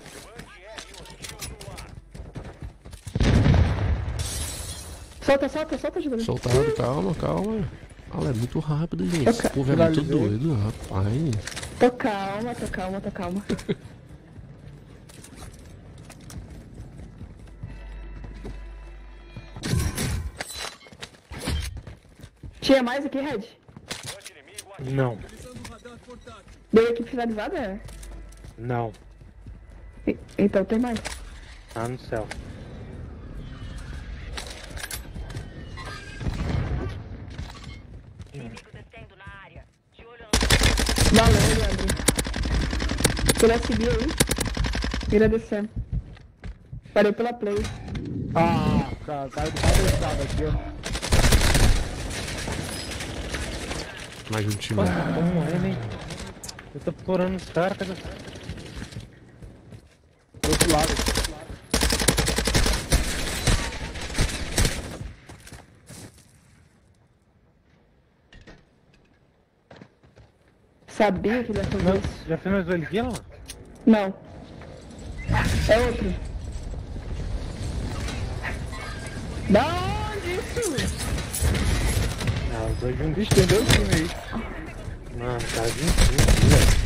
Solta, solta, solta, JB. Soltado, calma, calma. Ela é muito rápido, gente. Esse ca- povo é muito doido, rapaz. Tô calma, tô calma, tô calma. Tinha mais aqui, Red? Não, Deu equipe finalizada? não. E- Então tem mais. Tá no céu. Valeu, Leandro. Pela subir aí. Vira descendo. Parei pela play. Ah, cara, caiu do cabeçada aqui, ó. Mais um time. Nossa, tô morrendo, hein? Eu tô procurando os caras, cadê? Do outro lado. Sabia que ele ia fazer Não, isso. já finalizou ele aqui, mano? Não. É outro. Da onde isso? Ah, os dois juntos. Estendeu o time aí. Mano, cara, 25, velho.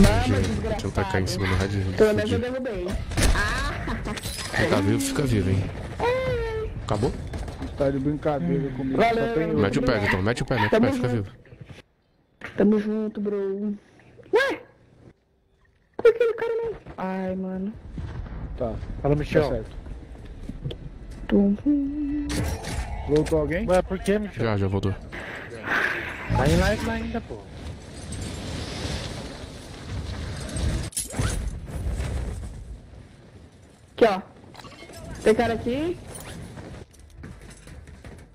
Mama, Deixa eu tacar em cima do rádio. Pelo menos eu derrubei. Quem tá vivo, fica vivo, hein? Acabou? Tá de brincadeira comigo. Valeu, só tem um. Mete o pé, então. Mete o pé, mete o pé, fica junto. vivo. Tamo junto, bro. Ué? Por que o cara não... Ai, mano. Tá. Fala, Michel. Tá certo. Tum. Voltou alguém? Ué, por que, Michel? Já, já voltou. Tá em live lá ainda, pô. Aqui, ó. Tem cara aqui.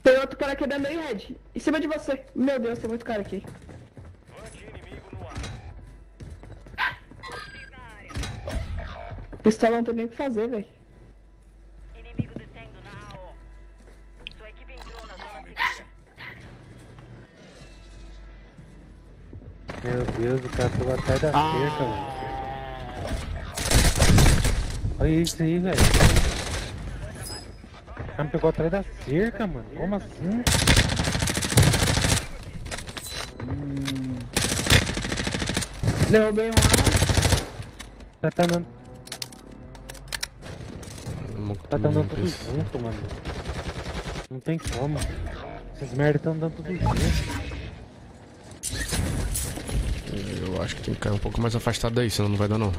Tem outro cara aqui dentro aí, Red. Em cima de você. Meu Deus, tem muito cara aqui. Pistola não tem nem o que fazer, velho. Meu Deus, o cara pegou atrás da cerca, velho. Olha isso aí, velho. O cara me pegou atrás da cerca, mano. Como assim? Derrubei um lá. Tá tá andando. Tá andando tudo junto, mano. Não tem como. Essas merdas tão andando tudo junto. Eu acho que tem que cair um pouco mais afastado daí, senão não vai dar não.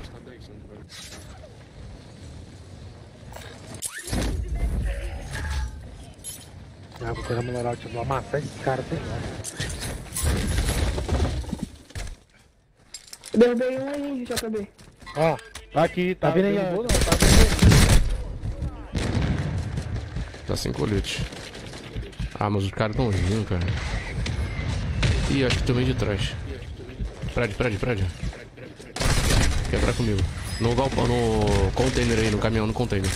Ah, vou pegar meu moral, tipo, vou amassar esse cara até lá. Derrubei um aí, JB. Ó, Tá aqui, tá, Tá vindo aí, não, tá vindo Tá sem colete. Ah, mas os caras tão vindo, cara. Ih, acho que também de trás. Prédio, prédio, prédio. Quebra comigo. No galpão, no container aí, no caminhão, no container.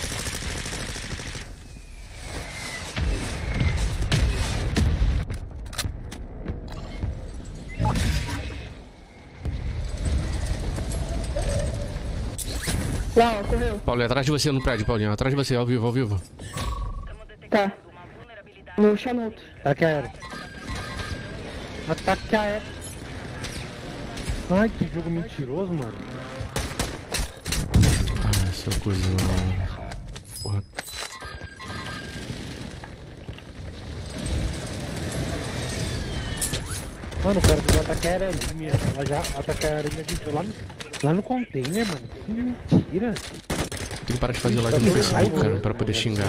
Ó, correu. Paulinho, atrás de você no prédio, Paulinho. Atrás de você, ao vivo, ao vivo. Tá. No chão outro. Ataque aéreo. Ataque aéreo. Ai, que jogo mentiroso, mano. Ah, essa coisa não. Porra. Mano, o cara do ataque aéreo ali, minha. Ela já ataque aéreo lá no, lá no container, mano. Que mentira. Tem que parar de fazer live no Facebook, cara, pra poder xingar.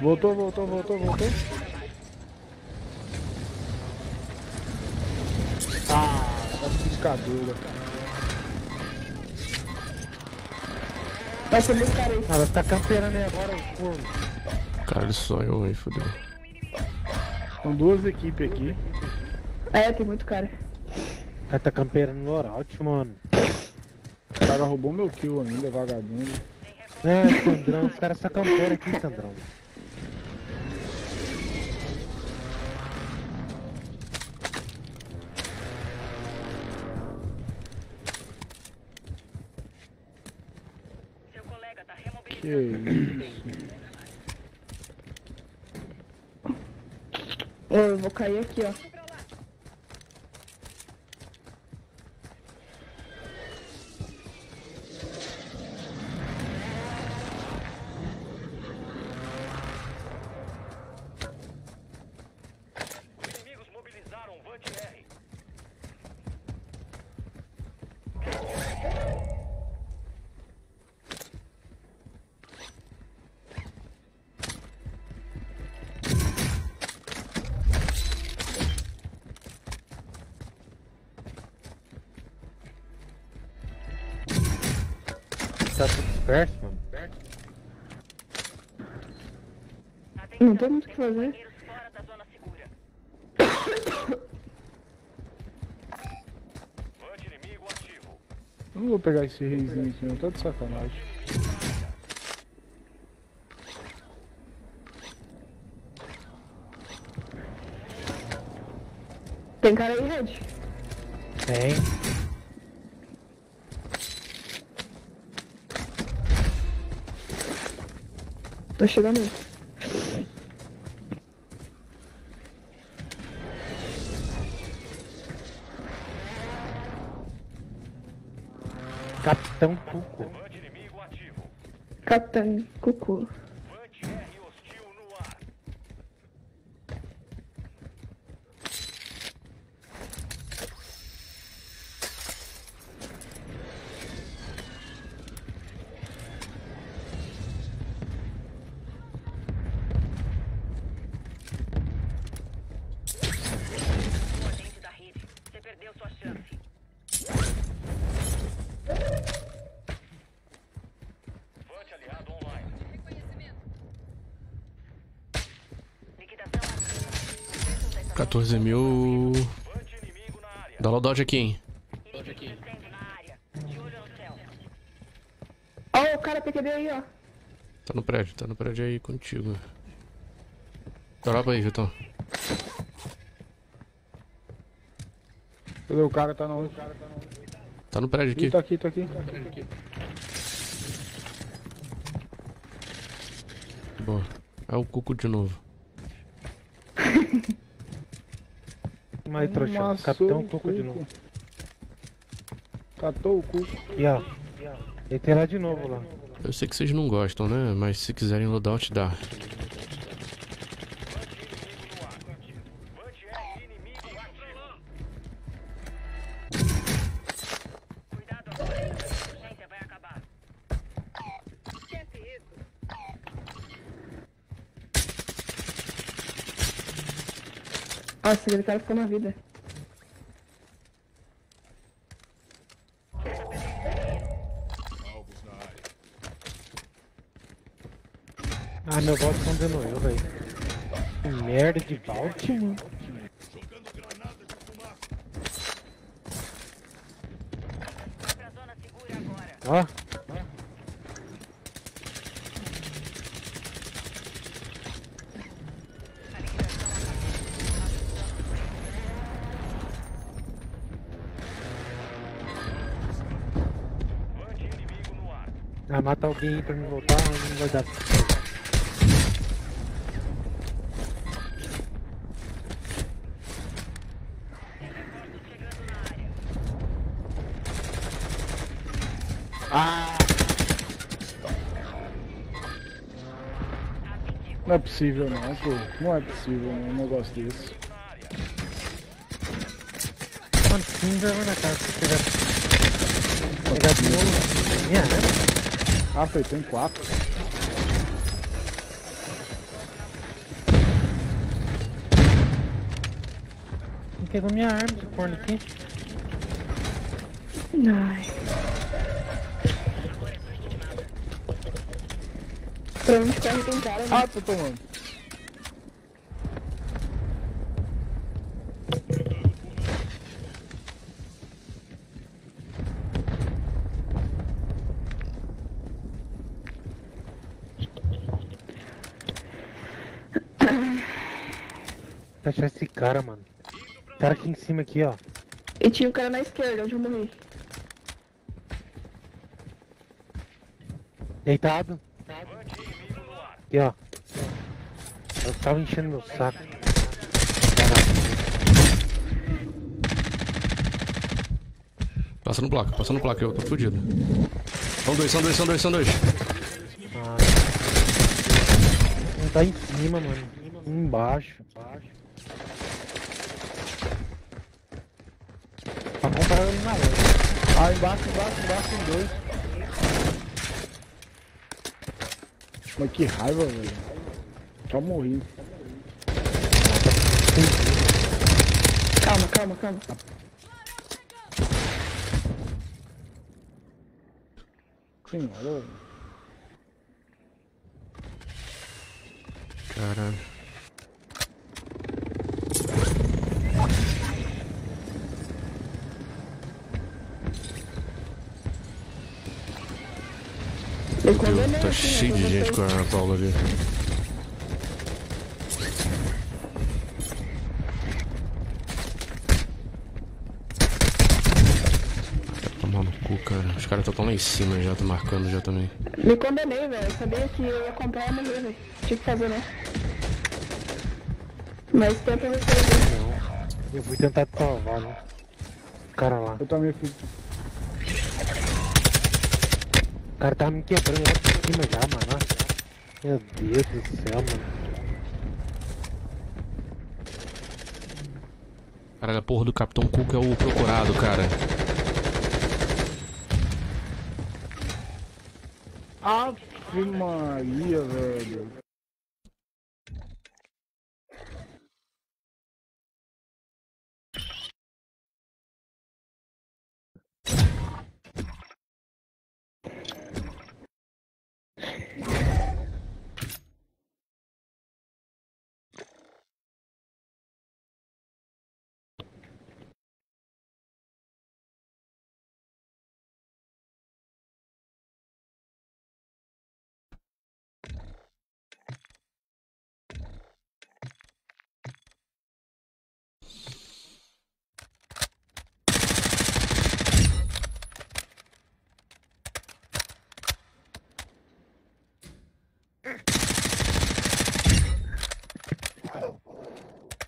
Voltou, voltou, voltou, voltou. Ah, tá piscadura. Vai ser muito cara aí. Ah, vai ficar campeando aí agora, o corno. Caralho, só eu aí, fodeu. São duas equipes aqui. É, tem muito cara. O cara tá campeando no Lorout, mano. O cara roubou meu kill ainda, vagabundo. É, Sandrão, os caras tá campeando aqui, Sandrão. Que isso. Ô, eu vou cair aqui, ó. Fazer. Não vou pegar esse reizinho aqui, não. Tá de sacanagem. Tem cara aí, Red? Tem. Tô chegando aí. Capitão Cuco. Capitão Cucu. Vant R hostil no ar. Agente da rede. Você perdeu sua chance. Vant aliado online. Liquidação 14 mil. Dá loadout aqui, hein? Ó, o cara PQD aí, ó. Tá no prédio, tá no prédio aí contigo. Dropa aí, Vitão. Cadê o cara? Tá não. Tá no prédio Ih, aqui. tá aqui, tá aqui. Boa. É o Cuco de novo. Mais trouxa. Amassou Capitão o Cuco de cuco. novo. Catou o cu. E ó. Ele tem lá de novo lá. Eu sei que vocês não gostam, né? Mas se quiserem loadout, dá. Nossa, aquele cara ficou na vida. Ah, meu bot condenou eu, velho. Que merda de vault, mano. Ó. mata alguém aí pra me voltar, não vai dar. Ah! Não é possível não, pô. Não é possível um negócio desse. Mano, que vergonha na cara se pegar. Pegar de novo. Minha, né? Ah, foi, tem quatro. Quem pegou minha arma, esse corno aqui? Ai. Pra onde corre tem cara, né? Ah, tô tomando. Tá achando esse cara, mano. Cara aqui em cima aqui, ó. E tinha um cara na esquerda, onde eu morri. Deitado. Aqui, ó. Eu tava enchendo meu saco. Passa no placa, passa no placa, eu tô fudido. São dois, são dois, são dois, são dois. Ah. Um tá em cima, mano. Um embaixo. embaixo. Pra comprar ele na hora. Ah, embaixo, embaixo, embaixo tem dois. Mas que raiva, velho. Só morri. Calma, calma, calma. Senhora, velho. Caralho. Meu, tá cheio de gente com a Paula ali. Vai tomar no cu, cara. Os caras estão lá em cima já, tô marcando já também. Me condenei, velho. Eu sabia que eu ia comprar uma velho. Tinha que fazer, né? Mas tenta resolver. Eu fui tentar te salvar, né? O cara lá. Eu também fui. O cara tava me quebrando lá por cima já, mano. Meu Deus do céu, mano. Caralho, a porra do Capitão Cook é o procurado, cara. Ave Maria, velho.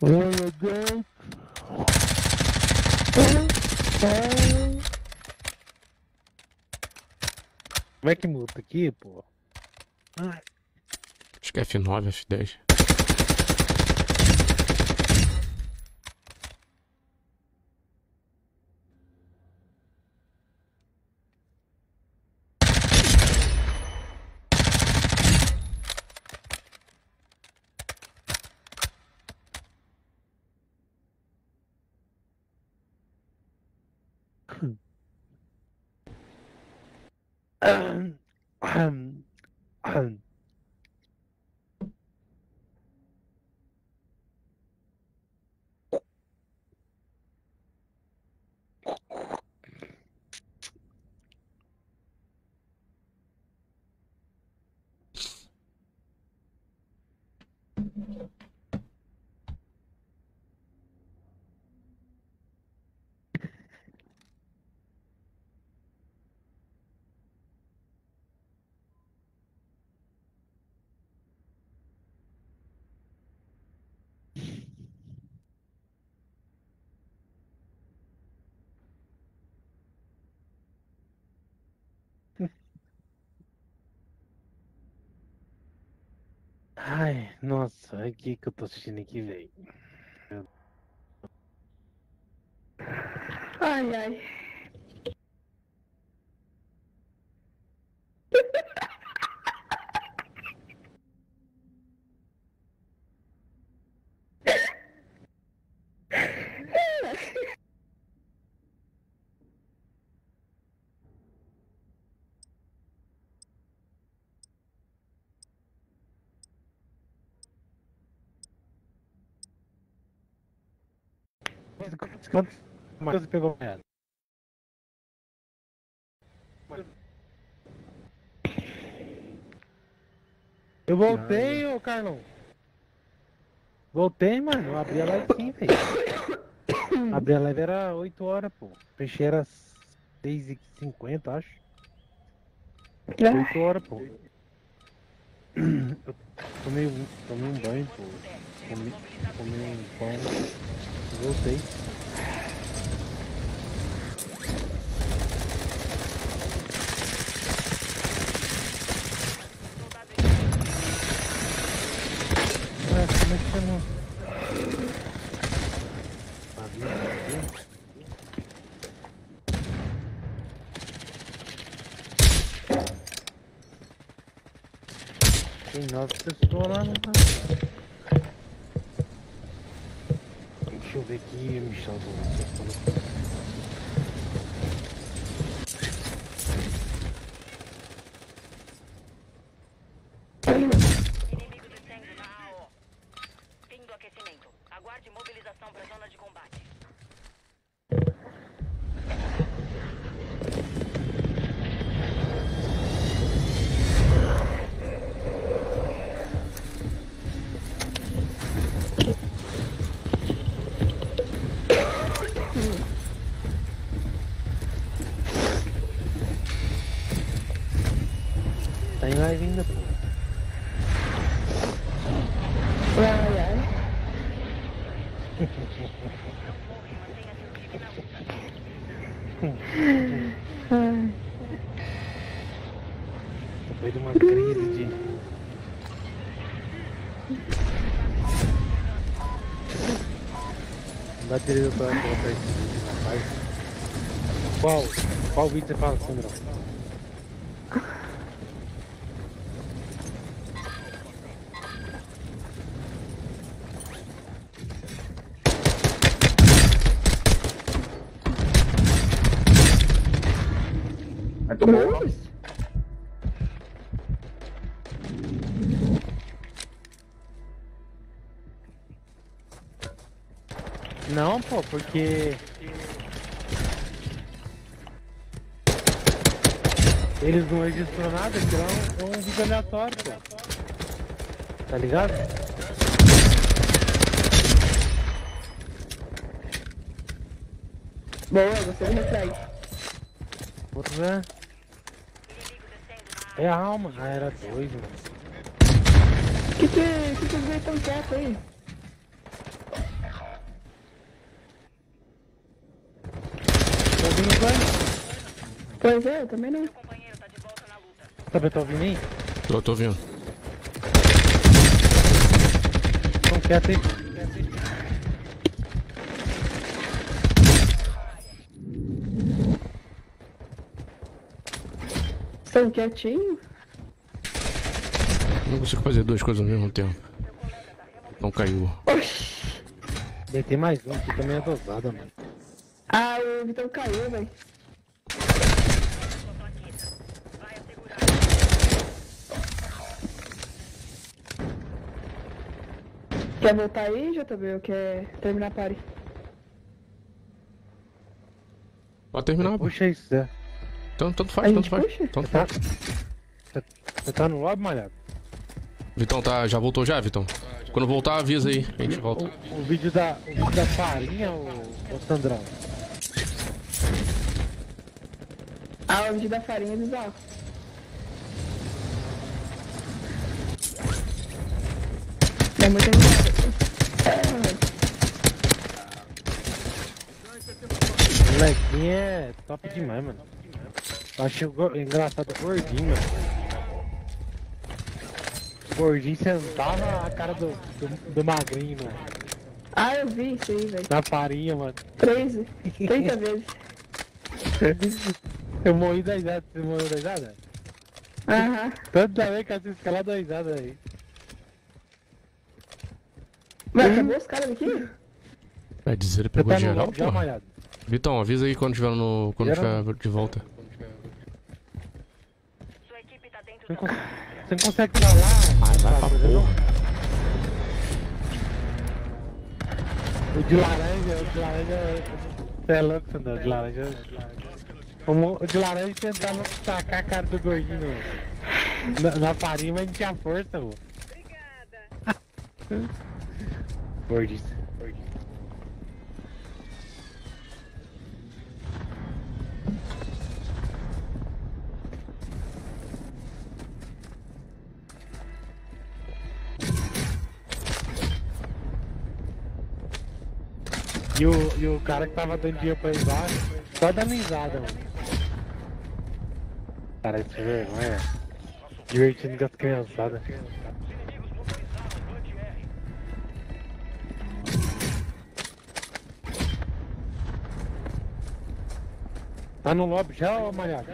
Oh meu Deus. Como é que muda aqui, pô? Ai. Acho que é F9, F10. Nossa, aqui que eu tô assistindo aqui, velho. Ai, ai. Quantos, Matheus pegou ela? Eu voltei, ô Carlão. Voltei, mano. Eu abri a live sim, velho. Abri a live era 8 horas, pô. Fechei era 6h50, acho. 8 horas, pô. Eu tomei, um- tomei um banho, pô. Comi, comi um pão. Voltei. Tem nove pessoas lá, não tá? Deixa eu ver aqui, Michel. Fim do aquecimento. Aguarde mobilização para zona de combate. Tá em live ainda, pô. Ai, ai. Ai. Depois de uma crise de. Dá direito pra colocar esse vídeo, rapaz. Qual? Qual vídeo você fala, Sandrão? Pô, porque. Eles não registram nada, então é um vídeo aleatório, pô. Tá ligado? Boa, gostei do reflexo. Pois é. É a alma. Ah, era dois, mano. Que que, que que veio tão quieto aí? Tá ouvindo o banho? Pois é, eu também não. Tá, tá ouvindo aí? Tô, tô ouvindo. Então quieto aí. Estão quietinho? Não consigo fazer duas coisas ao mesmo tempo. Não caiu. Deve ter mais um, que também é dosada, mano. Ah, o Vitão caiu, velho. Quer voltar aí, JB, ou quer terminar a party? Pode terminar. pô. Puxa isso, Zé. Tanto, tanto faz, tanto faz. puxa? Tanto Tá. faz. Você- Você tá no lobby, malhado? Vitão, tá, já voltou já, Vitão? Quando voltar, avisa aí. A gente volta. O vídeo da, o vídeo da farinha, ô, ô Sandrão? Ah, o vídeo da farinha é bizarro. É muito Molequinho é top demais, mano. Eu achei go- engraçado gordinho, mano. gordinho sentava a cara do, do, do magrinho, mano. Ah, eu vi isso aí, velho. Na farinha, mano. 13. 30 vezes. Eu morri da risada. Você morreu da risada? Aham. Toda vez que eu assisto ela da risada aí. Mas acabou os caras aqui? É dizer, ele pegou tá geral, pô. Vitão, avisa aí quando tiver no. quando Geral? tiver de volta. Você não, cons- você não consegue tirar lá? Vai, vai pra porra. O de laranja, o de laranja. Você é louco, Sandro? O de laranja. O, mo- o de laranja tentava sacar a cara do gordinho no- na, na farinha, mas não tinha força, pô. Obrigada. Gordinho. E o, e o cara que tava dando dinheiro pra embaixo, só dando risada, mano. Cara, isso é vergonha. Divertindo com as criançadas. Tá no lobby já, ô malhado?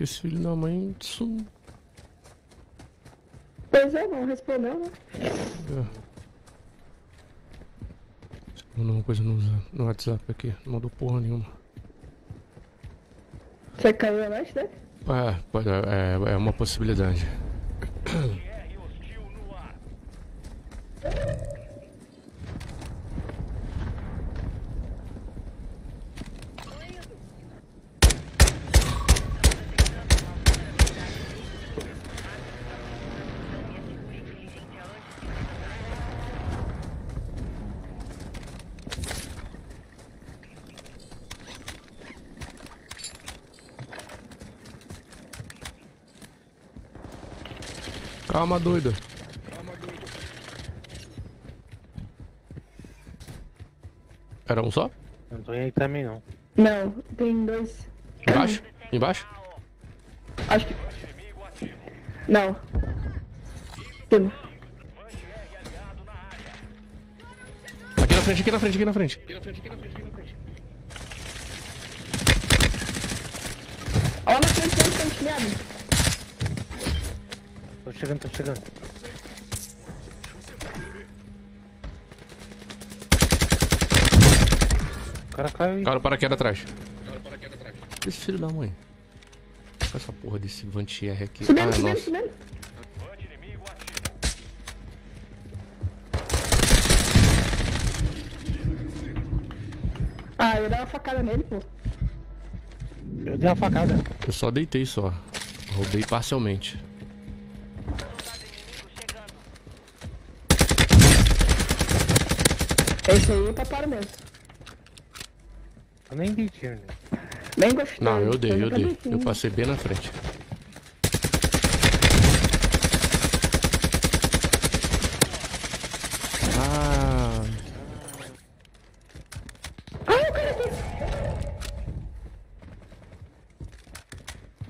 Esse filho da mãe sumiu. Pois é, não respondeu, né? Mandou uma coisa no, no WhatsApp aqui. Não mandou porra nenhuma. Você caiu na net, né? É, pode- é, é uma possibilidade. Calma, doido. Era um só? Não tô aí também não. Não, tem dois. Embaixo? Embaixo? Acho que. Não. Cima. Aqui na frente, aqui na frente, aqui na frente. Olha na frente, na frente, viado. Tô chegando, tô chegando. O cara caiu aí. Cara, o paraquedas atrás. Esse filho da mãe. Olha essa porra desse Vantier aqui. Subindo, ah, subindo, nosso. subindo. Ah, eu dar uma facada nele, pô. Eu dei uma facada. Eu só deitei só. Roubei parcialmente. Esse aí eu preparo mesmo. Eu nem dei tiro, né? Nem gostei. Não, eu dei, eu dei. Eu passei bem na frente. Ah,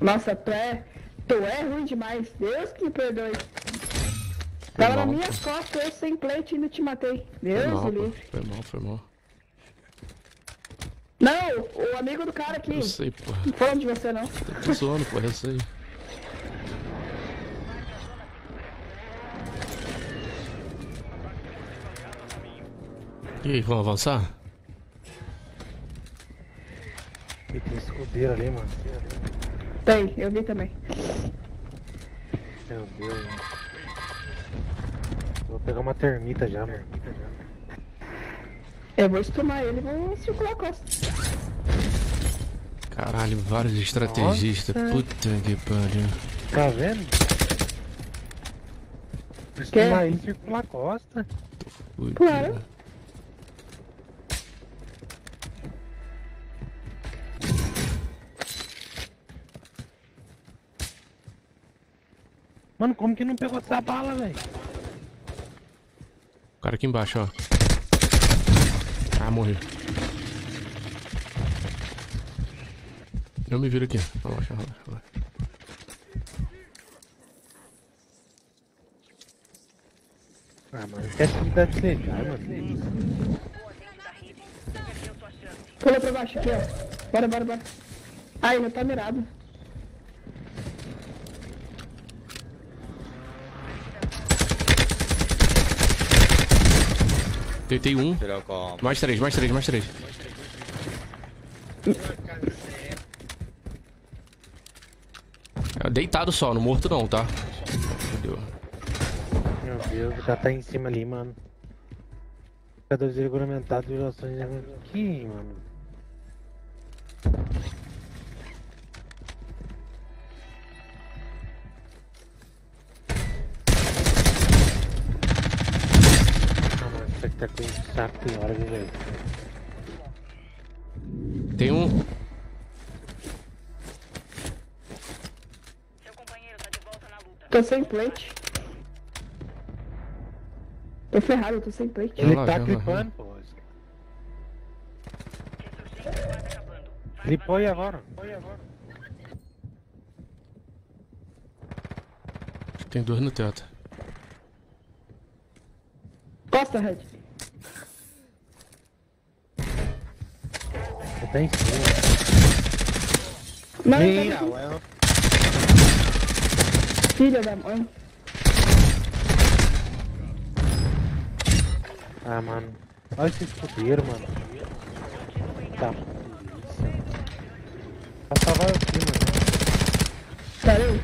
Nossa, tu é. Tu é ruim demais. Deus que me perdoe. Tava na mal, minha costas, eu sem plate e ainda te matei. foi Deus mal, me pô. livre. Foi mal, foi mal. Não, o amigo do cara aqui. Eu sei, pô. Não falando de você, não. Tô zoando, pô, eu sei. E aí, vamos avançar? Tem escudeiro ali, mano. Tem, eu vi também. Meu Deus, mano. Vou pegar uma termita já, mano. Eu vou estumar ele e vou circular a costa. Caralho, vários estrategistas. Nossa. Puta que pariu. Tá vendo? Quê? Mas ele circula a costa. Puta. Claro. Mano, como que não pegou essa bala, velho? Cara aqui embaixo, ó. Ah, morreu. Eu me viro aqui. Relaxa, relaxa, relaxa. Ah, mano, esquece de dar desligar, mano. Pula pra baixo aqui, ó. Bora, bora, bora. Ai, não tá mirado. Deitei um. Mais três, mais três, mais três. É, Deitado só, no morto não, tá? Fudeu. Meu Deus, cara tá em cima ali, mano. Jogadores regulamentados, violações aqui, mano. Tá com um saco tem hora, viu, velho? Tem um. Tô sem plate. Tô ferrado, tô sem plate. Ele tá clipando, pô. Clipou e agora? Tem dois no teto. Costa, Red. Você tá em cima. Não, Ih, tá ué. Filha da mãe. Ah, mano. Olha esse escudeiro, mano. Tá. delícia. Vai salvar eu aqui, mano. Aí.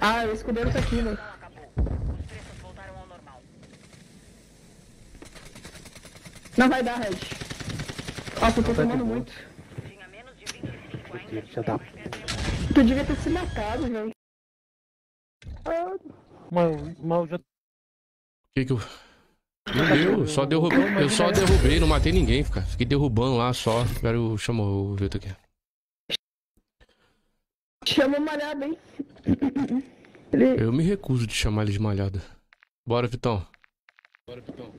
Ah, o escudeiro tá aqui, velho. Não vai dar, Red. Eu tô Tá tomando muito. Já dá. Tu devia ter se matado, velho. Ah, Mas, mas eu já Que que eu. Não deu, só derrubei. Eu só derrubei, não matei ninguém, cara. Fiquei derrubando lá só. Agora eu chamo o Vitor aqui. chama o malhado, hein? Ele... Eu me recuso de chamar ele de malhada. Bora, Vitão. Bora, Vitão.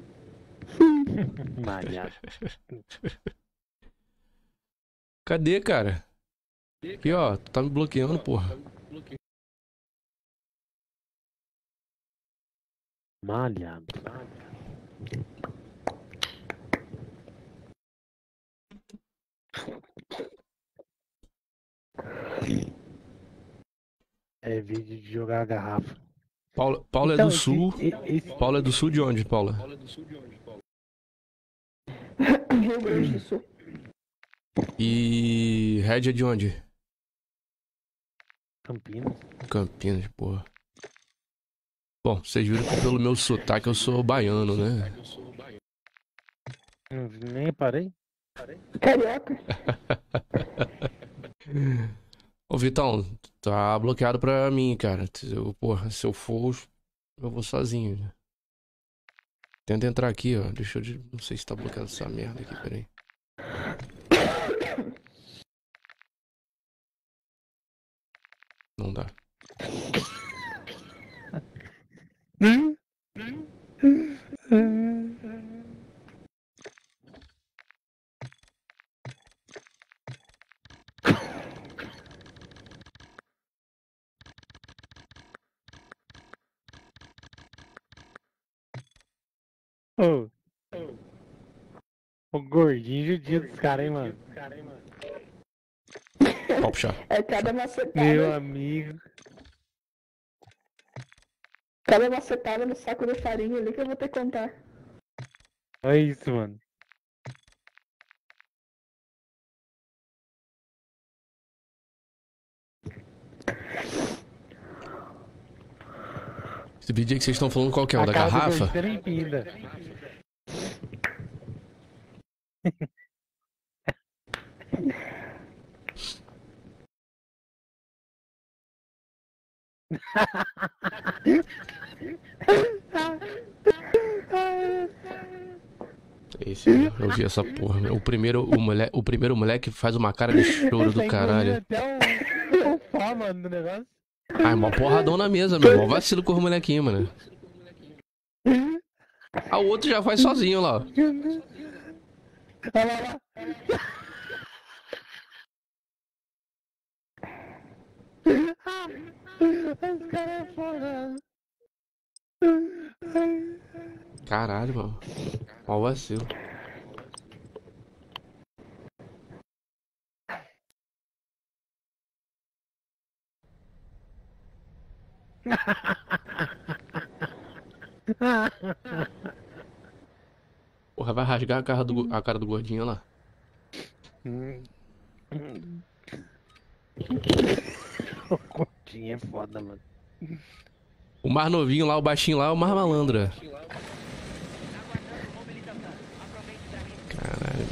Malhado. Cadê, cara? Aqui, ó. Tu tá me bloqueando, porra. Malhado. É vídeo de jogar a garrafa. Paula, Paula é Então, do esse- sul. e- esse- Paula é do sul de onde, Paula? Rio Grande do Sul. E. Red é de onde? Campinas. Campinas, porra. Bom, vocês viram que pelo meu sotaque eu sou baiano, né? Não Nem reparei. Carioca. Ô, Vitão, tá bloqueado pra mim, cara. Se eu, porra, se eu for, eu vou sozinho. né? Tenta entrar aqui, ó. Deixa eu. de- Não sei se tá bloqueado essa merda aqui, peraí. Não dá. Ô. O gordinho judia dos caras, hein, mano. Pau puxar. É cada macetada. Meu amigo. Cada macetada no saco de farinha ali que eu vou ter que contar. Olha isso, mano. Esse vídeo aí que vocês estão falando qual que é? O da do garrafa? Esse, eu vi essa porra. O primeiro, o, moleque, o primeiro moleque faz uma cara de choro do caralho. engolindo Até o, o pó, mano, do negócio. Ai, mó porradão na mesa, meu irmão. Vacilo com o molequinho, mano. Ah, o outro já faz sozinho lá. Olha lá. Esse cara é foda. Caralho, mano. O vacilo. Porra, vai rasgar a cara do, a cara do gordinho lá. O Gordinho é foda, mano. O mais novinho lá, o baixinho lá, é o mais malandra. Caralho.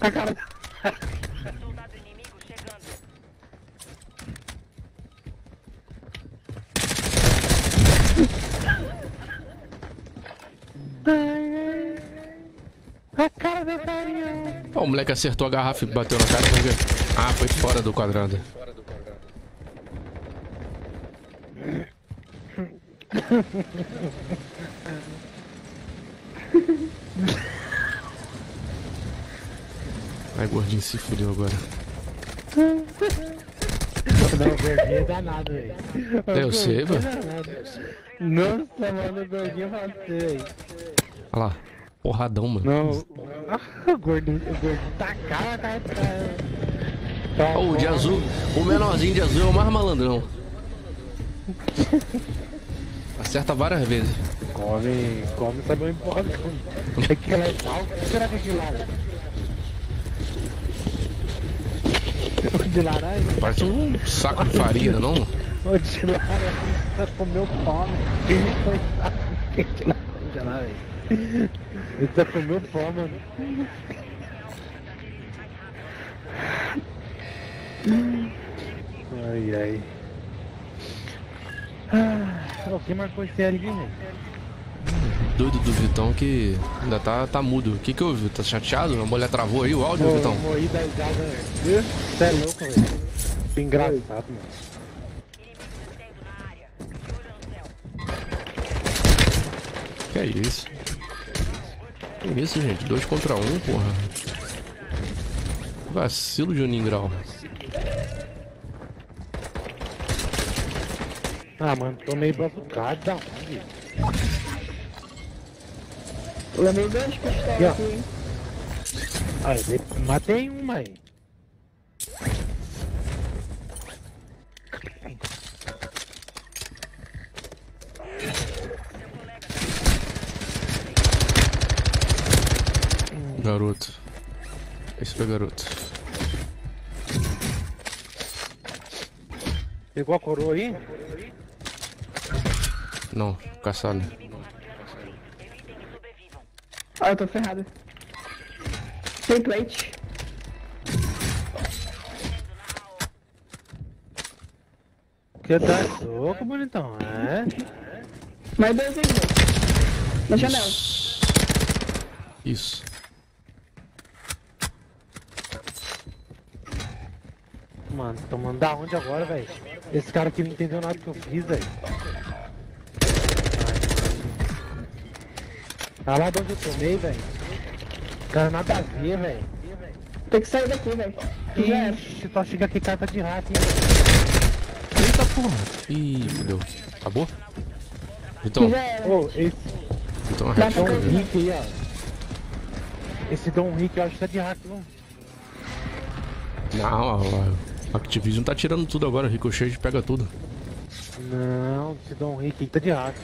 A cara. A cara do. Ó, o moleque acertou a garrafa e bateu na cara. Ah, foi fora do quadrado. Ai, gordinho se fudeu agora. Não, o gordinho é danado, velho. Eu sei, mano. Nossa, mano, o gordinho velho. Olha lá. Porradão, mano. Não, o gordinho, o gordinho tá cara, cara, cara. Ó, o de azul. O menorzinho de azul é o mais malandrão. Acerta várias vezes. Come, come também não pode. É que ela é. O que será que é lá? O de laranja? Parece um saco de farinha, não? O de laranja comeu pó. Foi de laranja velho. Ele tá comeu pó, mano. Ai, ai. Ah, o que marcou esse ali, velho? Doido do Vitão que ainda tá, tá mudo. O que que houve? Tá chateado? A mulher travou aí o áudio, Pô, Vitão? Morri da risada, velho. Você é louco, velho. Engraçado, mano. Que é isso? Que isso, gente? Dois contra um, porra. Vacilo, Juninho Grau. Ah, mano, tomei bazucado da onde? Eu levei dois Aqui, pistolas aqui, hein? Ah, eu matei uma aí. Garoto. Esse foi garoto. Pegou a coroa aí? Não, caçalho. Ah, eu tô ferrado. Tem plate. Que tá louco, bonitão, é? Mais dois aí. Na janela. Isso. Mano, tomando da onde agora, velho? Esse cara aqui não entendeu nada que eu fiz, velho. Tá lá de onde eu tomei, velho. Cara, nada a ver, velho. Tem que sair daqui, velho. Era. Ixi, só chega aqui carta de rato, hein, velho. Eita porra. Ih, fudeu. Acabou? Então, era. Ô, esse então a pra Dom. Rick aí, ó. Esse Dom Rick eu acho que tá de hack, não. Não, a, Activision tá tirando tudo agora. Ricochet pega tudo. Não, esse Dom Rick aí tá de hack.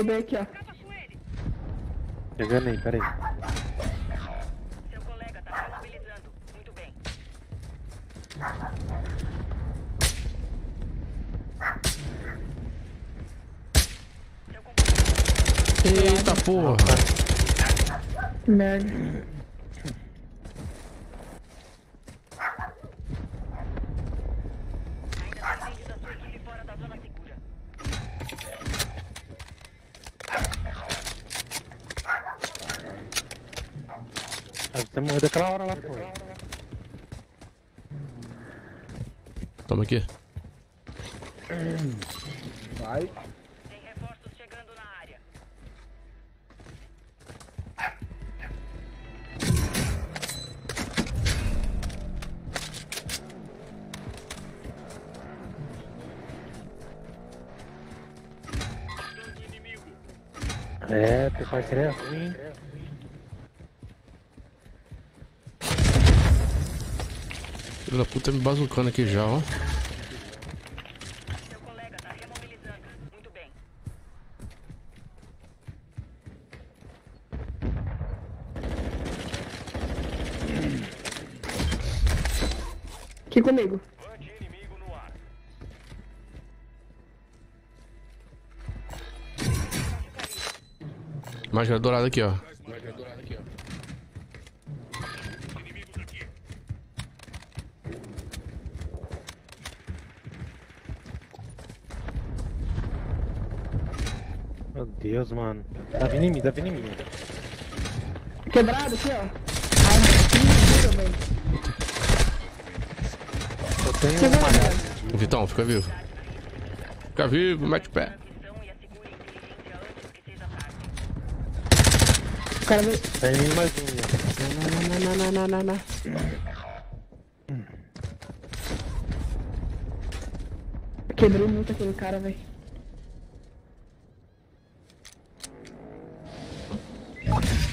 Derrubei aqui, ó. Chegando aí, peraí. Seu colega tá se mobilizando. Muito bem. Eita porra. Merda. É assim. Filho da puta me bazucando aqui já, ó. Seu colega Muito bem. Aqui comigo. Máscara dourada aqui, ó. Meu Deus, mano. Tá vindo em mim, tá vindo em mim. Quebrado aqui, ó. Ai. Eu tenho uma. Vitão, fica vivo. Fica vivo, mete o pé. Cara veio. Tem mais um, já. Não, não, não, não, não, não, não. Quebrei muito aquele cara, velho.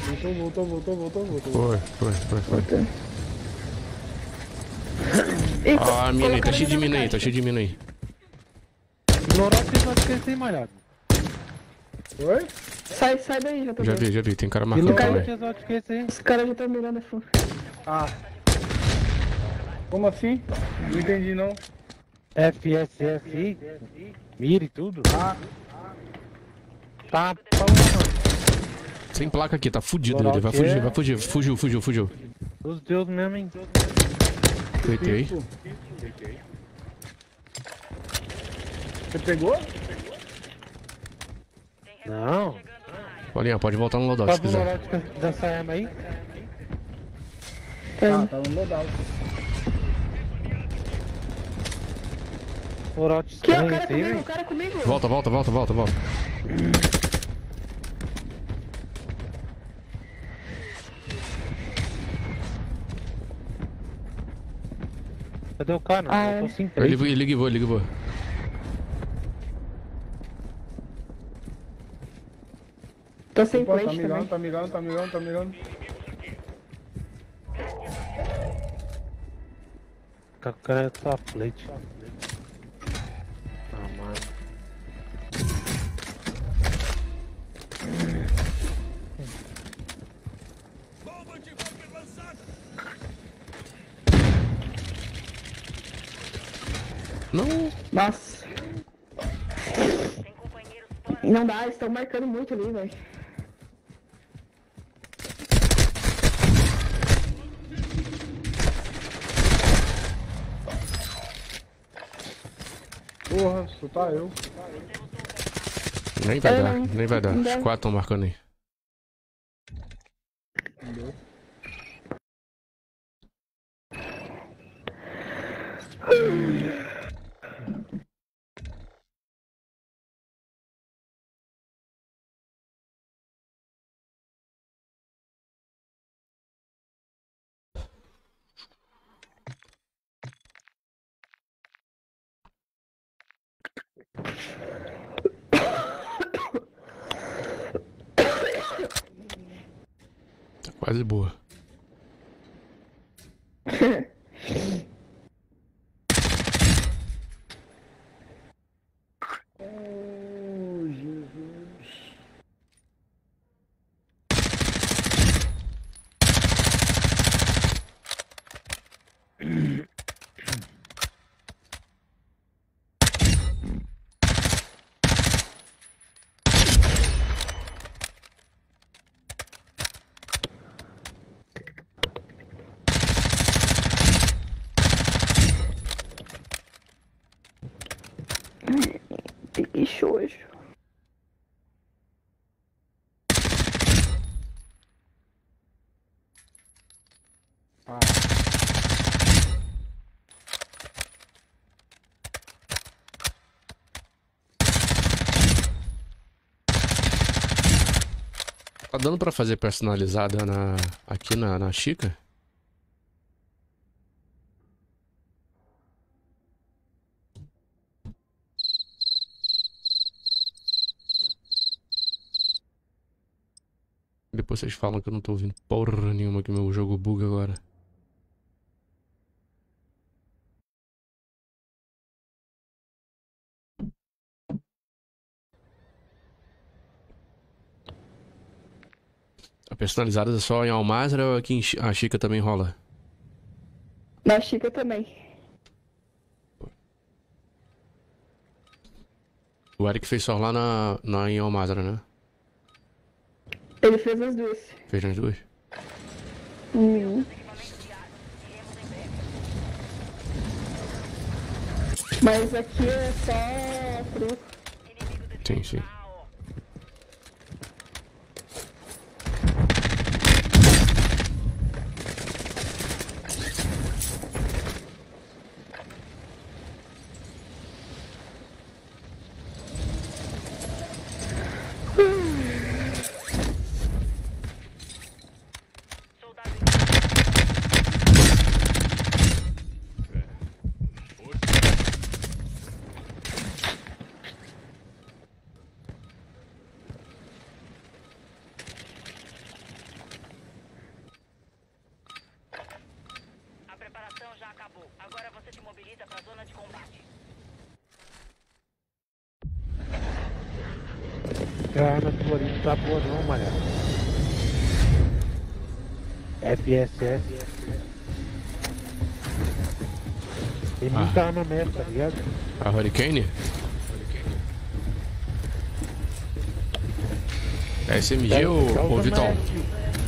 Voltou, voltou, voltou, voltou, voltou. Foi, foi, foi, foi. Eita, Ah, mina aí, tá cheio de na mina aí, tá cheio de mina aí. Ignorar vocês vão esquecer, malhado. Oi? Sai, sai daí, já tô Já vendo. vi, já vi, tem cara marcando também. Os caras já estão mirando a fundo. Ah. Como assim? Não entendi não. FSFI, mira e tudo. Ah. Tá pão. Sem placa aqui, tá fudido ele. Vai que fugir, é. vai fugir. Fugiu, fugiu, fugiu. Os deuses mesmo, hein? Deitei. Você pegou? Não. Bolinha, pode voltar no loadout se Sabe o quiser. loadout dessa arma aí? Ah, tá no loadout. Loadout Que é o estranho cara aí, comigo, o cara comigo. Volta, volta, volta, volta, volta. Cadê o cara? Ah, Eu tô sem Ele, três. ele guivou, ele guivou. Tô sem Pô, tá mirando, também. tá mirando, tá mirando, tá mirando. O cara é só plate. Ah, mano. Não. Nossa. Não dá, eles estão marcando muito ali, velho. Porra, só tá eu. Nem vai É, dar, não. nem vai dar. Os quatro estão marcando aí. Tá quase boa. Oh, Jesus. xoxo. Tá dando pra fazer personalizada na, aqui na, na Chica? Depois vocês falam que eu não tô ouvindo porra nenhuma que meu jogo buga agora. A personalizada é só em Almazra ou aqui em a Chica também rola? Na Chica também. O Eric fez só lá na, na em Almazra, né? Ele fez as duas. Fez nas duas? Hum. Mas aqui é só truco. Sim, sim. A preparação já acabou. Agora você se mobiliza para a zona de combate. A arma do Florinho não tá boa não, mané. FSS. Tem muita arma mesmo, tá ligado? A Hurricane? É SMG Tá- ou, tá ou Vital?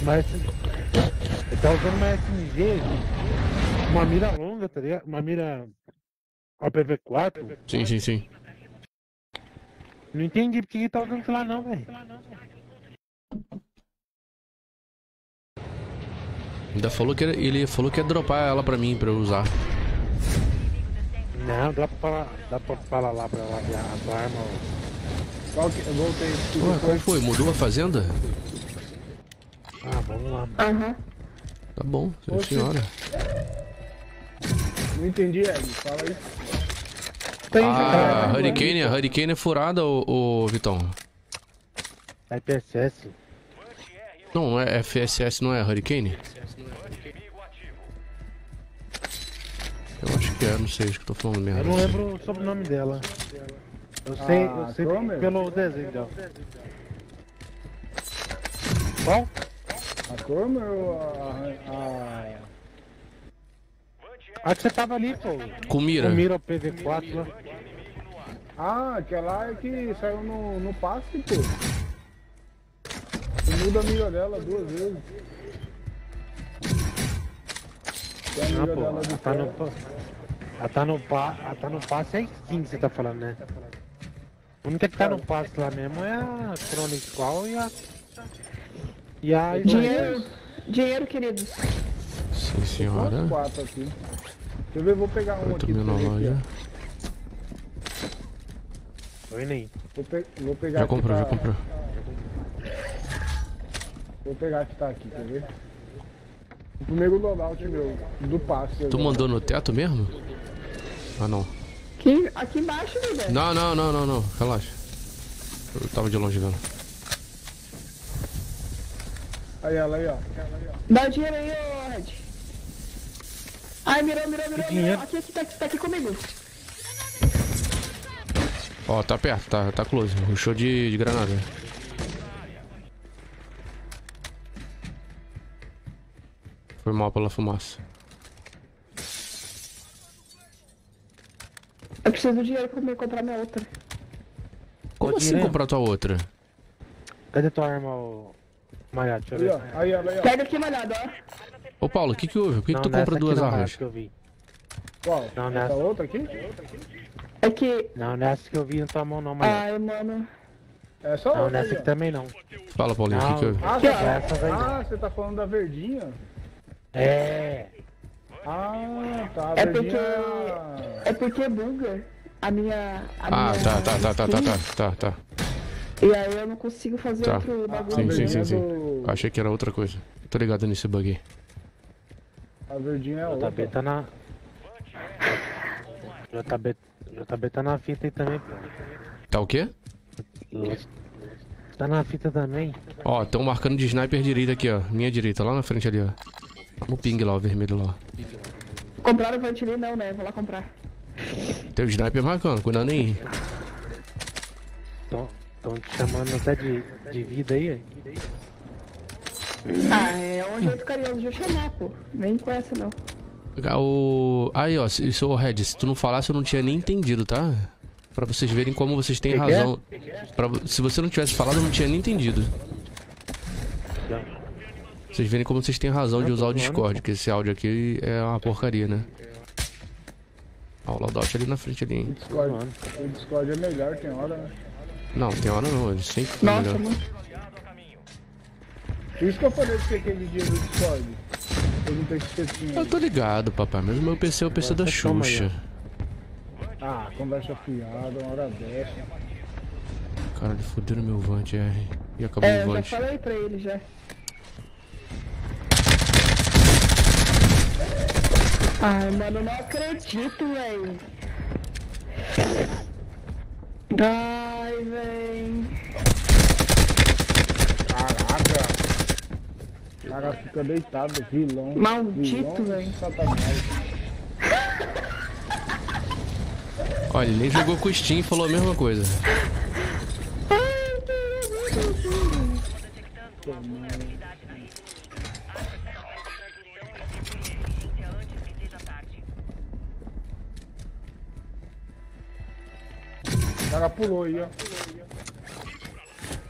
uma S- Ele tá usando uma SMG, uma mira longa, tá ligado? Uma mira OPV4. Sim, sim, sim. Não entendi porque ele tá usando aquilo lá não, velho. Ainda falou que ele falou que ia dropar ela pra mim, pra eu usar. Não, dá pra, dá pra falar lá pra lá a tua arma. Qual que... Eu voltei. Ué, qual foi? Mudou a fazenda? Ah, vamos lá. Aham. Tá bom, Oxi. senhora. Não entendi, Ed. Fala aí. Ah, a Hurricane, a Hurricane é furada, ô, ô Vitão? FSS. Não, não é FSS, não é Hurricane? Eu acho que é, não sei, acho que eu tô falando merda. Eu não lembro o sobrenome dela. Eu sei, Ah, eu sei pelo desenho dela. Qual? A Cromer ou a... a... A que você tava ali, pô. Com mira. Com mira PV4 lá. Ah, aquela é que saiu no, no passe, pô. Muda a mira dela duas vezes. A Ah, pô, ela tá no, ela tá no, pa, ela tá no passe é skin que você tá falando, né? A única que tá no passe lá mesmo é a Chronic Qual e a. E a. Dinheiro, dinheiro, queridos. Sim, senhora. Quatro aqui? Deixa eu ver, vou pegar um aqui. mil na loja. Oi, nem. ó. Vou, pe- vou pegar Já comprou, já comprou. Vou pegar que tá aqui, quer ver? O primeiro loadout meu, do passe. Tu mandou no teto mesmo? Ah, não. Aqui, aqui embaixo, bebê. Não, não, não, não, não. Relaxa. Eu tava de longe vendo. Aí ela aí, ó. Dá o dinheiro aí, ô Red. Ai, mirou, mirou, mirou, dinheiro? mirou. Aqui, aqui, tá, tá aqui comigo. Ó, tá perto, tá, tá close. Rushou de, de granada. Foi mal pela fumaça. Eu preciso do dinheiro pra me comprar minha outra. Como assim dinheiro? comprar tua outra? Cadê tua arma, ô. Malhado, deixa eu ver. Aí aí, ó. Pega aqui, malhado, ó. Ô Paulo, o que que houve? Por que, que Não, tu nessa compra duas não, armas? malhado, que eu vi. Qual? Não, Essa nessa. outra aqui? É que. Não, nessa que eu vi na tua mão não, mas. Ai, mano. É só Não, outra nessa aí, aqui ó. também não. Fala, Paulinho, o que que eu... Ah, tá... Essa ah, você tá falando da verdinha? É. Ah, tá. É porque. É porque buga a minha. A Ah, minha tá, tá, tá, tá, tá, tá, tá, tá. E aí eu não consigo fazer Tá. outro bagulho. Sim, sim, sim, é sim. do- Achei que era outra coisa. Tô ligado nesse bug aí. A verdinha é JB outra. tá na. JB, JB tá na fita aí também, pô. Tá o quê? Tá na fita também. Ó, tão marcando de sniper direita aqui, ó. Minha direita, lá na frente ali, ó. No ping lá, o vermelho lá. Compraram o Vantili? Não, né? Vou lá comprar. Tem o sniper marcando, cuidado aí. Tão te chamando até de, de vida aí. Ah, é um jeito carinhoso de eu chamar, pô. Vem com essa, não. O... Aí, ó, se, se, ô, Red, se tu não falasse, eu não tinha nem entendido, tá? Pra vocês verem como vocês têm Que que é? razão. Pra se você não tivesse falado, eu não tinha nem entendido. Vocês verem como vocês têm razão de usar o Discord, que esse áudio aqui é uma porcaria, né? Ó, o Laudout ali na frente ali, hein? Discord. O Discord é melhor, tem hora, né? Não, tem hora não, ele sempre foi Nossa, melhor. mano. Por isso que eu falei pra você aquele dia do Discord. Eu não tenho esquecido. Eu tô ligado, papai, mas o meu PC é o PC da Xuxa. Ah, conversa fiada, uma hora dessa. Caralho, fuderam meu Vant, R. E acabou É, o eu já Vant. falei pra ele já. Ai, mano, eu não acredito, véi. Ai, véi. Caraca. O cara fica deitado, vilão. Maldito, velho. Satanás. Olha, ele nem jogou com o Steam e falou a mesma coisa. O cara pulou aí, ó.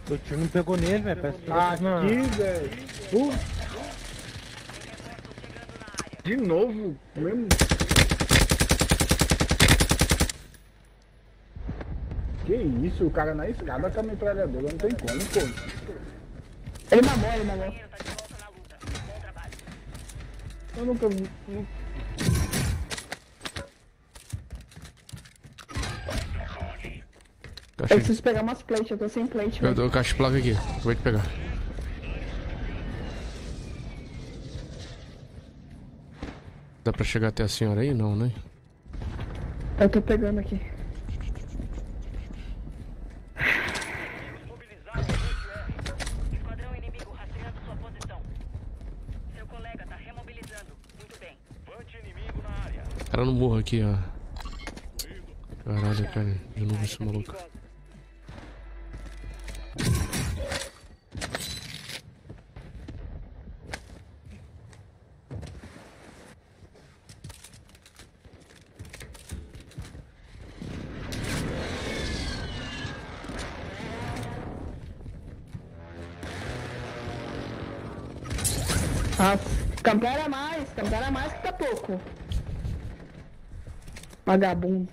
O tiro não pegou nele, velho. Parece que Aqui, não. velho. Putz. De novo, mesmo. Que isso, o cara na escada com a metralhadora, não tem como, pô. Ele mamou, ele mamou. Eu nunca vi. Nu- Eu preciso pegar umas plates, eu tô sem plate, Eu dou caixa de placa aqui, vou te pegar. Dá pra chegar até a senhora aí? Não, né? Eu tô pegando aqui. Esquadrão inimigo rastreando sua posição. Seu colega tá. Cara no morro aqui, ó. Caralho, cara. De novo esse maluco. Ah, campera mais, campera mais que tá pouco. Vagabundo.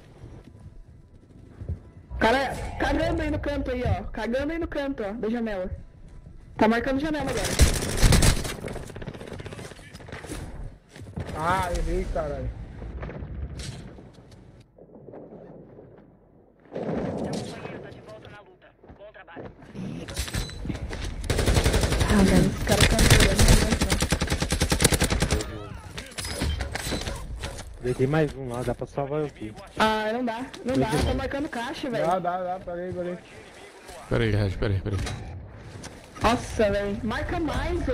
Cara, cagando aí no canto aí, ó. Cagando aí no canto, ó, da janela. Tá marcando janela agora. Ah, errei, caralho. Ah, velho, esse cara tá andando, Deitei mais um lá, dá pra salvar eu aqui. Ah, não dá, não dá, bom. marcando caixa, velho. Dá, dá, dá, peraí, peraí. Pera aí, Red, pera aí, pera aí. Nossa, velho, marca mais, ô.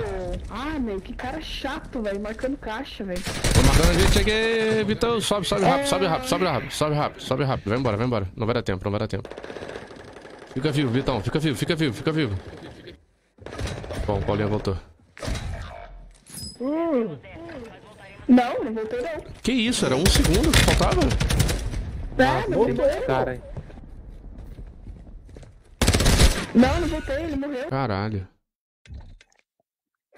Ah, meu, que cara chato, velho, marcando caixa, velho. Tô marcando a gente aqui, Vitão. Sobe, sobe rápido, sobe rápido, sobe rápido, sobe rápido, sobe rápido. Vai embora, vai embora. Não vai dar tempo, não vai dar tempo. Fica vivo, Vitão, fica vivo, fica vivo, fica vivo. Bom, o Paulinho voltou. Hum. Não, não voltei não. Que isso, era um segundo que faltava? É, não voltou, voltei. cara. Não, não voltei, ele morreu. Caralho.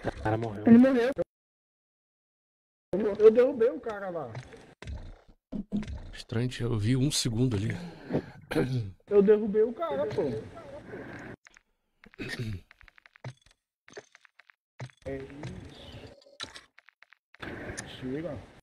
O cara morreu. Ele morreu. Eu derrubei o cara lá. Estranho, eu vi um segundo ali. Eu derrubei o cara, pô. É isso. 学一个。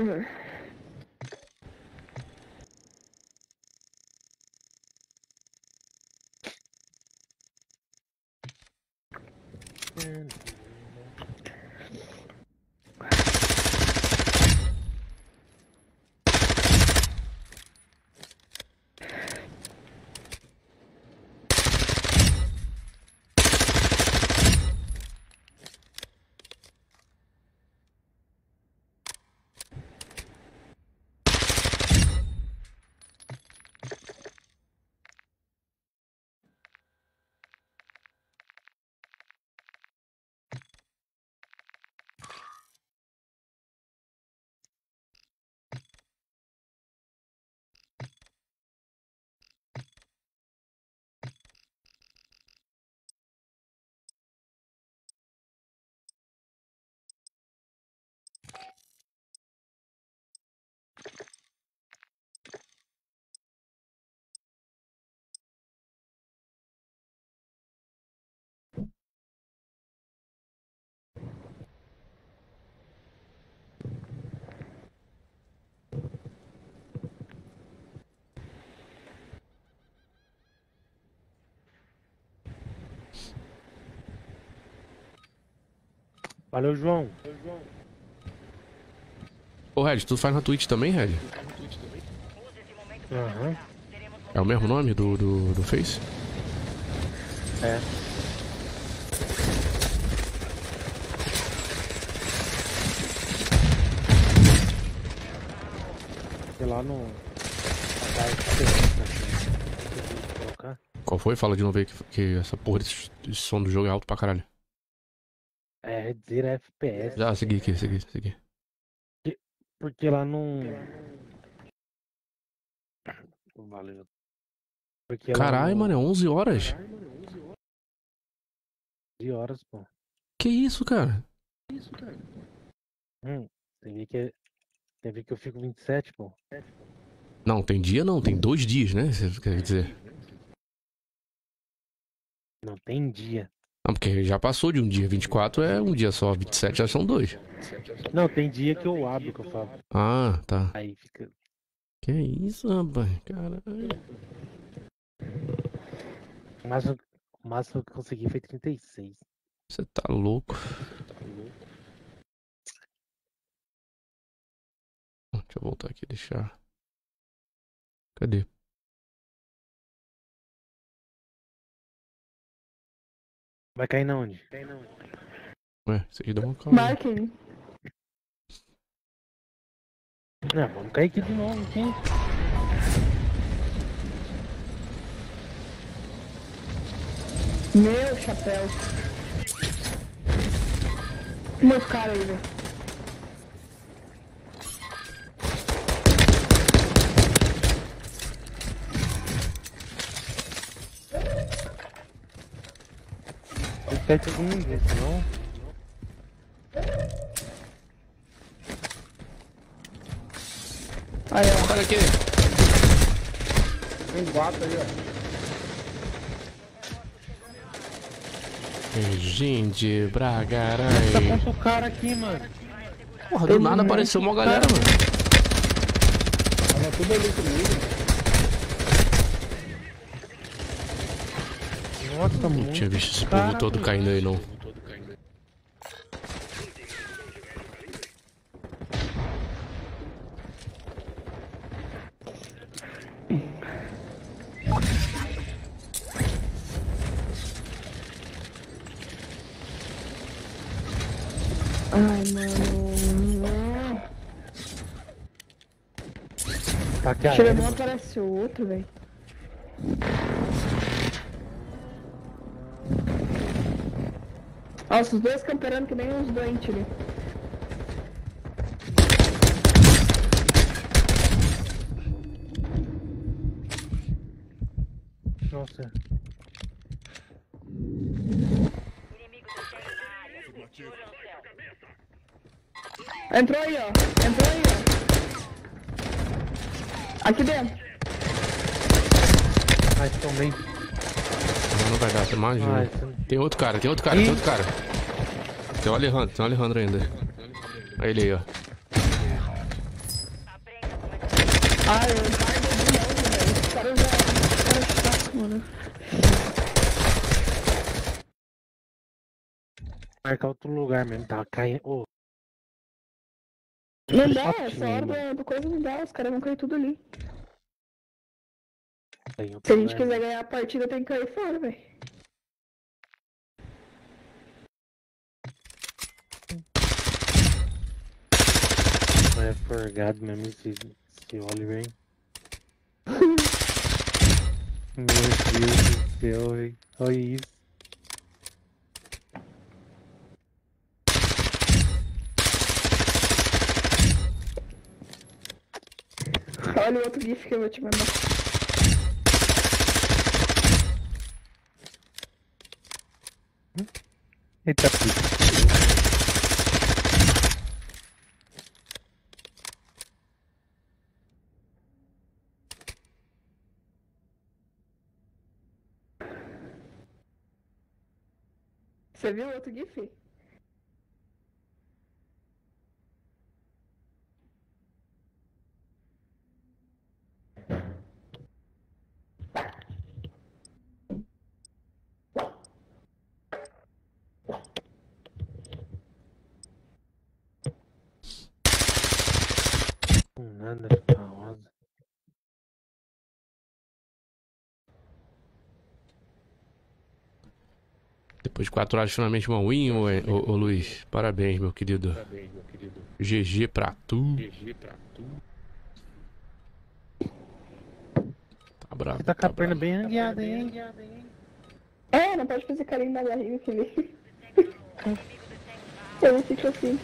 Chega. Valeu, João. Ô, Red, tu faz na Twitch também, Red? Aham. É o mesmo nome do, do, do Face? É. Sei lá no. Qual foi? Fala de novo aí que, que essa porra desse, desse som do jogo é alto pra caralho. É, a FPS. Já, segui aqui, segui, segui. Porque lá não. Valeu. Porque lá Caralho, no- mano, é 11 horas? 11 horas, pô. Que isso, cara? Hum, tem que. Tem vez que eu fico 27, pô. Não, tem dia não, tem dois dias, né? Você quer dizer? Não tem dia. Não, porque já passou de um dia. 24 é um dia só, 27 já são dois. Não, tem dia que eu abro, que eu falo. Ah, tá. Aí fica. Que isso, rapaz? Caralho. O máximo, o máximo que eu consegui foi 36. Você tá louco. Deixa eu voltar aqui, deixar. Cadê? Vai cair na onde? Ué, isso aqui deu uma calma. Marquem. Não, vamos cair aqui de novo, aqui. Meu chapéu. Meus caras aí, velho. Cair todo mundo, senão. Aí, ó. Olha aqui. Tem quatro aí, ó. Gente, Tá bragarai. quanto cara aqui, mano? Porra, do nada apareceu uma galera, mano. Tava tudo ali comigo. Nossa, mano. Não tinha visto esse povo todo caindo aí, não. Ai, mano. Tá Chega um, aparece o outro, velho. Nossa, os dois camperando que nem uns doentes ali. Nossa. Entrou aí, ó. Entrou aí, ó. Aqui dentro. Ai, tomei. Não, não vai dar, tem mais um. Tem outro cara, tem outro cara, tem outro cara. Tem o Alejandro, tem o Alejandro ainda. Olha ele aí, ó. Ai, eu velho. Os caras já. Os caras chatos, mano. Marcar outro lugar mesmo, tá caindo. Ô, Não dá, essa hora do, coisa não dá, os caras vão cair tudo ali. Se a gente quiser ganhar a partida, tem que cair fora, velho. É forgado mesmo esse, esse Oliver, hein? Meu Deus do céu, velho. Olha isso. Olha o outro gif que eu vou te mandar. Eita, puta. Viu outro gif? Nada famosa. Depois de 4 horas, finalmente uma win, ô, ô, ô Luiz. Parabéns, meu querido. GG pra tu. Tá bravo. Você tá com a perna bem rangueada, hein? É, não pode fazer carinho na barriga ele. eu não fico assim.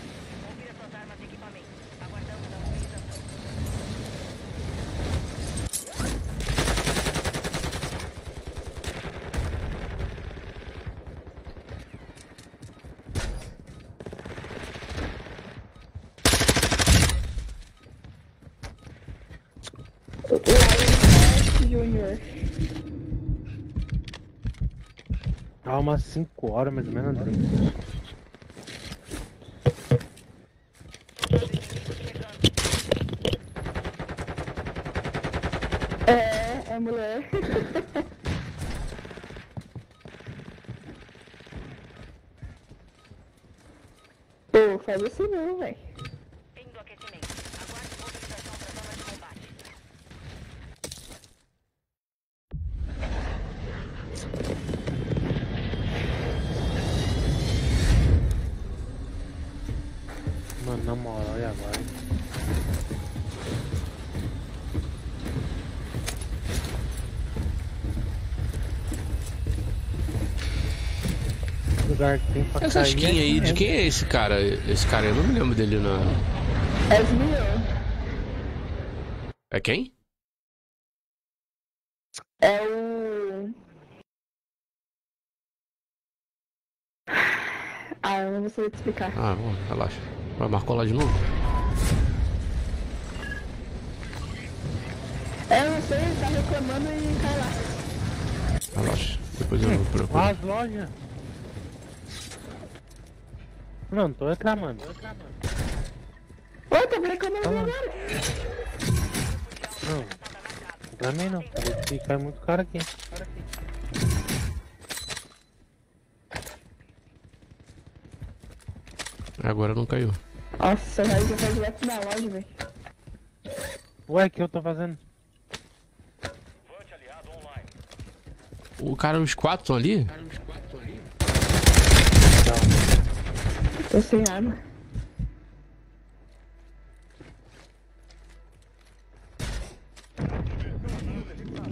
Lion Junior. Tá umas 5 horas mais ou menos, André. É, é mulher. Pô, faz assim não, velho. Essa cair skin é aí, de quem é esse cara? Esse cara, eu não me lembro dele na. É milhões. É quem? É o. Ah, eu não vou saber te explicar. Ah, bom, relaxa. Vai, marcou lá de novo? É, eu não sei, ele tá reclamando e cai lá. Relaxa. Depois eu procuro. As lojas. Não, não tô reclamando. Ô, tá me reclamando agora. Não. Mim não. Esse cai muito caro aqui. Agora não caiu. Nossa, Raiz já faz direto na loja, velho. Ué, o que eu tô fazendo? O cara, os quatro estão ali? Tô sem arma.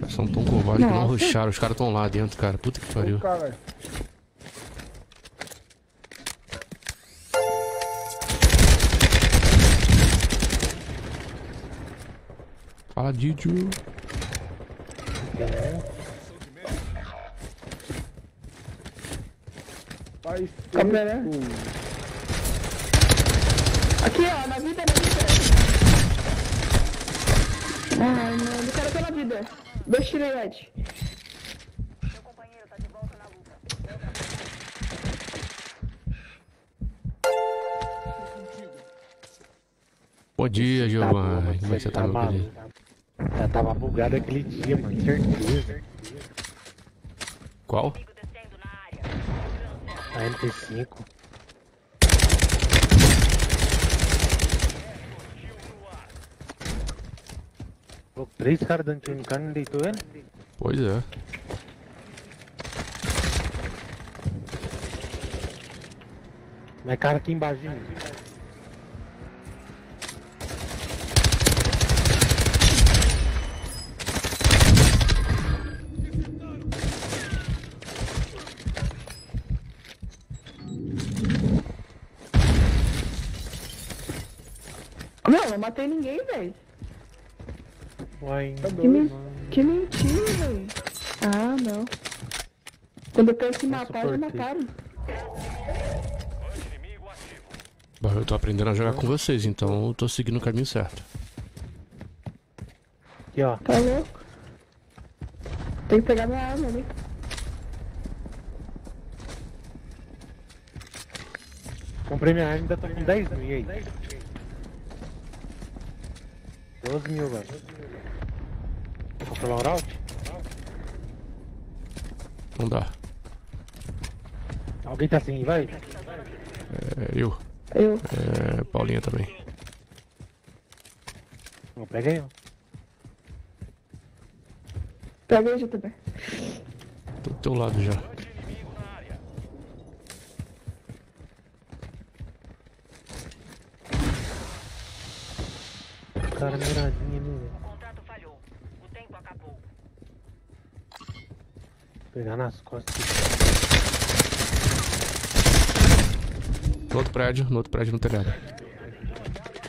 são tão covardes que não rusharam. Os caras tão lá dentro, cara. Puta que pariu. Fala, Didio. Câmera. Aqui, ó, na vida, na vida. Ai, mano, o cara tá na vida. Dois tiros aí, Ed. Bom dia, Giovanni. Como é que você tá, meu maluco. querido? Já tava bugado aquele dia, mano. Certeza. Qual? A MP5. Três caras dando tiro no cara, não deitou ele? Pois é. Mas cara aqui embaixo de mim. Não, não matei ninguém, velho. Uai, Que, men que mentira, velho. Ah, não. Quando eu penso em matar, suportei. mataram. Bom, eu tô aprendendo a jogar com vocês, então eu tô seguindo o caminho certo. Aqui, ó. Tá louco? Tem que pegar minha arma ali. Comprei minha arma e ainda tô com 10 mil, e aí? 12 mil, velho. O Lauralt? Não dá. Alguém tá assim, vai? É, eu. Eu. É, Paulinha também. Não, pega aí, ó. Pega aí, JB. Tô do teu lado já. Cara, miradinha ali, Pegar nas costas. No outro prédio, no outro prédio no telhado.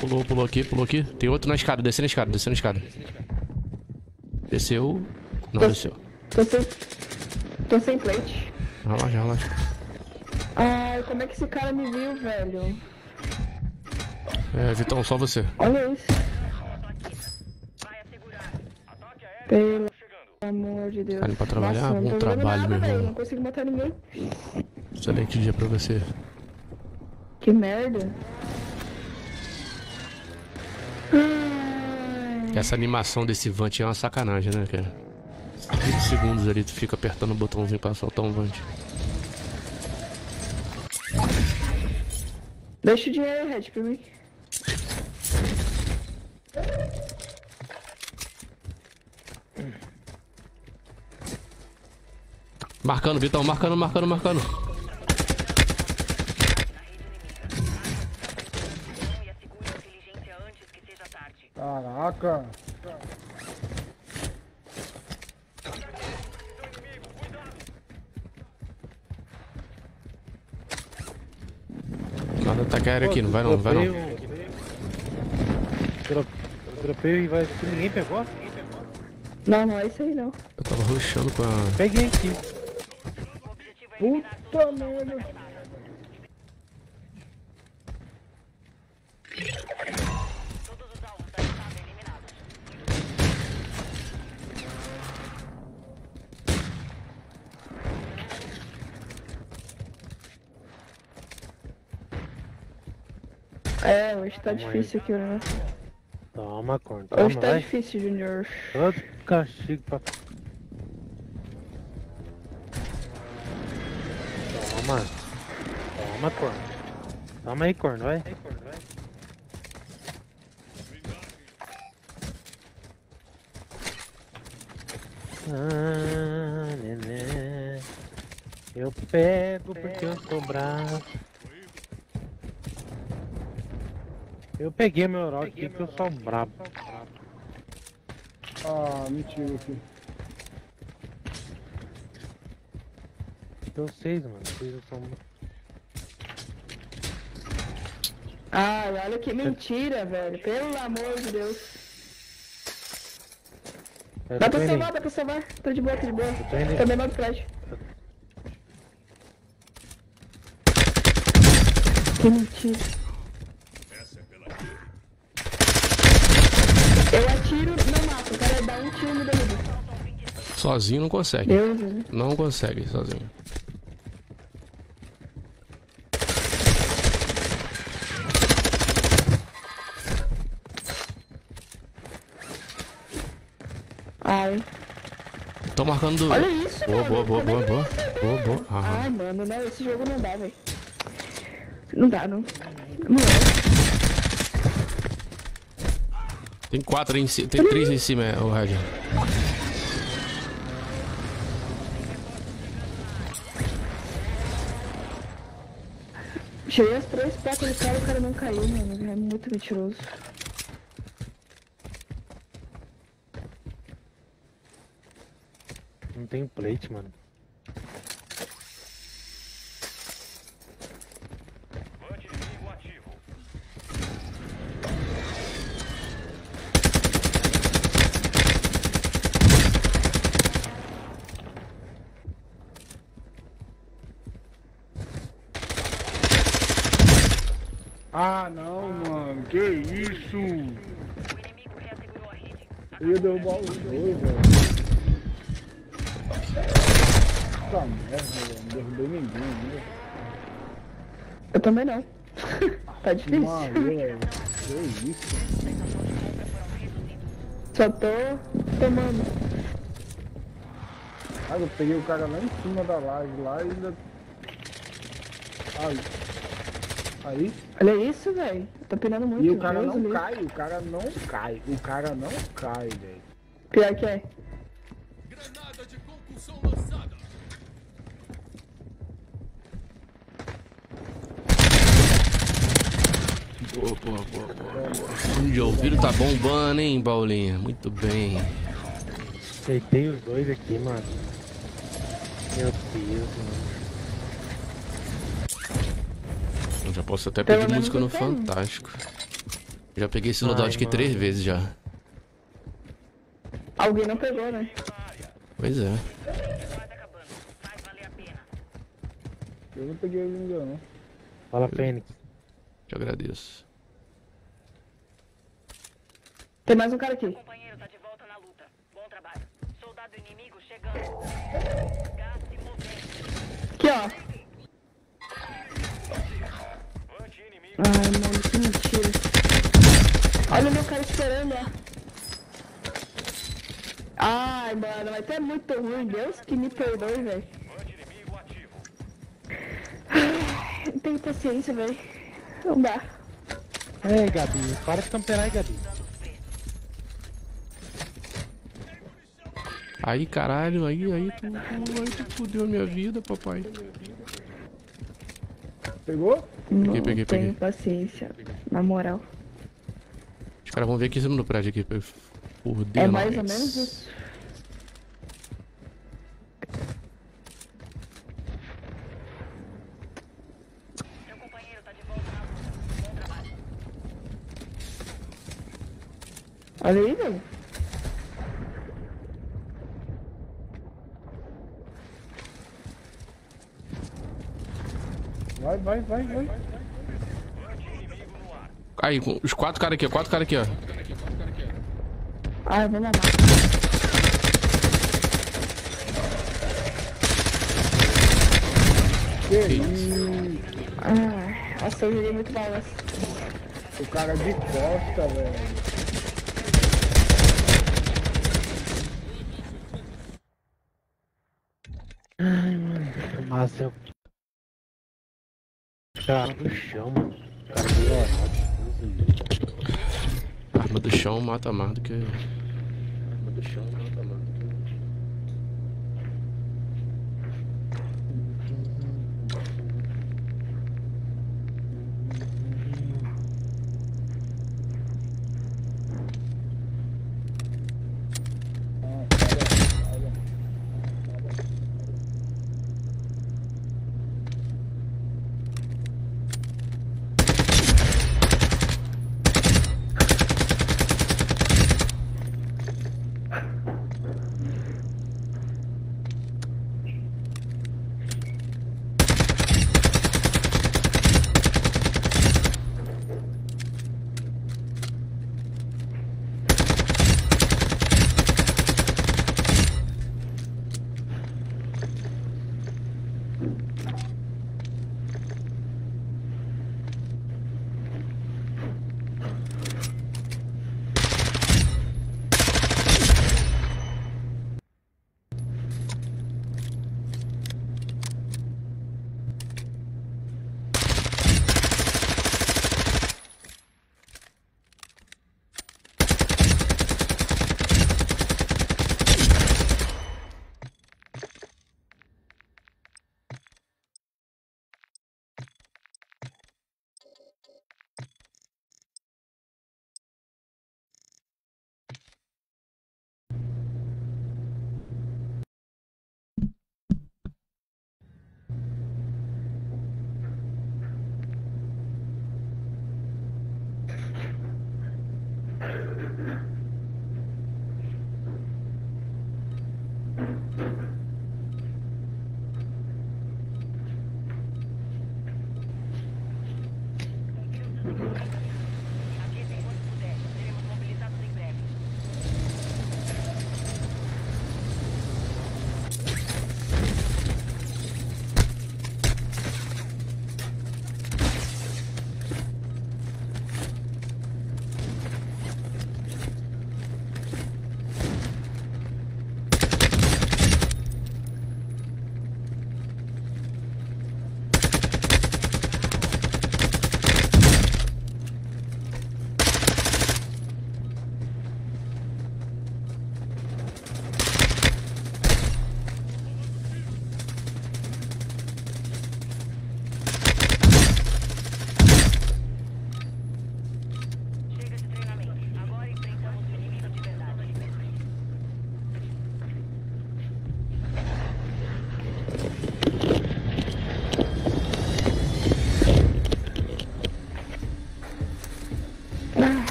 Pulou, pulou aqui, pulou aqui. Tem outro na escada, descendo a escada, descendo a escada. Desceu. Não desceu. Tô sem. Tô sem plate. Relaxa, relaxa. Ai, como é que esse cara me viu, velho? É, Vitão, só você. Olha isso. Pelo amor de Deus. Cara, pra trabalhar, Nossa, bom trabalho, meu irmão. Não consigo matar ninguém. Excelente dia pra você. Que merda. Essa animação desse Vant é uma sacanagem, né, cara? 20 segundos ali, tu fica apertando o botãozinho pra soltar um Vant. Deixa o dinheiro Red, pra mim. Marcando, Vitão, marcando, marcando, marcando. Caraca. Nada tá aéreo aqui, não vai não, vai não. Dropei e vai. Ninguém pegou? Não, não é isso aí, não. Eu tava rushando com a. Peguei aqui. Puta merda. É, hoje tá aí. difícil aqui negócio. Toma, corno. Toma, Hoje tá vai. difícil, Junior. Todo castigo pra. Toma. Toma, corno. Toma aí, corno, vai. Ah, neném. Eu pego porque eu sou bravo. Eu peguei meu rock aqui porque eu sou brabo. Ah, mentira aqui. Matou seis, mano. Seis não são. Ai, olha que mentira, velho. Pelo amor de Deus. Eu Dá tô pra salvar, dá pra salvar. Tô de boa, tô de boa. tô indo. Também mando flash. Que mentira. Eu atiro, não mato. O cara dá um tiro no derrubo. Sozinho não consegue. Deus, né? Não consegue sozinho. Ai. Tô marcando. Olha isso, boa, mano. boa, boa, boa, boa. Boa, boa. Ah, Ai, mano, não, esse jogo não dá, velho. Não dá, não. Não Tem quatro em cima. Tem três em cima, é, o Rádio. Cheguei as três placas do cara e o cara não caiu, mano. É muito mentiroso. Tem plate, mano. Ah, não, mano. Que isso? Eu ia derrubar os dois, velho. Puta merda. Não derrubei ninguém, né? Eu também não. tá difícil. Velho. Que isso? Só tô tomando. Ah, eu peguei o cara lá em cima da laje lá e ainda. Aí. Aí. Olha isso, velho. Tô pinando muito. E o cara Deus não livre. cai, o cara não cai. O cara não cai, velho. Pior que é. Boa, boa, de ouvido tá bombando, hein, Paulinha? Muito bem. Acertei os dois aqui, mano. Meu Deus, mano. Eu já posso até Pelo pedir música no. Fantástico. Já peguei esse loadout aqui três vezes já. Alguém não pegou, né? Pois é. Eu não peguei ainda não. Fala, Fênix. Te agradeço. Tem mais um cara aqui. Companheiro tá de volta na luta. Bom trabalho. Soldado inimigo chegando. Gás se movendo. Aqui, ó. Ai, mano, que mentira. Olha o meu cara esperando, ó. Ai, mano, mas tu é muito ruim. Deus que me perdoe, velho. Ai, Não tenho paciência, velho. Não dá. Ei, Gabi, para de camperar aí, Gabi. Aí, caralho, aí, aí tu, tu, aí tu fudeu a minha vida, papai. Pegou? Não Peguei, peguei, tenho peguei. paciência, na moral. Os caras vão vir aqui em cima do prédio aqui. pra Foder É mais ou menos isso. Olha aí, velho. Vai, vai, vai, vai. Aí, com os quatro caras aqui, ó. Quatro caras aqui, ó. Ah, eu vou mamar. Que isso? Ah, nossa, eu joguei muito mal. O cara de costa, velho. Ai, mano. Mas eu. Cara do chão, mano. Cara do Arma do chão mata mais do que. Arma do chão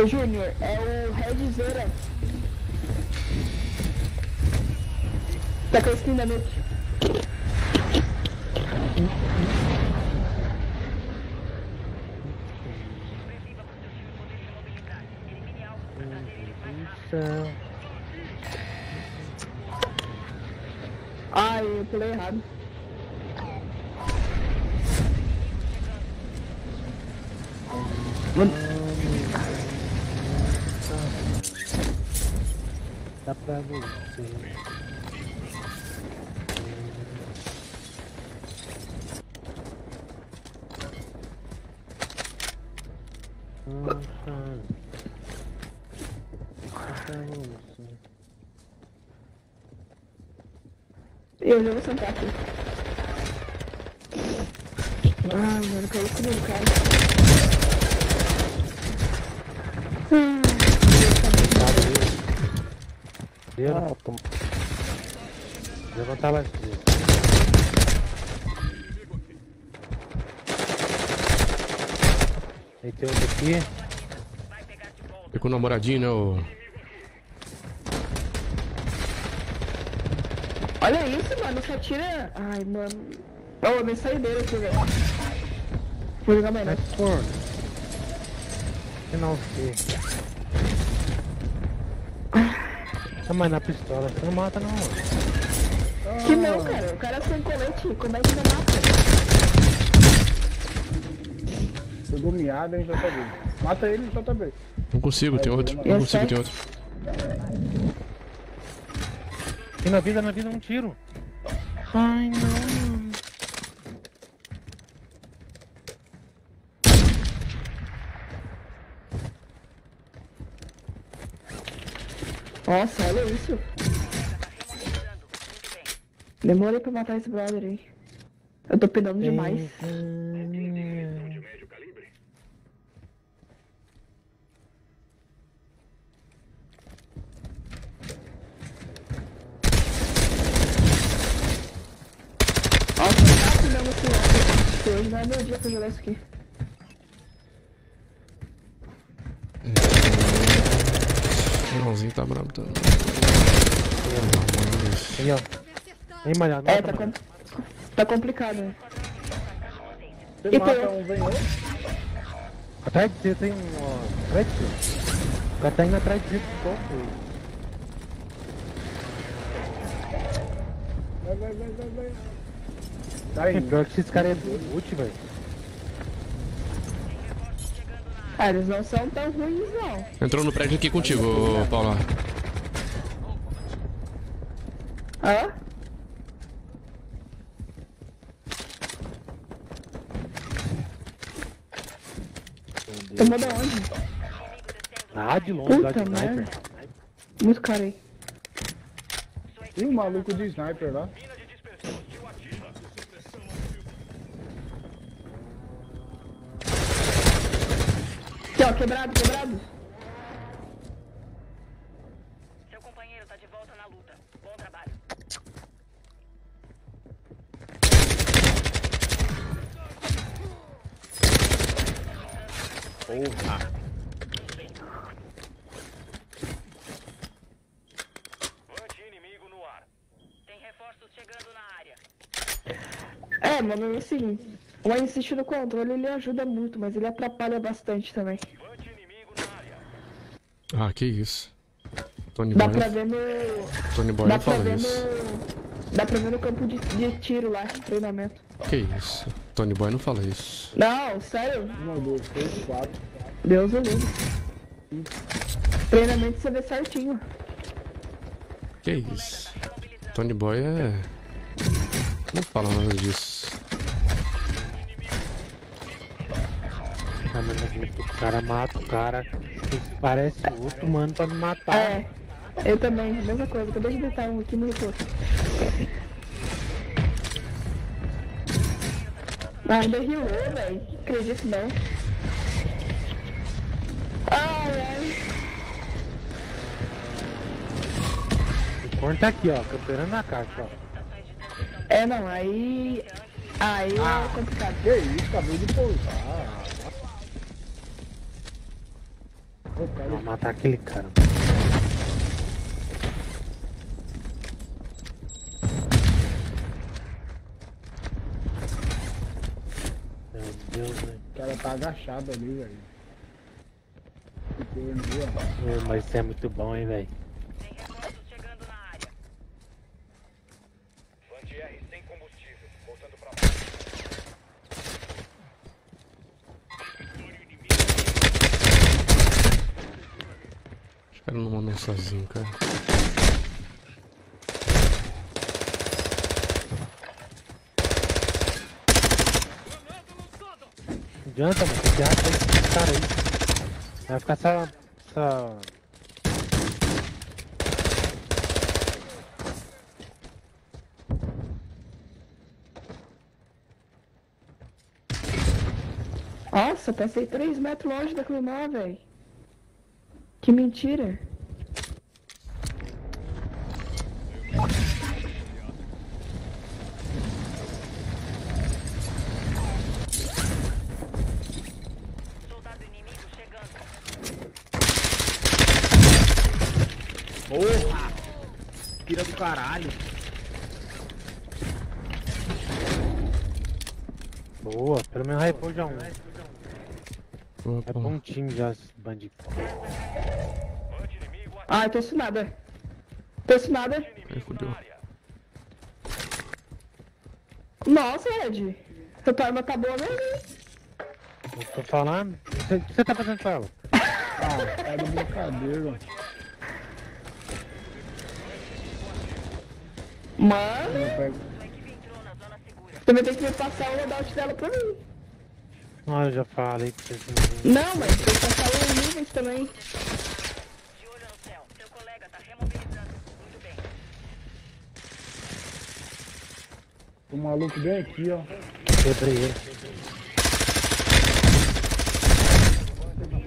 Ô Júnior, é o Red Zera. Tá com a skin da. Eu já vou sentar aqui. Ai, mano, caiu do cara. Vira. Ah, tom... Levantar lá. Aí tem outro aqui. O namoradinho, né? ô? Isso, mano, só tira. Ai, mano. Ô, vem saideira aqui, velho. Vou jogar mais não. Por. Não sei. Ah, mas na pistola você não mata não. Que não, cara. O cara sem colete, como é que você mata? Pegou miada em JB. Mata ele em JB. Não consigo, tem outro. Não consigo, tem outro. E na vida, na vida, um tiro. Ai, não. Nossa, olha isso. Demorei pra matar esse brother aí. Eu tô pedando demais. Nossa, tá mesmo esse óculos. Hoje não é meu dia pra jogar isso aqui. O irmãozinho tá brabo também. Aí, ó. Aí, malhado. É, tá, com... tá complicado. né? Você E mata tem- um, vem outro. Atrás de você tem um. ó, Atrás de você. O cara tá indo atrás de você. pouco. Vai, vai, vai, vai, vai. Tá indo. pior que esses caras é do ult, velho. Ah, eles não são tão ruins, não. Entrou no prédio aqui contigo, Paula. Hã? Tomou da onde? Ah, de longe, lá de Puta sniper. merda. Muito caro aí. Tem um maluco de sniper lá. Quebrado, quebrado. Seu companheiro tá de volta na luta. Bom trabalho. Porra. É, mano, é o seguinte o insiste no controle ele ajuda muito, mas ele atrapalha bastante também. Ah, que isso. Tony Dá Boy. pra ver no. Tony Boy dá não pra fala ver isso. no. Dá pra ver no campo de, de tiro lá, treinamento. Que isso. Tony Boy não fala isso. Não, sério. Um, dois, três, quatro. Deus o livre. Treinamento você vê certinho. Que isso. Tony Boy é. Não fala nada disso. Ah, mas o cara mata o cara. Parece outro mano pra me matar. É, eu também, mesma coisa. Acabei de deitar um aqui no. Ah, ainda riu, velho. Acredito não. Ai, ai. O corno tá aqui, ó, camperando na caixa, ó. É, não, aí. Aí Ah. é complicado. Que isso, acabei de pousar. Ô, cara, Vou matar aquele cara. Meu Deus, velho. o cara tá agachado ali, velho. Meu, Mas isso é muito bom, hein, velho. Anti-R sem combustível. Os caras não mandam sozinho, cara. Não adianta, mano. Tem que arrastar esse cara aí. Vai ficar essa. essa... Nossa, passei 3 metros longe daquele lá, velho. Que mentira. Porra! Tira do caralho. Boa, pelo menos hypou já um. É bom time já, esse bandido. Ai, tô assinada. Tô assinada. Aí fudeu. Nossa, Ed. Essa arma tá boa mesmo, hein? Eu tô falando. O que- o você tá fazendo com ela? Ah, tá de brincadeira. Mano, você vai ter que me passar o loadout dela pra mim. Ah, eu já falei que vocês Não, mas tem que passar os níveis também. O maluco bem aqui, ó. Quebrei ele.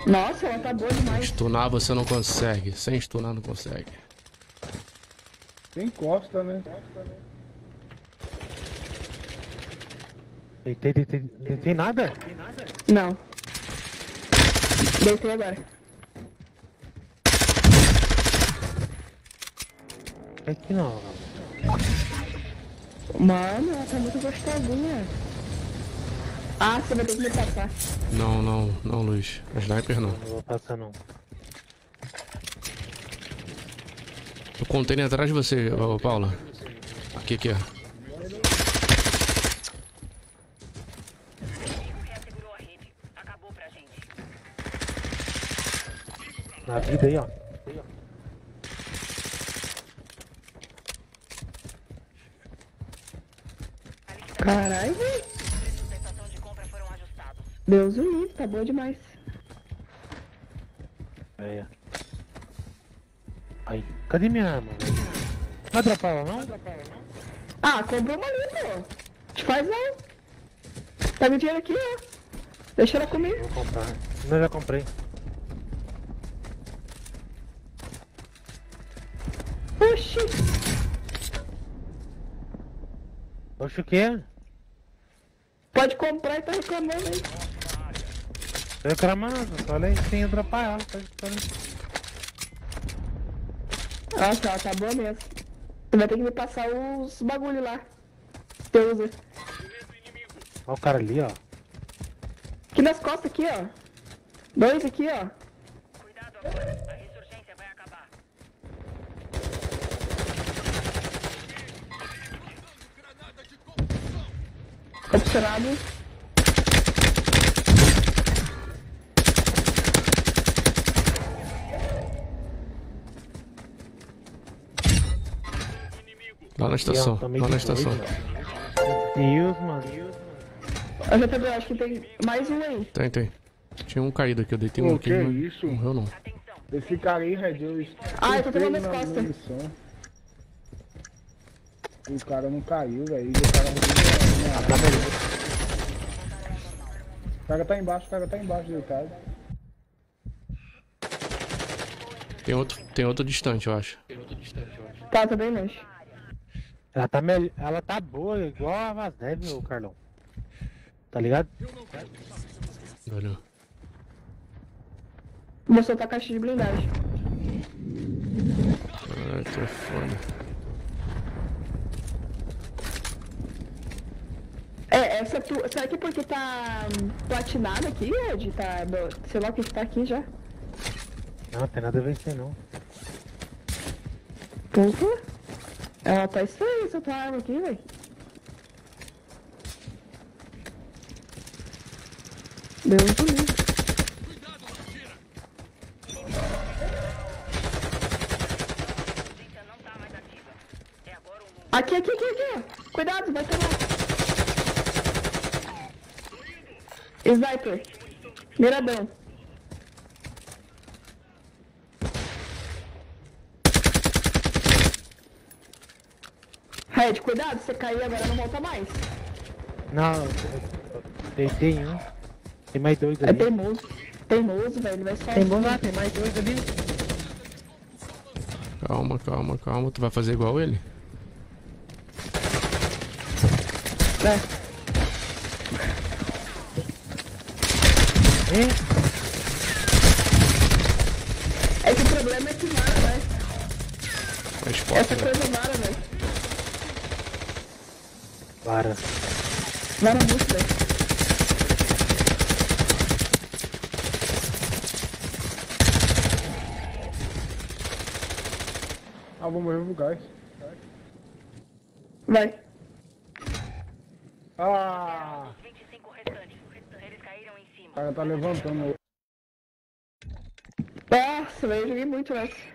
Nossa, ela tá boa demais. Stunar você não consegue. Sem stunar não consegue. Tem costa, né? Deitei, deitei, deitei nada? Não. Deitei agora. Aqui não. Mano, ela tá muito gostosinha. Ah, você vai ter que me passar. Não, não, não, Luiz. A sniper não. Não vou passar não. O container atrás de você, Paula. Aqui, aqui, ó. Na vida aí, ó. Caralho, velho. Deus o livre, tá boa demais. Aí, ó. Aí, cadê minha arma, velho? Dropar ela não? Ah, comprou uma ali, pô. Te faz não. Pega o dinheiro aqui, ó. Deixa ela comigo. Vou comprar. Não, já comprei. Oxi. Oxe, o quê? Pode comprar e tá reclamando aí. Eu cramando, olha aí, sem atrapalhar. Tá, tá... Ah, tá, tá boa mesmo. Você vai ter que me passar os bagulho lá. Que eu uso. Olha o cara ali, ó. Aqui nas costas, aqui, ó. Dois aqui, ó. Cuidado agora. Opcionado. Lá na estação, lá na estação. Deus, mano. Já peguei, acho que tem mais um aí. Tem, tem. Tinha um caído aqui, eu deitei um aqui. que mas isso? Morreu não. Esse cara aí, Red, eu Ah, eu tô pegando as costas. O cara não caiu, velho. O cara não O cara tá embaixo, o cara tá embaixo deitado. Tem outro, tem outro distante, eu acho. Tá, tá bem longe. Ela tá, melhor, ela tá boa, igual a Vazdev, ô Carlão. Tá ligado? Valeu. Vou soltar a caixa de blindagem. Tu é foda. É, essa tu. Será que porque tá hum, platinado aqui, Ed? Tá. Sei lá o que tá aqui já. Não, tem nada a vencer não. Porra. Ela tá estranha essa tua arma aqui, velho. Deus do livre. Aqui, aqui, aqui, aqui. Cuidado, vai tomar. Sniper. Miradão. Red, cuidado, você cair agora não volta mais. Não, deitei um. Tem mais dois É ali. teimoso. Teimoso, velho, ele vai. Tem bom lá, tem mais dois ali. Calma, calma, calma. Tu vai fazer igual ele? É. É que o problema é que vara, né? Mais forte, Essa velho. coisa vara, velho. Para. Vara muito, velho. Ah, vou morrer pro gás. Vai. Ah! 25 restantes. Eles caíram em cima. O cara tá levantando. Nossa, velho, eu joguei muito nessa.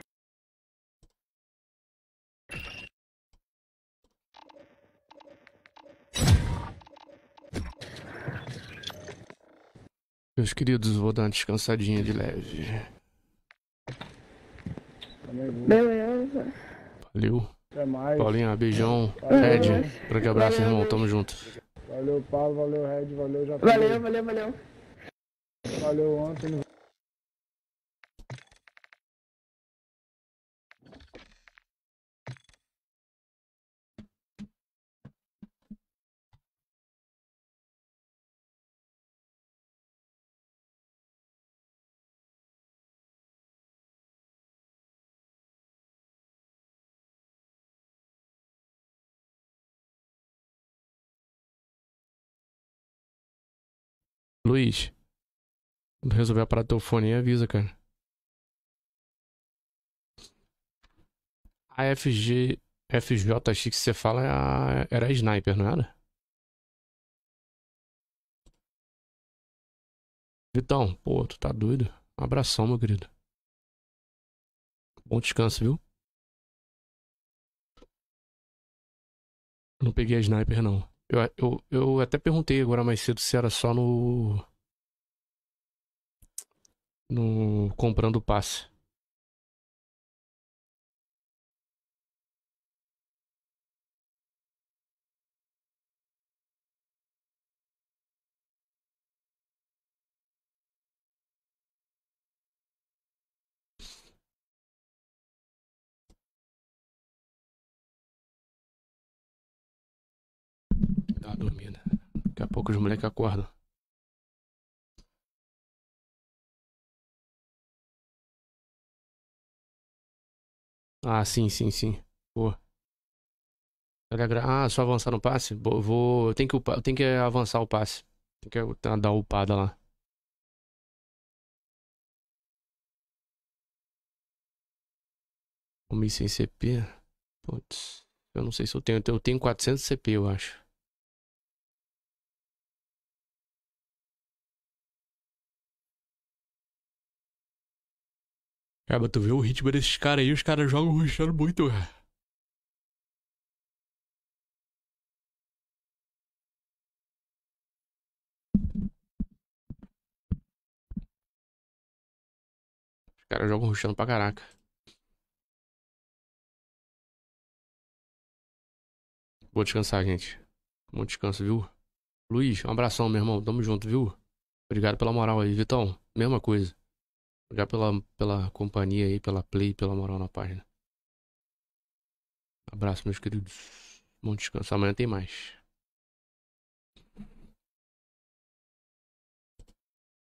Meus queridos, vou dar uma descansadinha de leve. Beleza. Valeu. Até mais. Paulinha, beijão. Valeu. Ed, grande abraço, Valeu, irmão. beijo. Tamo junto. Valeu, Paulo, valeu, Red, valeu, já Valeu, valeu, valeu. Valeu, Anthony. Luiz. Resolver a parada do teu fone avisa, cara. A FG. FJX que você fala é a- era a sniper, não era? Vitão, pô, tu tá doido? Um abração, meu querido. Bom descanso, viu? Não peguei a sniper, não. Eu, eu, eu até perguntei agora mais cedo se era só no. No. Comprando passe. Dá dormida. Daqui a pouco os moleques acordam. Ah, sim, sim, sim. Telegram. Ah, só avançar no passe? Vou. Tem, que, upa- tem que avançar o passe. Tem que dar upada lá. Um 1100 CP. Putz. Eu não sei se eu tenho. Eu tenho 400 CP, eu acho. Cara, mas tu vê o ritmo desses caras aí, os caras jogam rushando muito, cara. Os caras jogam rushando pra caraca. Vou descansar, gente. Bom descanso, viu? Luiz, um abração, meu irmão. Tamo junto, viu? Obrigado pela moral aí, Vitão. Mesma coisa. Obrigado pela, pela companhia aí, pela play, pela moral na página. Abraço, meus queridos. Bom descanso. Amanhã tem mais.